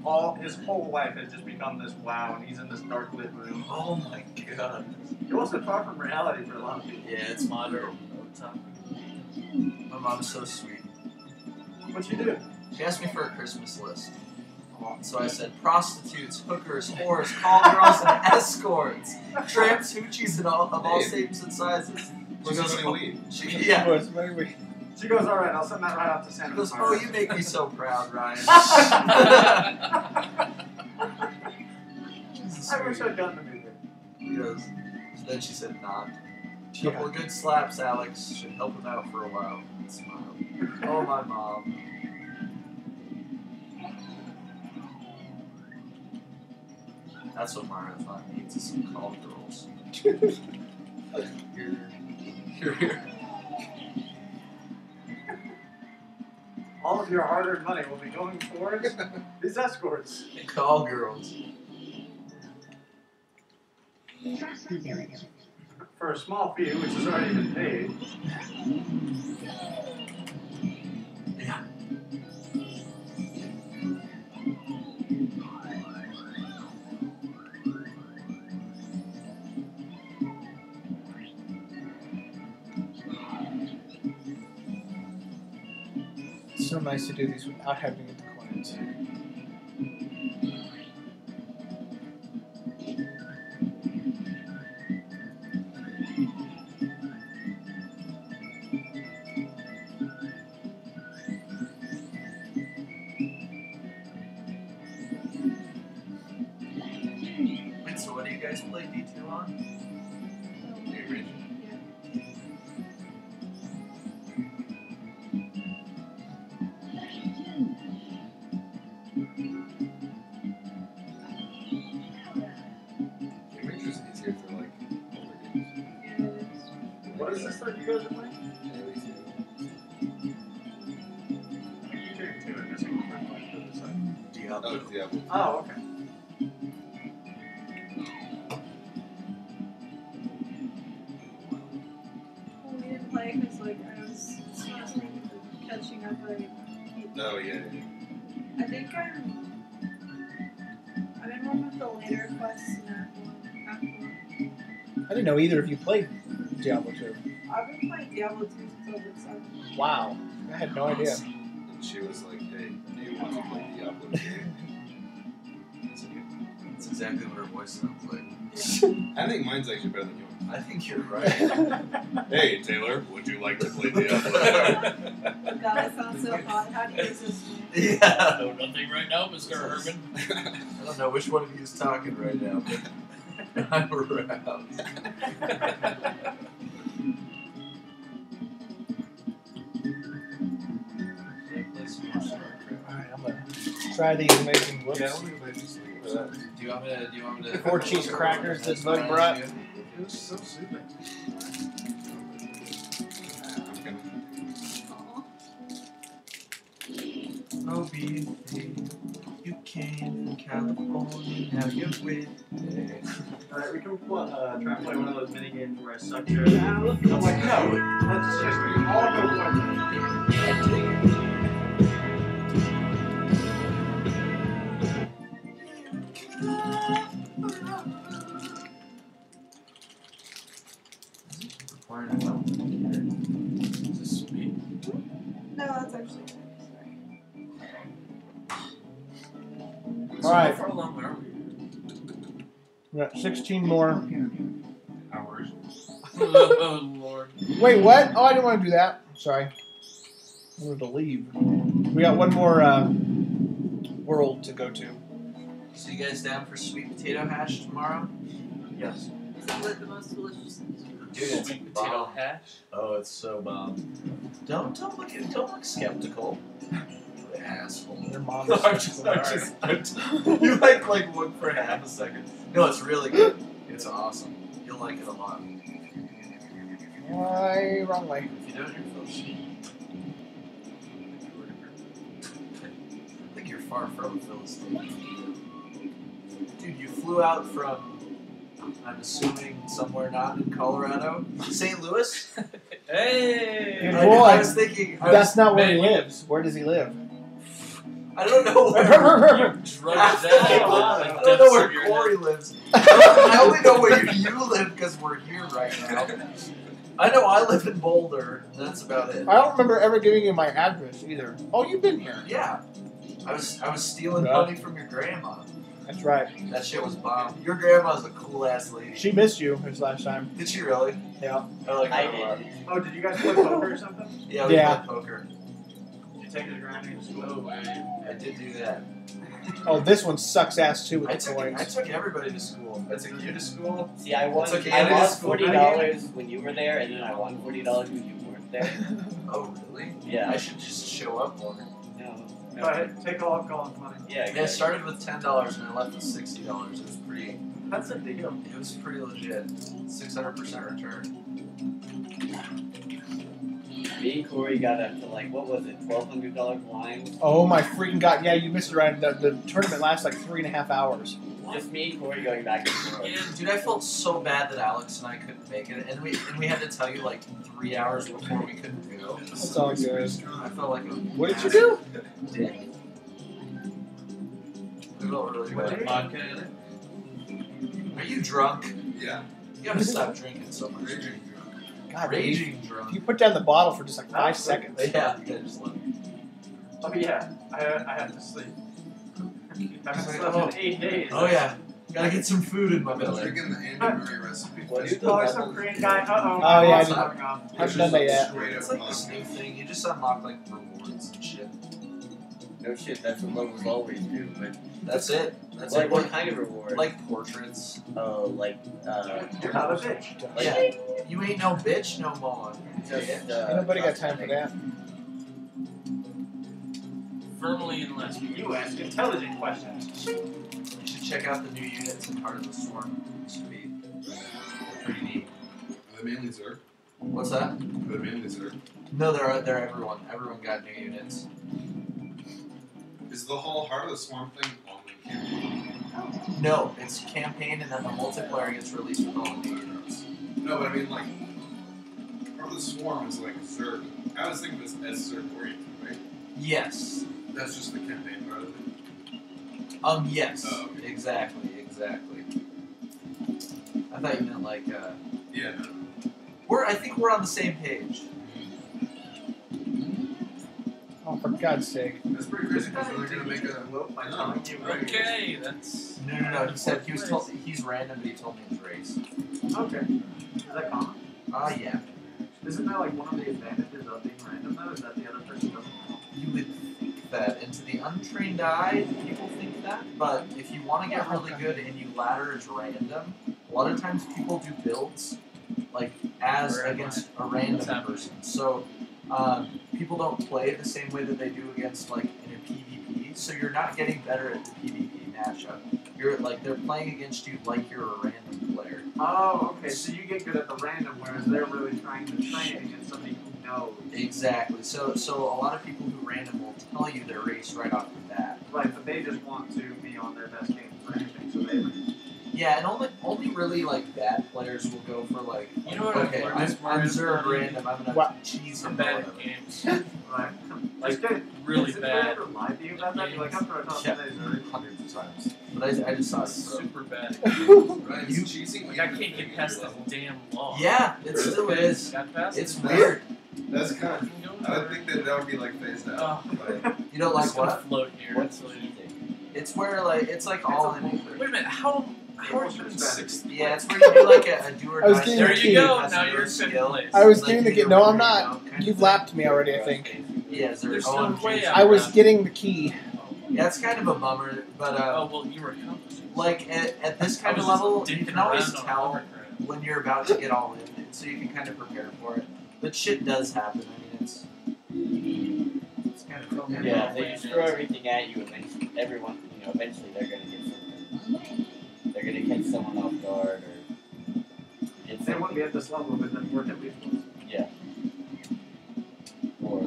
All his whole life has just become this Wow, and he's in this dark lit room. Oh my god. It wasn't far from reality for a lot of people. Yeah, it's modern. My mom's so sweet. What you do? She asked me for a Christmas list. So I said prostitutes, hookers, whores, call girls, and escorts. Tramps, hoochies, and all of all shapes and sizes. She goes, it weed? she, yeah. Was maybe. She goes, all right, I'll send that right off to Santa. She goes, oh, you make me so proud, Ryan. I wish I'd gotten to meet her. He goes, then she said, not. A Yeah. couple of good slaps, Alex, should help him out for a while. And smiled. Oh, my mom. That's what Marathon needs is some call girls. All of your hard-earned money will be going towards these escorts. Call girls. For a small fee, which has already been paid. To do these without having to get know either of you played Diablo 2. I've been playing Diablo 2 since I was seven. Wow. I had no idea. And she was like, "Hey, do you want to play Diablo?" 2?" That's exactly what her voice sounds like. I think mine's actually better than yours. I think you're right. Hey Taylor, would you like to play Diablo? Oh god, I so hot. How do you resist me? yeah. No, nothing right now, Mr. Herman. I don't know which one of you is talking right now, but I'm around. Alright, I'm gonna try these amazing whoops. Yeah, I don't think I just leave it at that. Do you want me to? Do you want me to? Four cheese crackers that That's Bud fine, brought. you? It was so soothing. Oh, baby, you came from California, now you're with me. Alright, we can pl- uh, try and play one of those mini games where I suck your. I'm like, no, that's just all the one. Required a fountain here. Is this me? No, that's actually. Sorry. So Alright. How far along we? We got 16 more. Hours. oh, Lord. Wait, what? Oh, I didn't want to do that. Sorry. I wanted to leave. We got one more uh, world to go to. So you guys down for sweet potato hash tomorrow? Yes. Isn't that the most delicious thing? Dude, it's Sweet potato bomb. hash. Oh, it's so bomb. Don't don't look don't look skeptical. You Asshole. Your mom's No, I'm just, I'm just, I'm just, you like like look for half a second. No, it's really good. It's awesome. You'll like it a lot. Why? Wrong way. If you don't, you're full of shit. I think you're far from a Philistine. Dude, you flew out from, I'm assuming, somewhere not in Colorado? St. Louis? Hey! Good boy. I was thinking, I, That's was, not where man, he lives. Where does he live? I don't know where, Drug Half it the down. like I don't know where Corey head. lives. I only know where you live because we're here right now. I know I live in Boulder, that's about it. I don't remember ever giving you my address either. Oh, you've been here. Yeah. I was I was stealing Yeah. money from your grandma. That's right. That shit was bomb. Your grandma's a cool ass lady. She missed you this last time. Did she really? Yeah. I like her a lot. Oh, did you guys play poker or something? Yeah, we Yeah. played poker. Did you take it to grinding to school? No. I did do that. Oh, this one sucks ass too with I the took I took everybody to school. I took you to school. See, I won. It's okay, I it lost is forty dollars when you were there, and then I won forty dollars when you weren't there. Oh really? Yeah. I should just show up more. No. Go ahead, take all of Colin's money. Yeah. Yeah, I started with ten dollars and I left with sixty dollars. It was pretty. That's a deal. It was pretty legit. Six hundred percent return. Me and Corey got up to like what was it, twelve hundred dollar blind. Oh my freaking god! Yeah, you missed it right. The, the tournament lasts like three and a half hours. Just me and Corey going back and forth. Yeah, dude, I felt so bad that Alex and I couldn't make it, and we and we had to tell you like three hours before we couldn't go. That's all good. I felt like a What did you do? dick. We felt really What bad. Vodka. Are you drunk? Yeah. You gotta stop drinking so much. Raging God, Raging You drunk. put down the bottle for just like five seconds. Yeah, yeah, just let Oh yeah, I I have to sleep. I haven't slept in eight days. Oh yeah, gotta get some food in my I'm belly. drinking the Andy Murray recipe. What is Oh, the some? Korean guy. Uh oh. Oh, yeah, I What's didn't- going on? I haven't done that yet. It's like this new thing. You just unlock like rewards and shit. No shit, that's what levels always do. But That's it. That's like it. what kind of reward? Like portraits. oh, like uh, You're not a bitch. like Yeah. You ain't no bitch no more. just Ain't uh. nobody got time for that. Firmly in last week. You ask intelligent questions. You should check out the new units in Heart of the Swarm. It should be pretty neat. Are they mainly Zerg? What's that? Put them in, is? No, they're they're everyone. Everyone got new units. Is the whole Heart of the Swarm thing on the campaign? No, it's campaign and then the multiplayer gets released with all the new units. No, but I mean like Heart of the Swarm is like Zerg. I always think of it as, as Zerg oriented, right? Yes. That's just the campaign part of it. Um. Yes. Oh, okay. Exactly. Exactly. I thought you meant like uh. Yeah, no. We're. I think we're on the same page. Oh, for God's sake. That's pretty crazy because they're gonna make a by no, telling right. Okay, that's. No, no, no. He said he was told he's random, but he told me his race. Okay. Is that common? Ah, yeah. Isn't that like one of the advantages of being random though? Is that the other person doesn't know? You would think that, and to the untrained eye, people think that. But if you want to get really good and you ladder as random, a lot of times people do builds like as Where against a random person. So um, people don't play the same way that they do against like in a PvP. So you're not getting better at the PvP matchup. You're like they're playing against you like you're a random player. Oh, okay. So you get good at the random, whereas they're really trying to train against somebody who knows. Exactly. So so a lot of people who random will tell you their race right off the bat. Right, but they just want to be on their best game for anything, so they. Yeah, and only only really like bad players will go for like You know what okay, I'm, is I'm Mario's Zerg funny. random, I'm gonna What? cheese I'm bad or at whatever. games. Right. Like, Like, really Has bad. ever lied to you about that? You're like, after I talked Yeah. to Zerg. Hundreds of times. But I, I just saw it. So. Super bad. Right, You- it's cheesing Like I can't get past this damn law. Yeah, it still is. Got past It's weird. That's kind of. I for it. think that that would be like phased out. Oh. Like, You don't like what? float here. What's That's cheating? It's where like it's like all in. Wait a minute. How how are you in sixth? Yeah, it's where you do like a, a do or I was die. getting There the you key. go. Now no you're in fifth skill. place. I was like, getting the key. No, I'm not. go, You've lapped me already, I think. Yeah, is there, There's no I'm way out. I was getting the key. Yeah, it's kind of a bummer, but uh, Oh well, you were accomplishing. like at, at this kind of level, you can always tell when you're about to get all in, and so you can kind of prepare for it. But shit does happen. I mean, it's it's kind of Yeah, if they just throw everything at you, and then everyone, you know, eventually they're gonna get something. They're gonna catch someone off guard, or get They wouldn't be at this level if it didn't work at least once. Yeah. Or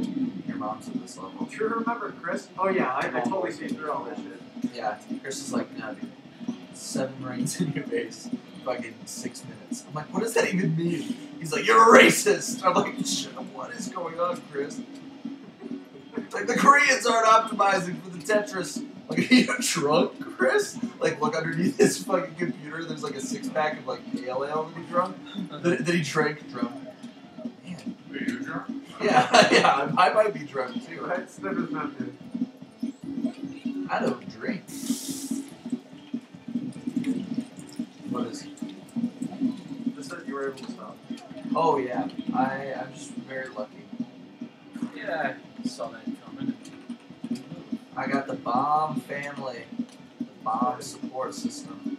your mom's at this level. Do you remember Chris? Oh yeah, I, I totally see through all this shit. Yeah, Chris is like, no, dude, seven rings in your base, fucking six minutes. I'm like, what does that even mean? He's like, you're a racist. I'm like, shit, what is going on, Chris? Like the Koreans aren't optimizing for the Tetris. Like, are you drunk, Chris? Like, look underneath his fucking computer. There's like a six pack of like pale ale that he drunk. That, that he drank drunk. Man, are you drunk? yeah, yeah, I might be drunk too. Right? Sniff his mouth. I don't drink. What is it? Just that you were able to stop. Oh yeah, I I'm just very lucky. Yeah, I saw that coming. I got the bomb family, the bomb support system.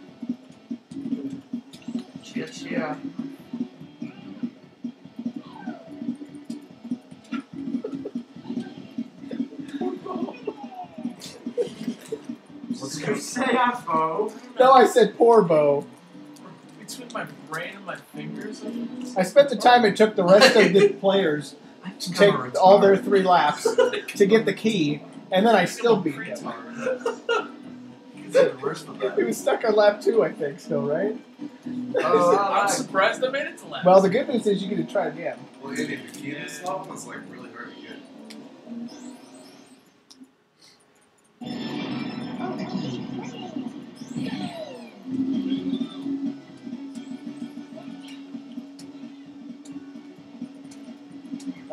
Chia chia. What's You going say I'm Bo. No, I said poor Bo. Between my brain and my fingers. I spent the time it took the rest of the players to take all their three laps to get the key, and then I still beat him. He was stuck on lap two, I think, still, right? Oh, I'm surprised I made it to last. Well, the good news is you get to try again. Well, Andy, the key to this level is like really hard to get.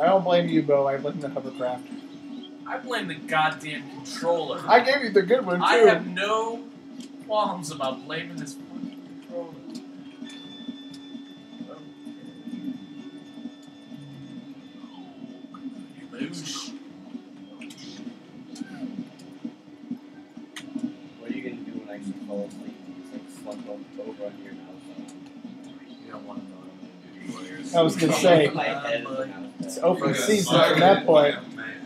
I don't blame you, Bo. I blame the hovercraft. I blame the goddamn controller. I gave you the good one, too. I have no qualms about blaming this fucking controller. Boosh. what are you gonna do when I actually fall asleep? Just like slump over on your mouse. You don't want to know what I'm gonna do. I was gonna say, My head is a mouse. it's open season slide from that point.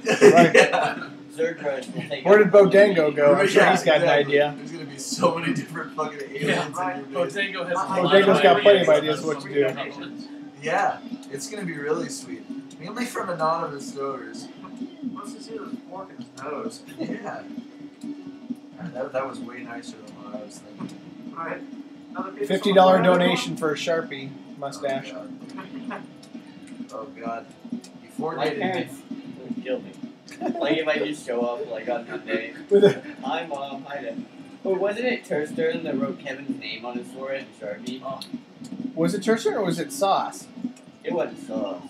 By a man. Right. yeah. Zerg Rush will take Where did the whole Bodango go? I'm sure Yeah, he's got an idea. There's gonna be so many different fucking aliens Yeah, in your base. Bodango has a lot Bodango's got plenty of ideas ideas what to do. Yeah, It's gonna be really sweet. Mainly from anonymous donors. Let's just see the fork in his nose. Yeah. That, that was way nicer than what I was thinking. Right. Another Fifty dollar donation for a sharpie mustache. Oh god. Oh, Before My dating parents would kill me. like if I just show up like on Monday. With a Hi mom, hi dad. Or wasn't it Turstern that wrote Kevin's name on his forehead in Sharpie? was it Turson or was it Sauce? It wasn't sauce.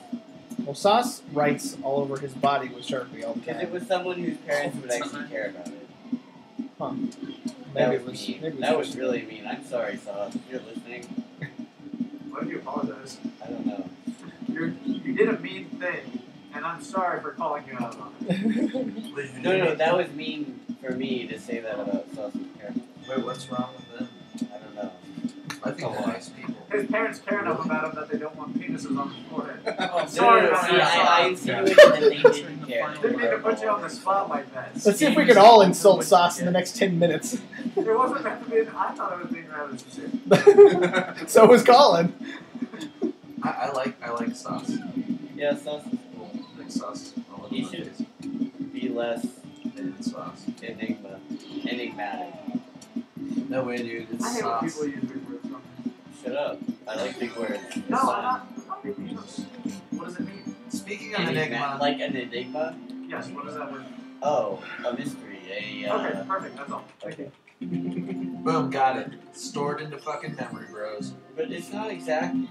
Well, Sauce writes all over his body with Sharpie all the Because time. it was someone whose parents would actually care about it. Huh. That Maybe was, it was. mean. Maybe it was that was really mean. I'm sorry, Sauce. If you're listening, Why do you apologize? I don't know. You're, you did a mean thing, and I'm sorry for calling you out on it. No, no, that was mean for me to say that about Sauce's parents. Wait, what's wrong with them? I don't know. I think they're nice people. His parents care enough about him that they don't want penises on the forehead. Oh, no, no, sorry no, about see, that. I, I insinuated that they didn't care. Didn't mean to put you on the spot like that. Let's see if we can all insult Sauce in the next ten minutes. It wasn't meant to be. I thought it was being rather sincere. so was Colin. I, I like I like sauce. Yeah, Sauce is cool. I think sauce is all He should- days. Be less And sauce. enigma, enigmatic. No way, dude. It's I hate when sauce. people use big words from me. Shut up. I like big words. It's No, I'm fun. not. I'm not making use. What does it mean? Speaking of Enigma, enigma, like an enigma. Yes. What does that word? Oh, a mystery. A uh, Okay, perfect. That's all. okay. boom, got it. Stored into fucking memory, bros. But it's not exactly.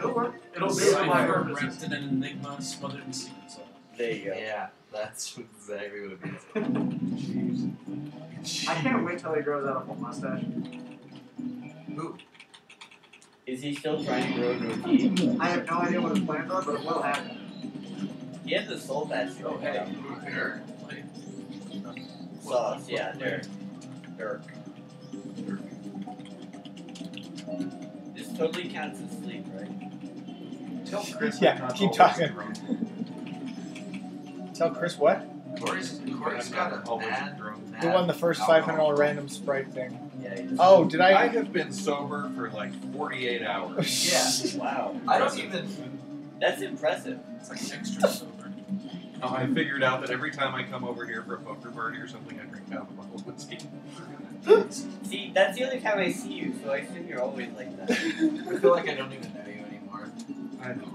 It'll work. It'll be Cipher for my wrapped purposes. in an enigma smothered in secret sauce. There you go. Yeah, that's exactly what it means. I can't wait till he grows out a full mustache. Ooh, Is he still trying to grow a goatee? I have no idea what his plans are, but it will happen. He has a soul patch. Oh, hey. there. Sauce, yeah, Dirk. Dirk. This totally counts as sleep, right? Tell Chris Yeah, not keep talking. drunk. Tell Chris what? Corey's, Corey's I'm got a always mad, drunk. mad Who won the first alcohol five hundred dollar random sprite thing? Yeah. Oh, did I I? have been sober for like 48 hours. Yeah. Wow. I don't even. That's impressive. it's like extra sober. Uh, I figured out that every time I come over here for a poker party or something, I drink half a bottle of whiskey. See, that's the only time I see you, so I assume you're always like that. I feel like I don't even know you anymore. I know.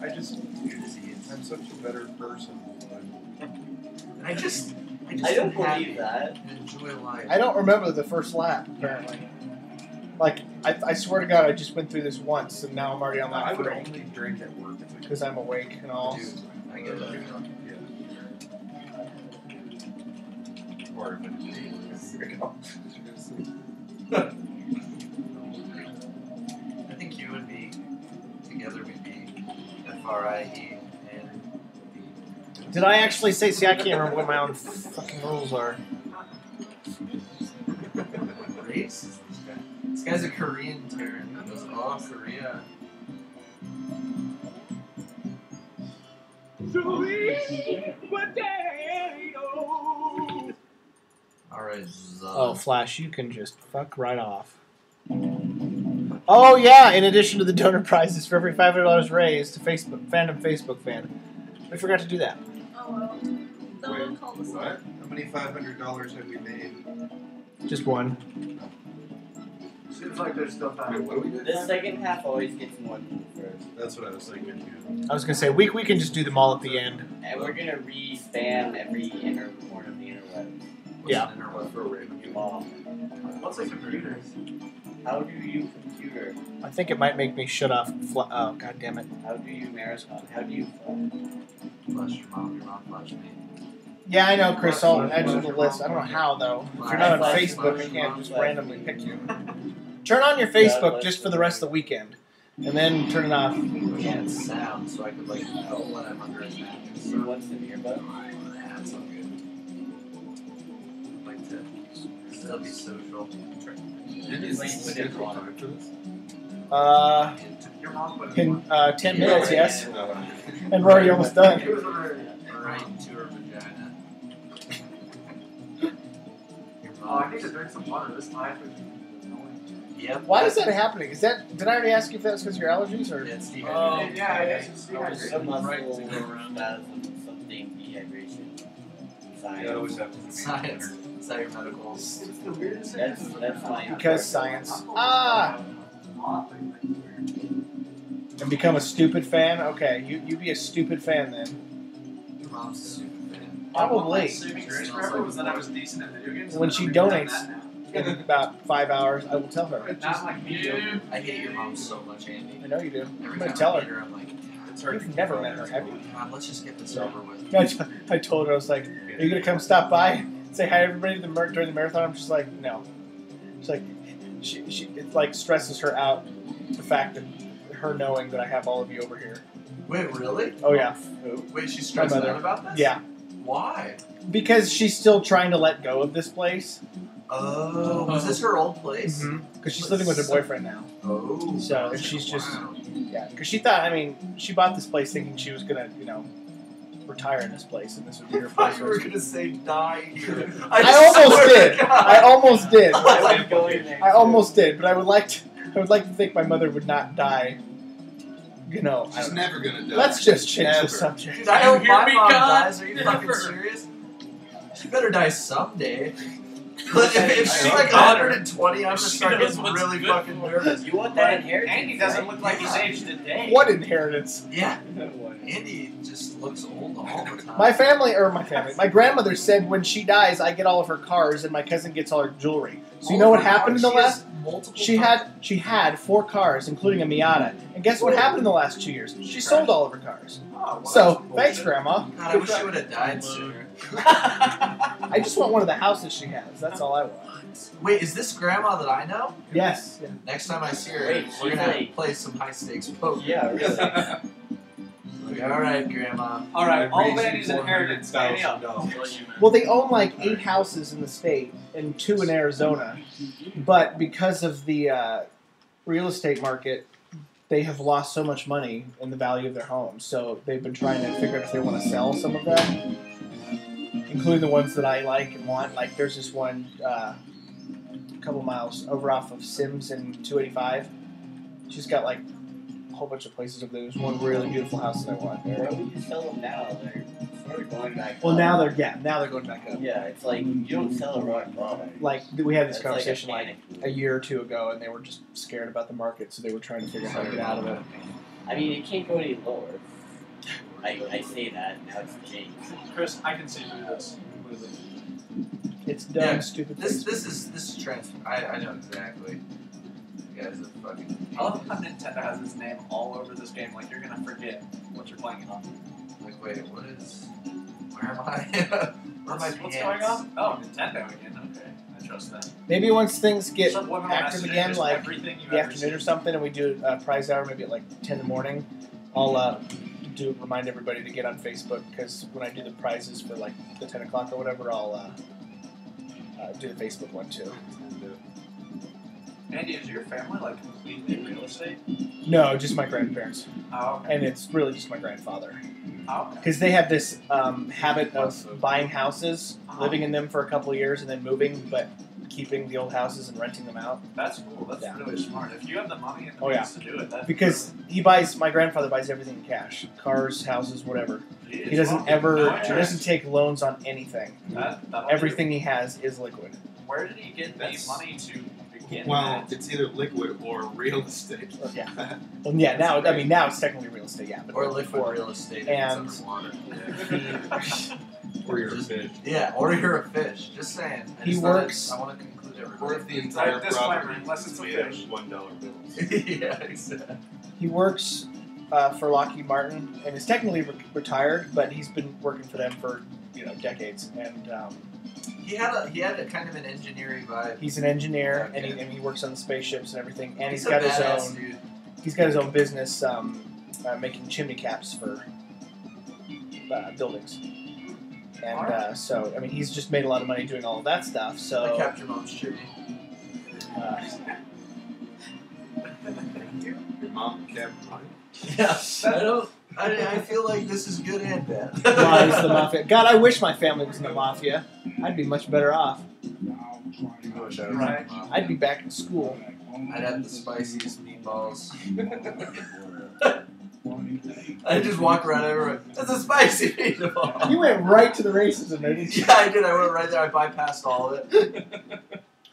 I just, I'm such a better person. I just, I just I don't am happy believe that. and enjoy life. I don't remember the first lap apparently. Like I, I swear to God, I just went through this once, and now I'm already on I lap would three only drink at work if I could. because I'm awake and all. Dude, I get it. Yeah. Or if it's I F-R-I-E and Did I actually say? See, I can't remember what my own fucking rules are. race. This guy. This guy's a Korean Terran. He goes, oh, Korea. Alright, Oh, Flash, you can just fuck right off. Oh yeah! In addition to the donor prizes for every five hundred dollars raised to Facebook fandom Facebook fan, we forgot to do that. Oh well. Someone called us. What? How many $500 have we made? Just one. Seems like there's still Wait, time. what do we do? The second half always gets more than the first. That's what I was thinking. I was gonna say we we can just do them all at the end. And we're gonna re-spam every inner corner of the interweb. Yeah. For a random Mom, What's a computer? How do you computer? I think it might make me shut off. Fl- oh god damn it! How do you marathon? How do you Flush your mom, your mom flushed me. Yeah, I know, Chris. I'll add you to the list. I don't know how though. If you're not on Facebook, flash, I can't just randomly pick you. Turn on your Facebook just for the rest of the weekend, and then turn it off. I can't sound, so I could like know what I'm under his mattress. see what's in your butt? Yeah, that's all good. I'd like to still be social. Is this put it time for this? Uh, Your mom put it in uh, ten minutes, yes. Uh, And we're already almost done. It was very. Right into her vagina. Oh, I mom. need to drink some water. This life is annoying. Yep. Why is that happening? Is that did I already ask you if that was because of your allergies or? Yeah, it's Um, dehydrated. yeah, I guess it's Or dehydrated. some muscle Right to go around. spasm, something dehydration. Science. Always happens. Science. Is that your medical? It's the weirdest thing. That's that's my Because science. Ah, and become a stupid fan. Okay, you you be a stupid fan then. Your mom's a super fan. Probably. My saving forever was that I was decent at video games. When she I'm really good at donates- In about five hours, I will tell her. But not like me. I hate your mom so much, Andy. I know you do. Every I'm gonna tell her. her, I'm like, It's hard You've never met her, have you? God, let's just get this No. over with. I, t- I told her I was like, "Are you gonna come stop by, say hi to everybody during the marathon?" I'm just like, "No." She's like, she, she it like stresses her out the fact that her knowing that I have all of you over here. Wait, really? Oh yeah, Wait, she's stressed out about this? yeah, Why? because she's still trying to let go of this place. Oh, was this her old place? Mm-hmm. Because she's living with her boyfriend now. Oh. So and she's just Wow. yeah, because she thought I mean she bought this place thinking she was gonna you know retire in this place and this would be your I thought place. you were gonna say die here. I almost did. I almost did. I like going. I almost did, but I would like to. I would like to think my mother would not die. You know, She's don't know. never gonna die. let's just change Never. the subject. Dude, I hope Hear my me, mom God? dies. Are you fucking serious? She better die someday. But if, if she's like 120, I'm gonna She start getting really fucking for nervous. You want that inheritance? Andy doesn't right? look like he's aged a day. What inheritance? Yeah. Andy just looks old all the time. My family, or my family, my grandmother said when she dies, I get all of her cars, and my cousin gets all her jewelry. So you oh know what happened in the last? She had she had four cars, including a Miata, and guess what happened in the last two years? She sold all of her cars. Oh, well, So thanks. Grandma. God, I wish she would have died sooner. I just want one of the houses she has. That's all I want. Wait, is this grandma that I know? Yes. Yeah. Next time I see her, Wait, we're gonna like- play some high stakes poker. Yeah, really. Like, all right, grandma. All right, all of Raising Andy's inheritance. Andy up. Well, they own like eight houses in the state and two in Arizona, but because of the uh, real estate market, they have lost so much money in the value of their homes. So they've been trying to figure out if they want to sell some of them, including the ones that I like and want. Like there's this one uh, a couple miles over off of Sims and 285. She's got like a whole bunch of places over there. There's one really beautiful house that I want there. Why would you sell them now? They're sort of going back. Well, up. now they're yeah, now they're going back up. Yeah, it's like you don't sell a rock bottom. Like we had this That's like a conversation like, a year or two ago, and they were just scared about the market, so they were trying to figure out how to get out of it. I mean, it can't go any lower. I, I say that now it's changed. Chris, I can see through this. What is it? It's dumb, Yeah, stupid. This this is this is trans. I, I know exactly. You guys are fucking. I love how Nintendo has his name all over this game. Like you're gonna forget what you're playing it on. Like, wait, what is? Where am I? Where are my What's, what's going on? Oh, Nintendo again. Okay, I trust that. Maybe once things get Subliminal active messaging, again, just like everything you've the ever afternoon or seen. something, and we do a prize hour maybe at like ten in the morning, I'll uh, do remind everybody to get on Facebook because when I do the prizes for like the ten o'clock or whatever, I'll uh, uh, do the Facebook one too. Andy, is your family like completely real estate? No, just my grandparents, Oh, okay. and it's really just my grandfather. Oh, okay. because they have this um, habit of buying houses, living in them for a couple of years, and then moving, but keeping the old houses and renting them out. That's cool. That's Yeah. really smart. If you have the money and the Oh, yeah. to do it, that's Because he buys, my grandfather buys everything in cash, cars, houses, whatever. He doesn't ever, he doesn't take loans on anything. That, that'll do. Everything he has is liquid. Where did he get the That's- money to begin? Well, with? it's either liquid or real estate. Yeah. Well, yeah. Now, I mean, now it's technically real estate. Yeah, but Or liquid before, real estate. And- And. Or you're a fish. Yeah, or you're a fish. Just saying. I He just works- it- I want to conclude Or everybody. if the entire Disclaimer, property unless it's a made fish. one dollar bills. yeah, exactly. he works uh, for Lockheed Martin and is technically re- retired, but he's been working for them for you know decades. And um, He had a he had a kind of an engineering vibe. he's an engineer, and, he, and he works on the spaceships and everything. And He's he's a got his own. dude. he's got his own business um, uh, making chimney caps for uh, buildings. And uh, so, I mean, he's just made a lot of money doing all of that stuff. So I So, kept your mom's chimney. uh, Your mom kept money. Yeah, I don't. I, I feel like this is good and bad. why the mafia? God, I wish my family was in the mafia. I'd be much better off. You wish I was right. I'd be back in school. I'd have the spiciest meatballs. I just walk around everywhere. That's a spicy meatball. You went right to the racism, there, didn't you? Yeah, I did. I went right there. I bypassed all of it.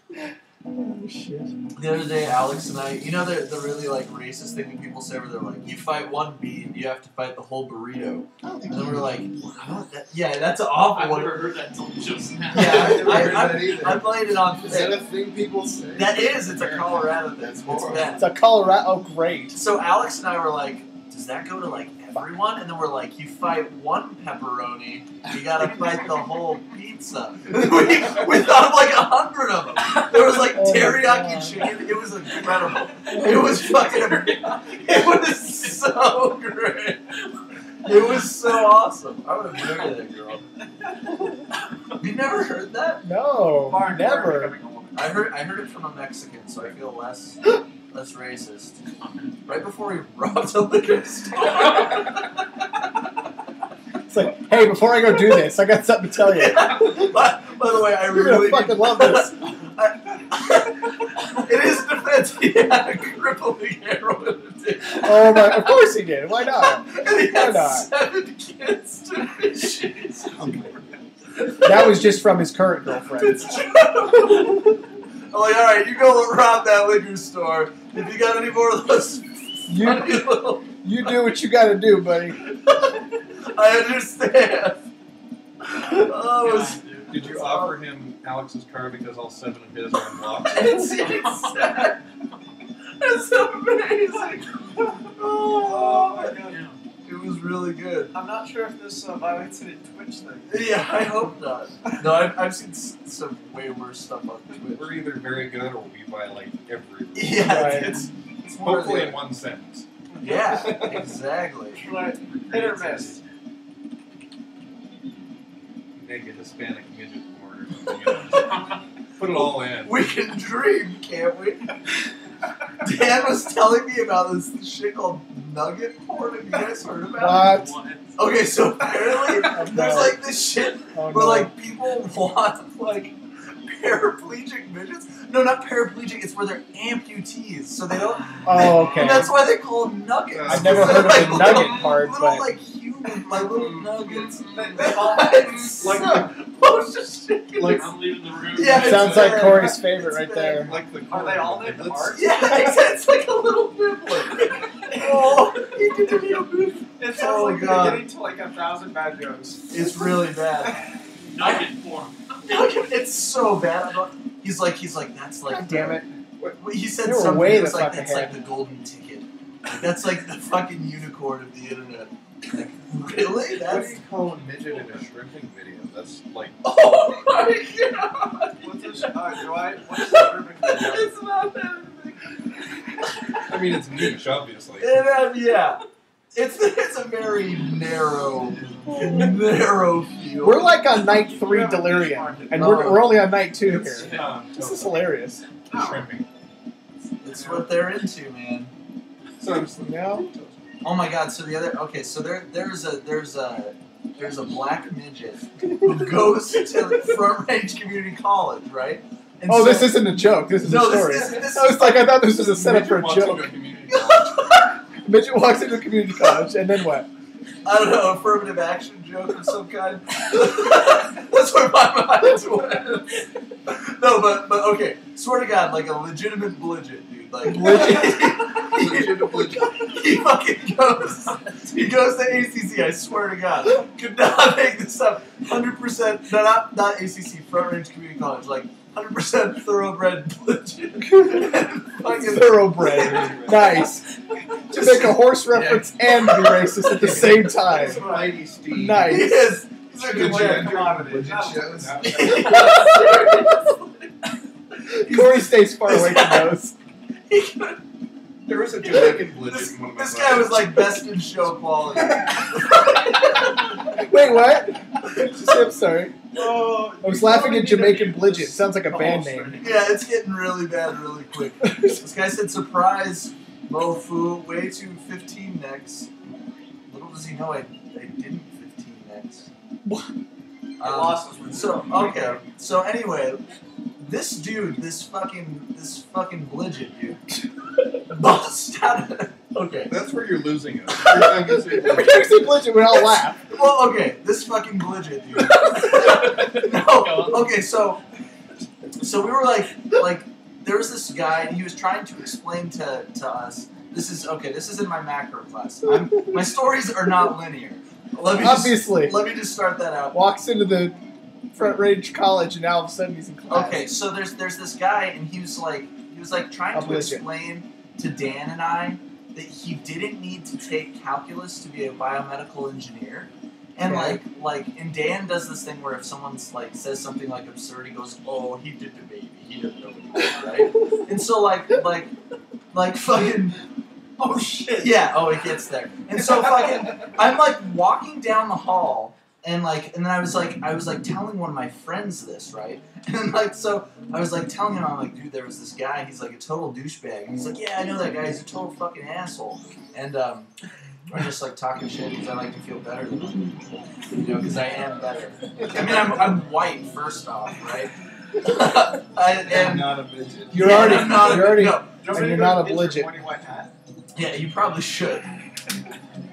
Oh, shit. The other day, Alex and I, you know, the, the really like racist thing that people say where they're like, you fight one bean, you have to fight the whole burrito. Oh, and then we're like, what? That, yeah, that's an awful I've one. never heard that until just now. Yeah, I've never I, heard I, that either. I played it on. Is that a thing people say? That is, it's a Colorado thing. That's It's It's a Colorado. Oh, great. So Alex and I were like, does that go to like everyone? And then we're like, you fight one pepperoni, you gotta fight the whole pizza. we, we thought of like a hundred of them. There was like Oh teriyaki chicken. It was incredible. It was fucking. It was so great. It was so awesome. I would have married that girl. You never heard that? No, Barn never. becoming a woman. I heard I heard it from a Mexican, so I feel less less racist. Right before he robbed a liquor store. It's like, hey, before I go do this, I got something to tell you. by, by the way, I You're really fucking love this. In his defense, he had a crippling heroin addiction. Oh my! Of course he did. Why not? And he Why had not? seven kids to fish. That was just from his current girlfriend. It's true. I'm like, all right, you go rob that liquor store. If you got any more of those You funny little, you do what you got to do, buddy. I understand. Oh, it was, Did you offer him Alex's car because all seven of his are unlocked? it's, it's, it's amazing. Oh, my god. It was really good. I'm not sure if this uh, violates any Twitch thing. Yeah, I hope not. No, I've, I've seen s- some way worse stuff on Twitch. We're either very good or we violate every rule. Yeah, Right. it's, it's Hopefully in one sentence. Yeah, exactly. Like, hit or miss. Make a Hispanic midget porn or something. You. Put it all in. We can dream, can't we? Dan was telling me about this shit called nugget porn. Have you guys heard about it? What? Okay, so apparently there's like this shit Oh, where no. like people want like paraplegic midgets. No, not paraplegic. It's where they're amputees, so they don't. Oh, okay. And that's why they call them nuggets. I've never heard of like the nugget little, part, little but- like human, like little nuggets. They, they all like so- just shit. Like- I'm leaving the room. Yeah, it's Sounds like bad. Corey's favorite right It's there. Like the Are they all named Let's- Yeah, it's, it's like a little biblet. oh, he did a little biblet. It sounds Oh, like God. you're getting to like a thousand bad jokes. It's really bad. Nugget form. It's so bad. Not- He's like, he's like, that's like. God damn it. What, what- he said You were something. way was like fuck that's like the golden ticket. Like, that's like the fucking unicorn of the internet. Like, really? What do That's. you call a midget in a shrimping video? That's like Oh my god! What's this? Uh, do I? What's the urban video? it's not that big. I mean it's niche, obviously. And, um, yeah. It's it's a very narrow, narrow field. We're like on night three delirium, and we're, we're only on night two It's, here. um, This is hilarious. shrimping. It's what they're into, man. So I'm just You know? Oh my god! So the other okay, so there there's a there's a there's a black midget who goes to Front Range Community College, right? And Oh, so- this isn't a joke. This is No, a this story. is- this I was is- like, I thought this was a setup for a wants to go joke. to community college. Midget walks into community college, and then what? I don't know, affirmative action joke of some kind. That's where my mind went. No, but but okay, swear to God, like a legitimate blidget, dude. Like Legitimate blidget. he fucking goes. He goes to ACC. I swear to God, could not make this up. Hundred percent. Not not ACC. Front Range Community College. Like hundred percent thoroughbred blidget. fucking Thoroughbred. Nice. To make a horse reference and be racist at the same time. Mighty Steve. He Nice. is. He's a good be man. like. Legit shows. Corey stays far away from those. There was a Jamaican blidget This, in one of my this guy was like best in show quality. Wait, what? I'm sorry. Oh, I was laughing at Jamaican be Blidget. Sounds like a band name. Yeah, it's getting really bad really quick. This guy said, surprise, Mofu, way too 15 next. Little does he know I, I didn't 15 next. What? Um, lost us with So, okay. So, anyway, this dude, this fucking, this fucking Blidget dude, bust out of. Okay. That's where you're losing us. I'm gonna say- Every time you say Blidget, we all laugh. Well, okay, this fucking Blidget dude. no, okay, so, so we were like, like, there was this guy, and he was trying to explain to, to us. This is okay. This is in my macro class. I'm, my stories are not linear. Let me just- Obviously. let me just start that out. Walks into the front range college, and now all of a sudden he's in class. Okay, so there's there's this guy, and he was like he was like trying A to Blidget. explain to Dan and I that he didn't need to take calculus to be a biomedical engineer. And Okay. like like and Dan does this thing where if someone's like says something like absurd, he goes, Oh, he did the baby. He doesn't know what he did, right? and so like like like fucking Oh shit. yeah, oh it gets there. And so fucking I'm like walking down the hall and like and then I was like I was like telling one of my friends this, right? And like so I was like telling him I'm like, dude, there was this guy, he's like a total douchebag. And he's like, Yeah, I know that guy, he's a total fucking asshole. And um we're just like talking shit because I like to feel better than other people. You know, because I am better. I mean I'm I'm white first off, right? I, I'm not a midget. You're already, I'm not you're already, no. and you're not a Blidget. Pointy white hat. Yeah, you probably should.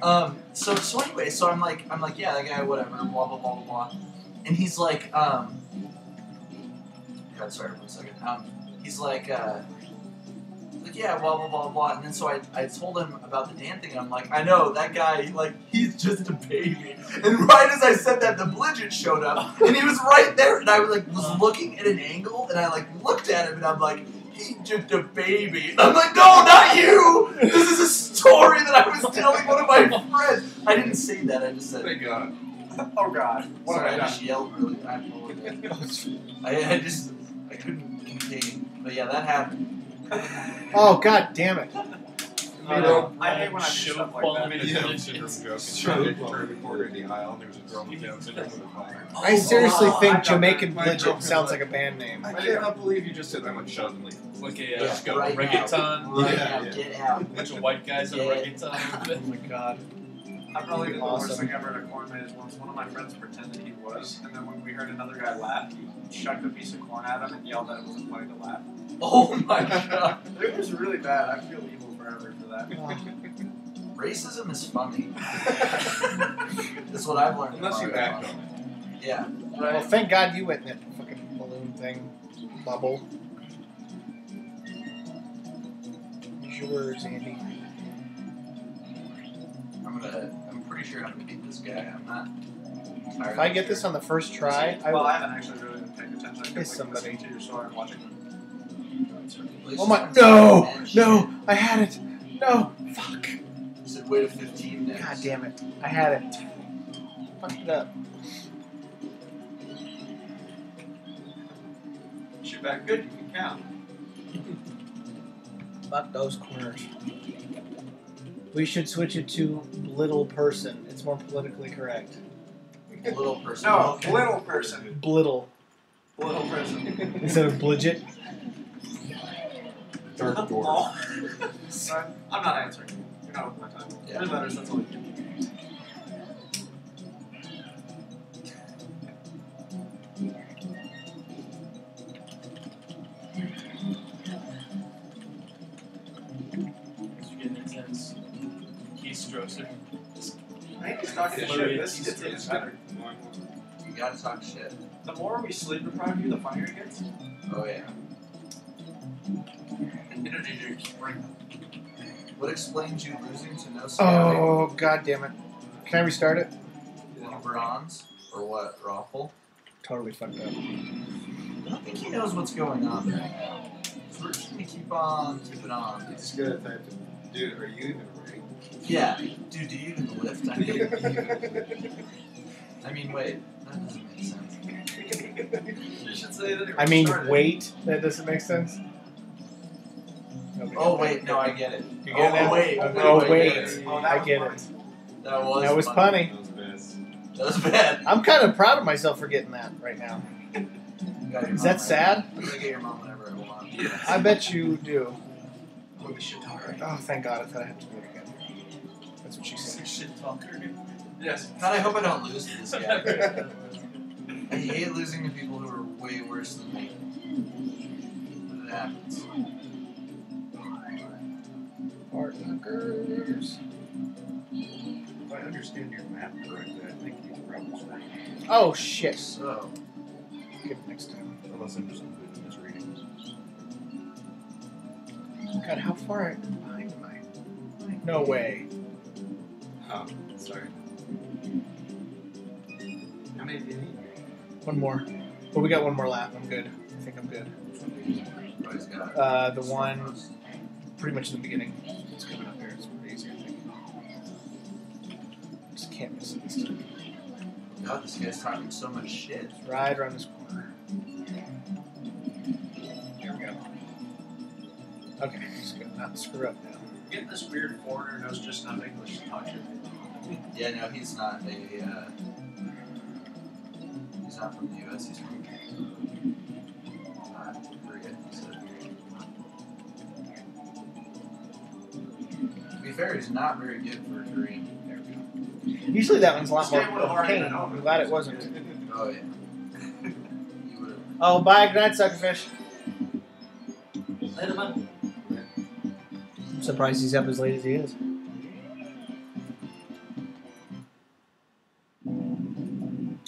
Um, so so anyway, so I'm like I'm like, yeah, that guy, whatever, blah blah blah blah blah. And he's like, um God sorry a second. Um he's like uh like yeah, blah blah blah blah and then so I, I told him about the Dan thing and I'm like, I know, that guy, like, he's just a baby. And right as I said that the Blidget showed up and he was right there and I was like was looking at an angle and I like looked at him and I'm like He's just a baby. And I'm like, no, not you! This is a story that I was telling one of my friends. I didn't say that, I just said. Thank God. Oh god. What Sorry, I I just yelled really I apologize. Oh, I, I just, I couldn't contain. But yeah, that happened. Oh god damn it! You know, I hate when I do stuff like quality I that. made a Down syndrome joke and turned it corner of the aisle and there was a girl with Down syndrome with a fire. I seriously Oh, I think got Jamaican that. My Blidget girlfriend sounds like a band name. I cannot believe you just said that. I'm like, shut up and leave. Like a uh, Let's go. right reggaeton. Right Yeah, now, yeah. get out. A bunch of white guys in a Yeah. reggaeton. Oh my god. I probably did the Awesome. worst thing ever at a corn maze once. One of my friends pretended he was, and then when we heard another guy laugh, he chucked a piece of corn at him and yelled that it wasn't funny to laugh. Oh my god. It was really bad. I feel evil forever for that. Racism is funny. That's what I've learned. Unless you act on it. Yeah. Well, thank God you went in that fucking balloon thing, bubble. Use your words, Andy. I'm gonna. I'm pretty sure I'm gonna beat this guy. I'm not. If I get sure. this on the first try, I well, will. I haven't actually really been paying attention. I've like, somebody- listening to your story and watching Please Oh my! No! No! I had it! No! Fuck! You said wait a 15 next. God damn it! I had it. Fucked it up. Shoot back good, you can count. Fuck those corners. We should switch it to little person. It's more politically correct. Little person. No, Okay. little person. Blittle Little person. instead of blidget. Dark dwarf. Lol. I'm not answering. You're not with my time. Yeah. There's letters, that's all you do. You're getting intense. Keith Strosser. I think he's talking Yeah. shit. This He's- gets even better. You gotta talk shit. The more we sleep deprive you, the funnier it gets. Oh yeah. What explains you losing to no scouting? Oh god damn it! Can I restart it? Bronze or what? Raffle. Totally fucked up. I don't think he knows what's going on right now. So we're just gonna keep on keeping on. It's good gotta type it. Dude, are you even ready? Yeah, dude, do you even lift? I mean, I mean, wait, that doesn't make sense. You should say that. I mean, wait. That doesn't make sense. Nobody Oh wait, no, I get it. You get oh it? wait, Oh, I wait. get it. Oh, that I get funny. it. That was That was funny. punny. That was. That was bad. I'm kind of proud of myself for getting that right now. You got your Is that whenever- sad? I'm get your mom whenever I want. I bet you do. Holy shit talker. Oh, thank God! I thought I had to do it again. That's what she said. Shit talker. Yes. God, I hope I don't lose to this guy. I hate losing to people who are way worse than me. what happens. Partners. If I understand your map correctly, I think you probably right. Oh shit. So, Get it next time. Unless I'm just completely misreading. God, how far behind am I? No way. Oh, sorry. How many do you need? One more. But we got one more lap. I'm good. I think I'm good. oh, Uh, the one pretty much in the beginning. It's coming up here. It's pretty easy, I think. Just can't miss it this time. God, this guy's talking so much shit. Right around this corner. Here we go. Okay, just gonna not screw up now. Getting this weird foreigner knows just enough English to talk to me. Yeah, no, he's not a. Uh, he's not from the U.S. He's from be fair, he's not very good for Korean. There. Usually that one's a lot This more game pain. I'm glad it wasn't. Oh yeah. you would have. Oh, bye. Good night, suckerfish. Later, man. I'm surprised he's up as late as he is.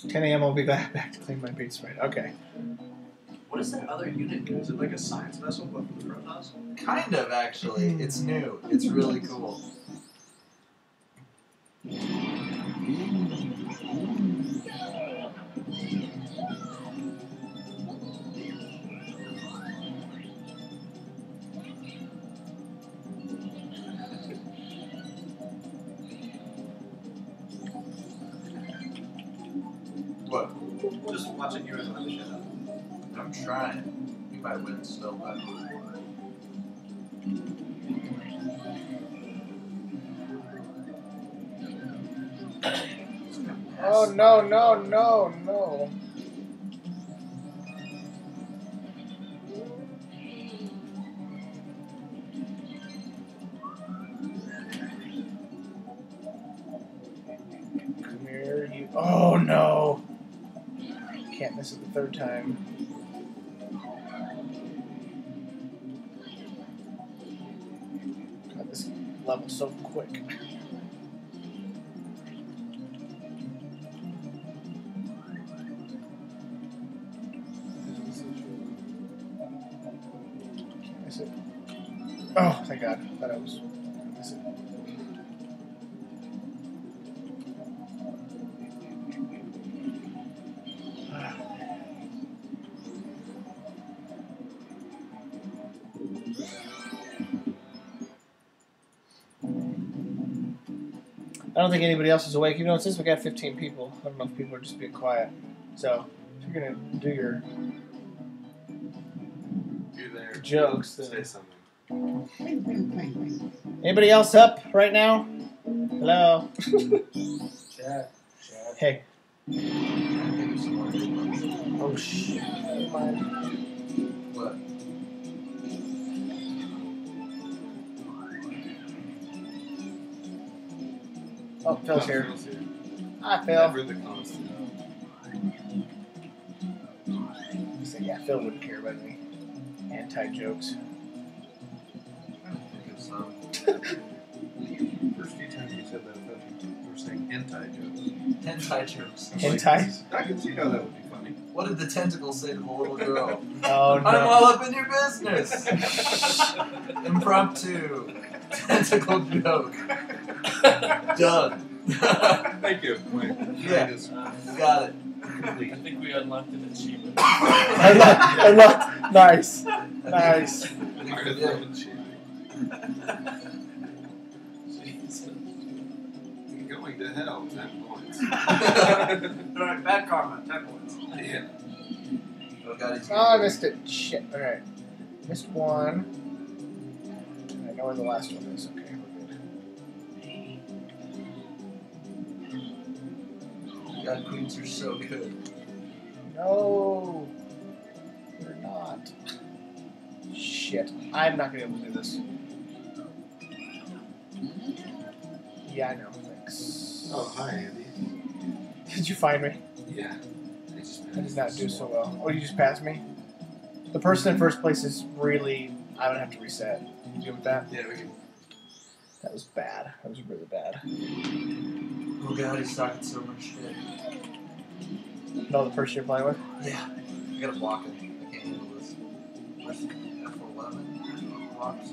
Ten a.m. I'll be back, back to clean my pizza. Right. Okay. What does that other unit do? Is it like a science vessel but for the Protoss? Kind of actually. It's new. It's really cool. What? Just watching you as I shit up. I'm trying. You might win still, but. Oh no no no no. Come here, you. Oh no. Can't miss it the third time. This level's so quick. Oh, thank God. I Thought I was I don't think anybody else is awake. You know, since we got 15 people, I don't know if people are just being quiet. So, if you're gonna do your jokes, Say something. anybody else up right now? Hello. Chat. Hey. Oh Oh shit. Phil's here. Phil's here. Hi, Phil. Never the constant. He said, yeah, Phil wouldn't care about any anti jokes. I don't think it's um. First few times you said that, I thought you were saying anti-jokes. Hentai jokes. I was like, Hentai? I can see how that would be funny. What did the tentacle say to the little girl? Oh I'm no. all up in your business. Impromptu tentacle joke. Done. Thank you. Wait, Yeah. I just Got it. I think we unlocked an achievement. I love, I love, nice, nice. Higher than achievement. You're going to hell, ten points. Alright, bad karma, 10 points. yeah. Oh Oh, I missed it. Shit. Alright. Missed one. I know where the last one is. Okay, God, queens are so good. No. You're not. Shit. I'm not gonna be able to do this. Yeah, I know. Thanks. Oh, hi, Andy. Did you find me? Yeah. I just I did not do so well. Oh, you just passed me? The person in first place is really. I would have to reset. You good with that? Yeah, we can. That was bad. That was really bad. Oh god, he's talking so much shit. No, the person you're playing with. Yeah. I gotta block him. I can't handle this. Where's F11? Blocks.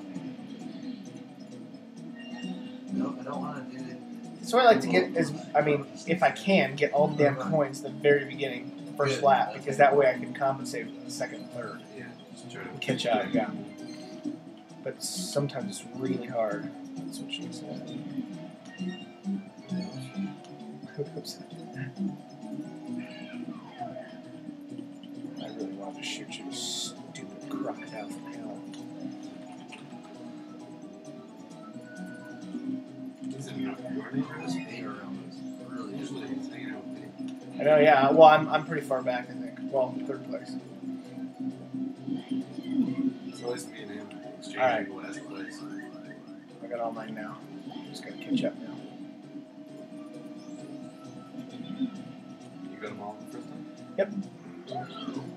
No, I don't want to do it. So I like to get is I mean, if I can, get all the damn coins at the very beginning, first Good. lap, because that way I can compensate for the second and third Yeah, catch up. Yeah. But sometimes it's really hard. That's what she said. Oops. I really wanted to shoot you, stupid crocodile from hell. Is it name or This bait around is really Usually he's hanging out with me. I know, yeah. Well, I'm, I'm pretty far back, I think. Well, third place. It's always me and him exchanging Alright. last place. I got all mine now. Just gotta catch up now. You got them all the first time? Yep.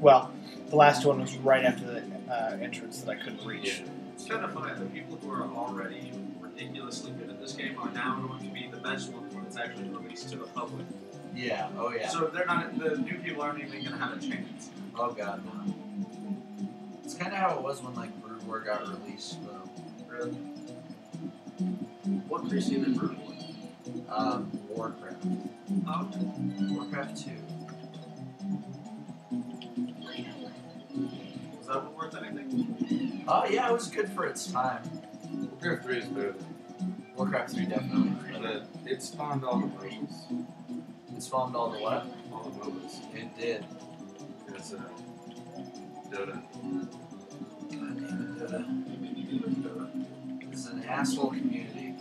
Well, the last one was right after the uh, entrance that I couldn't reach. It's kind of funny The people who are already ridiculously good at this game are now going to be the best ones when it's actually released to the public. Yeah, oh yeah. So they're not the new people aren't even going to have a chance. Oh god, no. It's kind of how it was when like Brood War got released, though. Really. What preceded Brood War? Um, Warcraft. Oh, Warcraft 2. was that one worth anything? Oh yeah, it was good for its time. Warcraft 3 is better than Warcraft 3 definitely. but it, it spawned all the MOBAs. It spawned all the what? All the MOBAs. It did. It's uh, Dota. God damn it, Dota. This is an asshole community.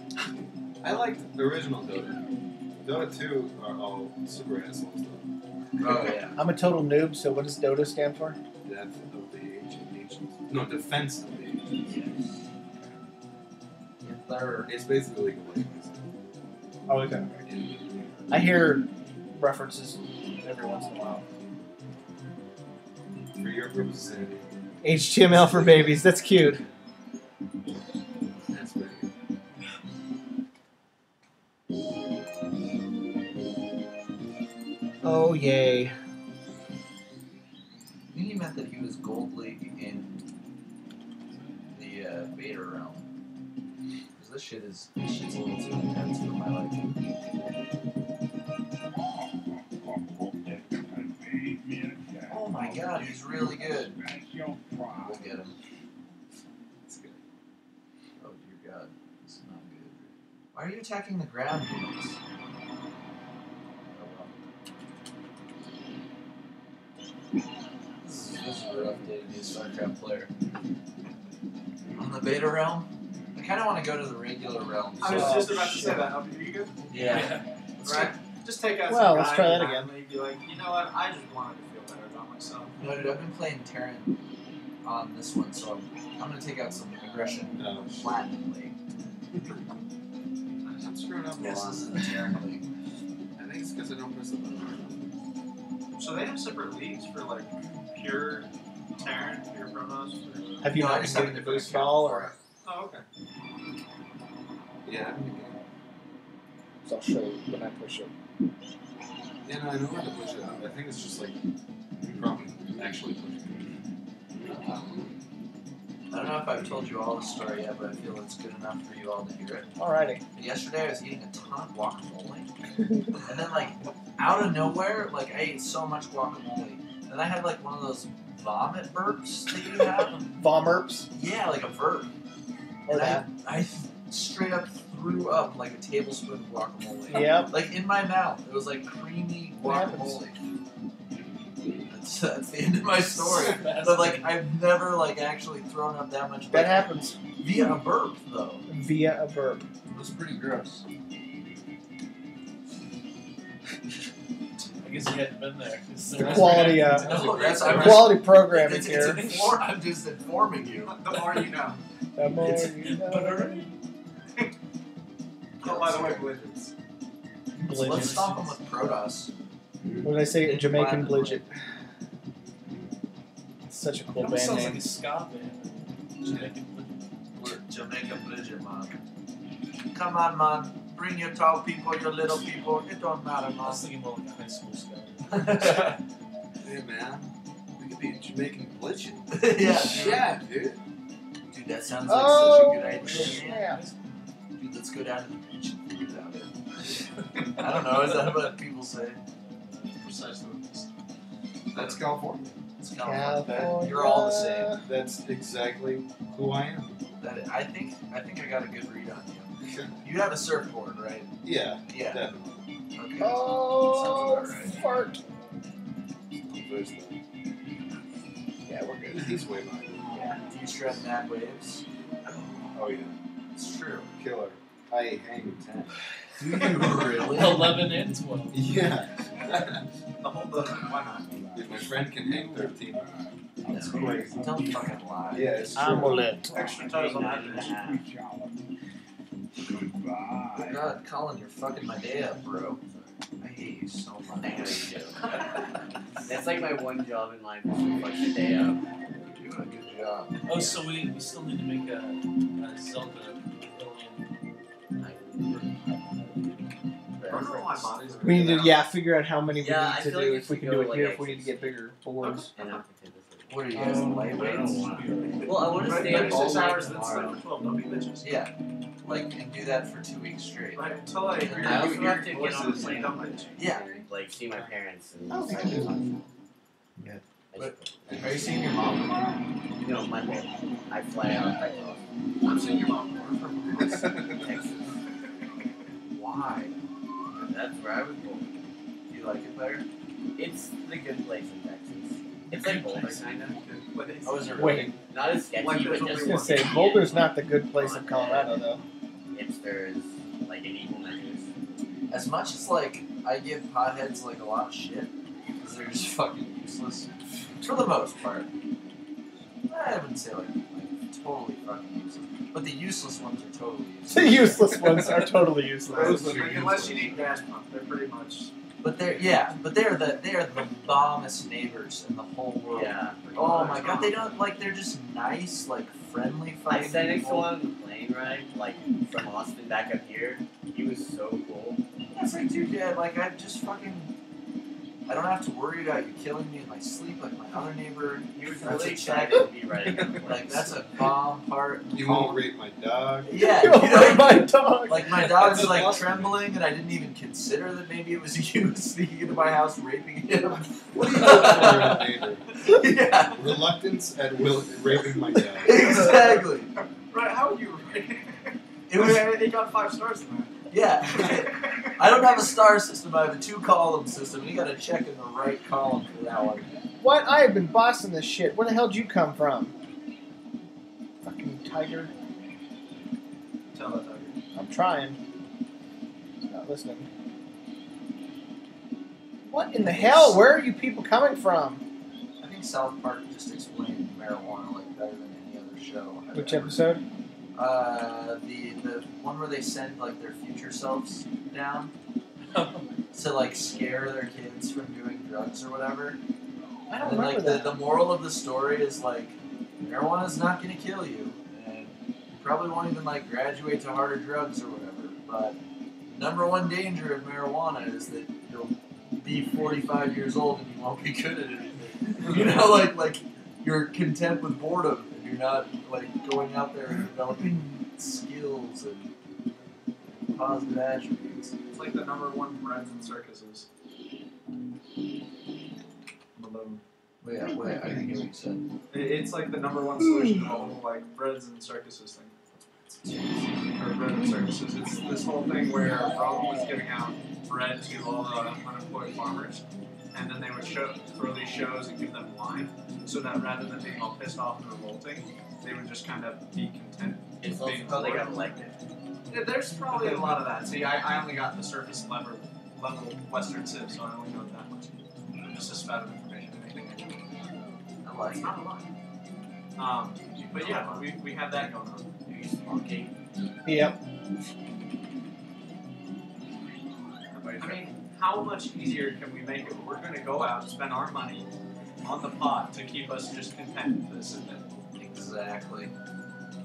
I liked the original Dota. Dota 2 are all super assholes though. Oh yeah. I'm a total noob, so what does DOTA stand for? Death of the ancient nations. No, defense of the ancient nations. Yeah, It's basically League of Legends. Oh, okay. I hear references every once in a while. For your purposes, Sandy. HTML for babies. That's cute. Oh yay! I think he meant that he was Gold League in the uh, beta realm. Because this shit is this shit's a little too intense for my liking. Oh my god, he's really good. We'll get him. That's good. Oh dear god, this is not good. Why are you attacking the ground units? Oh well. This is, this is a rough day to be a StarCraft player. On the beta realm, I kind of want to go to the regular realm. I was just about to say that. Are you good? Yeah. Right. Just take out Well, some let's guy try in that the again. back Be like, you know what? I just wanted to feel better about myself. No, dude, I've been playing Terran on this one, so I'm, I'm gonna take out some aggression No, shit. Platinum League. I'm screwing up a This lot. is the Terran League. I think it's because I don't press the button. So they have separate leagues for like pure Terran, pure Protoss. Or... Have you No, not just been have getting the boost account ball, or Oh, okay. Yeah, I so I'll show you when I push it. yeah, no, I know how to push it. I think it's just like you probably actually pushing I don't know if I've told you all the story yet, but I feel it's good enough for you all to hear it. Alrighty. Yesterday I was eating a ton of guacamole, and then like out of nowhere, like I ate so much guacamole, and I had like one of those vomit burps that you have. Vomerps. yeah, like a burp. Or And that. I, I straight up threw up like a tablespoon of guacamole. Yep. Like in my mouth. It was like creamy guacamole. That's, that's the end of my story. but like I've never like actually thrown up that much. That happens via a burp though. via a burp. It was pretty gross. I guess you hadn't been there. 'cause there was- Quality, uh, No, that's I'm Quality programming It's, it's here. inform- I'm just informing you. The more you know. The more It's- you know. Oh, by the way, Blizzards. So let's stop them with Protoss. What did I say? A Jamaican Platinum Blidget. Such a cool It band sounds name. like a ska band. We're Jamaica Bridget, man. Come on, man. Bring your tall people, your little people. It don't matter, I man. was thinking more like a high school ska. Hey man, we could be Jamaican glitching. yeah, Yeah, dude. Dude, that sounds like Oh, such a oh, good idea. yeah. Dude, let's go down to the beach and figure it out. I don't know. Is that what people say? Precisely. That's California. It's California. You're all the same. That's exactly who I am. That I think. I think I got a good read on you. You have a surfboard, right? Yeah, Yeah. definitely. Okay. Oh, Sounds right. fart. There's the, Yeah, we're good. he's way behind. Yeah. Do you shred mad waves? Oh yeah, It's true. killer. I hang ten. Do you really? 11 and 12. Yeah. The whole the why not? If my friend can hang thirteen, that's crazy. Don't fucking lie. Yeah, it's true. Amulet. Extra toes on that. Oh God, Colin, you're fucking my day up, bro. I hate you so much. I know you do. That's like my one job in life is to fuck the day up. You're doing a good job. Oh, so we, we still need to make a, a Zelda We need to, yeah, figure out how many we Yeah, I need to do. like if we we can do go, it here, like, if we need to get bigger boards. And I'll pretend this What are you guys, Um, lightweights? Well, I want to stay up all Thirty-six night hours, then sleep tomorrow. for twelve. Don't be bitches. Yeah. Like, and do that for two weeks straight. Like until I hear I also you have to get on the plane. don't. Yeah. Like see my parents and Oh, decide thank to you. talk. Yeah. I But- Are you seeing your mom? No, Monday. I fly out of Texas. I'm seeing your mom more. Texas. Why? That's where I was born. Do you like it better? It's the good place in Texas. It's like Boulder, kind of. Oh, is it Wait. Not as sketchy, Like but just I was only gonna say Boulder's not the good place in Colorado, though. hipsters, like in equal measures. As much as like I give potheads like a lot of shit because they're just fucking useless for the most part. I wouldn't say like, like totally fucking useless, but the useless ones are totally useless. The useless ones are totally useless. Those, unless you need gas pump, they're pretty much. But they're yeah, but they're the they're the bombest neighbors in the whole world. Yeah. Oh my god, they don't like they're just nice, like friendly I fucking sat next to people. one on the plane ride, like from Austin back up here. He was so cool. That's like, dude, yeah, like I just fucking. I don't have to worry about you killing me in my sleep like my other neighbor. He was That's really a excited check. to be riding on the plane. Like that's a bomb part. You won't rape my dog. Yeah, You you know, my dog. like my dog's That's like awesome. trembling, and I didn't even consider that maybe it was you sneaking into my house raping him. What do you look for in a neighbor? yeah, Reluctance at will raping my dog. exactly. Right? How are you? It was He got five stars in yeah. I don't have a star system. I have a two column system. and You got to check in the right column for that one. What? I have been bossing this shit. Where the hell did you come from? Fucking tiger. Tell that tiger. I'm trying. He's not listening. What in the hell? Where are you people coming from? I think South Park just explained marijuana like better than any other show. I've Which ever- episode? Uh, the the one where they send like their future selves down to like scare their kids from doing drugs or whatever. I don't And remember the, that. the the moral of the story is like marijuana is not going to kill you, and you probably won't even like graduate to harder drugs or whatever. But number one danger of marijuana is that you'll be 45 years old and you won't be good at anything. You know, like like you're content with boredom you're not like going out there and developing skills and positive attributes. It's like the number one breads and circuses. Um, Balloon. Wait, wait, I didn't get what you said. It's like the number one solution to the whole like breads and circuses thing. Or bread and circuses. It's this whole thing where Rome was giving out bread to all the unemployed farmers, and then they would show throw these shows and give them wine, so that rather than being all pissed off and revolting, they would just kind of be content. It's with also being how they poor. got elected. Yeah, there's probably a lot of that. See, I, I only got the surface level level Western Civ, so I only know that much. Just a spat of information. Anything I know. I like It's not a lot. Um, but yeah, we, we have that going on. You smoking? Yep. I mean, how much easier can we make it? We're going to go out, and spend our money, on the pot to keep us just content. With this is it. Exactly.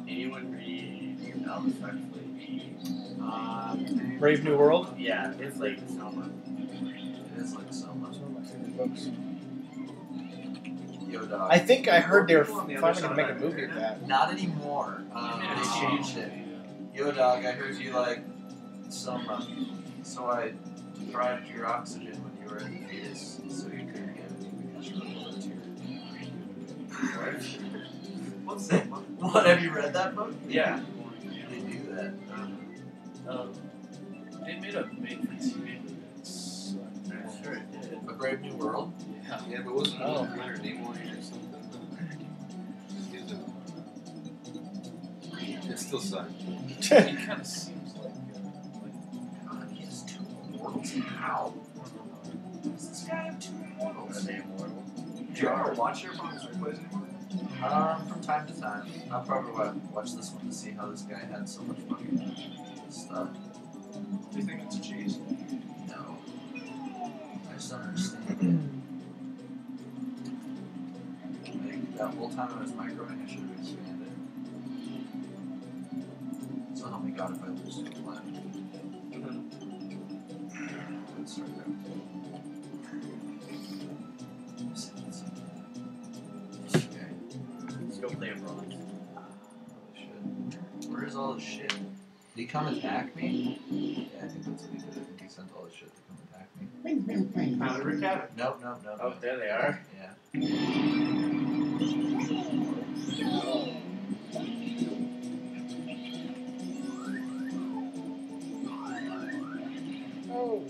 Anyone read Aldous Huxley? Uh, Brave New World. Yeah, it's like Selma. It is like so much. One of my favorite books. Yo, dog. I think I heard they were People on the finally gonna make a movie of that. Not anymore. Um, they changed it. Yo, dog, I heard you like Soma. So I deprived your oxygen when you were in the fetus, so you couldn't get it because you were a volunteer. what's that? What, have you read that book? Yeah. They do that. Um, they made a made for TV sure it did. A Brave New World? Yeah. Yeah, but it wasn't it Oh. like Leonard Nimoy or something? It still sucked. Immortals. How? Does this guy have two immortals? are they immortal? Do you ever watch your replays anymore? Um, from time to time. I'll probably wa- watch this one to see how this guy had so much fucking stuff. Do you think it's a cheese? No. I just don't understand it. Like, that whole time I was microing, I should have expanded. So help me God if I lose to a planet. Let's. Okay. Let's go play abroad. Shit. Where's all the shit? Did he come attack me? Yeah, I think that's what he did. I think he sent all the shit to come attack me. Powder cabin. Nope, nope, nope. Oh, there they are. Yeah. Oh.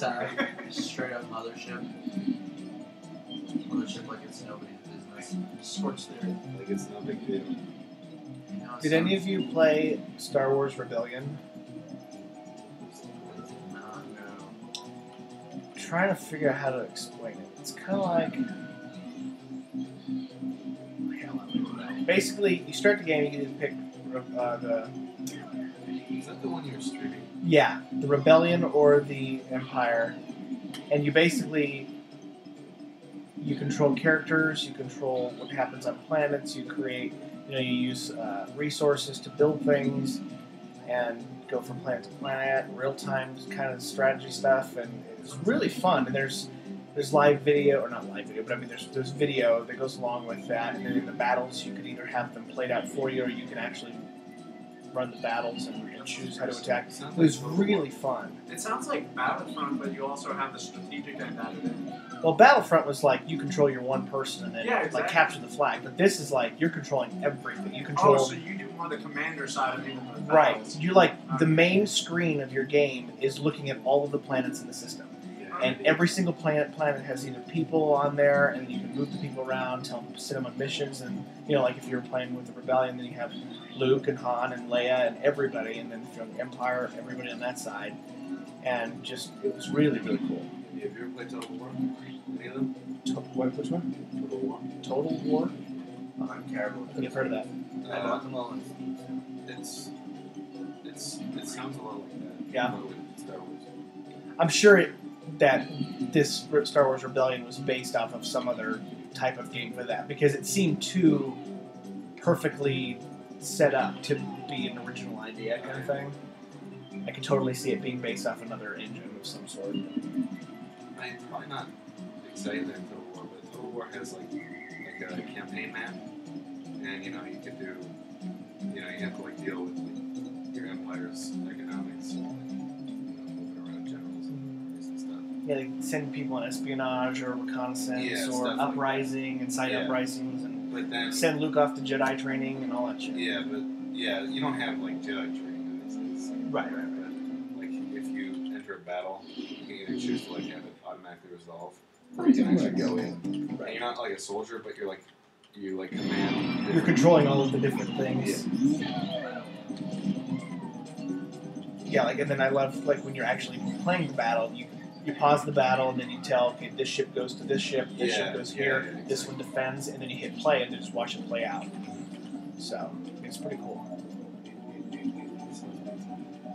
Time. Every time, straight up mothership. Mothership like it's nobody's business. Scorch there. Like it's no big deal. You know, Did any of you play Star Wars Rebellion? No, no. trying to figure out how to explain it. It's kind of like. Basically, you start the game, you get to pick uh, the Is that the one you were streaming? Yeah the rebellion or the empire, and you basically you control characters, you control what happens on planets, you create you know you use uh, resources to build things, and go from planet to planet, real time kind of strategy stuff, and it's really fun. And there's there's live video or not live video, but I mean there's there's video that goes along with that. And then in the battles, you could either have them played out for you, or you can actually run the battles and, and choose how to attack. It was really fun. It sounds like Battlefront, but you also have the strategic end in. Well, Battlefront was like you control your one person and then Yeah, like capture the flag, but this is like you're controlling everything. You control Oh, so you do more the commander side of even the right. battles. You like the main screen of your game is looking at all of the planets in the system. And every single planet planet has either people on there, and you can move the people around, tell them, send them on missions, and you know, like if you're playing with the Rebellion, then you have Luke and Han and Leia and everybody, and then if you're on the Empire, everybody on that side, and just it was really really cool. Have you ever played Total War? Any of them? To- What which one? Total War. Total War. I'm terrible. I think I've heard of that. I bought them all. It's it's it sounds a lot like that. Yeah. Star Wars. I'm sure it, that this Star Wars Rebellion was based off of some other type of game for that because it seemed too perfectly set up to be an original idea kind of thing. I could totally see it being based off another engine of some sort. I mean, probably not exciting than Total War, but Total War has like like a campaign map, and you know you could do, you know, you have to like deal with like, your empire's economics, Yeah, they send people on espionage or reconnaissance Yeah, or stuff like that. uprising, incite Yeah. uprisings, and But then, send Luke off to Jedi training and all that shit. yeah, but yeah, you don't have like Jedi training. It's, it's, Right, right, But like if you enter a battle, you can either choose to like have it automatically resolve, or you can actually go in. And you're not like a soldier, but you're like you like command. You're controlling all of the different things. Yeah. Yeah, like, and then I love like when you're actually playing the battle, you you pause the battle, and then you tell, okay, this ship goes to this ship, this Yeah, ship goes yeah, here, yeah, this one defends, and then you hit play, and then just watch it play out. So it's pretty cool.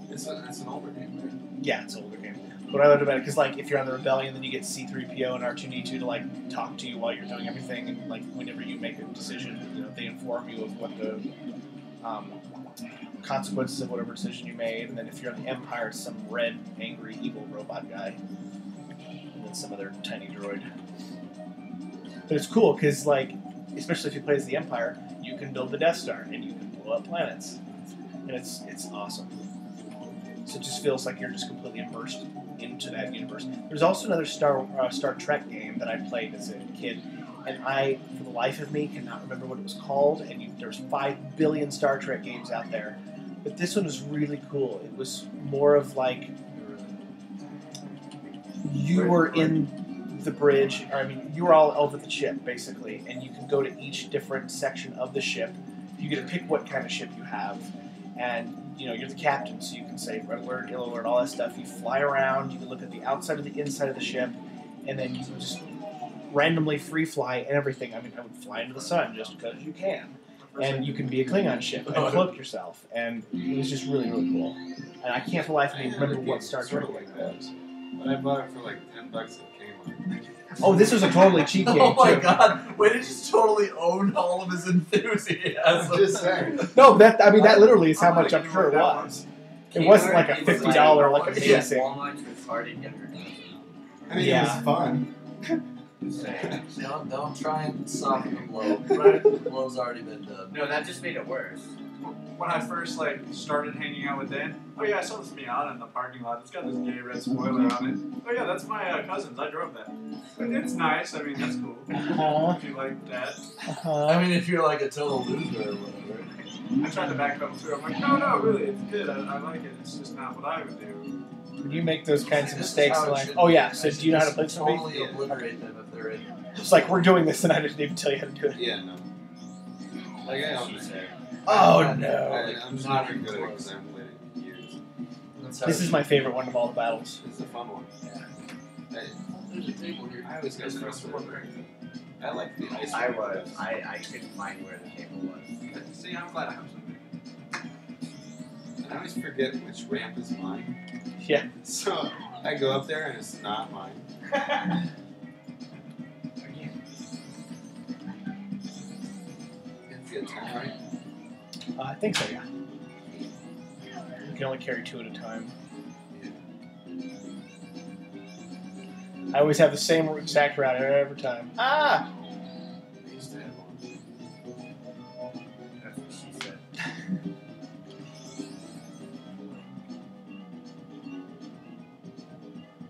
It's, a, it's an older game, right? Yeah, it's an older game. What I loved about it, because like if you're on the rebellion, then you get C-3PO and R2D2 to like talk to you while you're doing everything, and like whenever you make a decision, you know, they inform you of what the um, consequences of whatever decision you made. And then if you're on the Empire, it's some red, angry, evil robot guy, and then some other tiny droid. But it's cool because like, especially if you play as the Empire, you can build the Death Star and you can blow up planets, and it's it's awesome. So it just feels like you're just completely immersed into that universe. There's also another Star uh, Star Trek game that I played as a kid, and I, for the life of me, cannot remember what it was called. And you, there's five billion Star Trek games out there, but this one was really cool. It was more of like you were in the bridge, or I mean, you were all over the ship basically, and you can go to each different section of the ship. You get to pick what kind of ship you have, and you know you're the captain, so you can say red alert, yellow alert, all that stuff. You fly around. You can look at the outside of the inside of the ship, and then you can just randomly free fly and everything. I mean, I would fly into the sun just because you can, and you can be a Klingon ship and cloak yourself, and it was just really really cool. And I can't for the life of me remember what Star Trek game it was. But I bought it for like 10 bucks at Kmart. Oh, this was a totally cheap game Oh my too. god, way to just totally own all of his enthusiasm. Just saying. No, that I mean that literally is how much gonna I'm sure it was. It wasn't like a fifty dollar like it's amazing. Walmart's retarded younger cousin. I mean, it was fun. Don't, don't try and soften the blow. Right? The blow's already been done. No, that just made it worse. When I first like started hanging out with Dan, oh yeah, I saw this Miata in the parking lot. It's got this gay red spoiler on it. Oh yeah, that's my uh, cousin's. I drove that. And it's nice. I mean, that's cool. Uh-huh. If you like that. Uh-huh. I mean, if you're like a total loser or whatever. I tried to back up too. I'm like, no, no, really, it's good. I, I like it. It's just not what I would do. When you make those kinds of mistakes, like, oh yeah, so do you know how to play Just somebody? Totally obliterate them if they're. It's like we're doing this, and I didn't even tell you how to do it. Yeah, no. Like, I own oh, it. Oh I, no! I'm just not very good at it I haven't played it in years. That's This is my favorite one of all the battles. It's a fun one. I, There's a table here. I always get frustrated. I like the ice I was. I, I couldn't find where the table was. See, I'm glad I have something. And I always forget which ramp is mine. Yeah. So I go up there and it's not mine. It's a 10, right? Uh, I think so. Yeah. You can only carry two at a time. I always have the same exact route every time. Ah! I used to have one. That's what she said.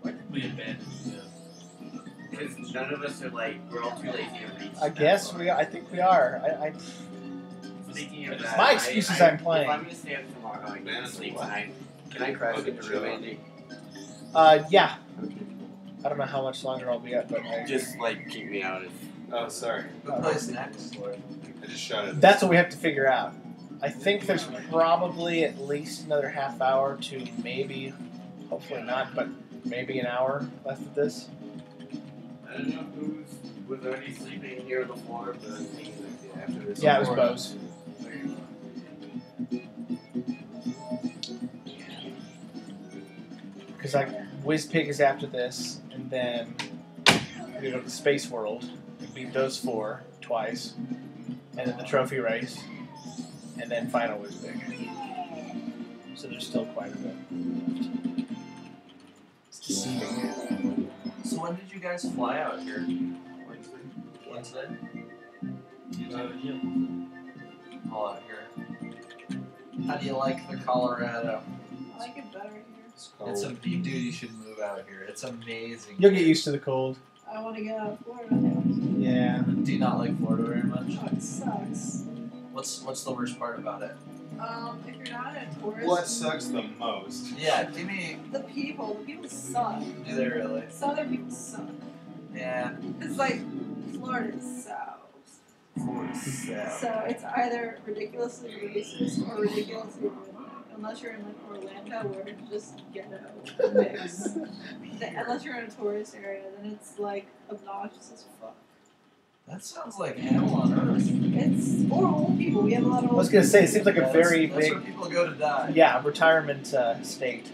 Why did we abandon the Because none of us are like, we're all too lazy to reach. I guess far. we. I think we are. I. I Speaking of My that, excuse I, is I, I'm playing. If I'm gonna stay up tomorrow and get Man, to sleep tonight, can I crash Okay, into chill. room, Andy? uh, yeah. I don't know how much longer I'll be up, but I, Just like keep me out of. Oh, sorry. Who plays next? I just shot it. that's what we have to figure out. I think there's probably at least another half hour to maybe, hopefully not, but maybe an hour left of this. I don't know who's was already sleeping here on the floor, but I'm after this. Yeah, it was Bo's. Because like Pig is after this, and then we go to the Space World. We beat those four twice, and then the Trophy Race, and then final Big. So there's still quite a bit. It's deceiving. So when did you guys fly out here? Wednesday. Wednesday? uh, yeah. All out here. How do you like the Colorado? I like it better here. It's It's a cold. dude. You should move out here. It's amazing. You'll get used to the cold. I want to get out of Florida now. Yeah. Do you not like Florida very much? Oh, it sucks. What's What's the worst part about it? Um, if you're not a tourist, What sucks the most? Yeah, give me. the people, the people suck. Do they really? Southern people suck. Yeah. It's like Florida is south. So it's either ridiculously racist or ridiculously rude. unless you're in like Orlando where it's just ghetto mix. Then- unless you're in a tourist area, then it's like obnoxious as fuck. That sounds like hell on earth. It's or old people. We have a lot of I was gonna say it seems like a That's- very that's big, where people go to die. yeah, retirement uh, state.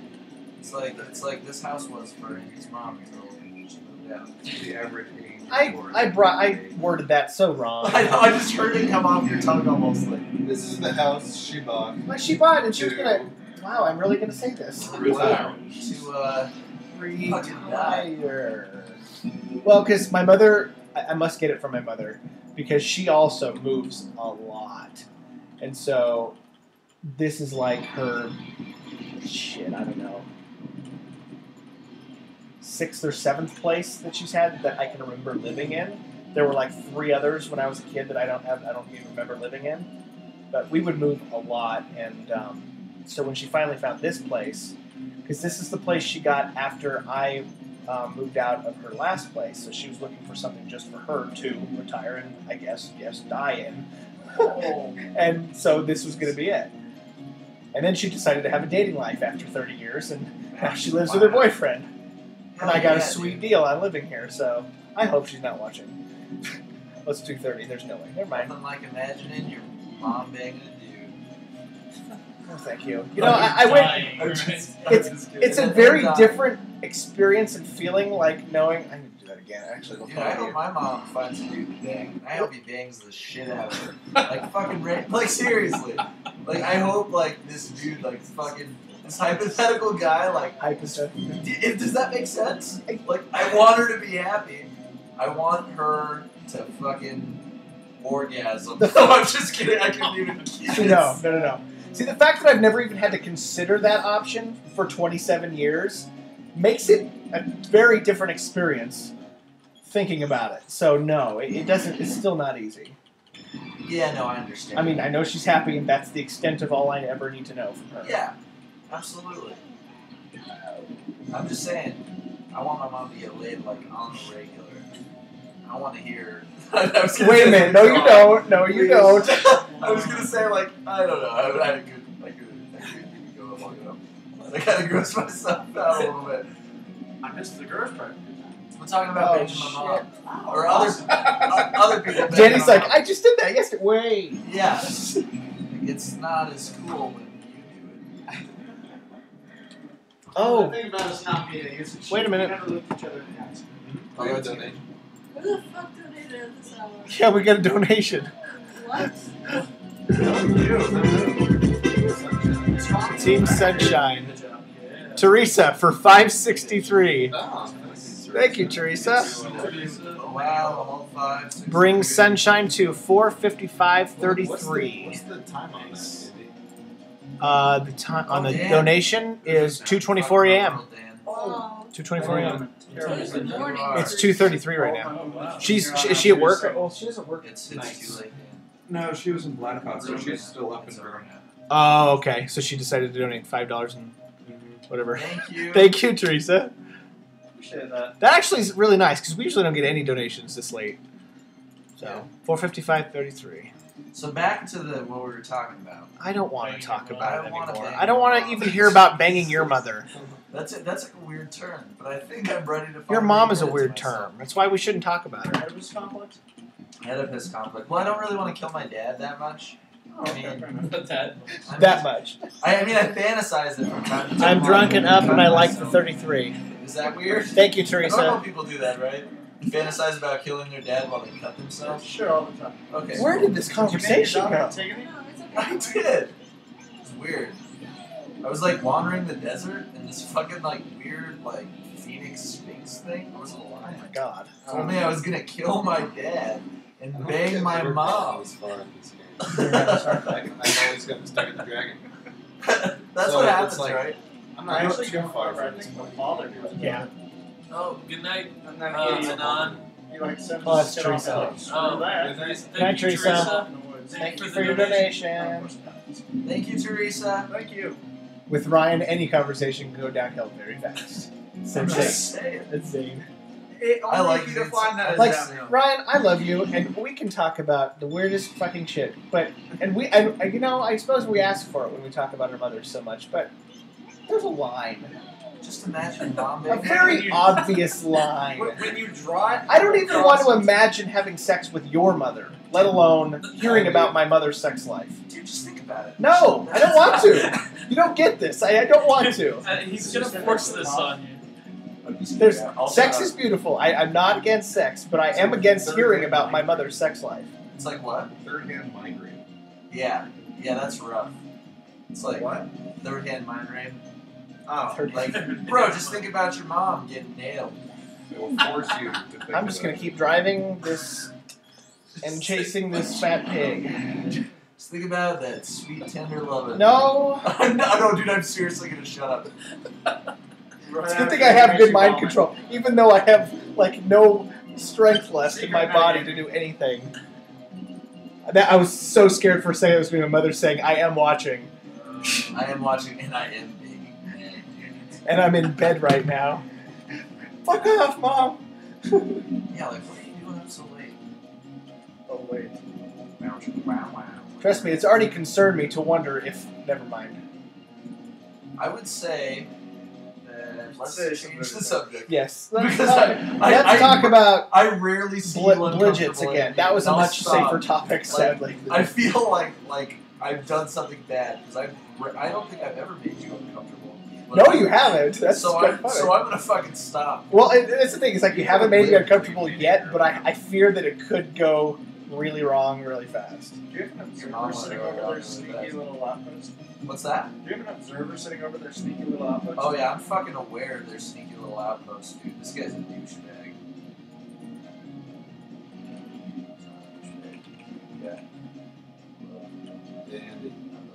It's like it's like this house was for Amy's mom until she moved out. The average age. I I brought I worded that so wrong. I know. I just heard it come off your tongue almost like. This is the house she bought. Well, she bought and she was gonna. Wow, I'm really gonna say this. retire. To uh, Retire. Well, because my mother, I, I must get it from my mother because she also moves a lot, and so this is like her shit. I don't know. Sixth or seventh place that she's had that I can remember living in. There were like three others when I was a kid that I don't have. I don't even remember living in. But we would move a lot, and um, so when she finally found this place, because this is the place she got after I um, moved out of her last place. So she was looking for something just for her to retire and I guess yes die in. and so this was going to be it. And then she decided to have a dating life after 30 years, and now she lives with her boyfriend. And I oh, got a Yeah, sweet deal on living here, so I hope she's not watching. Let's do 30. There's no way. Never mind. Nothing like imagining your mom banging a dude. Oh, thank you. You oh, know, I, I went. I'm just- It's it's a very different experience and feeling like knowing. I need to do that again. Actually, Dude, I hope my mom finds a dude to bang. I hope he bangs the shit out of her. Like fucking ra- like seriously. Like I hope like this dude like fucking this hypothetical guy like hypothetical. D- does that make sense? Like I want her to be happy. I want her to fucking orgasm. No, I'm just kidding. I couldn't even. See, no, no, no, no. See, the fact that I've never even had to consider that option for 27 years makes it a very different experience thinking about it. So no, it, it doesn't. It's still not easy. Yeah, no, I understand. I mean, I know she's happy, and that's the extent of all I ever need to know from her. Yeah, absolutely. I'm just saying, I want my mom to get laid like on the regular. I want to hear. I was gonna Wait a minute. No, you God. don't. No, you Please. don't. I was gonna say like I don't know. I, I had a good, I could, I could go long enough. I gotta gross myself out a little bit. I missed the gross part. We're talking about Oh, banging my shit. mom or other o- other people. banging Danny's like, mom. I just did that yesterday. Wait. yeah. It's not as cool when you do it. Oh. The thing about us not being a usage. Wait a minute. We never looked each other in the eyes. Oh, yeah, donation. Who the fuck donated at this hour? Yeah, we got a donation. What? Team Sunshine. Teresa for 563. Oh, Thank you, Teresa. Wow, all five. Six, Sunshine to What's the, 455.33. what's the time on that, Andy? Uh, the time on the Oh, donation is 2:24 a.m. Oh. 2:24 a.m. It's the morning. It's 2:33 right now. She's she, is she at work? Well, she doesn't work. It's, it's. No, she was in Blackhawk, so she's still up in Durham. Oh, okay. So she decided to donate five dollars and whatever. Thank you. Thank you, Teresa. Appreciate that. That actually is really nice because we usually don't get any donations this late. So 455.33. So back to the what we were talking about. I don't want to talk about it I wanna anymore. I don't want to even hear about banging your mother. That's it. That's like a weird term, but I think I'm ready to. Your mom is a admit it to weird myself. term. That's why we shouldn't talk about her. Oedipus complex? Oedipus complex. Well, I don't really want to kill my dad that much. Oh, I mean. But that. I'm That much. I, I mean, I fantasize it from time to time. I'm drunk and up, and I like the 33. Is that weird? Thank you, Teresa. Normal Teresa. people do that, right? Fantasize about killing their dad while they cut themselves. Sure, all the time. Okay. Where did this conversation go? Antigone? No, it's okay. I did. It's weird. I was like wandering the desert, and this fucking like weird like phoenix sphinx thing I was Oh alive. my god. Told me I was gonna kill my dad and bang my where mom. this far in this game. I, I always got stuck in the dragon. That's So what it's happens, like- right? I'm I not actually too far far, from this my point. father. Yeah. Oh, good night, And then uh, he, Anon. he like sends Oh, that's Teresa. like, Oh, that. Teresa. Night, Thank you, Teresa. Teresa. In the woods. Thank you the for your donation. Thank you, Teresa. Thank you. With Ryan, any conversation can go downhill very fast. It's I'm insane. just. Insane. It I like you it. define that as Like. Ryan, I love you, and we can talk about the weirdest fucking shit. But and we, and you know, I suppose we ask for it when we talk about our mothers so much. But there's a line, Just imagine mom a very obvious line. When, when you draw it, I don't even want to imagine having sex with your mother, let alone hearing about my mother's sex life. Dude, just think about it. No, I don't want to. You don't get this. I, I don't want to. Uh, he's gonna force this on you. There's sex is beautiful. I, I'm not against sex, but I am against hearing about my mother's sex life. It's like what? Third hand migraine. Yeah, yeah, that's rough. It's like What? third hand mind rape. Oh, Like, bro, just think about your mom getting nailed. It will force you to think I'm just gonna about keep driving this and chasing this fat pig. Just think about that sweet, tender love. No, no, no, dude, I'm seriously gonna shut up. it's a good thing I have good mind control, even though I have like no strength left in my body to do anything. That I was so scared for a second. I was going to my mother saying, "I am watching," I am watching and I am being. And I'm in bed right now. Fuck off, mom. Yeah, like, what are you doing up so late? Oh wait. Wow, wow. Trust me, it's already concerned me to wonder if. Never mind. I would say that let's change the subject. Yes. Let's, Because talk, I, I, let's I, talk about I rarely see bl- you Blidgets again. That was a I'll much stop. safer topic, sadly. I feel like like I've done something bad because I I don't think I've ever made you uncomfortable. But no, you haven't. That's so I of funny. so I'm gonna fucking stop. Well, it, it's the thing. It's like you haven't made me uncomfortable yet, but I, I fear that it could go really wrong really fast. Do you have an observer sitting over around their sneaky that. little outpost? What's that? Do you have an observer sitting over their sneaky little outpost? Oh yeah, I'm fucking aware of their sneaky little outposts, dude. This guy's a douchebag. Yeah.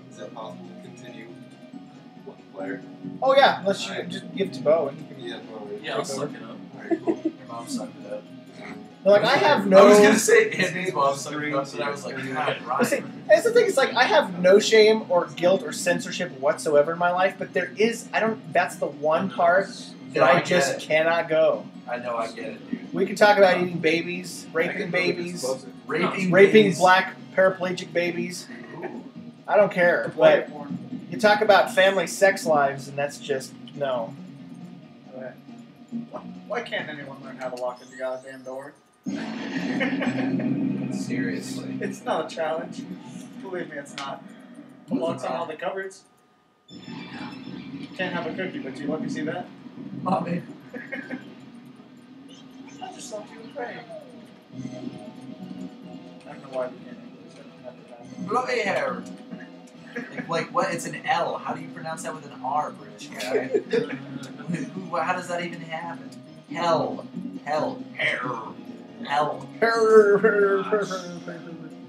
is that possible to continue one player? Oh yeah, unless you Alright. just give to Bo and he. Yeah, well, Yeah, I'll suck it up. Alright, cool. Your mom sucked it up. They're like, I have no. I was gonna say Andy's mom sucked it up, but I was like, God, But see, Ryan. that's the thing. It's like I have no shame or guilt or censorship whatsoever in my life, but there is. I don't. That's the one part that No, I, I just it. cannot go. I know, I get it, dude. We can talk about eating babies, raping can move it babies, closer. Raping, raping babies. black paraplegic babies. Ooh. I don't care. But you talk about family sex lives, and that's just no. Why can't anyone learn how to lock the goddamn door? Seriously. It's not a challenge. Believe me, it's not. The locks on all the cupboards. Can't have a cookie, but you let me see that. Mommy. I just thought you were praying. I don't know why we can't English. I've never had. Bloody hair. Like, like what? It's an L. How do you pronounce that with an R, British guy? Who- who- How does that even happen? Hell. Hell. Hair. Hell. hair,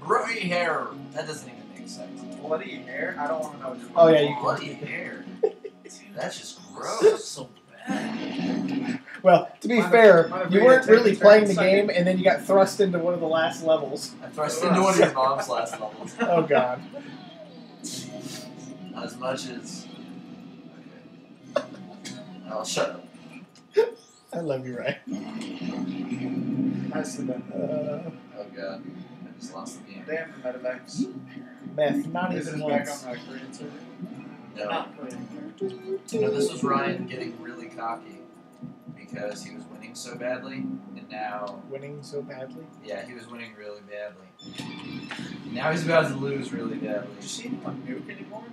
Bloody hair. That doesn't even make sense. Bloody hair? I don't want to know what you're Oh yeah, you Bloody can. hair. That's just gross. so bad. Well, to be Might fair, have you weren't really playing the second. game, and then you got thrust into one of the last levels. I thrust into one of your mom's last levels. Oh god. Not as much as. Okay. I'll shut up. I love you, Ray. Nicely done. Uh, Oh god. I just lost the game. Damn the Medivacs. meth, not This even is back once. on my Korean server. No. Not Korean. You this was Ryan getting really cocky because he was winning so badly, and now, Winning so badly. yeah, he was winning really badly. Now he's about to lose really badly. See him on Nuke anymore?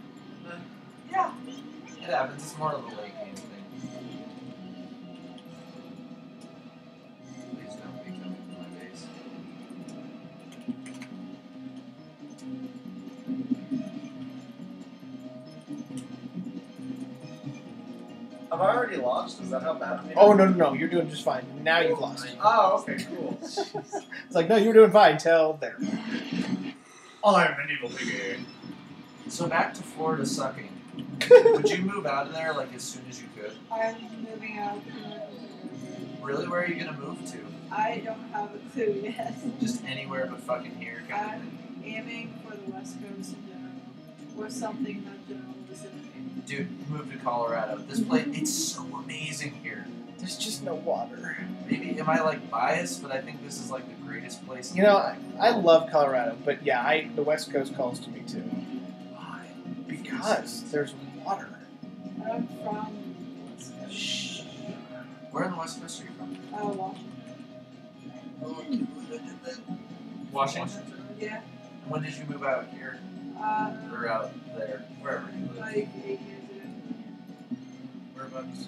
Yeah, it happens. It's more of a late game thing. Have I already lost? Is that how bad I am? Oh no, no, no! You're doing just fine. Now you've lost. Oh, okay, cool. It's like no, you were doing fine till there. Oh I'm an evil piggy. So back to Florida sucking. Would you move out of there like as soon as you could? I'm moving out. Really, where are you gonna move to? I don't have a clue yet. Just anywhere but fucking here, kind of thing. I'm aiming for the West Coast in general, or something in the general vicinity. Dude, move to Colorado. This place, it's so amazing here. There's just no water. Maybe am I like biased, but I think this is like the greatest place. You know. I, I love Colorado, but yeah, I the West Coast calls to me too. Why? Because there's water. I'm from Shh. Where in the West Coast are you from? uh, Washington. Oh, I can't believe I did that. Washington. Yeah. When did you move out here Uh, or out there, wherever you live? like eight years ago. Whereabouts?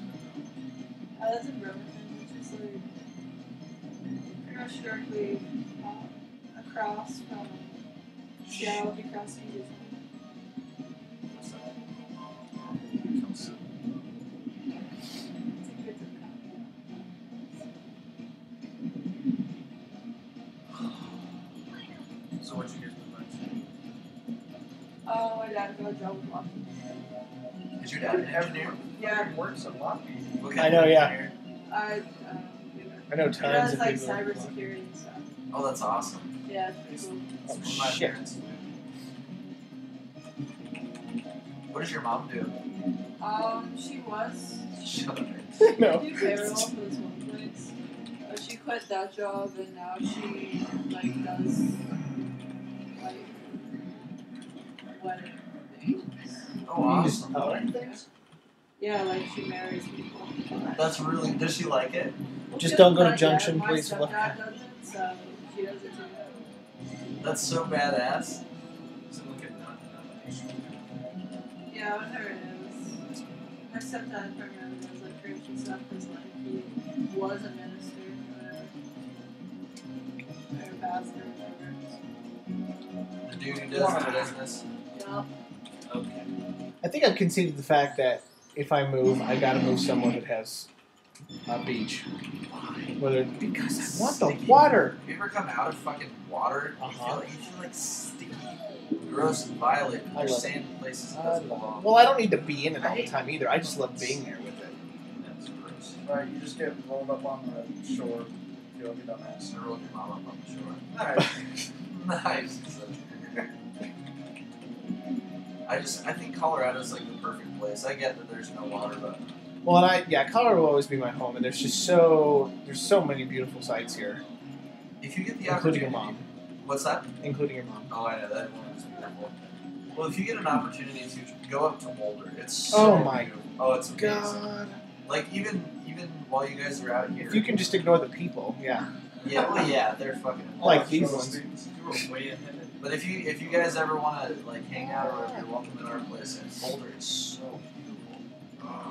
I lived in Bremerton, which is like pretty much directly uh, across from Seattle, if you cross got a job with Washington. out? Is your dad an engineer? Yeah, works a lot. What I know, of yeah. engineer? I, um, I know he tons does of like people. that- cybersecurity and stuff. Oh, that's awesome. Yeah, it's pretty cool. Oh, what shit. parents. What does your mom do? Um, she was. Shut up. No. She do payroll for this one place. But she quit that job and now she like does like wedding things. Oh, You just- awesome. Yeah, like she marries people. That's really. Does she like it? Just don't go to doesn't like it. Junction, My please. Look. stepdad so she does it too. That's so badass. So look at that. Yeah, with her it is. Her stepdad primarily does like Christian stuff because like he was a minister or, or a pastor or whatever. The dude who does the business. Yeah. Okay. I think I've conceded the fact that if I move, I gotta move somewhere that has a beach. Why? Whether because I want the Sticky. water. Have you ever come out of fucking water? You Uh-huh. feel like you feel like sticky, gross, and violent. I There's love sand in places it I doesn't love belong. Well, I don't need to be in it all the time either. I just love being there with it. That's gross. Right, you just get rolled up on the shore. Feel like a dumbass. I rolled your mom up on the shore. Alright. nice. I just I think Colorado's like the perfect place. I get that there's no water, but Well, and I yeah, Colorado will always be my home, and there's just so there's so many beautiful sights here, if you get the including opportunity, your mom, what's that? including your mom. Oh, I know that one is beautiful. Well, if you get an opportunity to go up to Boulder, it's so Oh my beautiful. Oh, it's amazing. God, Like even even while you guys are out here, if you can just ignore the people, yeah, yeah, well, yeah, they're fucking like these ones. You were way ahead. But if you if you guys ever want to like hang out or you're welcome at our place, and Boulder is so beautiful.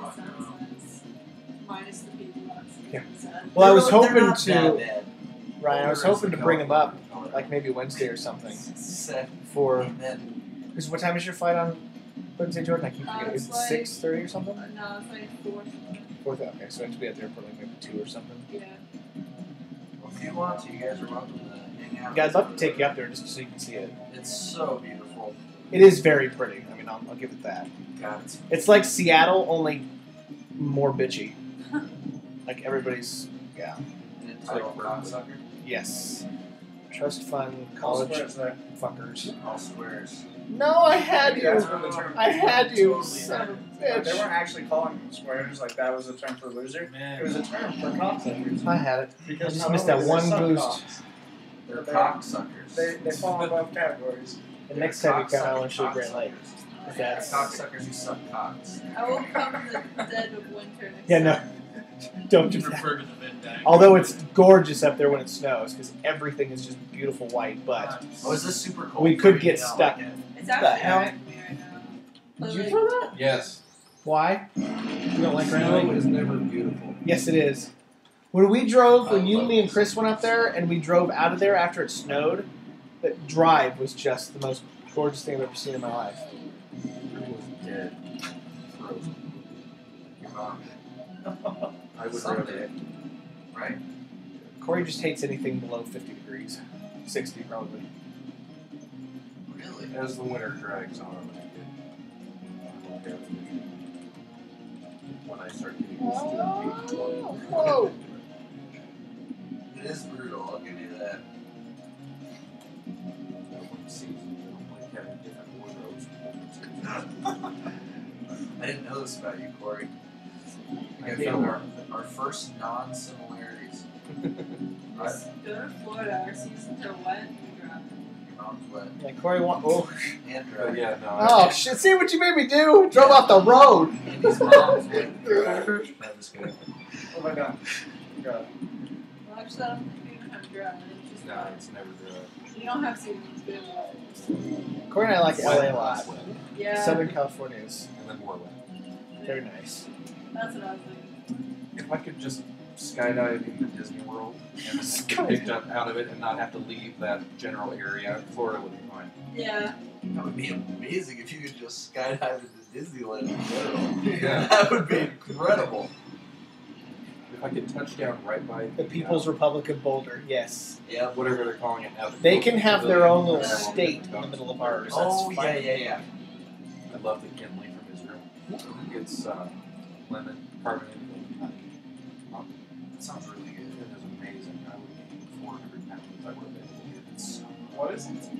That sounds nice. Minus the people Yeah. Well, I was They're- they're hoping to. Ryan. I was hoping to bring him up like maybe Wednesday or something for. Because what time is your flight on Wednesday, Jordan? I keep Uh, forgetting. it's Is it like- six thirty or something? Uh, no, it's like four something. Fourth. Okay, so I have to be at the airport like maybe two or something. Yeah. well, if you want to, you guys are welcome to hang out. Yeah, I'd love to take you up there just so you can see it. It's so beautiful. It is very pretty. I mean, I'll, I'll give it that. God, it's It's like Seattle, only more bitchy. like everybody's, yeah. an entitled cocksucker. Yes. Trust fund All college squares fuckers. All squares. No, I had you. That's what the term. I had you, Totally. son of a Like, they weren't actually calling them squares. Like that was a term for loser. Man. It was a term for cocksuckers. I had it. Because I just missed that one boost. cocks, They're They- cocksuckers. They, they fall above categories. The next time you come, I want you to Cocksucker Great Lake. cocksuckers. If that's Cocksuckers who suck cocks. I will come in the dead of winter next yeah, no, don't do that. Refer to the Venn diagram. Although it's gorgeous up there when it snows because everything is just beautiful white. But Oh, is this super cold? We could for you? get stuck. like it. It's the hell? alright right now. Did you like, throw that? Yes. Why? You don't like Grand Snow is never beautiful. Yes, it is. When we drove, when you, love me, and. Chris went up there, and we drove out of there after it snowed, that drive was just the most gorgeous thing I've ever seen in my life. It was dead. Frozen. Your mom. I would Someday. rather. Right? Corey just hates anything below 50 degrees. 60, probably. Really? As the winter drags on, I get. I look at it. When I start getting used to it. Whoa. It is brutal, I'll give you that. One season, like having different wardrobes. I didn't know this about you, Corey. I found our, our first non-similarities. Just go to Florida. Our seasons are wet and dry. Your mom's wet Yeah, Corey want. Oh, and But dry. yeah, no. oh shit! See what you made me do? Drove off the road. Andy's mom's wet. That was good. Oh my god. God. Well, actually, I don't think we have dry. It's just No, wet. it's never dry. You don't have seasons, but wet. Corey and I like LA a lot. Yeah. Southern California is And then more wet. very nice. That's what I was thinking. If I could just skydive into Disney World and then get picked up out of it and not have to leave that general area, Florida would be fine. Yeah. That would be amazing if you could just skydive into Disneyland in general. Yeah. That would be incredible. If I could touch down right by The People's Republic of Boulder. Yes, Yeah. whatever they're calling it now. they can have their own little Yeah. state in the middle of ours. That's Oh yeah, fine. yeah, yeah. I love the Kinley from Israel. It's uh, lemon carbonated with honey. Um, That sounds really good. It is amazing. I would eat 400 pounds if I would have been able to get it. So, What is it?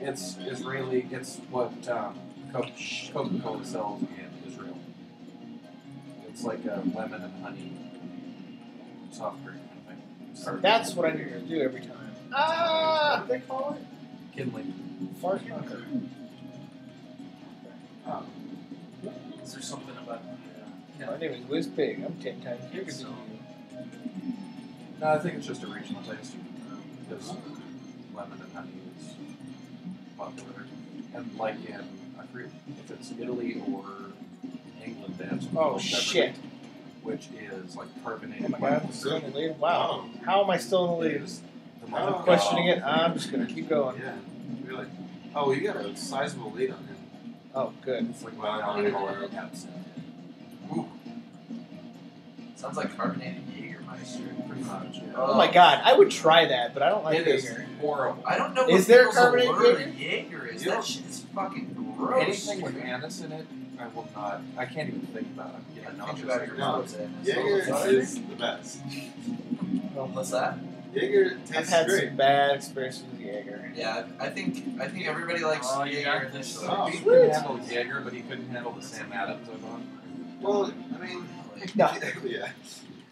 it's Israeli. It's what um, Coca Cola sells in Israel. It's like a lemon and honey soft drink kind of thing. That's what I need to do every time. Ah, What do they call it? Kinley. fart. Oh. Is there something about My name is Wiz Pig. I'm ten times bigger than you. No, I think it's just a regional taste. Because lemon and honey is popular. And like in, I forget if it's Italy or England, they have some Oh called shit! Beverly, which is like carbonated. my god, I'm still in the lead. Wow, um, how am I still in the It lead? the I'm most- questioning it. I'm just gonna keep going. Yeah, really. Oh, you got a sizable lead on him. Oh, good. It's like Wow. my alcohol absinthe. Ooh. Sounds like carbonated Jägermeister. Pretty much. Yeah. Oh my god, I would try that, but I don't like it is Jaeger. horrible. I don't know Is there people's carbonated allure to Jaeger? Jaeger is. That shit is fucking gross. Anything with anise in it, I will not. I can't even think about it. Yeah, getting think nauseous about every your time. Jaeger is the best. What's that? Jaeger I've had great. some bad experiences with Jaeger. Yeah, I think I think everybody likes Oh, you Jaeger initially. Oh, he sweet. could handle Jaeger, but he couldn't handle the Sam Adams I bought. Well, I mean, No, yeah.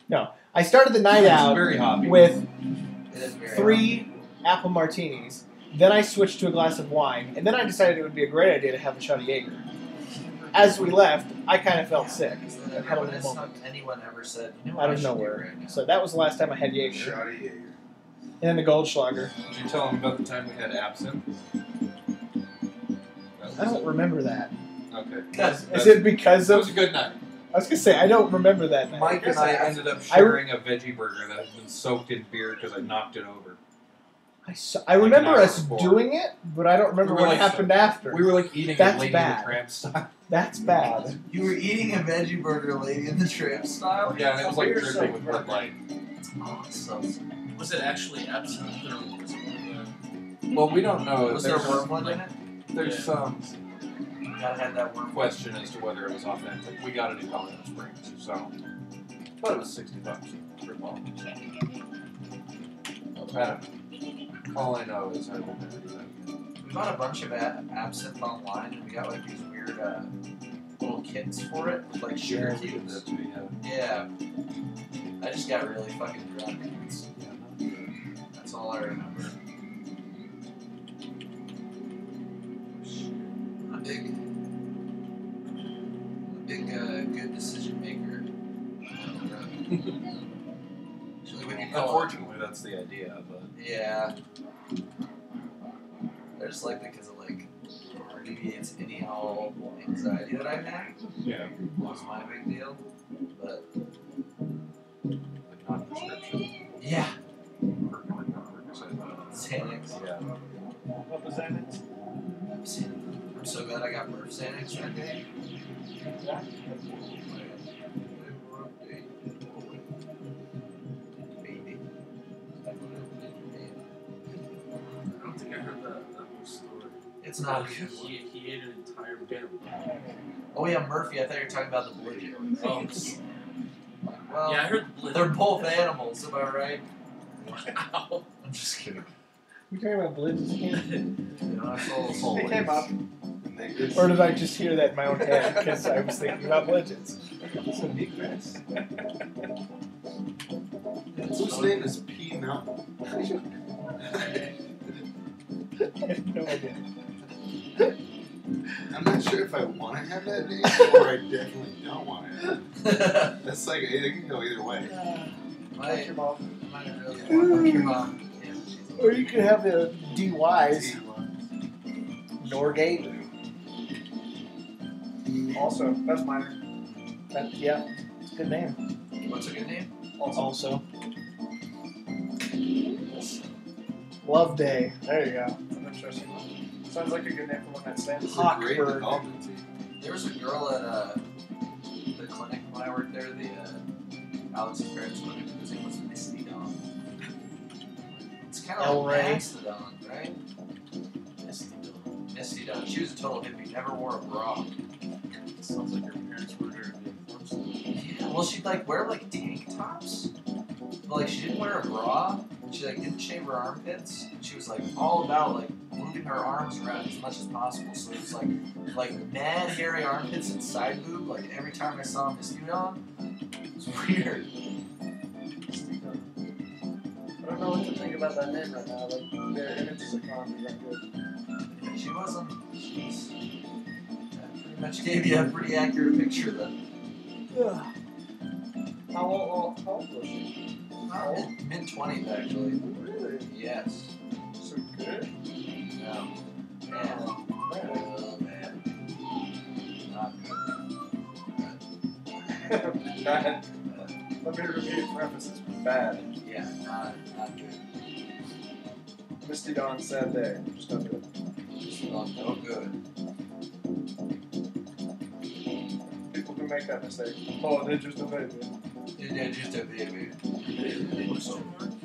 No, I started the night It's out very with It is very three apple martinis. Then I switched to a glass of wine, and then I decided it would be a great idea to have a shot of Jaeger. As we left, I kind of felt sick and had a little moment anyone ever said, you know what out of nowhere. right now? So that was the last time I had Jaeger. Shoddy Jaeger. And then the Goldschlager. Did you tell him about the time we had absinthe? I don't remember that. Okay. Because Is it because It was a good night. I was gonna say I don't remember that. Night. Mike and I ended up I- sharing a veggie burger that had been soaked in beer because I knocked it over. I, saw, I Like remember us before. doing it, but I don't remember We what like- happened after. We were like eating That's a Lady bad. in the Tramp style. That's bad. you were eating a veggie burger lady in the tramp style? Yeah, and it was like Beer dripping with soaked Bud Light. It's awesome. Was it actually absinthe or was it one Well, we don't know. Was there There's- wormwood in it? There's Yeah. some Gotta have that wormwood. question as to whether it was authentic. We got it in Colorado Springs, so. But it was 60 bucks for a bottle. So. Don't know. All I know is I will never do that again. We bought a bunch of a- absinthe online, and we got like these weird uh, little kits for it with like sugar we did cubes. that too, yeah. Yeah. I just got really fucking drunk. It's- Yeah, no. That's all I remember. I'm a big, a big uh, good decision maker. Usually when you call Unfortunately, that's the idea, but. Yeah. I just like that because it like alleviates any and all anxiety that I have. Yeah. Was my big deal. But Like non prescription. yeah. Xanax. Xanax. Yeah. What was that? I'm so glad I got Murph Xanax that day. Baby. Think I heard that, that whole story. It's not He, good. he, he ate an entire bear. Oh yeah, Murphy. I thought you were talking about the blue. Oh, Well, yeah, I heard the they're both animals. Am I right? Wow. I'm just kidding. You talking about blizzards again? You know, that's all They came up. Or did I just hear that in my own head because I was thinking about legends? It's a big mess. Whose name is P Mountain? I have no idea. I'm not sure if I want to have that name or I definitely don't want to have it. That's like, it can go either way. My, your mom. my really your mom. Yeah, Or you could have the DYs. Norgate. Also, that's minor. That, yeah, it's a good name. What's a good name? Also. Love Day. There you go. Interesting. Sounds like a good name for one that stands. It's Hawkbird. There was a girl at uh, the clinic when I worked there, the uh, Alex's parents' clinic, whose name was Misty Dawn. It's kind of El like Rey. Mastodon, right? Misty Dawn. She was a total hippie, never wore a bra. Sounds like your parents were very big Yeah, well, she'd like wear like tank tops, but like she didn't wear a bra. She like didn't shave her armpits. And she was like all about like moving her arms around as much as possible. So it was like like mad hairy armpits and side boob. Like every time I saw Misty Dawn, it was weird. I don't know what to think about that name right now. Like, their images of comedy aren't good. She wasn't. She's that pretty much gave you a pretty accurate picture then. How old, how old was she? Oh, Mid twenties actually. Really? Yes. So good? No. Man. Oh man. Not good. Bad. Let me repeat parenthesis. Bad. Yeah, not not good. Misty Dawn, sad day. Just not good. Just not no good. People who make that mistake. Oh, they're just a baby. They're just a baby. Made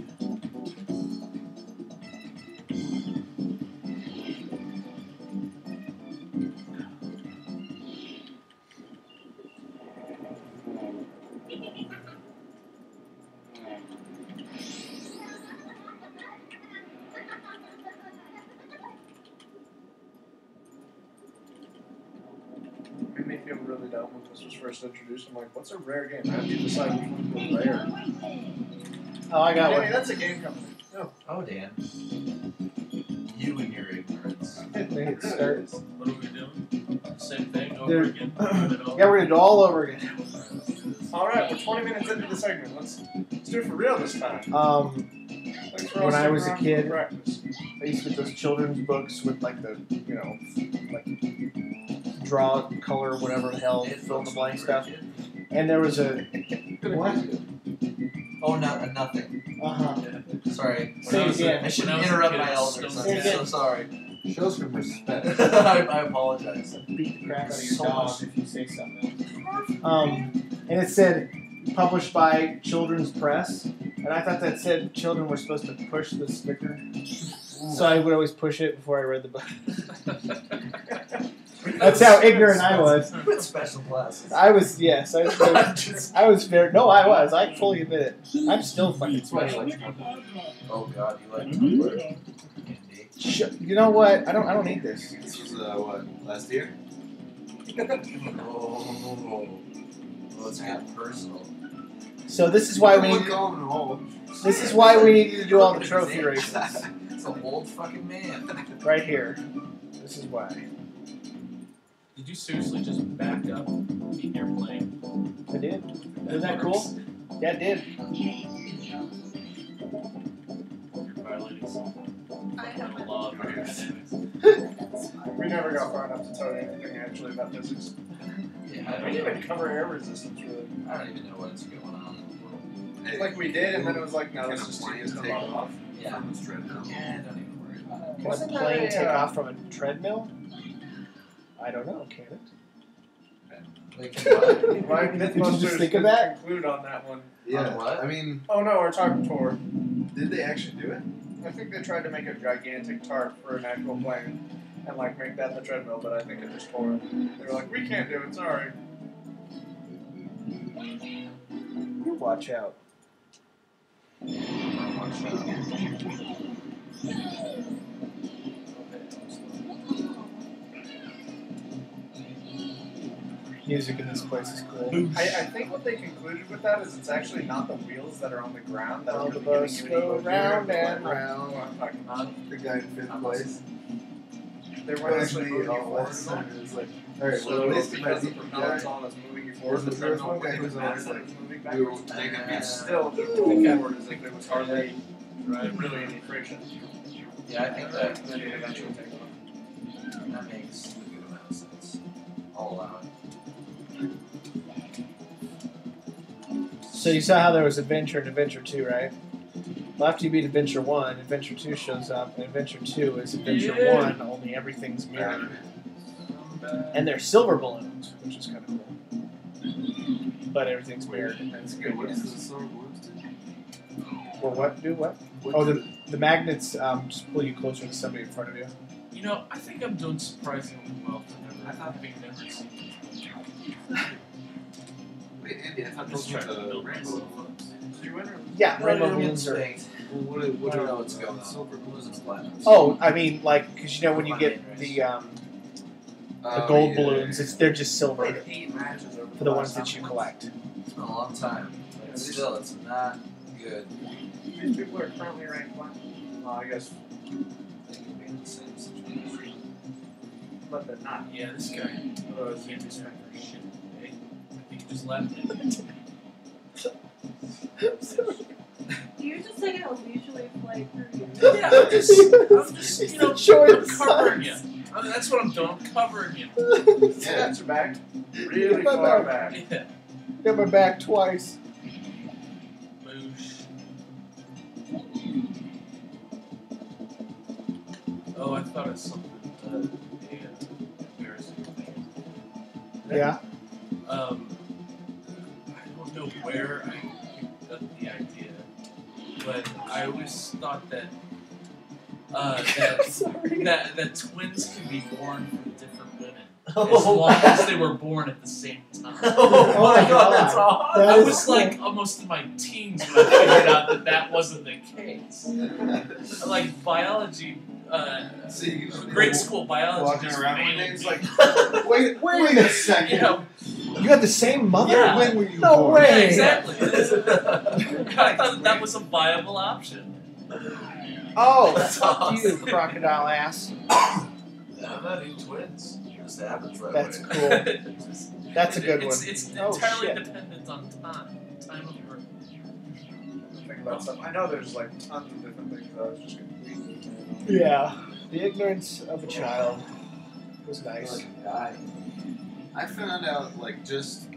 I'm like, what's a rare game? How do you decide which one's a rare? Oh, I got Hey, one. that's a game company. Oh. Oh Dan. You and your ignorance. It starts. What are we doing? Same thing over There- again? Doing it all Yeah, we're gonna do it all over again. Alright, we're 20 minutes into the segment. Let's, let's do it for real this time. Um, Thanks for all when I was a kid, I used to get those children's books with like the, you know, like draw, color, whatever the hell, fill in the blank stuff. And there was a what? Oh no, uh, nothing. Uh huh. Sorry. Say it again. I shouldn't When I was a interrupt my I was elders. I'm so sorry. Show some respect. I, I apologize. Beat the crap out of your So dog much. if you say something else. Um, and it said published by Children's Press, and I thought that said children were supposed to push the sticker. So I would always push it before I read the book. That's how ignorant I was. With special classes. I was yes, I was. Very, I was very. No, I was. I fully admit it. I'm still fucking special. Oh god, you like Tumblr? You know what? I don't. I don't need this. This was, uh, what, last year? Oh, oh, it's getting personal. So this is why we need. call him an old. This is why we need to do all the trophy races It's an old fucking man. right here. This is why. Did you seriously just back up in your plane? I did. Isn't that cool? Yeah, it did. You're violating some I have criminal law of aerodynamics. We never got far enough to tell you anything actually about physics. Yeah, I We don't, didn't even, even cover air resistance really. I don't even know what's going on in the world. It's like we did, and then it was like, no, Can this a is too easy to take log off. Yeah. From this treadmill. Yeah, don't even worry about it. Can Wasn't a plane take uh, off from a treadmill? I don't know. Can it? Wait, can what? Did you just Mythbusters think of that? conclude on that one. Yeah, On what? I mean, Oh no, our tarp tour. did they actually do it? I think they tried to make a gigantic tarp for an actual plane and like make that the treadmill, but I think it just tore. They were like, we can't do it, sorry. You watch out. Music in this place is cool. I, I think what they concluded with that is it's actually not the wheels that are on the ground that All are the really bus giving you an go ego round and but, round. I'm talking about. The guy in fifth place. They That weren't was actually me moving you all forward. last time. It was like, alright, So well, at least if because the beat the propeller's guy. on that's moving you forward, the there's treadmill one guy wouldn't who's always like, moving We were backwards. making It's peace. still moving forward as if there was hardly really any friction. Yeah, I think that And eventually takes off. that makes a good amount of sense. I'll allow it. So you saw how there was Adventure and Adventure 2, right? Well, after you beat Adventure 1, Adventure 2 shows up, and Adventure 2 is Adventure Yeah. 1, only everything's mirrored. And they're silver balloons, which is kind of cool. But everything's mirrored. That's good. What is the silver balloons do? Or what? Do what? Oh, the, the magnets um, just pull you closer to somebody in front of you. You know, I think I'm doing surprisingly well for never having never seen Wait, Andy, I thought those were the rainbow balloons. So you win or Yeah, No, rainbow you don't balloons are. what, are- I what don't know what's going on. Silver balloons. and platinums. Oh, I mean, like, because you know when you get the um, the Oh, gold yeah, balloons, yeah, it's they're just silver played eight matches over for the ones last that you time. collect. It's been a long time. But still, it's not good. These people are currently ranked one. Well, I guess, They could be in the same situation. but they're not. Yeah, this guy. Oh, he can't be spent shit. I think he just left it. You're just taking a leisurely flight through your Yeah, I'm just, I'm just you know, short I'm covering you. I mean, that's what I'm doing. I'm covering you. Yeah. That's your back. Really far back. Yeah. Got my back twice. Boosh. Oh, I thought it something. Uh, yeah, embarrassing. Yeah. Um, I don't know where I picked up the idea, but I always thought that uh, that that that twins can be born from different women as long as they were born at the same time. oh Oh my my god, God. that's awesome. That I was cool. like almost in my teens when I figured out that that wasn't the case. Like biology, uh, So you just grade school biology walking just around one day, it's like, wait, wait a second. you know, You got the same mother? Yeah. When were you No born? way. yeah, exactly. I thought that, that was a viable option. Oh, That's fuck awesome. you, crocodile ass. I'm not in twins. Just happens right That's away. cool. That's a good it's, one. It's Oh, entirely shit. dependent on time, time of birth. Think about stuff. I know there's like tons of different things that I was just completely. Yeah. The ignorance of a child was nice. I, I found out like just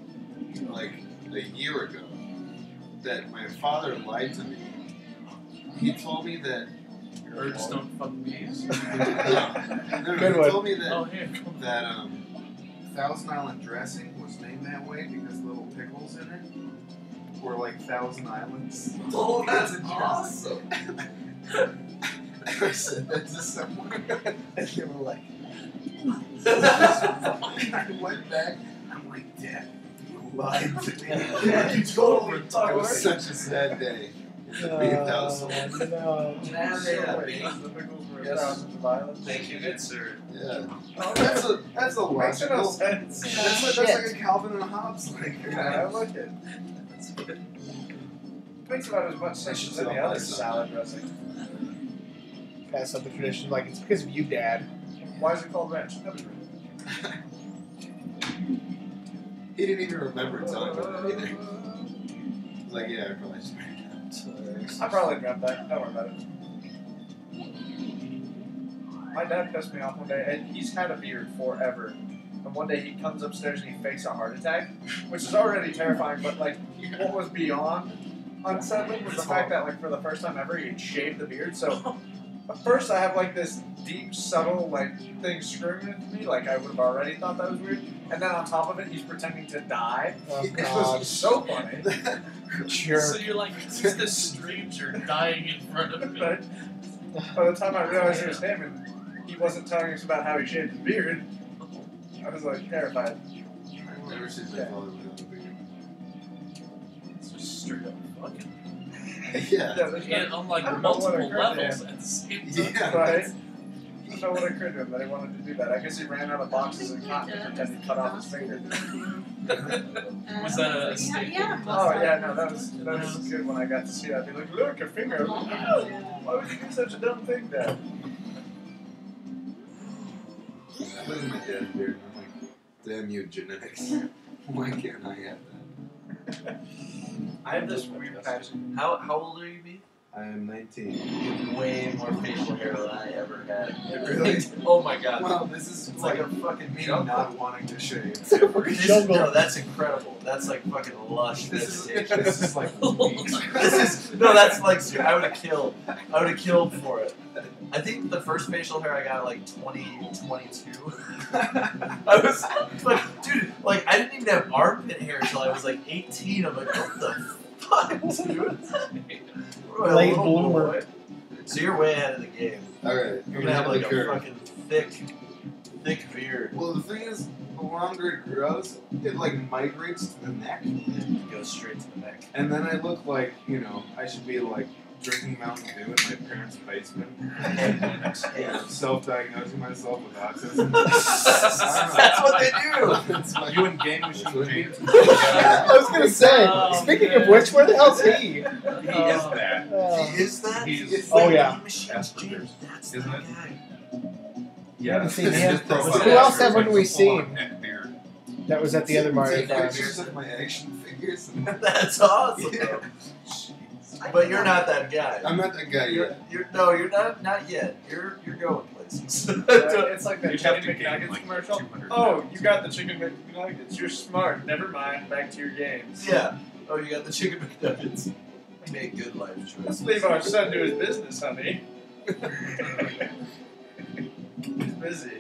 like a year ago that my father lied to me. He told me that Birds don't fuck bees. no, no, no, Good he one. told me that Oh, here, that um, Thousand Island dressing was named that way because little pickles in it were like Thousand Islands. Oh, that's awesome. I said that to someone, and they were like, I went back. I'm like, Dad, you lied to me. Yeah, you totally It was such a sad day. Oh, Being Thousand. no. Were Yes. Thank you, good sir. Yeah. That's a that's a no logical. sense. That's, like, that's like a Calvin and Hobbes like. Yeah, I like it. That's good. Makes about as much sense as any other salad dressing. Pass up the tradition like it's because of you, Dad. Why is it called ranch? Nobody's He didn't even remember telling me that either. He's like, yeah, I probably just made that. I probably grabbed that. Don't worry about it. My dad pissed me off one day, and he's had a beard forever. And one day he comes upstairs and he fakes a heart attack, which is already terrifying. But like, what was beyond unsettling was the fact that like for the first time ever he had shaved the beard. So at first I have like this deep, subtle like thing screaming into me, like I would have already thought that was weird. And then on top of it, he's pretending to die. Oh, It God. was so funny. Sure. So you're like, who's this stranger dying in front of me? But by the time I realized it was him and he wasn't telling us about how he shaved his beard, I was like terrified. I've never seen my father without a beard. It's just straight up fucking. Yeah. Yeah, And on like I don't know what multiple occurred levels him. at the same time. Yeah. right? He doesn't know what occurred to him that he wanted to do that. I guess he ran out of boxes and cotton and pretend he cut off his finger. Was that a um, statement? Yeah. Oh yeah, no, that was that was good when I got to see that. Be like, look, a finger. I'm like, "Ow, Why would you do such a dumb thing, Dad? I look at my dad here and I'm like, damn you genetics. Why can't I have that? I have this weird passion. How how old are you, B? I am 19. You have way more facial hair than I ever had. Really? oh my god. Well, this is it's like, a fucking me jungle. not wanting to shave. This is- no, that's incredible. That's like fucking lush This is- this is like this is no, that's like I would have killed. I would have killed for it. I think the first facial hair I got like 20, 22. I was like, dude, like I didn't even have armpit hair until I was like 18. I'm like, what the fuck, dude? What a Late bloomer. So you're way ahead of the game. Alright, You're gonna have like a fucking thick, thick beard. Well, the thing is, the longer it grows, it like migrates to the neck. and it goes straight to the neck. And then I look like, you know, I should be like drinking Mountain Dew in my parents' basement. self-diagnosing myself with autism. That's what they do. It's like- You and Game Machine James. I was gonna say. Oh, speaking man. of which, where the hell's he? He is that. Uh, He is that? He's Oh, yeah. Machines James. That's Isn't it? guy. Yeah. haven't seen him. Who else haven't like we full-on seen? that was at the other Mario pictures of my action figures. That's awesome. Yeah. Though. But you're not that guy. I'm not that guy You're, yet. you're no, you're not. Not yet. You're you're going places. It's like that You'd have chicken to gain, McNuggets like, commercial. 200 Oh, you got the chicken McNuggets. You're smart. Never mind. Back to your games. yeah. Oh, you got the chicken McNuggets. Make good life Let's choices. leave our son to his business, honey. He's busy.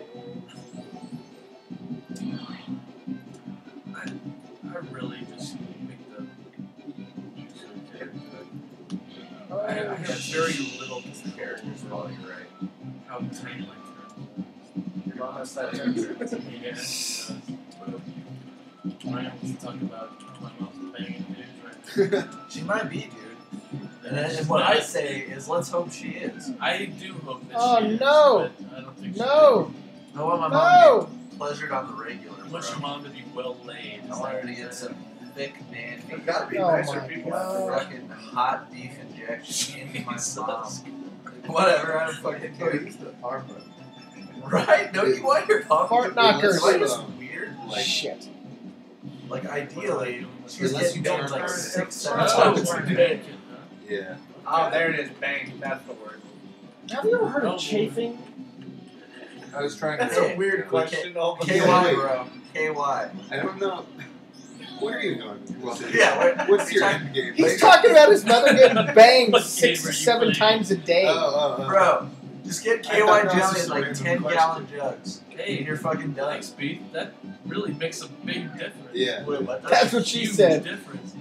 I, I have very little characters. Probably right. How tiny my Your mom has that character. Yeah. I almost talk about my mom's banging dudes right She might be, dude. And, and what I say is, let's hope she is. I do hope that Oh, she is, no. but I don't think No, I want my mom no. to be pleasured on the regular. I want bro. your mom to be well laid. I want her to get some thick man There's gotta be Oh nicer my people God. out fucking hot beef injection into my mom. Whatever, I don't fucking care. he's the armor. Right? No, you want your mom Heart to be knockers. Like, it's weird. Like, Shit. Like, ideally, she's Unless getting you don't like turn six, it seven times a day. yeah. Oh, there it is. Bang. That's the word. Have you ever heard of chafing? I was trying That's to. a weird question. All the KY, Yeah. bro. KY. I don't know. Where are you going? Well, Yeah, what- what's your end game? He's talking about his mother getting banged six game or seven times a day. Oh, oh, oh. Bro, just get KY I thought that was jelly in like 10 question. gallon jugs. Hey, And you're fucking done. Thanks, Pete. That really makes a big difference. Yeah. Wait, what? That's what she Huge said. difference.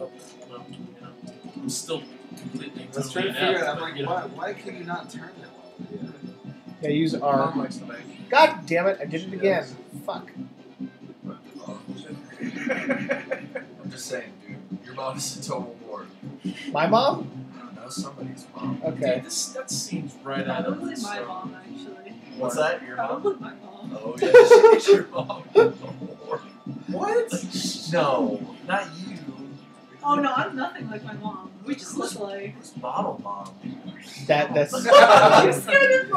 Oh, well, you know, I'm still completely Let's try to figure out. I'm like, why, why can you not turn that well? Yeah, use Mom R. likes to bang. God damn it! I did it again. Fuck. I'm just saying, dude. Your mom is a total whore. My mom? I don't know, somebody's mom. Okay. Dude, this that seems right out of Probably this. my mom, actually. What's that? Your mom? Probably my mom. Oh, yeah, she's your mom. What? No, not you. Oh no, I'm nothing like my mom. We just look like. Who's bottle mom? That that's. I'm scared of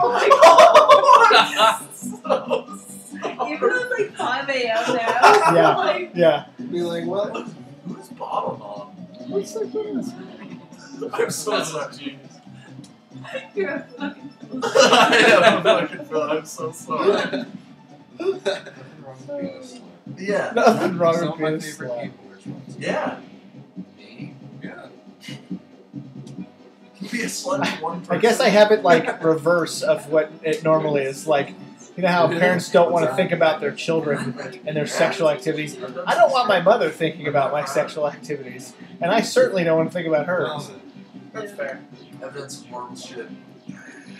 so Even though it's like 5 a.m. now. Yeah. Like, yeah. Be like, what? Who's bottle mom? What's that doing? I'm so sorry. a genius. you're a fucking. I am fucking Phil. I'm so sorry. Yeah. Nothing wrong Some with of my being favorite slow. people are swans. Yeah. Me? Yeah. Be a slut one person. I guess I have it like reverse of what it normally is. Like, you know how parents don't want to think about their children and their sexual activities. I don't want my mother thinking about my sexual activities, and I certainly don't want to think about hers. That's fair. I've done horrible shit.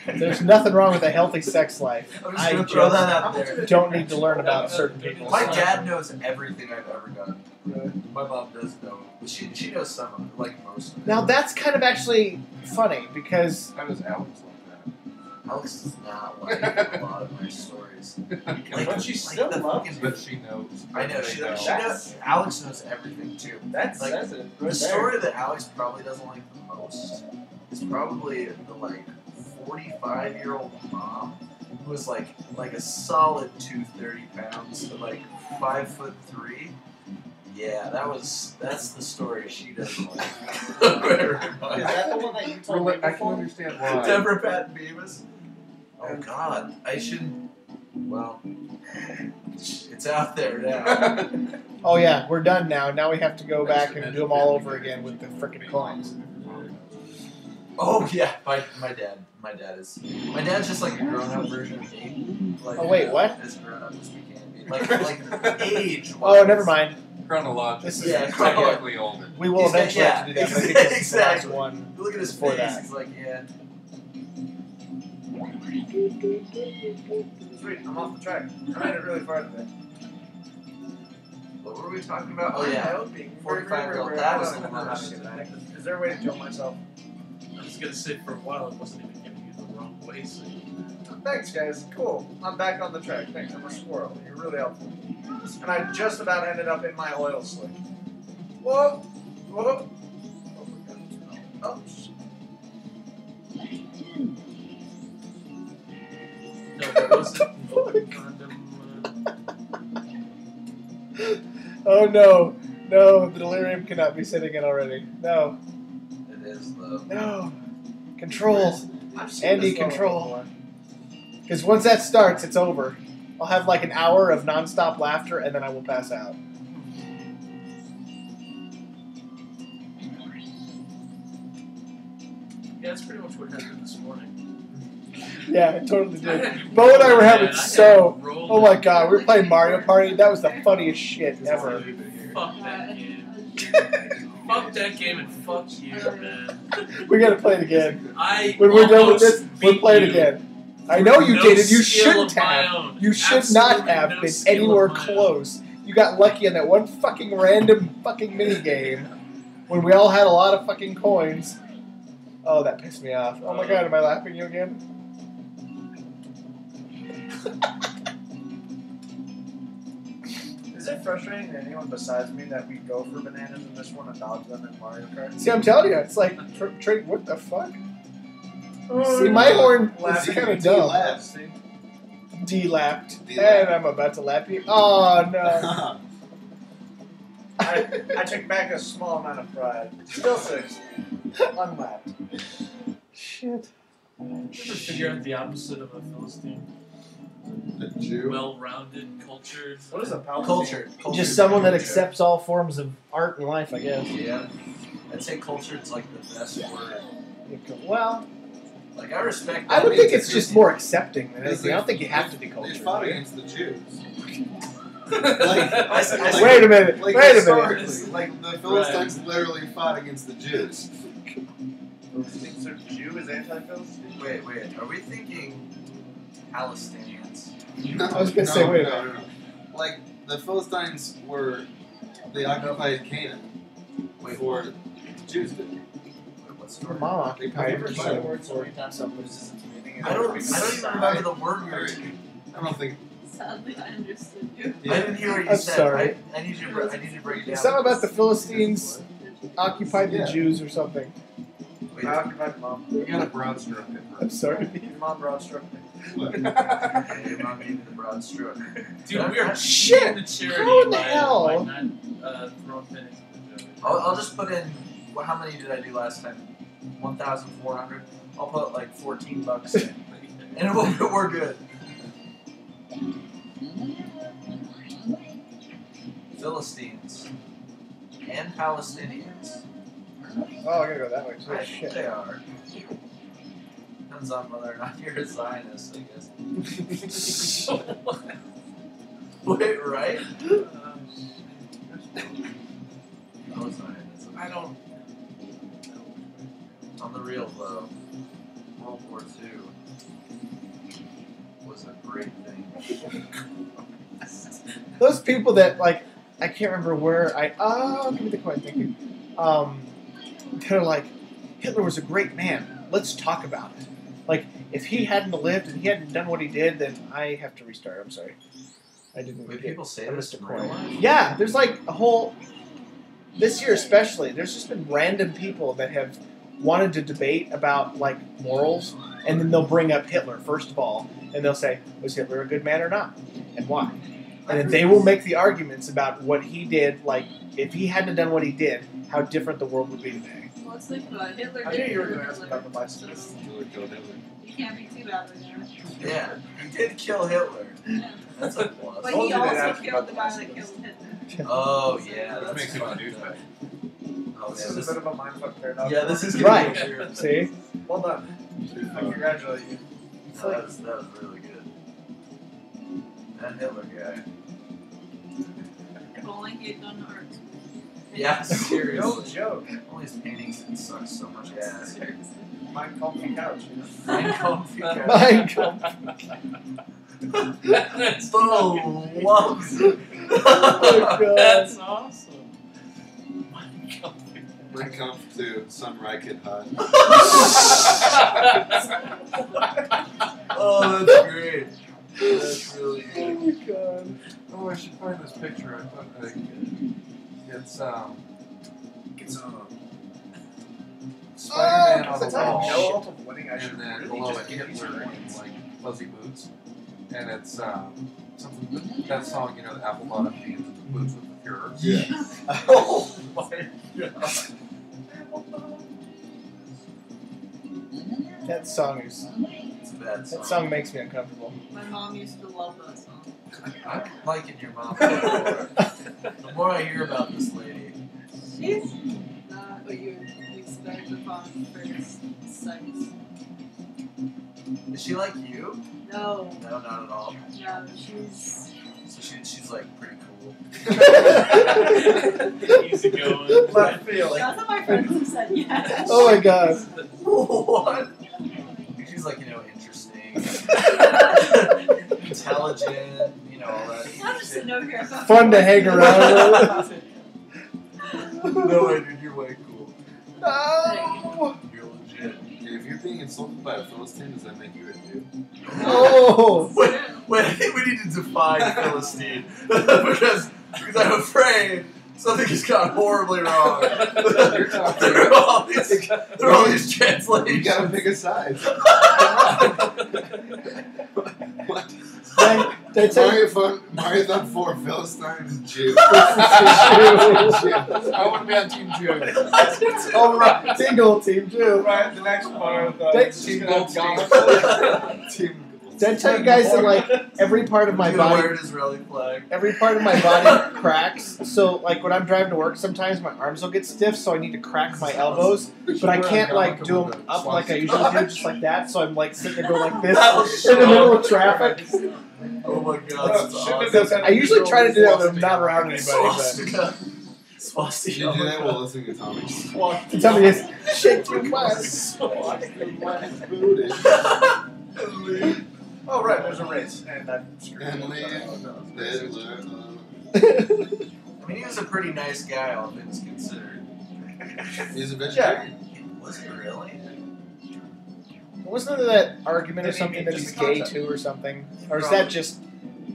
There's nothing wrong with a healthy sex life. I'm just I gonna throw that out there. don't need to learn about certain people. My dad knows everything I've ever done. My mom doesn't know. But she, she knows some of it, like most of it. Now that's kind of actually funny because How does Alex like that? Alex does not like a lot of my stories. Like, But she like still the loves fucking- she knows. I know she, know. she knows. Alex knows everything too. That Like, says it. The right story that Alex probably doesn't like the most is probably the like 45 year old mom who was like like a solid 230 pounds, and, like five foot three. Yeah, that was that's the story she doesn't like. Is that the one that you told me I can before? understand why. Deborah Patton Beavis. Oh God, I shouldn't. Well, it's out there now. Oh yeah, we're done now. Now we have to go back and do them all over again with the frickin' coins. Oh yeah, my my dad. My dad is. My dad's just like a grown up version of me. Like, Oh, wait, uh, what? As grown up as we can be. Like like age. Oh, never mind. Chronologically, This is- Yeah, technically older. We will He's got- eventually have to do that. But I think this is exactly. one. Look at his face. that. He's like, yeah. Sweet, I'm off the track. I made it really far today. What were we talking about? Oh yeah. was being 45 year old. That was I the don't know one. how to get back. Is there a way to kill myself? I was gonna sit for a while it wasn't even giving you the wrong way, so Thanks, guys. Cool. I'm back on the track. Thanks. I'm a squirrel. You're really helpful. And I just about ended up in my oil slick. Whoa! Whoa! Oh, sh- No, there wasn't the condom. Uh, Oh no, no, the delirium cannot be sitting in already. No, It is though. no, control, Andy, control. Because once that starts, it's over. I'll have like an hour of nonstop laughter, and then I will pass out. yeah, that's pretty much what happened this morning. Yeah, it totally did. had Bo and I were having man. I had so. Oh my god, we were playing Mario Party. That was the funniest shit ever. Fuck that game. fuck that game and fuck you, man. We gotta play it again. I When we're done with this, almost we'll beat play it again. I know you No did, and you shouldn't have. You should not have no been anywhere close. You got lucky on that one fucking random fucking mini game when we all had a lot of fucking coins. Oh, that pissed me off. Oh my god, am I laughing at you again? Is it frustrating to anyone besides me that we go for bananas in this one and dodge them in Mario Kart? See, I'm telling you, it's like tr- tr- what the fuck? Oh, See, my horn is kind of dumb. laugh. D-lapped, D-lapped. and I'm about to lap you. Oh no! I, I take back a small amount of pride. Still six. Unlapped. Shit. Ever figure out the opposite of a Philistine? The Jew. Well-rounded, cultured. What is a Palpatine? Culture. culture Just someone that culture. accepts all forms of art and life, I guess. Yeah. I'd say culture is like the best word. Well, Like I respect. I that would think it's just more accepting than anything. I don't think you have to be They cultured. fought right? against the Jews. like, I, s- I s- Wait a minute. Like Wait a minute. historically, like the Philistines literally fought against the Jews. Oh, so Jew is anti-Philistine? Wait, wait. Are we thinking Palestinians? No, I was gonna no, say, wait no, no, no. Like the Philistines were, they occupied Canaan Wait, before the Jews did. Wait, what story? Mama They occupied covered the words or every time something. loses its meaning. I don't. I don't even remember the word we were I don't think. Sadly, I understood you. I didn't hear what you I'm said. sorry. I, I need you. To, br- I need you to break it down. Something about the Philistines occupied the Yeah. Jews or something. Wait, I occupied mom. You got a broad stroke. I'm sorry. Your mom broad struck me. okay, your mom gave me the broad stroke. Dude, we are Shit! cheating the charity How in the by, hell? by not uh, throwing pennies at the joke. I'll, I'll just put in. Well, how many did I do last time? One thousand four hundred. I'll put like fourteen bucks in, and we'll, we're good. Philistines and Palestinians. Oh, I gotta go that way too. I think Shit. they are. Depends on whether or not you're a Zionist, I guess. Wait, right? No Zionism. I don't. On the real though, World War II was a great thing. Those people that like, I can't remember where I. Oh, give me the coin. Thank you. Um, they're like, Hitler was a great man. Let's talk about it. Like if he hadn't lived and he hadn't done what he did, then I have to restart. I'm sorry. I didn't. Wait, people say I missed a coin. Yeah, there's like a whole. This year especially, there's just been random people that have wanted to debate about like morals, and then they'll bring up Hitler first of all, and they'll say, "Was Hitler a good man or not, and why?" And they will make the arguments about what he did. Like if he hadn't done what he did, how different the world would be today. Well, let's think about. Hitler I knew you were going to ask about the bicycle. so Hitler killed Hitler. you can't be too bad with there. Yeah, he did kill Hitler. Yeah. That's a plus. But he also killed the the guy that killed Hitler. Oh yeah, that makes him a fucked douchebag. up. Oh This yeah, is this a bit of a mindfuck paradox. yeah, this is Right. gonna be weird. See, Well done. I congratulate you. No, that, was, that was really good. That Hitler guy. If only he had done art. Yeah, serious. No joke. All these paintings that suck so much ass. Mine comfy couch, you know? Mine comfy couch. That's Bo loves it. Oh, God. That's awesome. Bring comp to some Rikid hut. oh, that's great. That's really good. God. Oh, I should find this picture. I thought I, could. it's um, it's um, Spider-Man Oh, on the wall, no ultimate winning. I and then really below just it Hitler in like fuzzy boots, and it's um, something that song, you know, the apple bottom jeans and the boots with the Fuhrer. Yeah. Oh my god. That song is. It's a bad song. That song makes me uncomfortable. My mom used to love that song. I'm liking your mom. the more I hear about this lady, She's not what you would expect upon first sight. is she like you? No, No, not at all. no, she's. So she, she's like pretty cool. Easy going. Left field. That's what my friends have said, yes. Oh my god. what? She's like, you know, interesting, intelligent, you know, all that. Not just a note here. Fun to hang around with. no way, dude, you're way cool. No. You're legit. If you're being insulted by a Philistine, does that make you a dude? Oh. Wait, wait, I think we need to define Philistine because because I'm afraid something has gone horribly wrong. You're talking- there are all these, there are all these translations. You gotta pick a side. what? Did, did I tell you? Mariothon, Mariothon 4, Philistine, Jew. I want to be on Team Jew. Oh right, Tingle Team Jew. Right, the next part. Thanks, she's Team gonna Goldstein. have Team Did I tell you guys that like every part of my He's body wear an Israeli flag. every part of my body cracks. So like when I'm driving to work, sometimes my arms will get stiff, so I need to crack my elbows. But I can't like do them up like I usually do, just like that. So I'm like sitting there going like this in the middle of traffic. Oh my god, Oh, that's shouldn't awesome. I usually try to do that when I'm not around anybody. But Swastika. Swastika. You do that while listening to Tommy. to tell me is shake your butt. Booty. Oh, right, there's a race. And I'm screwed. And oh, leave. Hitler. Uh, I mean, he was a pretty nice guy, all things considered. He's a vegetarian. Was he really? Wasn't there that argument or Didn't he something mean that he's gay concept? too or something? Or is that just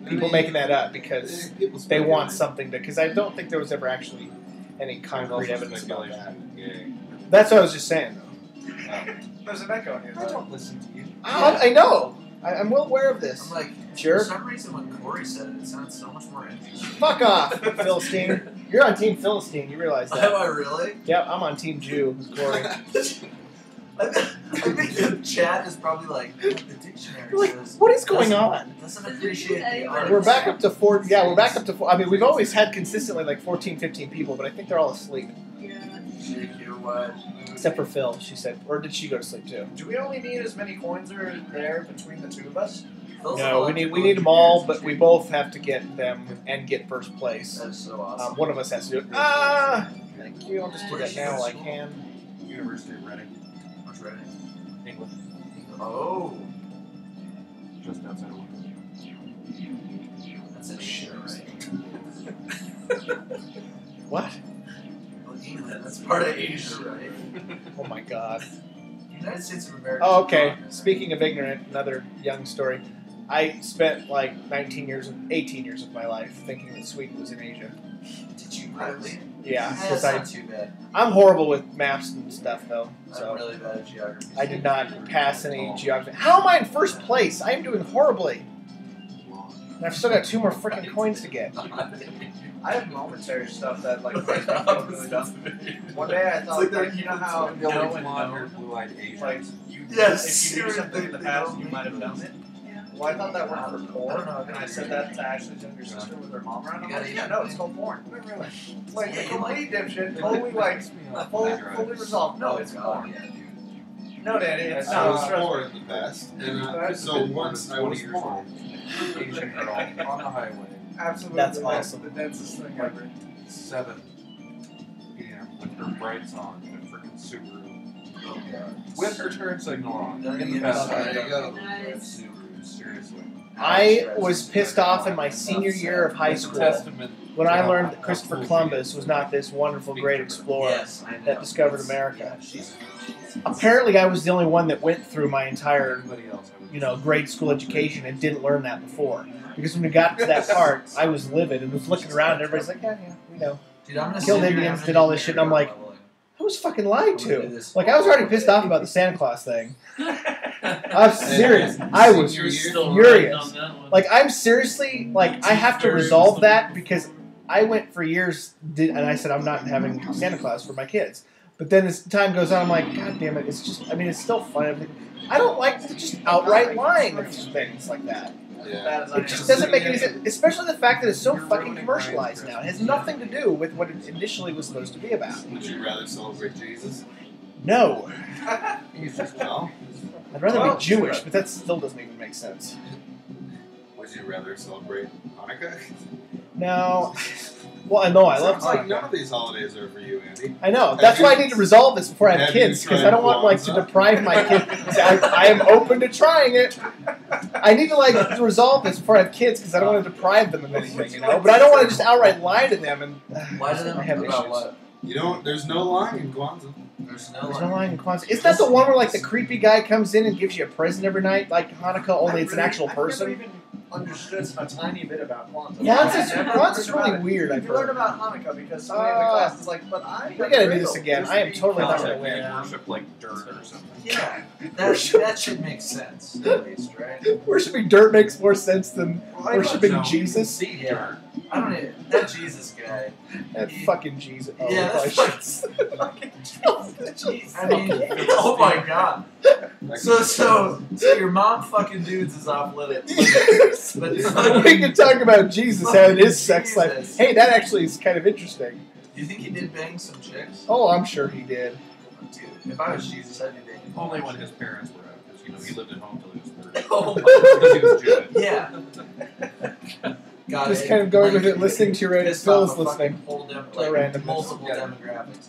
people making that up because they speculate. want something to? Because I don't think there was ever actually any There's concrete evidence about that. speculation gay. That's what I was just saying though. There's an echo in here. I don't listen to you. I, I know. I, I'm well aware of this. I'm like, for some reason, when Corey said it, it sounded so much more interesting. Fuck off, Philistine. You're on Team Philistine. You realize that? Am that? I really? Yep, I'm on Team Jew. with Corey. I, I think the chat is probably like, the dictionary like, says. what is going doesn't- on? Doesn't appreciate the art. We're back up to four. Yeah, we're back up to four. I mean, we've always had consistently like 14, 15 people, but I think they're all asleep. Yeah. Shake your what? Except for Phil, she said. Or did she go to sleep too? Do we only need as many coins are there between the two of us? Those No, we need we need them all, but we both have to get them and get first place. That is so awesome. Um, one of us has to do it. Ah, thank you. I'll just do that now while I can. University of Reading, What's ready? England, Oh, just outside of London. that's an Asia, right? What? Well, England, that's part of Asia, right? Oh my god. United States of America. Oh, okay. Speaking of ignorant, another young story. I spent like 19 years, 18 years of my life thinking that Sweden was in Asia. Did you really? Yeah, That's because I, not too bad. I'm horrible with maps and stuff though. I'm really bad at geography. I did not pass any geography. How am I in first place? I am doing horribly. And I've still got two more freaking coins to get. I have momentary stuff that like makes me feel really dumb. One day I thought, like, you know how the no only blonde no, blue eyed Asian. like you, Yes, if you do something in the past, they you might have done it. Yeah. Well, I thought that went for porn, and I said that to Ashley's younger sister with her mom around. I'm like, yeah, no, it's called porn. Like a complete dipshit, totally like fully, fully resolved. No, it's porn. No, Daddy, it's I not. was Trust poor in the past, and uh, so once I 20 was years old. Asian girl on the highway. Absolutely, That's the- awesome. The densest thing ever. 7 p.m. with her brights on and a freaking Subaru. Oh, God. With her turn signal on. Don't In the get past There you go. Nice. Subaru, seriously. I was pissed off in my senior year of high school when I learned that Christopher Columbus was not this wonderful, great explorer Yes, I know. that discovered America. yeah, she's, she's Apparently, I was the only one that went through my entire, Everybody else, I would you know, grade school education and didn't learn that before. Because when we got to that part, I was livid and was looking around, and everybody's like, "Yeah, yeah, we know." Dude, I'm gonna Killed Indians, did all this shit, and I'm like, I was fucking lied to. Like I was already pissed off about the Santa Claus thing. I'm serious. I was Senior furious. riding on that one. Like I'm seriously like I have to resolve that because I went for years did, and I said I'm not having Santa Claus for my kids. But then as time goes on, I'm like, God damn it! It's just I mean it's still fun. I don't like just outright lying of things like that. Yeah. It just doesn't make any sense, especially the fact that it's so fucking commercialized now. It has nothing to do with what it initially was supposed to be about. Would you rather celebrate Jesus? No, He's just well. I'd rather Well, be Jewish, but that still doesn't even make sense. Would you rather celebrate Hanukkah? No, well, I know I love Sounds like none of these holidays are for you, Andy. I know. Have That's you- why I need to resolve this before I have have you kids, because I tried don't want like to Kwanzaa? deprive my kids. I, I am open to trying it. I need to like to resolve this before I have kids, because I don't want to deprive them of anything, you know. But I don't want to just outright lie to them and. Uh, why do I have them about issues. what? You don't. There's no lying in Kwanzaa. There's no There's no lying in Kwanzaa. Isn't that the one where like the creepy guy comes in and gives you a present every night, like Hanukkah? Only it's an actual I've never person. Even understood a tiny bit about Kwanzaa. Kwanzaa's, I've never Kwanzaa's learned about really it. weird. I've You learn heard. about Hanukkah because somebody in the Uh, class is like, but I. We gotta do this again. I am totally not Concept aware. being worship like dirt or something. yeah, that, that should make sense at least, right? Worshipping dirt makes more sense than I worshipping No, Jesus. See Yeah. I don't even, that Jesus guy. That fucking Jesus. Oh, Yeah, I that's should- fucking I mean, oh my god. So, so, so your mom fucking dudes is off limits. But we can talk about Jesus having his sex life. Hey, that actually is kind of interesting. Do you think he did bang some chicks? Oh, I'm sure he did. Dude, if I was Jesus, I'd be banging. Only when his parents were out, because you know he lived at home till he was thirty. Oh Because he was Jewish. Yeah. God, Just kind of going with it, listening to your radio. pissed Phil off is a listening. fucking whole dem- To like, randomness. multiple Yeah. demographics.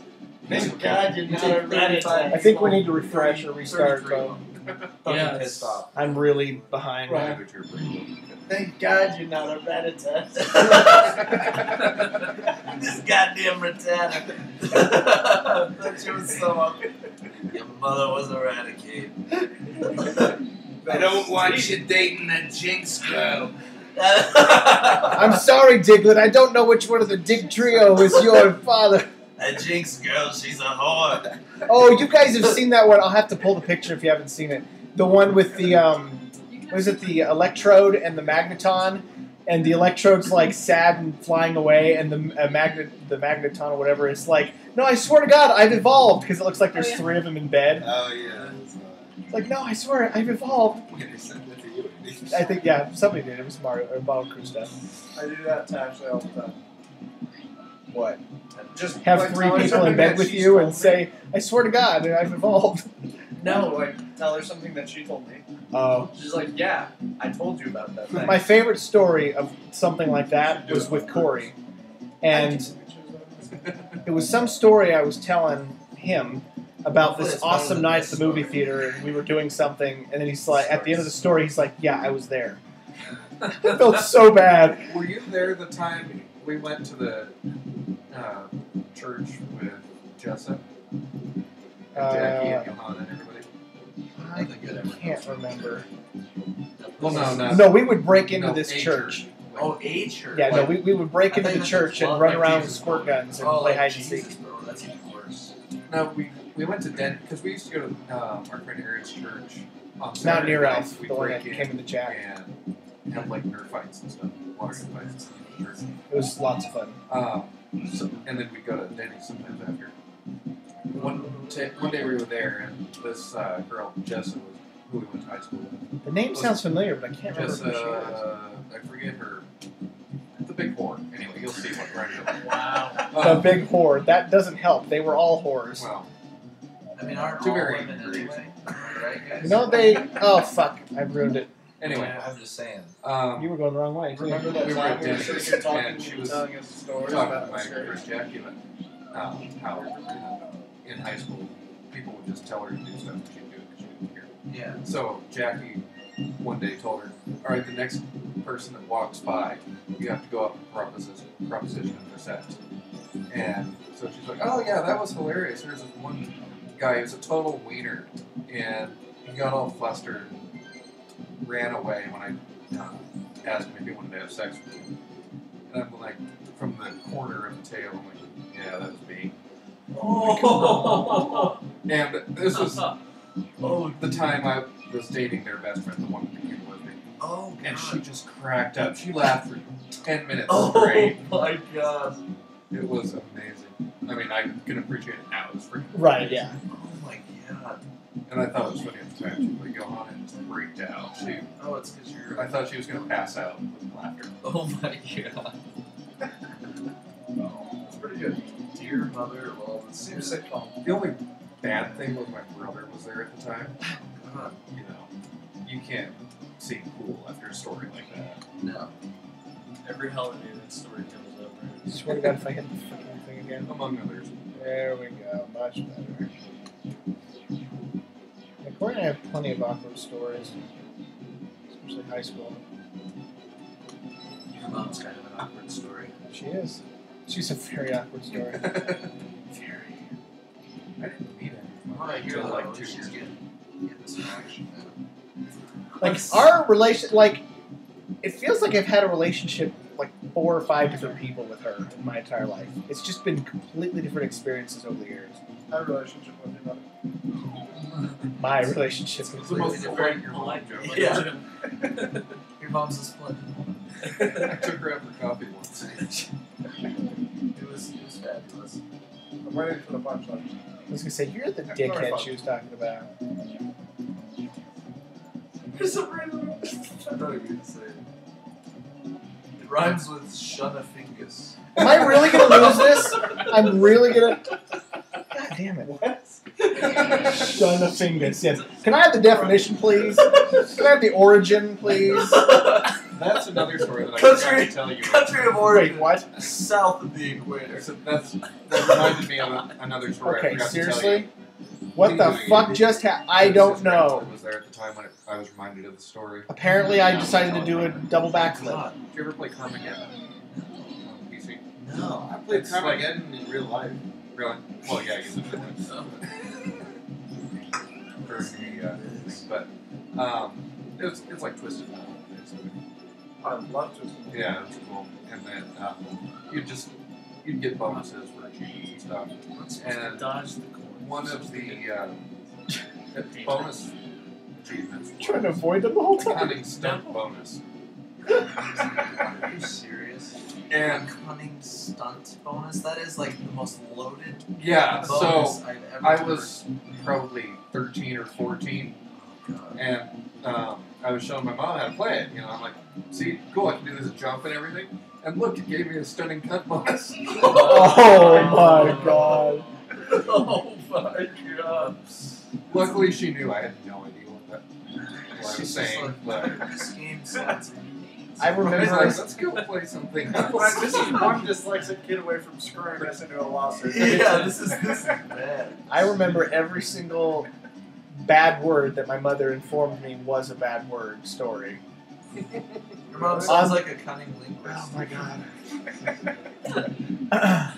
Thank God you're not a Reddit. I think we need to refresh or restart. 33. Though. Fucking Yeah, pissed off. I'm really behind. Right. Thank God you're not a Reddit. this goddamn retarded. that shit was so up. Your mother was eradicated. I don't want you dating that Jynx girl. I'm sorry, Diglett. I don't know which one of the Dugtrio is your father. That Jynx girl, she's a whore. Oh, you guys have seen that one. I'll have to pull the picture if you haven't seen it. The one with the um, what is it? The electrode and the magneton, and the electrode's like sad and flying away, and the uh, magnet, the magneton or whatever is like, no, I swear to God, I've evolved because it looks like there's Oh, yeah. three of them in bed. Oh yeah. It's, It's like, no, I swear, I've evolved. wait, they sent it to you. I think yeah, somebody did. It was Mario or Bottle Crew stuff. I do that to Ashley all the time. What? Just Have like, three people in bed with you and me. say, I swear to God, I've evolved. no, like tell her something that she told me. Oh. She's like, yeah, I told you about that thing. My favorite story of something like that was with Corey. And it was some story I was telling him about this Hopefully it's better awesome night at the movie theater and we were doing something and then he's like at the end of the story he's like, Yeah, I was there. I felt so bad. Were you there the time we went to the uh, church with Jessup and Jackie and Uh, Johanna and everybody? I Nothing good can't remember. Well, no, no. No, we would break into No, this a church. Oh, a church. Yeah, no, we, we would break I into the church meant and like run around with squirt guns and oh, play like hide and seek. bro. That's even worse. No, we we went to Den because we used to go to um, our friend Aaron's church on Not Saturday near nights. Elf, We the one break that in came in the jack. and have like nerd fights and stuff, water gun fights. and stuff. It was lots of fun. Um, so, and then we go to Denny's sometimes after. One, t- one day we were there, and this uh, girl, Jessa, was, who we went to high school with. The name was sounds familiar, but I can't remember Jessa, who she is. uh, I forget her. The big whore. Anyway, you'll see what right here. Wow. The big whore. That doesn't help. They were all whores. Well, I mean, aren't all varying women degrees. anyway? Right, guys? You know they. Oh fuck! I've ruined it. anyway, I'm just saying. um, You were going the wrong way. too. Remember that We were time at we were Denny's, sitting and talking and she was telling us stories talking about to my scary friend Jackie um, how you know, in high school people would just tell her to do stuff and she'd do it because she didn't care. Yeah. So Jackie one day told her, "All right, the next person that walks by, you have to go up and proposition, proposition them for sex." And so she's like, "Oh yeah, that was hilarious." There's this one guy He was a total wiener, and he got all flustered, and ran away when I uh, asked him if he wanted to have sex with me. And I'm like, from the corner of the tail, I'm like, "Yeah, that was me." Oh. And this was Oh, the time I was dating their best friend, the one that became lesbian. oh, And she just cracked up. She laughed for 10 minutes Oh straight. my god. It was amazing. I mean, I can appreciate it now. It was freaking Right. amazing. Yeah. Oh my god. And I thought it was funny at the time. She would like, on and just freaked out. She, Oh, it's because you're. I thought she was going to pass out with laughter. Oh my god. oh, It's pretty good. Dear mother well, all the Seems sins. sitcom. The only bad thing was my brother was there at the time. Oh, god, You know, you can't seem cool after a story like that. no. Every holiday that story comes up. Right? Swear to God, if I hit the fucking thing again. Among others. There we go. Much better. Yeah, Corey and I have plenty of awkward stories, especially high school. Your mom's kind of an awkward story. She is. She's a very awkward story. very. I didn't meet him. From what I hear, Until, like two she's years getting, getting some action now. Like our relation, like it feels like I've had a relationship like four or five different people with her in my entire life. It's just been completely different experiences over the years. I have a relationship with your mother. My relationship It's with the most Completely different. your life, Joe. Yeah. Your mom's a splendid woman. I took her out for coffee once. It was, it was fabulous. I'm waiting for the punchline. I was gonna say you're the dickhead she was talking about. For some reason, I thought you were going to say it. It rhymes with Shunafingus. Am I really gonna lose this? I'm really gonna. God damn it! What? Son of fingers. Yes. Can I have the definition, please? Can I have the origin, please? That's another story that I Country- forgot to tell you. Country of origin. Wait, what? South of the equator. So that's that reminded me of another story. I Okay, forgot to tell seriously? You. What the fuck just happened? I don't know. Was there at the time when it, I was reminded of the story. Apparently, I decided to do a double backflip. God, Did you ever play Carmageddon on PC? no. I played It's like- in real life. Really? Well, yeah, you did. For the uh, but um, it was it's like Twisted Metal. I love to. Yeah, it was cool. And then um, you just you'd get bonuses for achievements and stuff. And Dodge the coin. One of the uh, bonus achievements Trying to avoid them the whole time. cunning stunt bonus. Are you serious? And Cunning stunt bonus? That is like the most loaded yeah, bonus so I've ever I heard. was probably 13 or 14, Oh, and um, I was showing my mom how to play it. You know, I'm like, see, cool, I can do this jump and everything. And look, it gave me a stunning cut bonus. Oh my god. oh my god. Luckily, she knew I had no idea what that what I She's was just saying, like, but this game sounds amazing. I I was remember. like, let's go play something else. This is one dyslexic kid away from screwing us into a lawsuit. Yeah, this is this is bad. I remember every single bad word that my mother informed me was a bad word story. Your mom sounds Um, like a cunning linguist. Oh my god.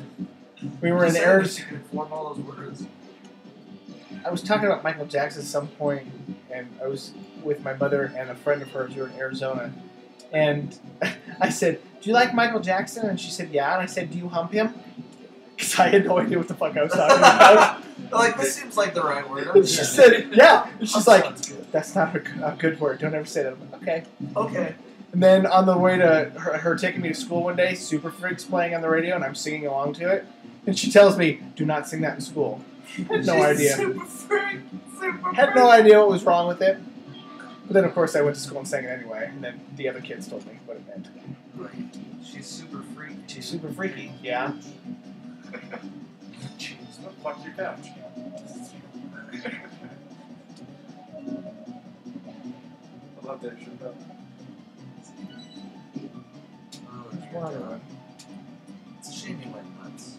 we were in Just saying air. that She can form all those words. I was talking about Michael Jackson at some point, and I was with my mother and a friend of hers who were in Arizona, and I said, "Do you like Michael Jackson?" And she said, "Yeah." And I said, "Do you hump him?" Because I had no idea what the fuck I was talking about. like this seems like the right word. And she said, "Yeah." And she's like, "That's not a, a good word. Don't ever say that." I'm like, okay. Okay. And then on the way to her, her taking me to school one day, Super Freaks playing on the radio, and I'm singing along to it. And she tells me, "Do not sing that in school." Had no idea. Super freak. Super Had no idea what was wrong with it. But then, of course, I went to school and sang it anyway. And then the other kids told me what it meant. She's super freak. She's super freaky. Yeah. Jeez, what fuck your couch? I love that shit though. Oh, Ron. It's a shame you went nuts.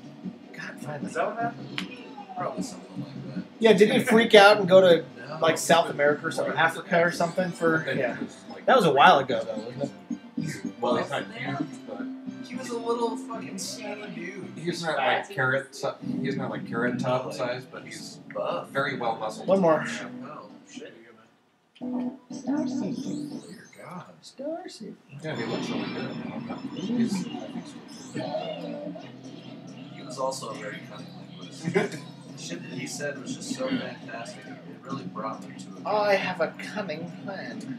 God, finally. Is that what happened? Probably something like that. Yeah, didn't he freak out and go to No. like South America or something, Africa or something for? Yeah. he was, like, That was a while ago, though, wasn't it? Well, he's not huge, but He was a little fucking skinny dude. he's not like carrot. He's not like carrot top size, but he's buff. very well muscled. One more. Yeah. Oh shit. Star City. Dear God. Star Yeah, he looks really good. He's, I. He was also a very cunning linguist. the shit that he said was just so fantastic. It really brought me to it. I have a cunning plan.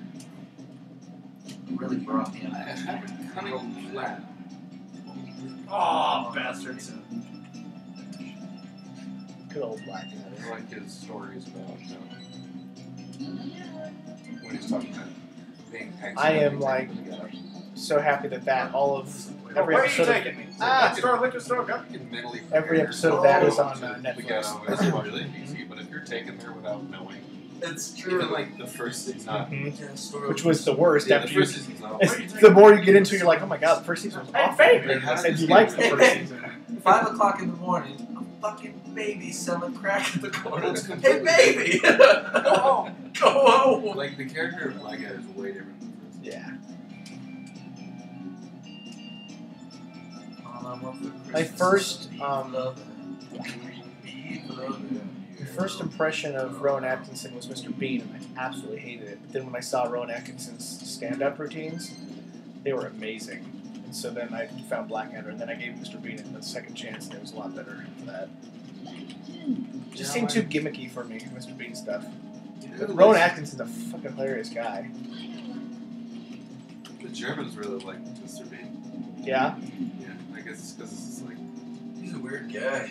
It really brought me I have a cunning plan. Oh, bastards. Good old black. I like his stories about uh, when he's talking about being tanks. I am like so happy that that all of every Where are you episode of, taking me? Ah. Liquor store, liquor store, go. You can mentally every episode of that is on uh, to the Netflix. ghetto and watch it easy, but if you're taken there without knowing, It's even true. like the first season, not Mhm. Yeah, Which was the worst yeah, the after you. first season's not It's, the more you get into, it, you're like, oh my god, the first season was awful. Like, how did And you liked the first season. Five o'clock in the morning, a fucking baby selling crack at the corner. It's Hey, completely baby! Go home! Go home! Like the character of Black Guy is way different than the first. Yeah. My first, um, love Be loving My first impression of Rowan Atkinson was Mr. Bean, and I absolutely hated it. But then when I saw Rowan Atkinson's stand-up routines, they were amazing. And so then I found Blackadder, and then I gave Mr. Bean a second chance, and it was a lot better for that. Just seemed too gimmicky for me, Mr. Bean stuff. Rowan Atkinson's a fucking hilarious guy. The Germans really like Mr. Bean. Yeah. Yeah, guess it's because it's like He's a weird guy.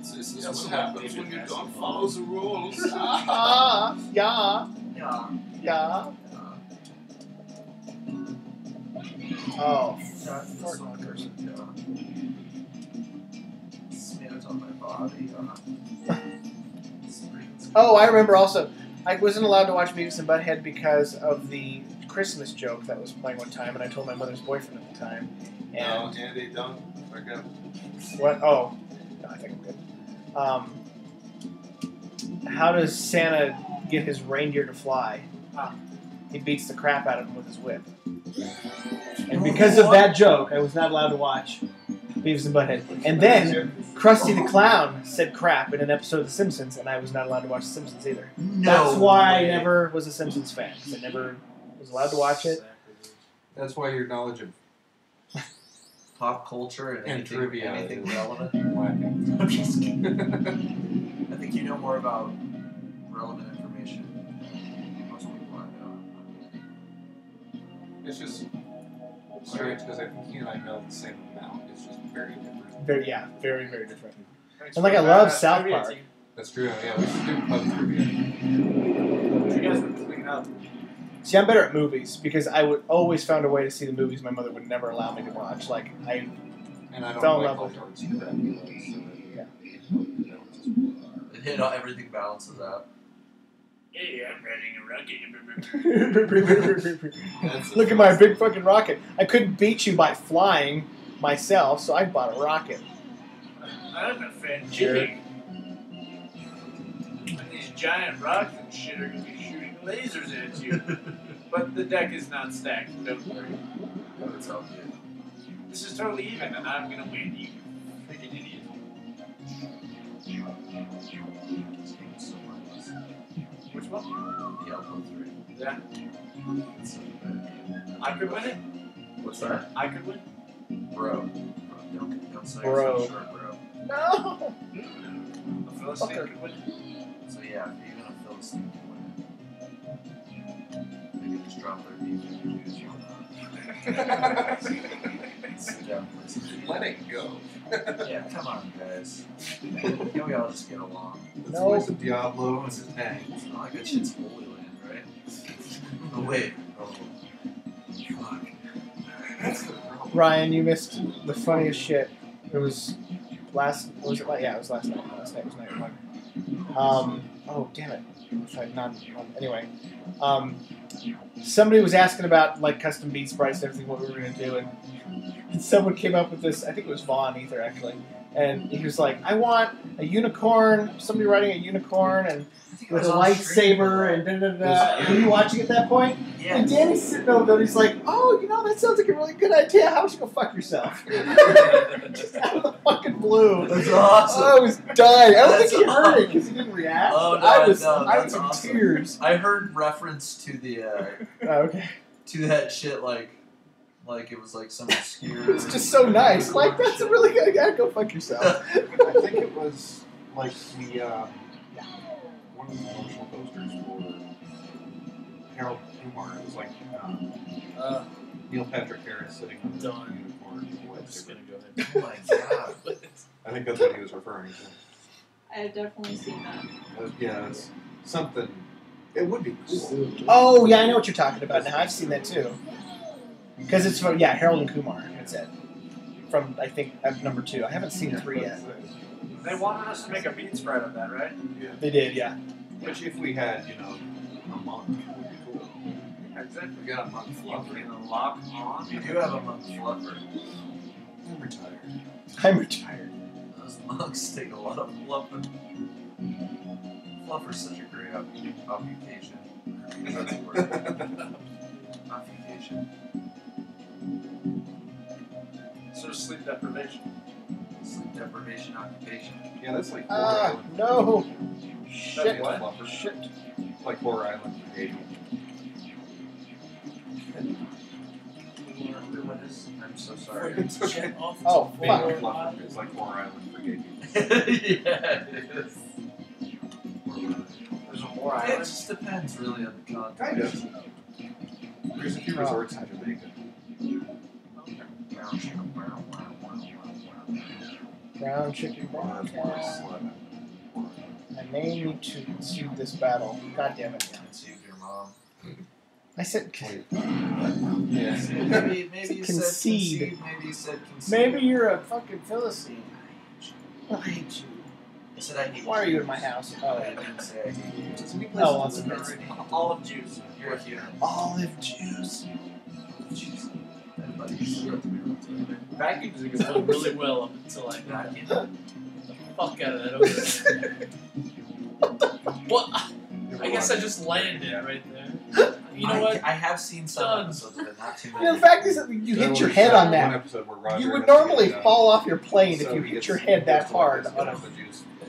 it's, it's, it's Yeah, what happens when you Hasselhoff. don't follow the rules. Ah, yeah, Yeah. yeah. Oh, Yeah, fart knockers. Smears on my body. Uh. Oh, I remember also. I wasn't allowed to watch Beavis and Butthead because of the Christmas joke that was playing one time, and I told my mother's boyfriend at the time. no, And Andy, don't fuck up. what? Oh, no, I think I'm good. Um, how does Santa get his reindeer to fly? Ah. He beats the crap out of him with his whip. And because of that joke, I was not allowed to watch Beavis and Butthead. And then Krusty the Clown said crap in an episode of The Simpsons, and I was not allowed to watch The Simpsons either. No. That's why I way. never was a Simpsons fan. 'cause I never was allowed to watch it. That's why your knowledge of Pop culture and, And anything, trivia anything is- relevant. I'm just kidding. I think you know more about relevant information than most people I know. It's just strange because I think you and I know the same amount. It's just very different. Very, yeah, very, very different. Thanks And like I love that South Park. That's true. Yeah, we should do pub trivia. You guys would clean up. See, I'm better at movies because I would always found a way to see the movies my mother would never allow me to watch. Like I, And I don't Fell in like love with all sorts of that. you know, It hit all, everything balances out. Hey, I'm riding a rocket. Look at my big fucking rocket. I couldn't beat you by flying myself, so I bought a rocket. I'm a fan Jerk. And these giant rocks and shit are gonna be shooting lasers at you. but the deck is not stacked, don't worry. That's all good. This is totally even, and I'm gonna win, you freaking idiot. So much. Which one? Diablo 3. Yeah. It's so bad. I could win it. What's that? I could win. Bro. Bro, Don't, don't sell Bro. yourself short, bro. No. The Philistine could win. So yeah, even a Philistine can win it. They can just drop their knees and you. Sit down, please. Let it go. Yeah, come on, guys. Can we all just get along? It's No. the voice of Diablo and his tank. It's not like that shit's Holy Land, right? Oh, wait. Oh. Fuck. That's the problem. Ryan, you missed the funniest shit. It was last. Was it? la- Yeah, it was last night. Last night was night one. Um. Oh damn it! Sorry, not. Um, anyway, um, somebody was asking about like custom bead sprites and everything, what we were gonna do, and, and someone came up with this. I think it was Vaughn Ether actually, and he was like, "I want a unicorn. Somebody riding a unicorn and with a lightsaber and da da da." Were you watching at that point? Yeah. And Danny's sitting over there. He's like, "Oh, you know, that sounds like a really good idea. How about you go fuck yourself?" Just out of the fucking blue. That's awesome. I was dying. I don't That's think he heard it because he didn't react. Oh, no, I was, no, I was that's in awesome. tears. I heard reference to the uh, Oh, okay, to that shit like like it was like some obscure. it's just so nice. Like that's a really good idea. Go fuck yourself. I think it was like the uh, one of the promotional posters for Harold Kumar. It was like um, Uh, Neil Patrick Harris sitting on the Done. unicorn. I'm just gonna go ahead. Oh my god. I think that's what he was referring to. I have definitely seen that. It yeah, it's something. It would be cool. Oh yeah, I know what you're talking about now. I've seen that too. Because it's from yeah Harold and Kumar. That's it. From I think uh, number two. I haven't seen three yet. They wanted us to make a bead sprite of that, right? Yeah. They did, yeah. Which if we had, you know, a monk, would be cool. Exactly. We got a monk fluffer. In the lock on. You do have a monk fluffer. I'm retired. I'm retired. Those monks take a lot of fluffing. Fluffer's such a great occupation. That's the word. Occupation. So sleep deprivation. Sleep deprivation occupation. Yeah, that's like Four Ah Island. no. Shit. That's what? Shit. Like Four Island Brigade. What is? I'm so sorry. It's okay. Oh Being fuck. a fluffer is like Four Island Brigade. yeah, it is. There's a more island It island. just depends really on the context. Kind of. There's a few Oh. resorts in Jamaica. Brown chicken brown That's I cow. slept. I may need to concede this battle. God damn it. Conceive your mom. I said Yes. Maybe, maybe you Concede. said conceive. Maybe you said conceive. maybe you're a fucking Philistine. I hate you. I said I hate Why are you in my house? Oh, I didn't say I hate you. Does any Oh, place lots of live bits. already? Olive juice. You're a human. olive juice. Jeez. Everybody used to be able to Vacuum is a It's good going really well up until I got vacuum. the fuck out of that over What? I guess I just landed right there. You know I, what? I have seen some Done. episodes of it, not too You many. know, the fact is that you hit your head on One that. episode where Roger You would normally fall off your plane if you hit your head that gets to, like, hard on a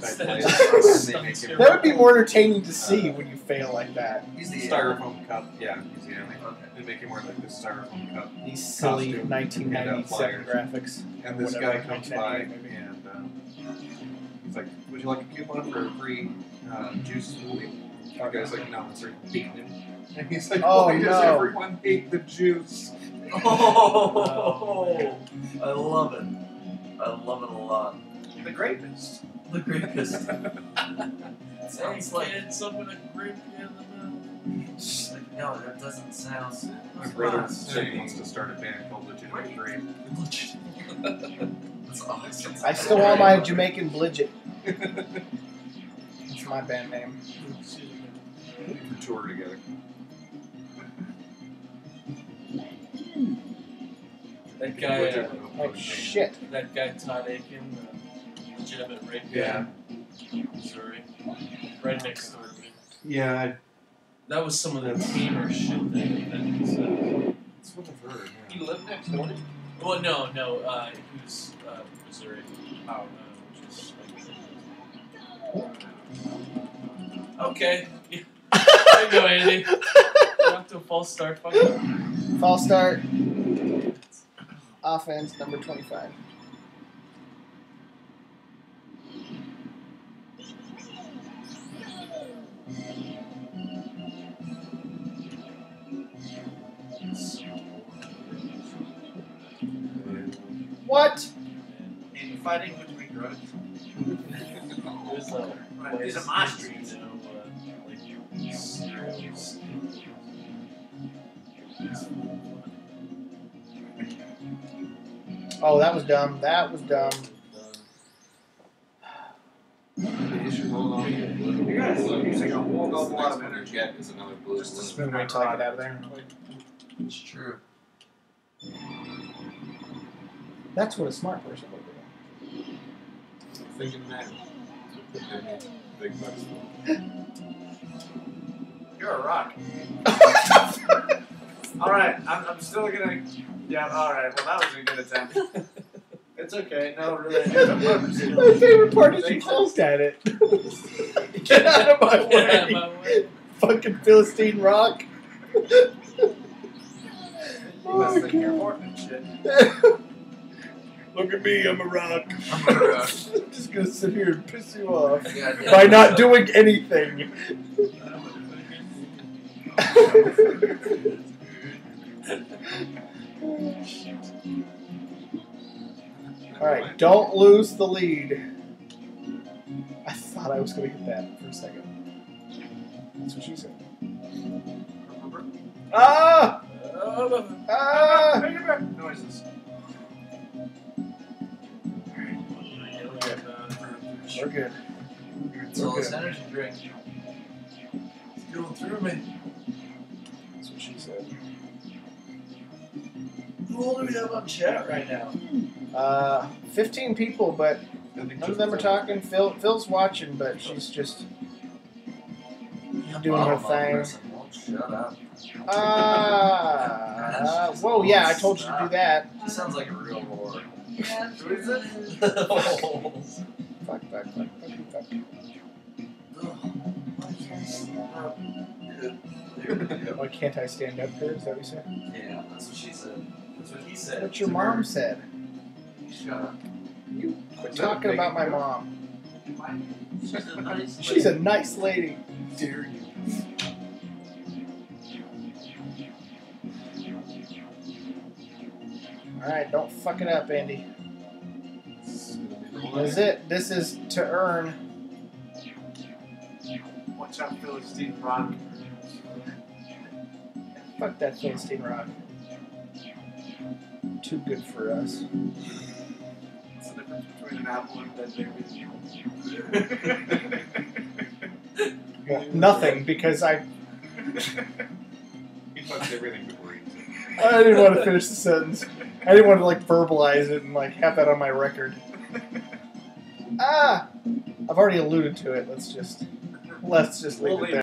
alpha juice type Instead of place, just and they make him That would be more entertaining to see when you fail like that. He's the styrofoam cup. Yeah, he's the alien. Okay. They make him wear like this styrofoam cup. These silly 1997 graphics. And this guy comes by maybe. and um, he's like, "Would you like a coupon for a free uh, juice smoothie?" The guy's like, "No," and starts beating him. And he's like, Oh, "Why does no. everyone hate the juice?" Oh, I love it. I love it a lot. The greatest. The greatest. Hey, Sounds like kids, I'm gonna in the mouth. like, no, that doesn't sound. My brother said he wants to start a band called Legitimate Dream. That's awesome. I still want my Jamaican Blidget. That's my band name. We can tour together. That guy, uh, Oh shit. that guy Todd Akin, uh, legitimate rape Yeah. guy, Missouri, right next door to me. Yeah, I- That was some of the tamer shit that, that he said. that's what I've heard. You live next door to Well, no, no, uh, he was uh, Missouri. Oh, uh, which is like, Okay. there you go, Andy. You're off to a false start. Fuck it. False start. Offense number 25. What? In fighting between drugs. There's a Right, these are place my in, streets. you know, uh, like cereals. Oh, that was dumb. That was dumb. You on to your blue. You guys are using a whole lot of energy. get is another blue. Just to spin my Until I get out of there. It's true. That's what a smart person would do. Thinking that. Big bucks. You're a rock. all right, I'm, I'm still gonna. Yeah, all right. Well, that was a good attempt. It's okay. No, really. I'm purposely- My favorite part is you Thanks. closed at it. Get out of my Get out of way. my way. Fucking Philistine rock. You Oh, must think you're God. important and shit. Look at me, I'm a rock. I'm gonna rock. I'm just gonna sit here and piss you off Yeah, yeah. by not doing anything. Oh, All right, don't lose the lead. I thought I was gonna hit that for a second. That's what she said. Ah! Ah! Make it back. Noises. We're good. It's all this energy drink. It's going through me. That's what she said. Who all do we have on chat right now? Uh, 15 people, but none of them are talking. Phil, Phil's watching, but she's just doing her Bottom thing. person won't shut up. Ah, whoa, yeah, I told you to do that. She sounds like a real whore. Yeah, Who is it? Fuck, fuck, fuck, fuck, fuck. There we go. Why can't I stand up here? Is that what you said? Yeah, that's what she said. That's what he said. What your mom her. said. Shut up. You quit talking about my mom. She's a nice She's a nice lady. Dare you? Alright, don't fuck it up, Andy. This is it. This is to earn. Watch out, Philistine Rock. Fuck that Philistine rock. Too good for us. What's the difference between an apple and a dead? Well, nothing, because I He fucks everything before he eats it. I didn't want to finish the sentence. I didn't want to like verbalize it and like have that on my record. Ah, I've already alluded to it. Let's just let's just leave We'll it there.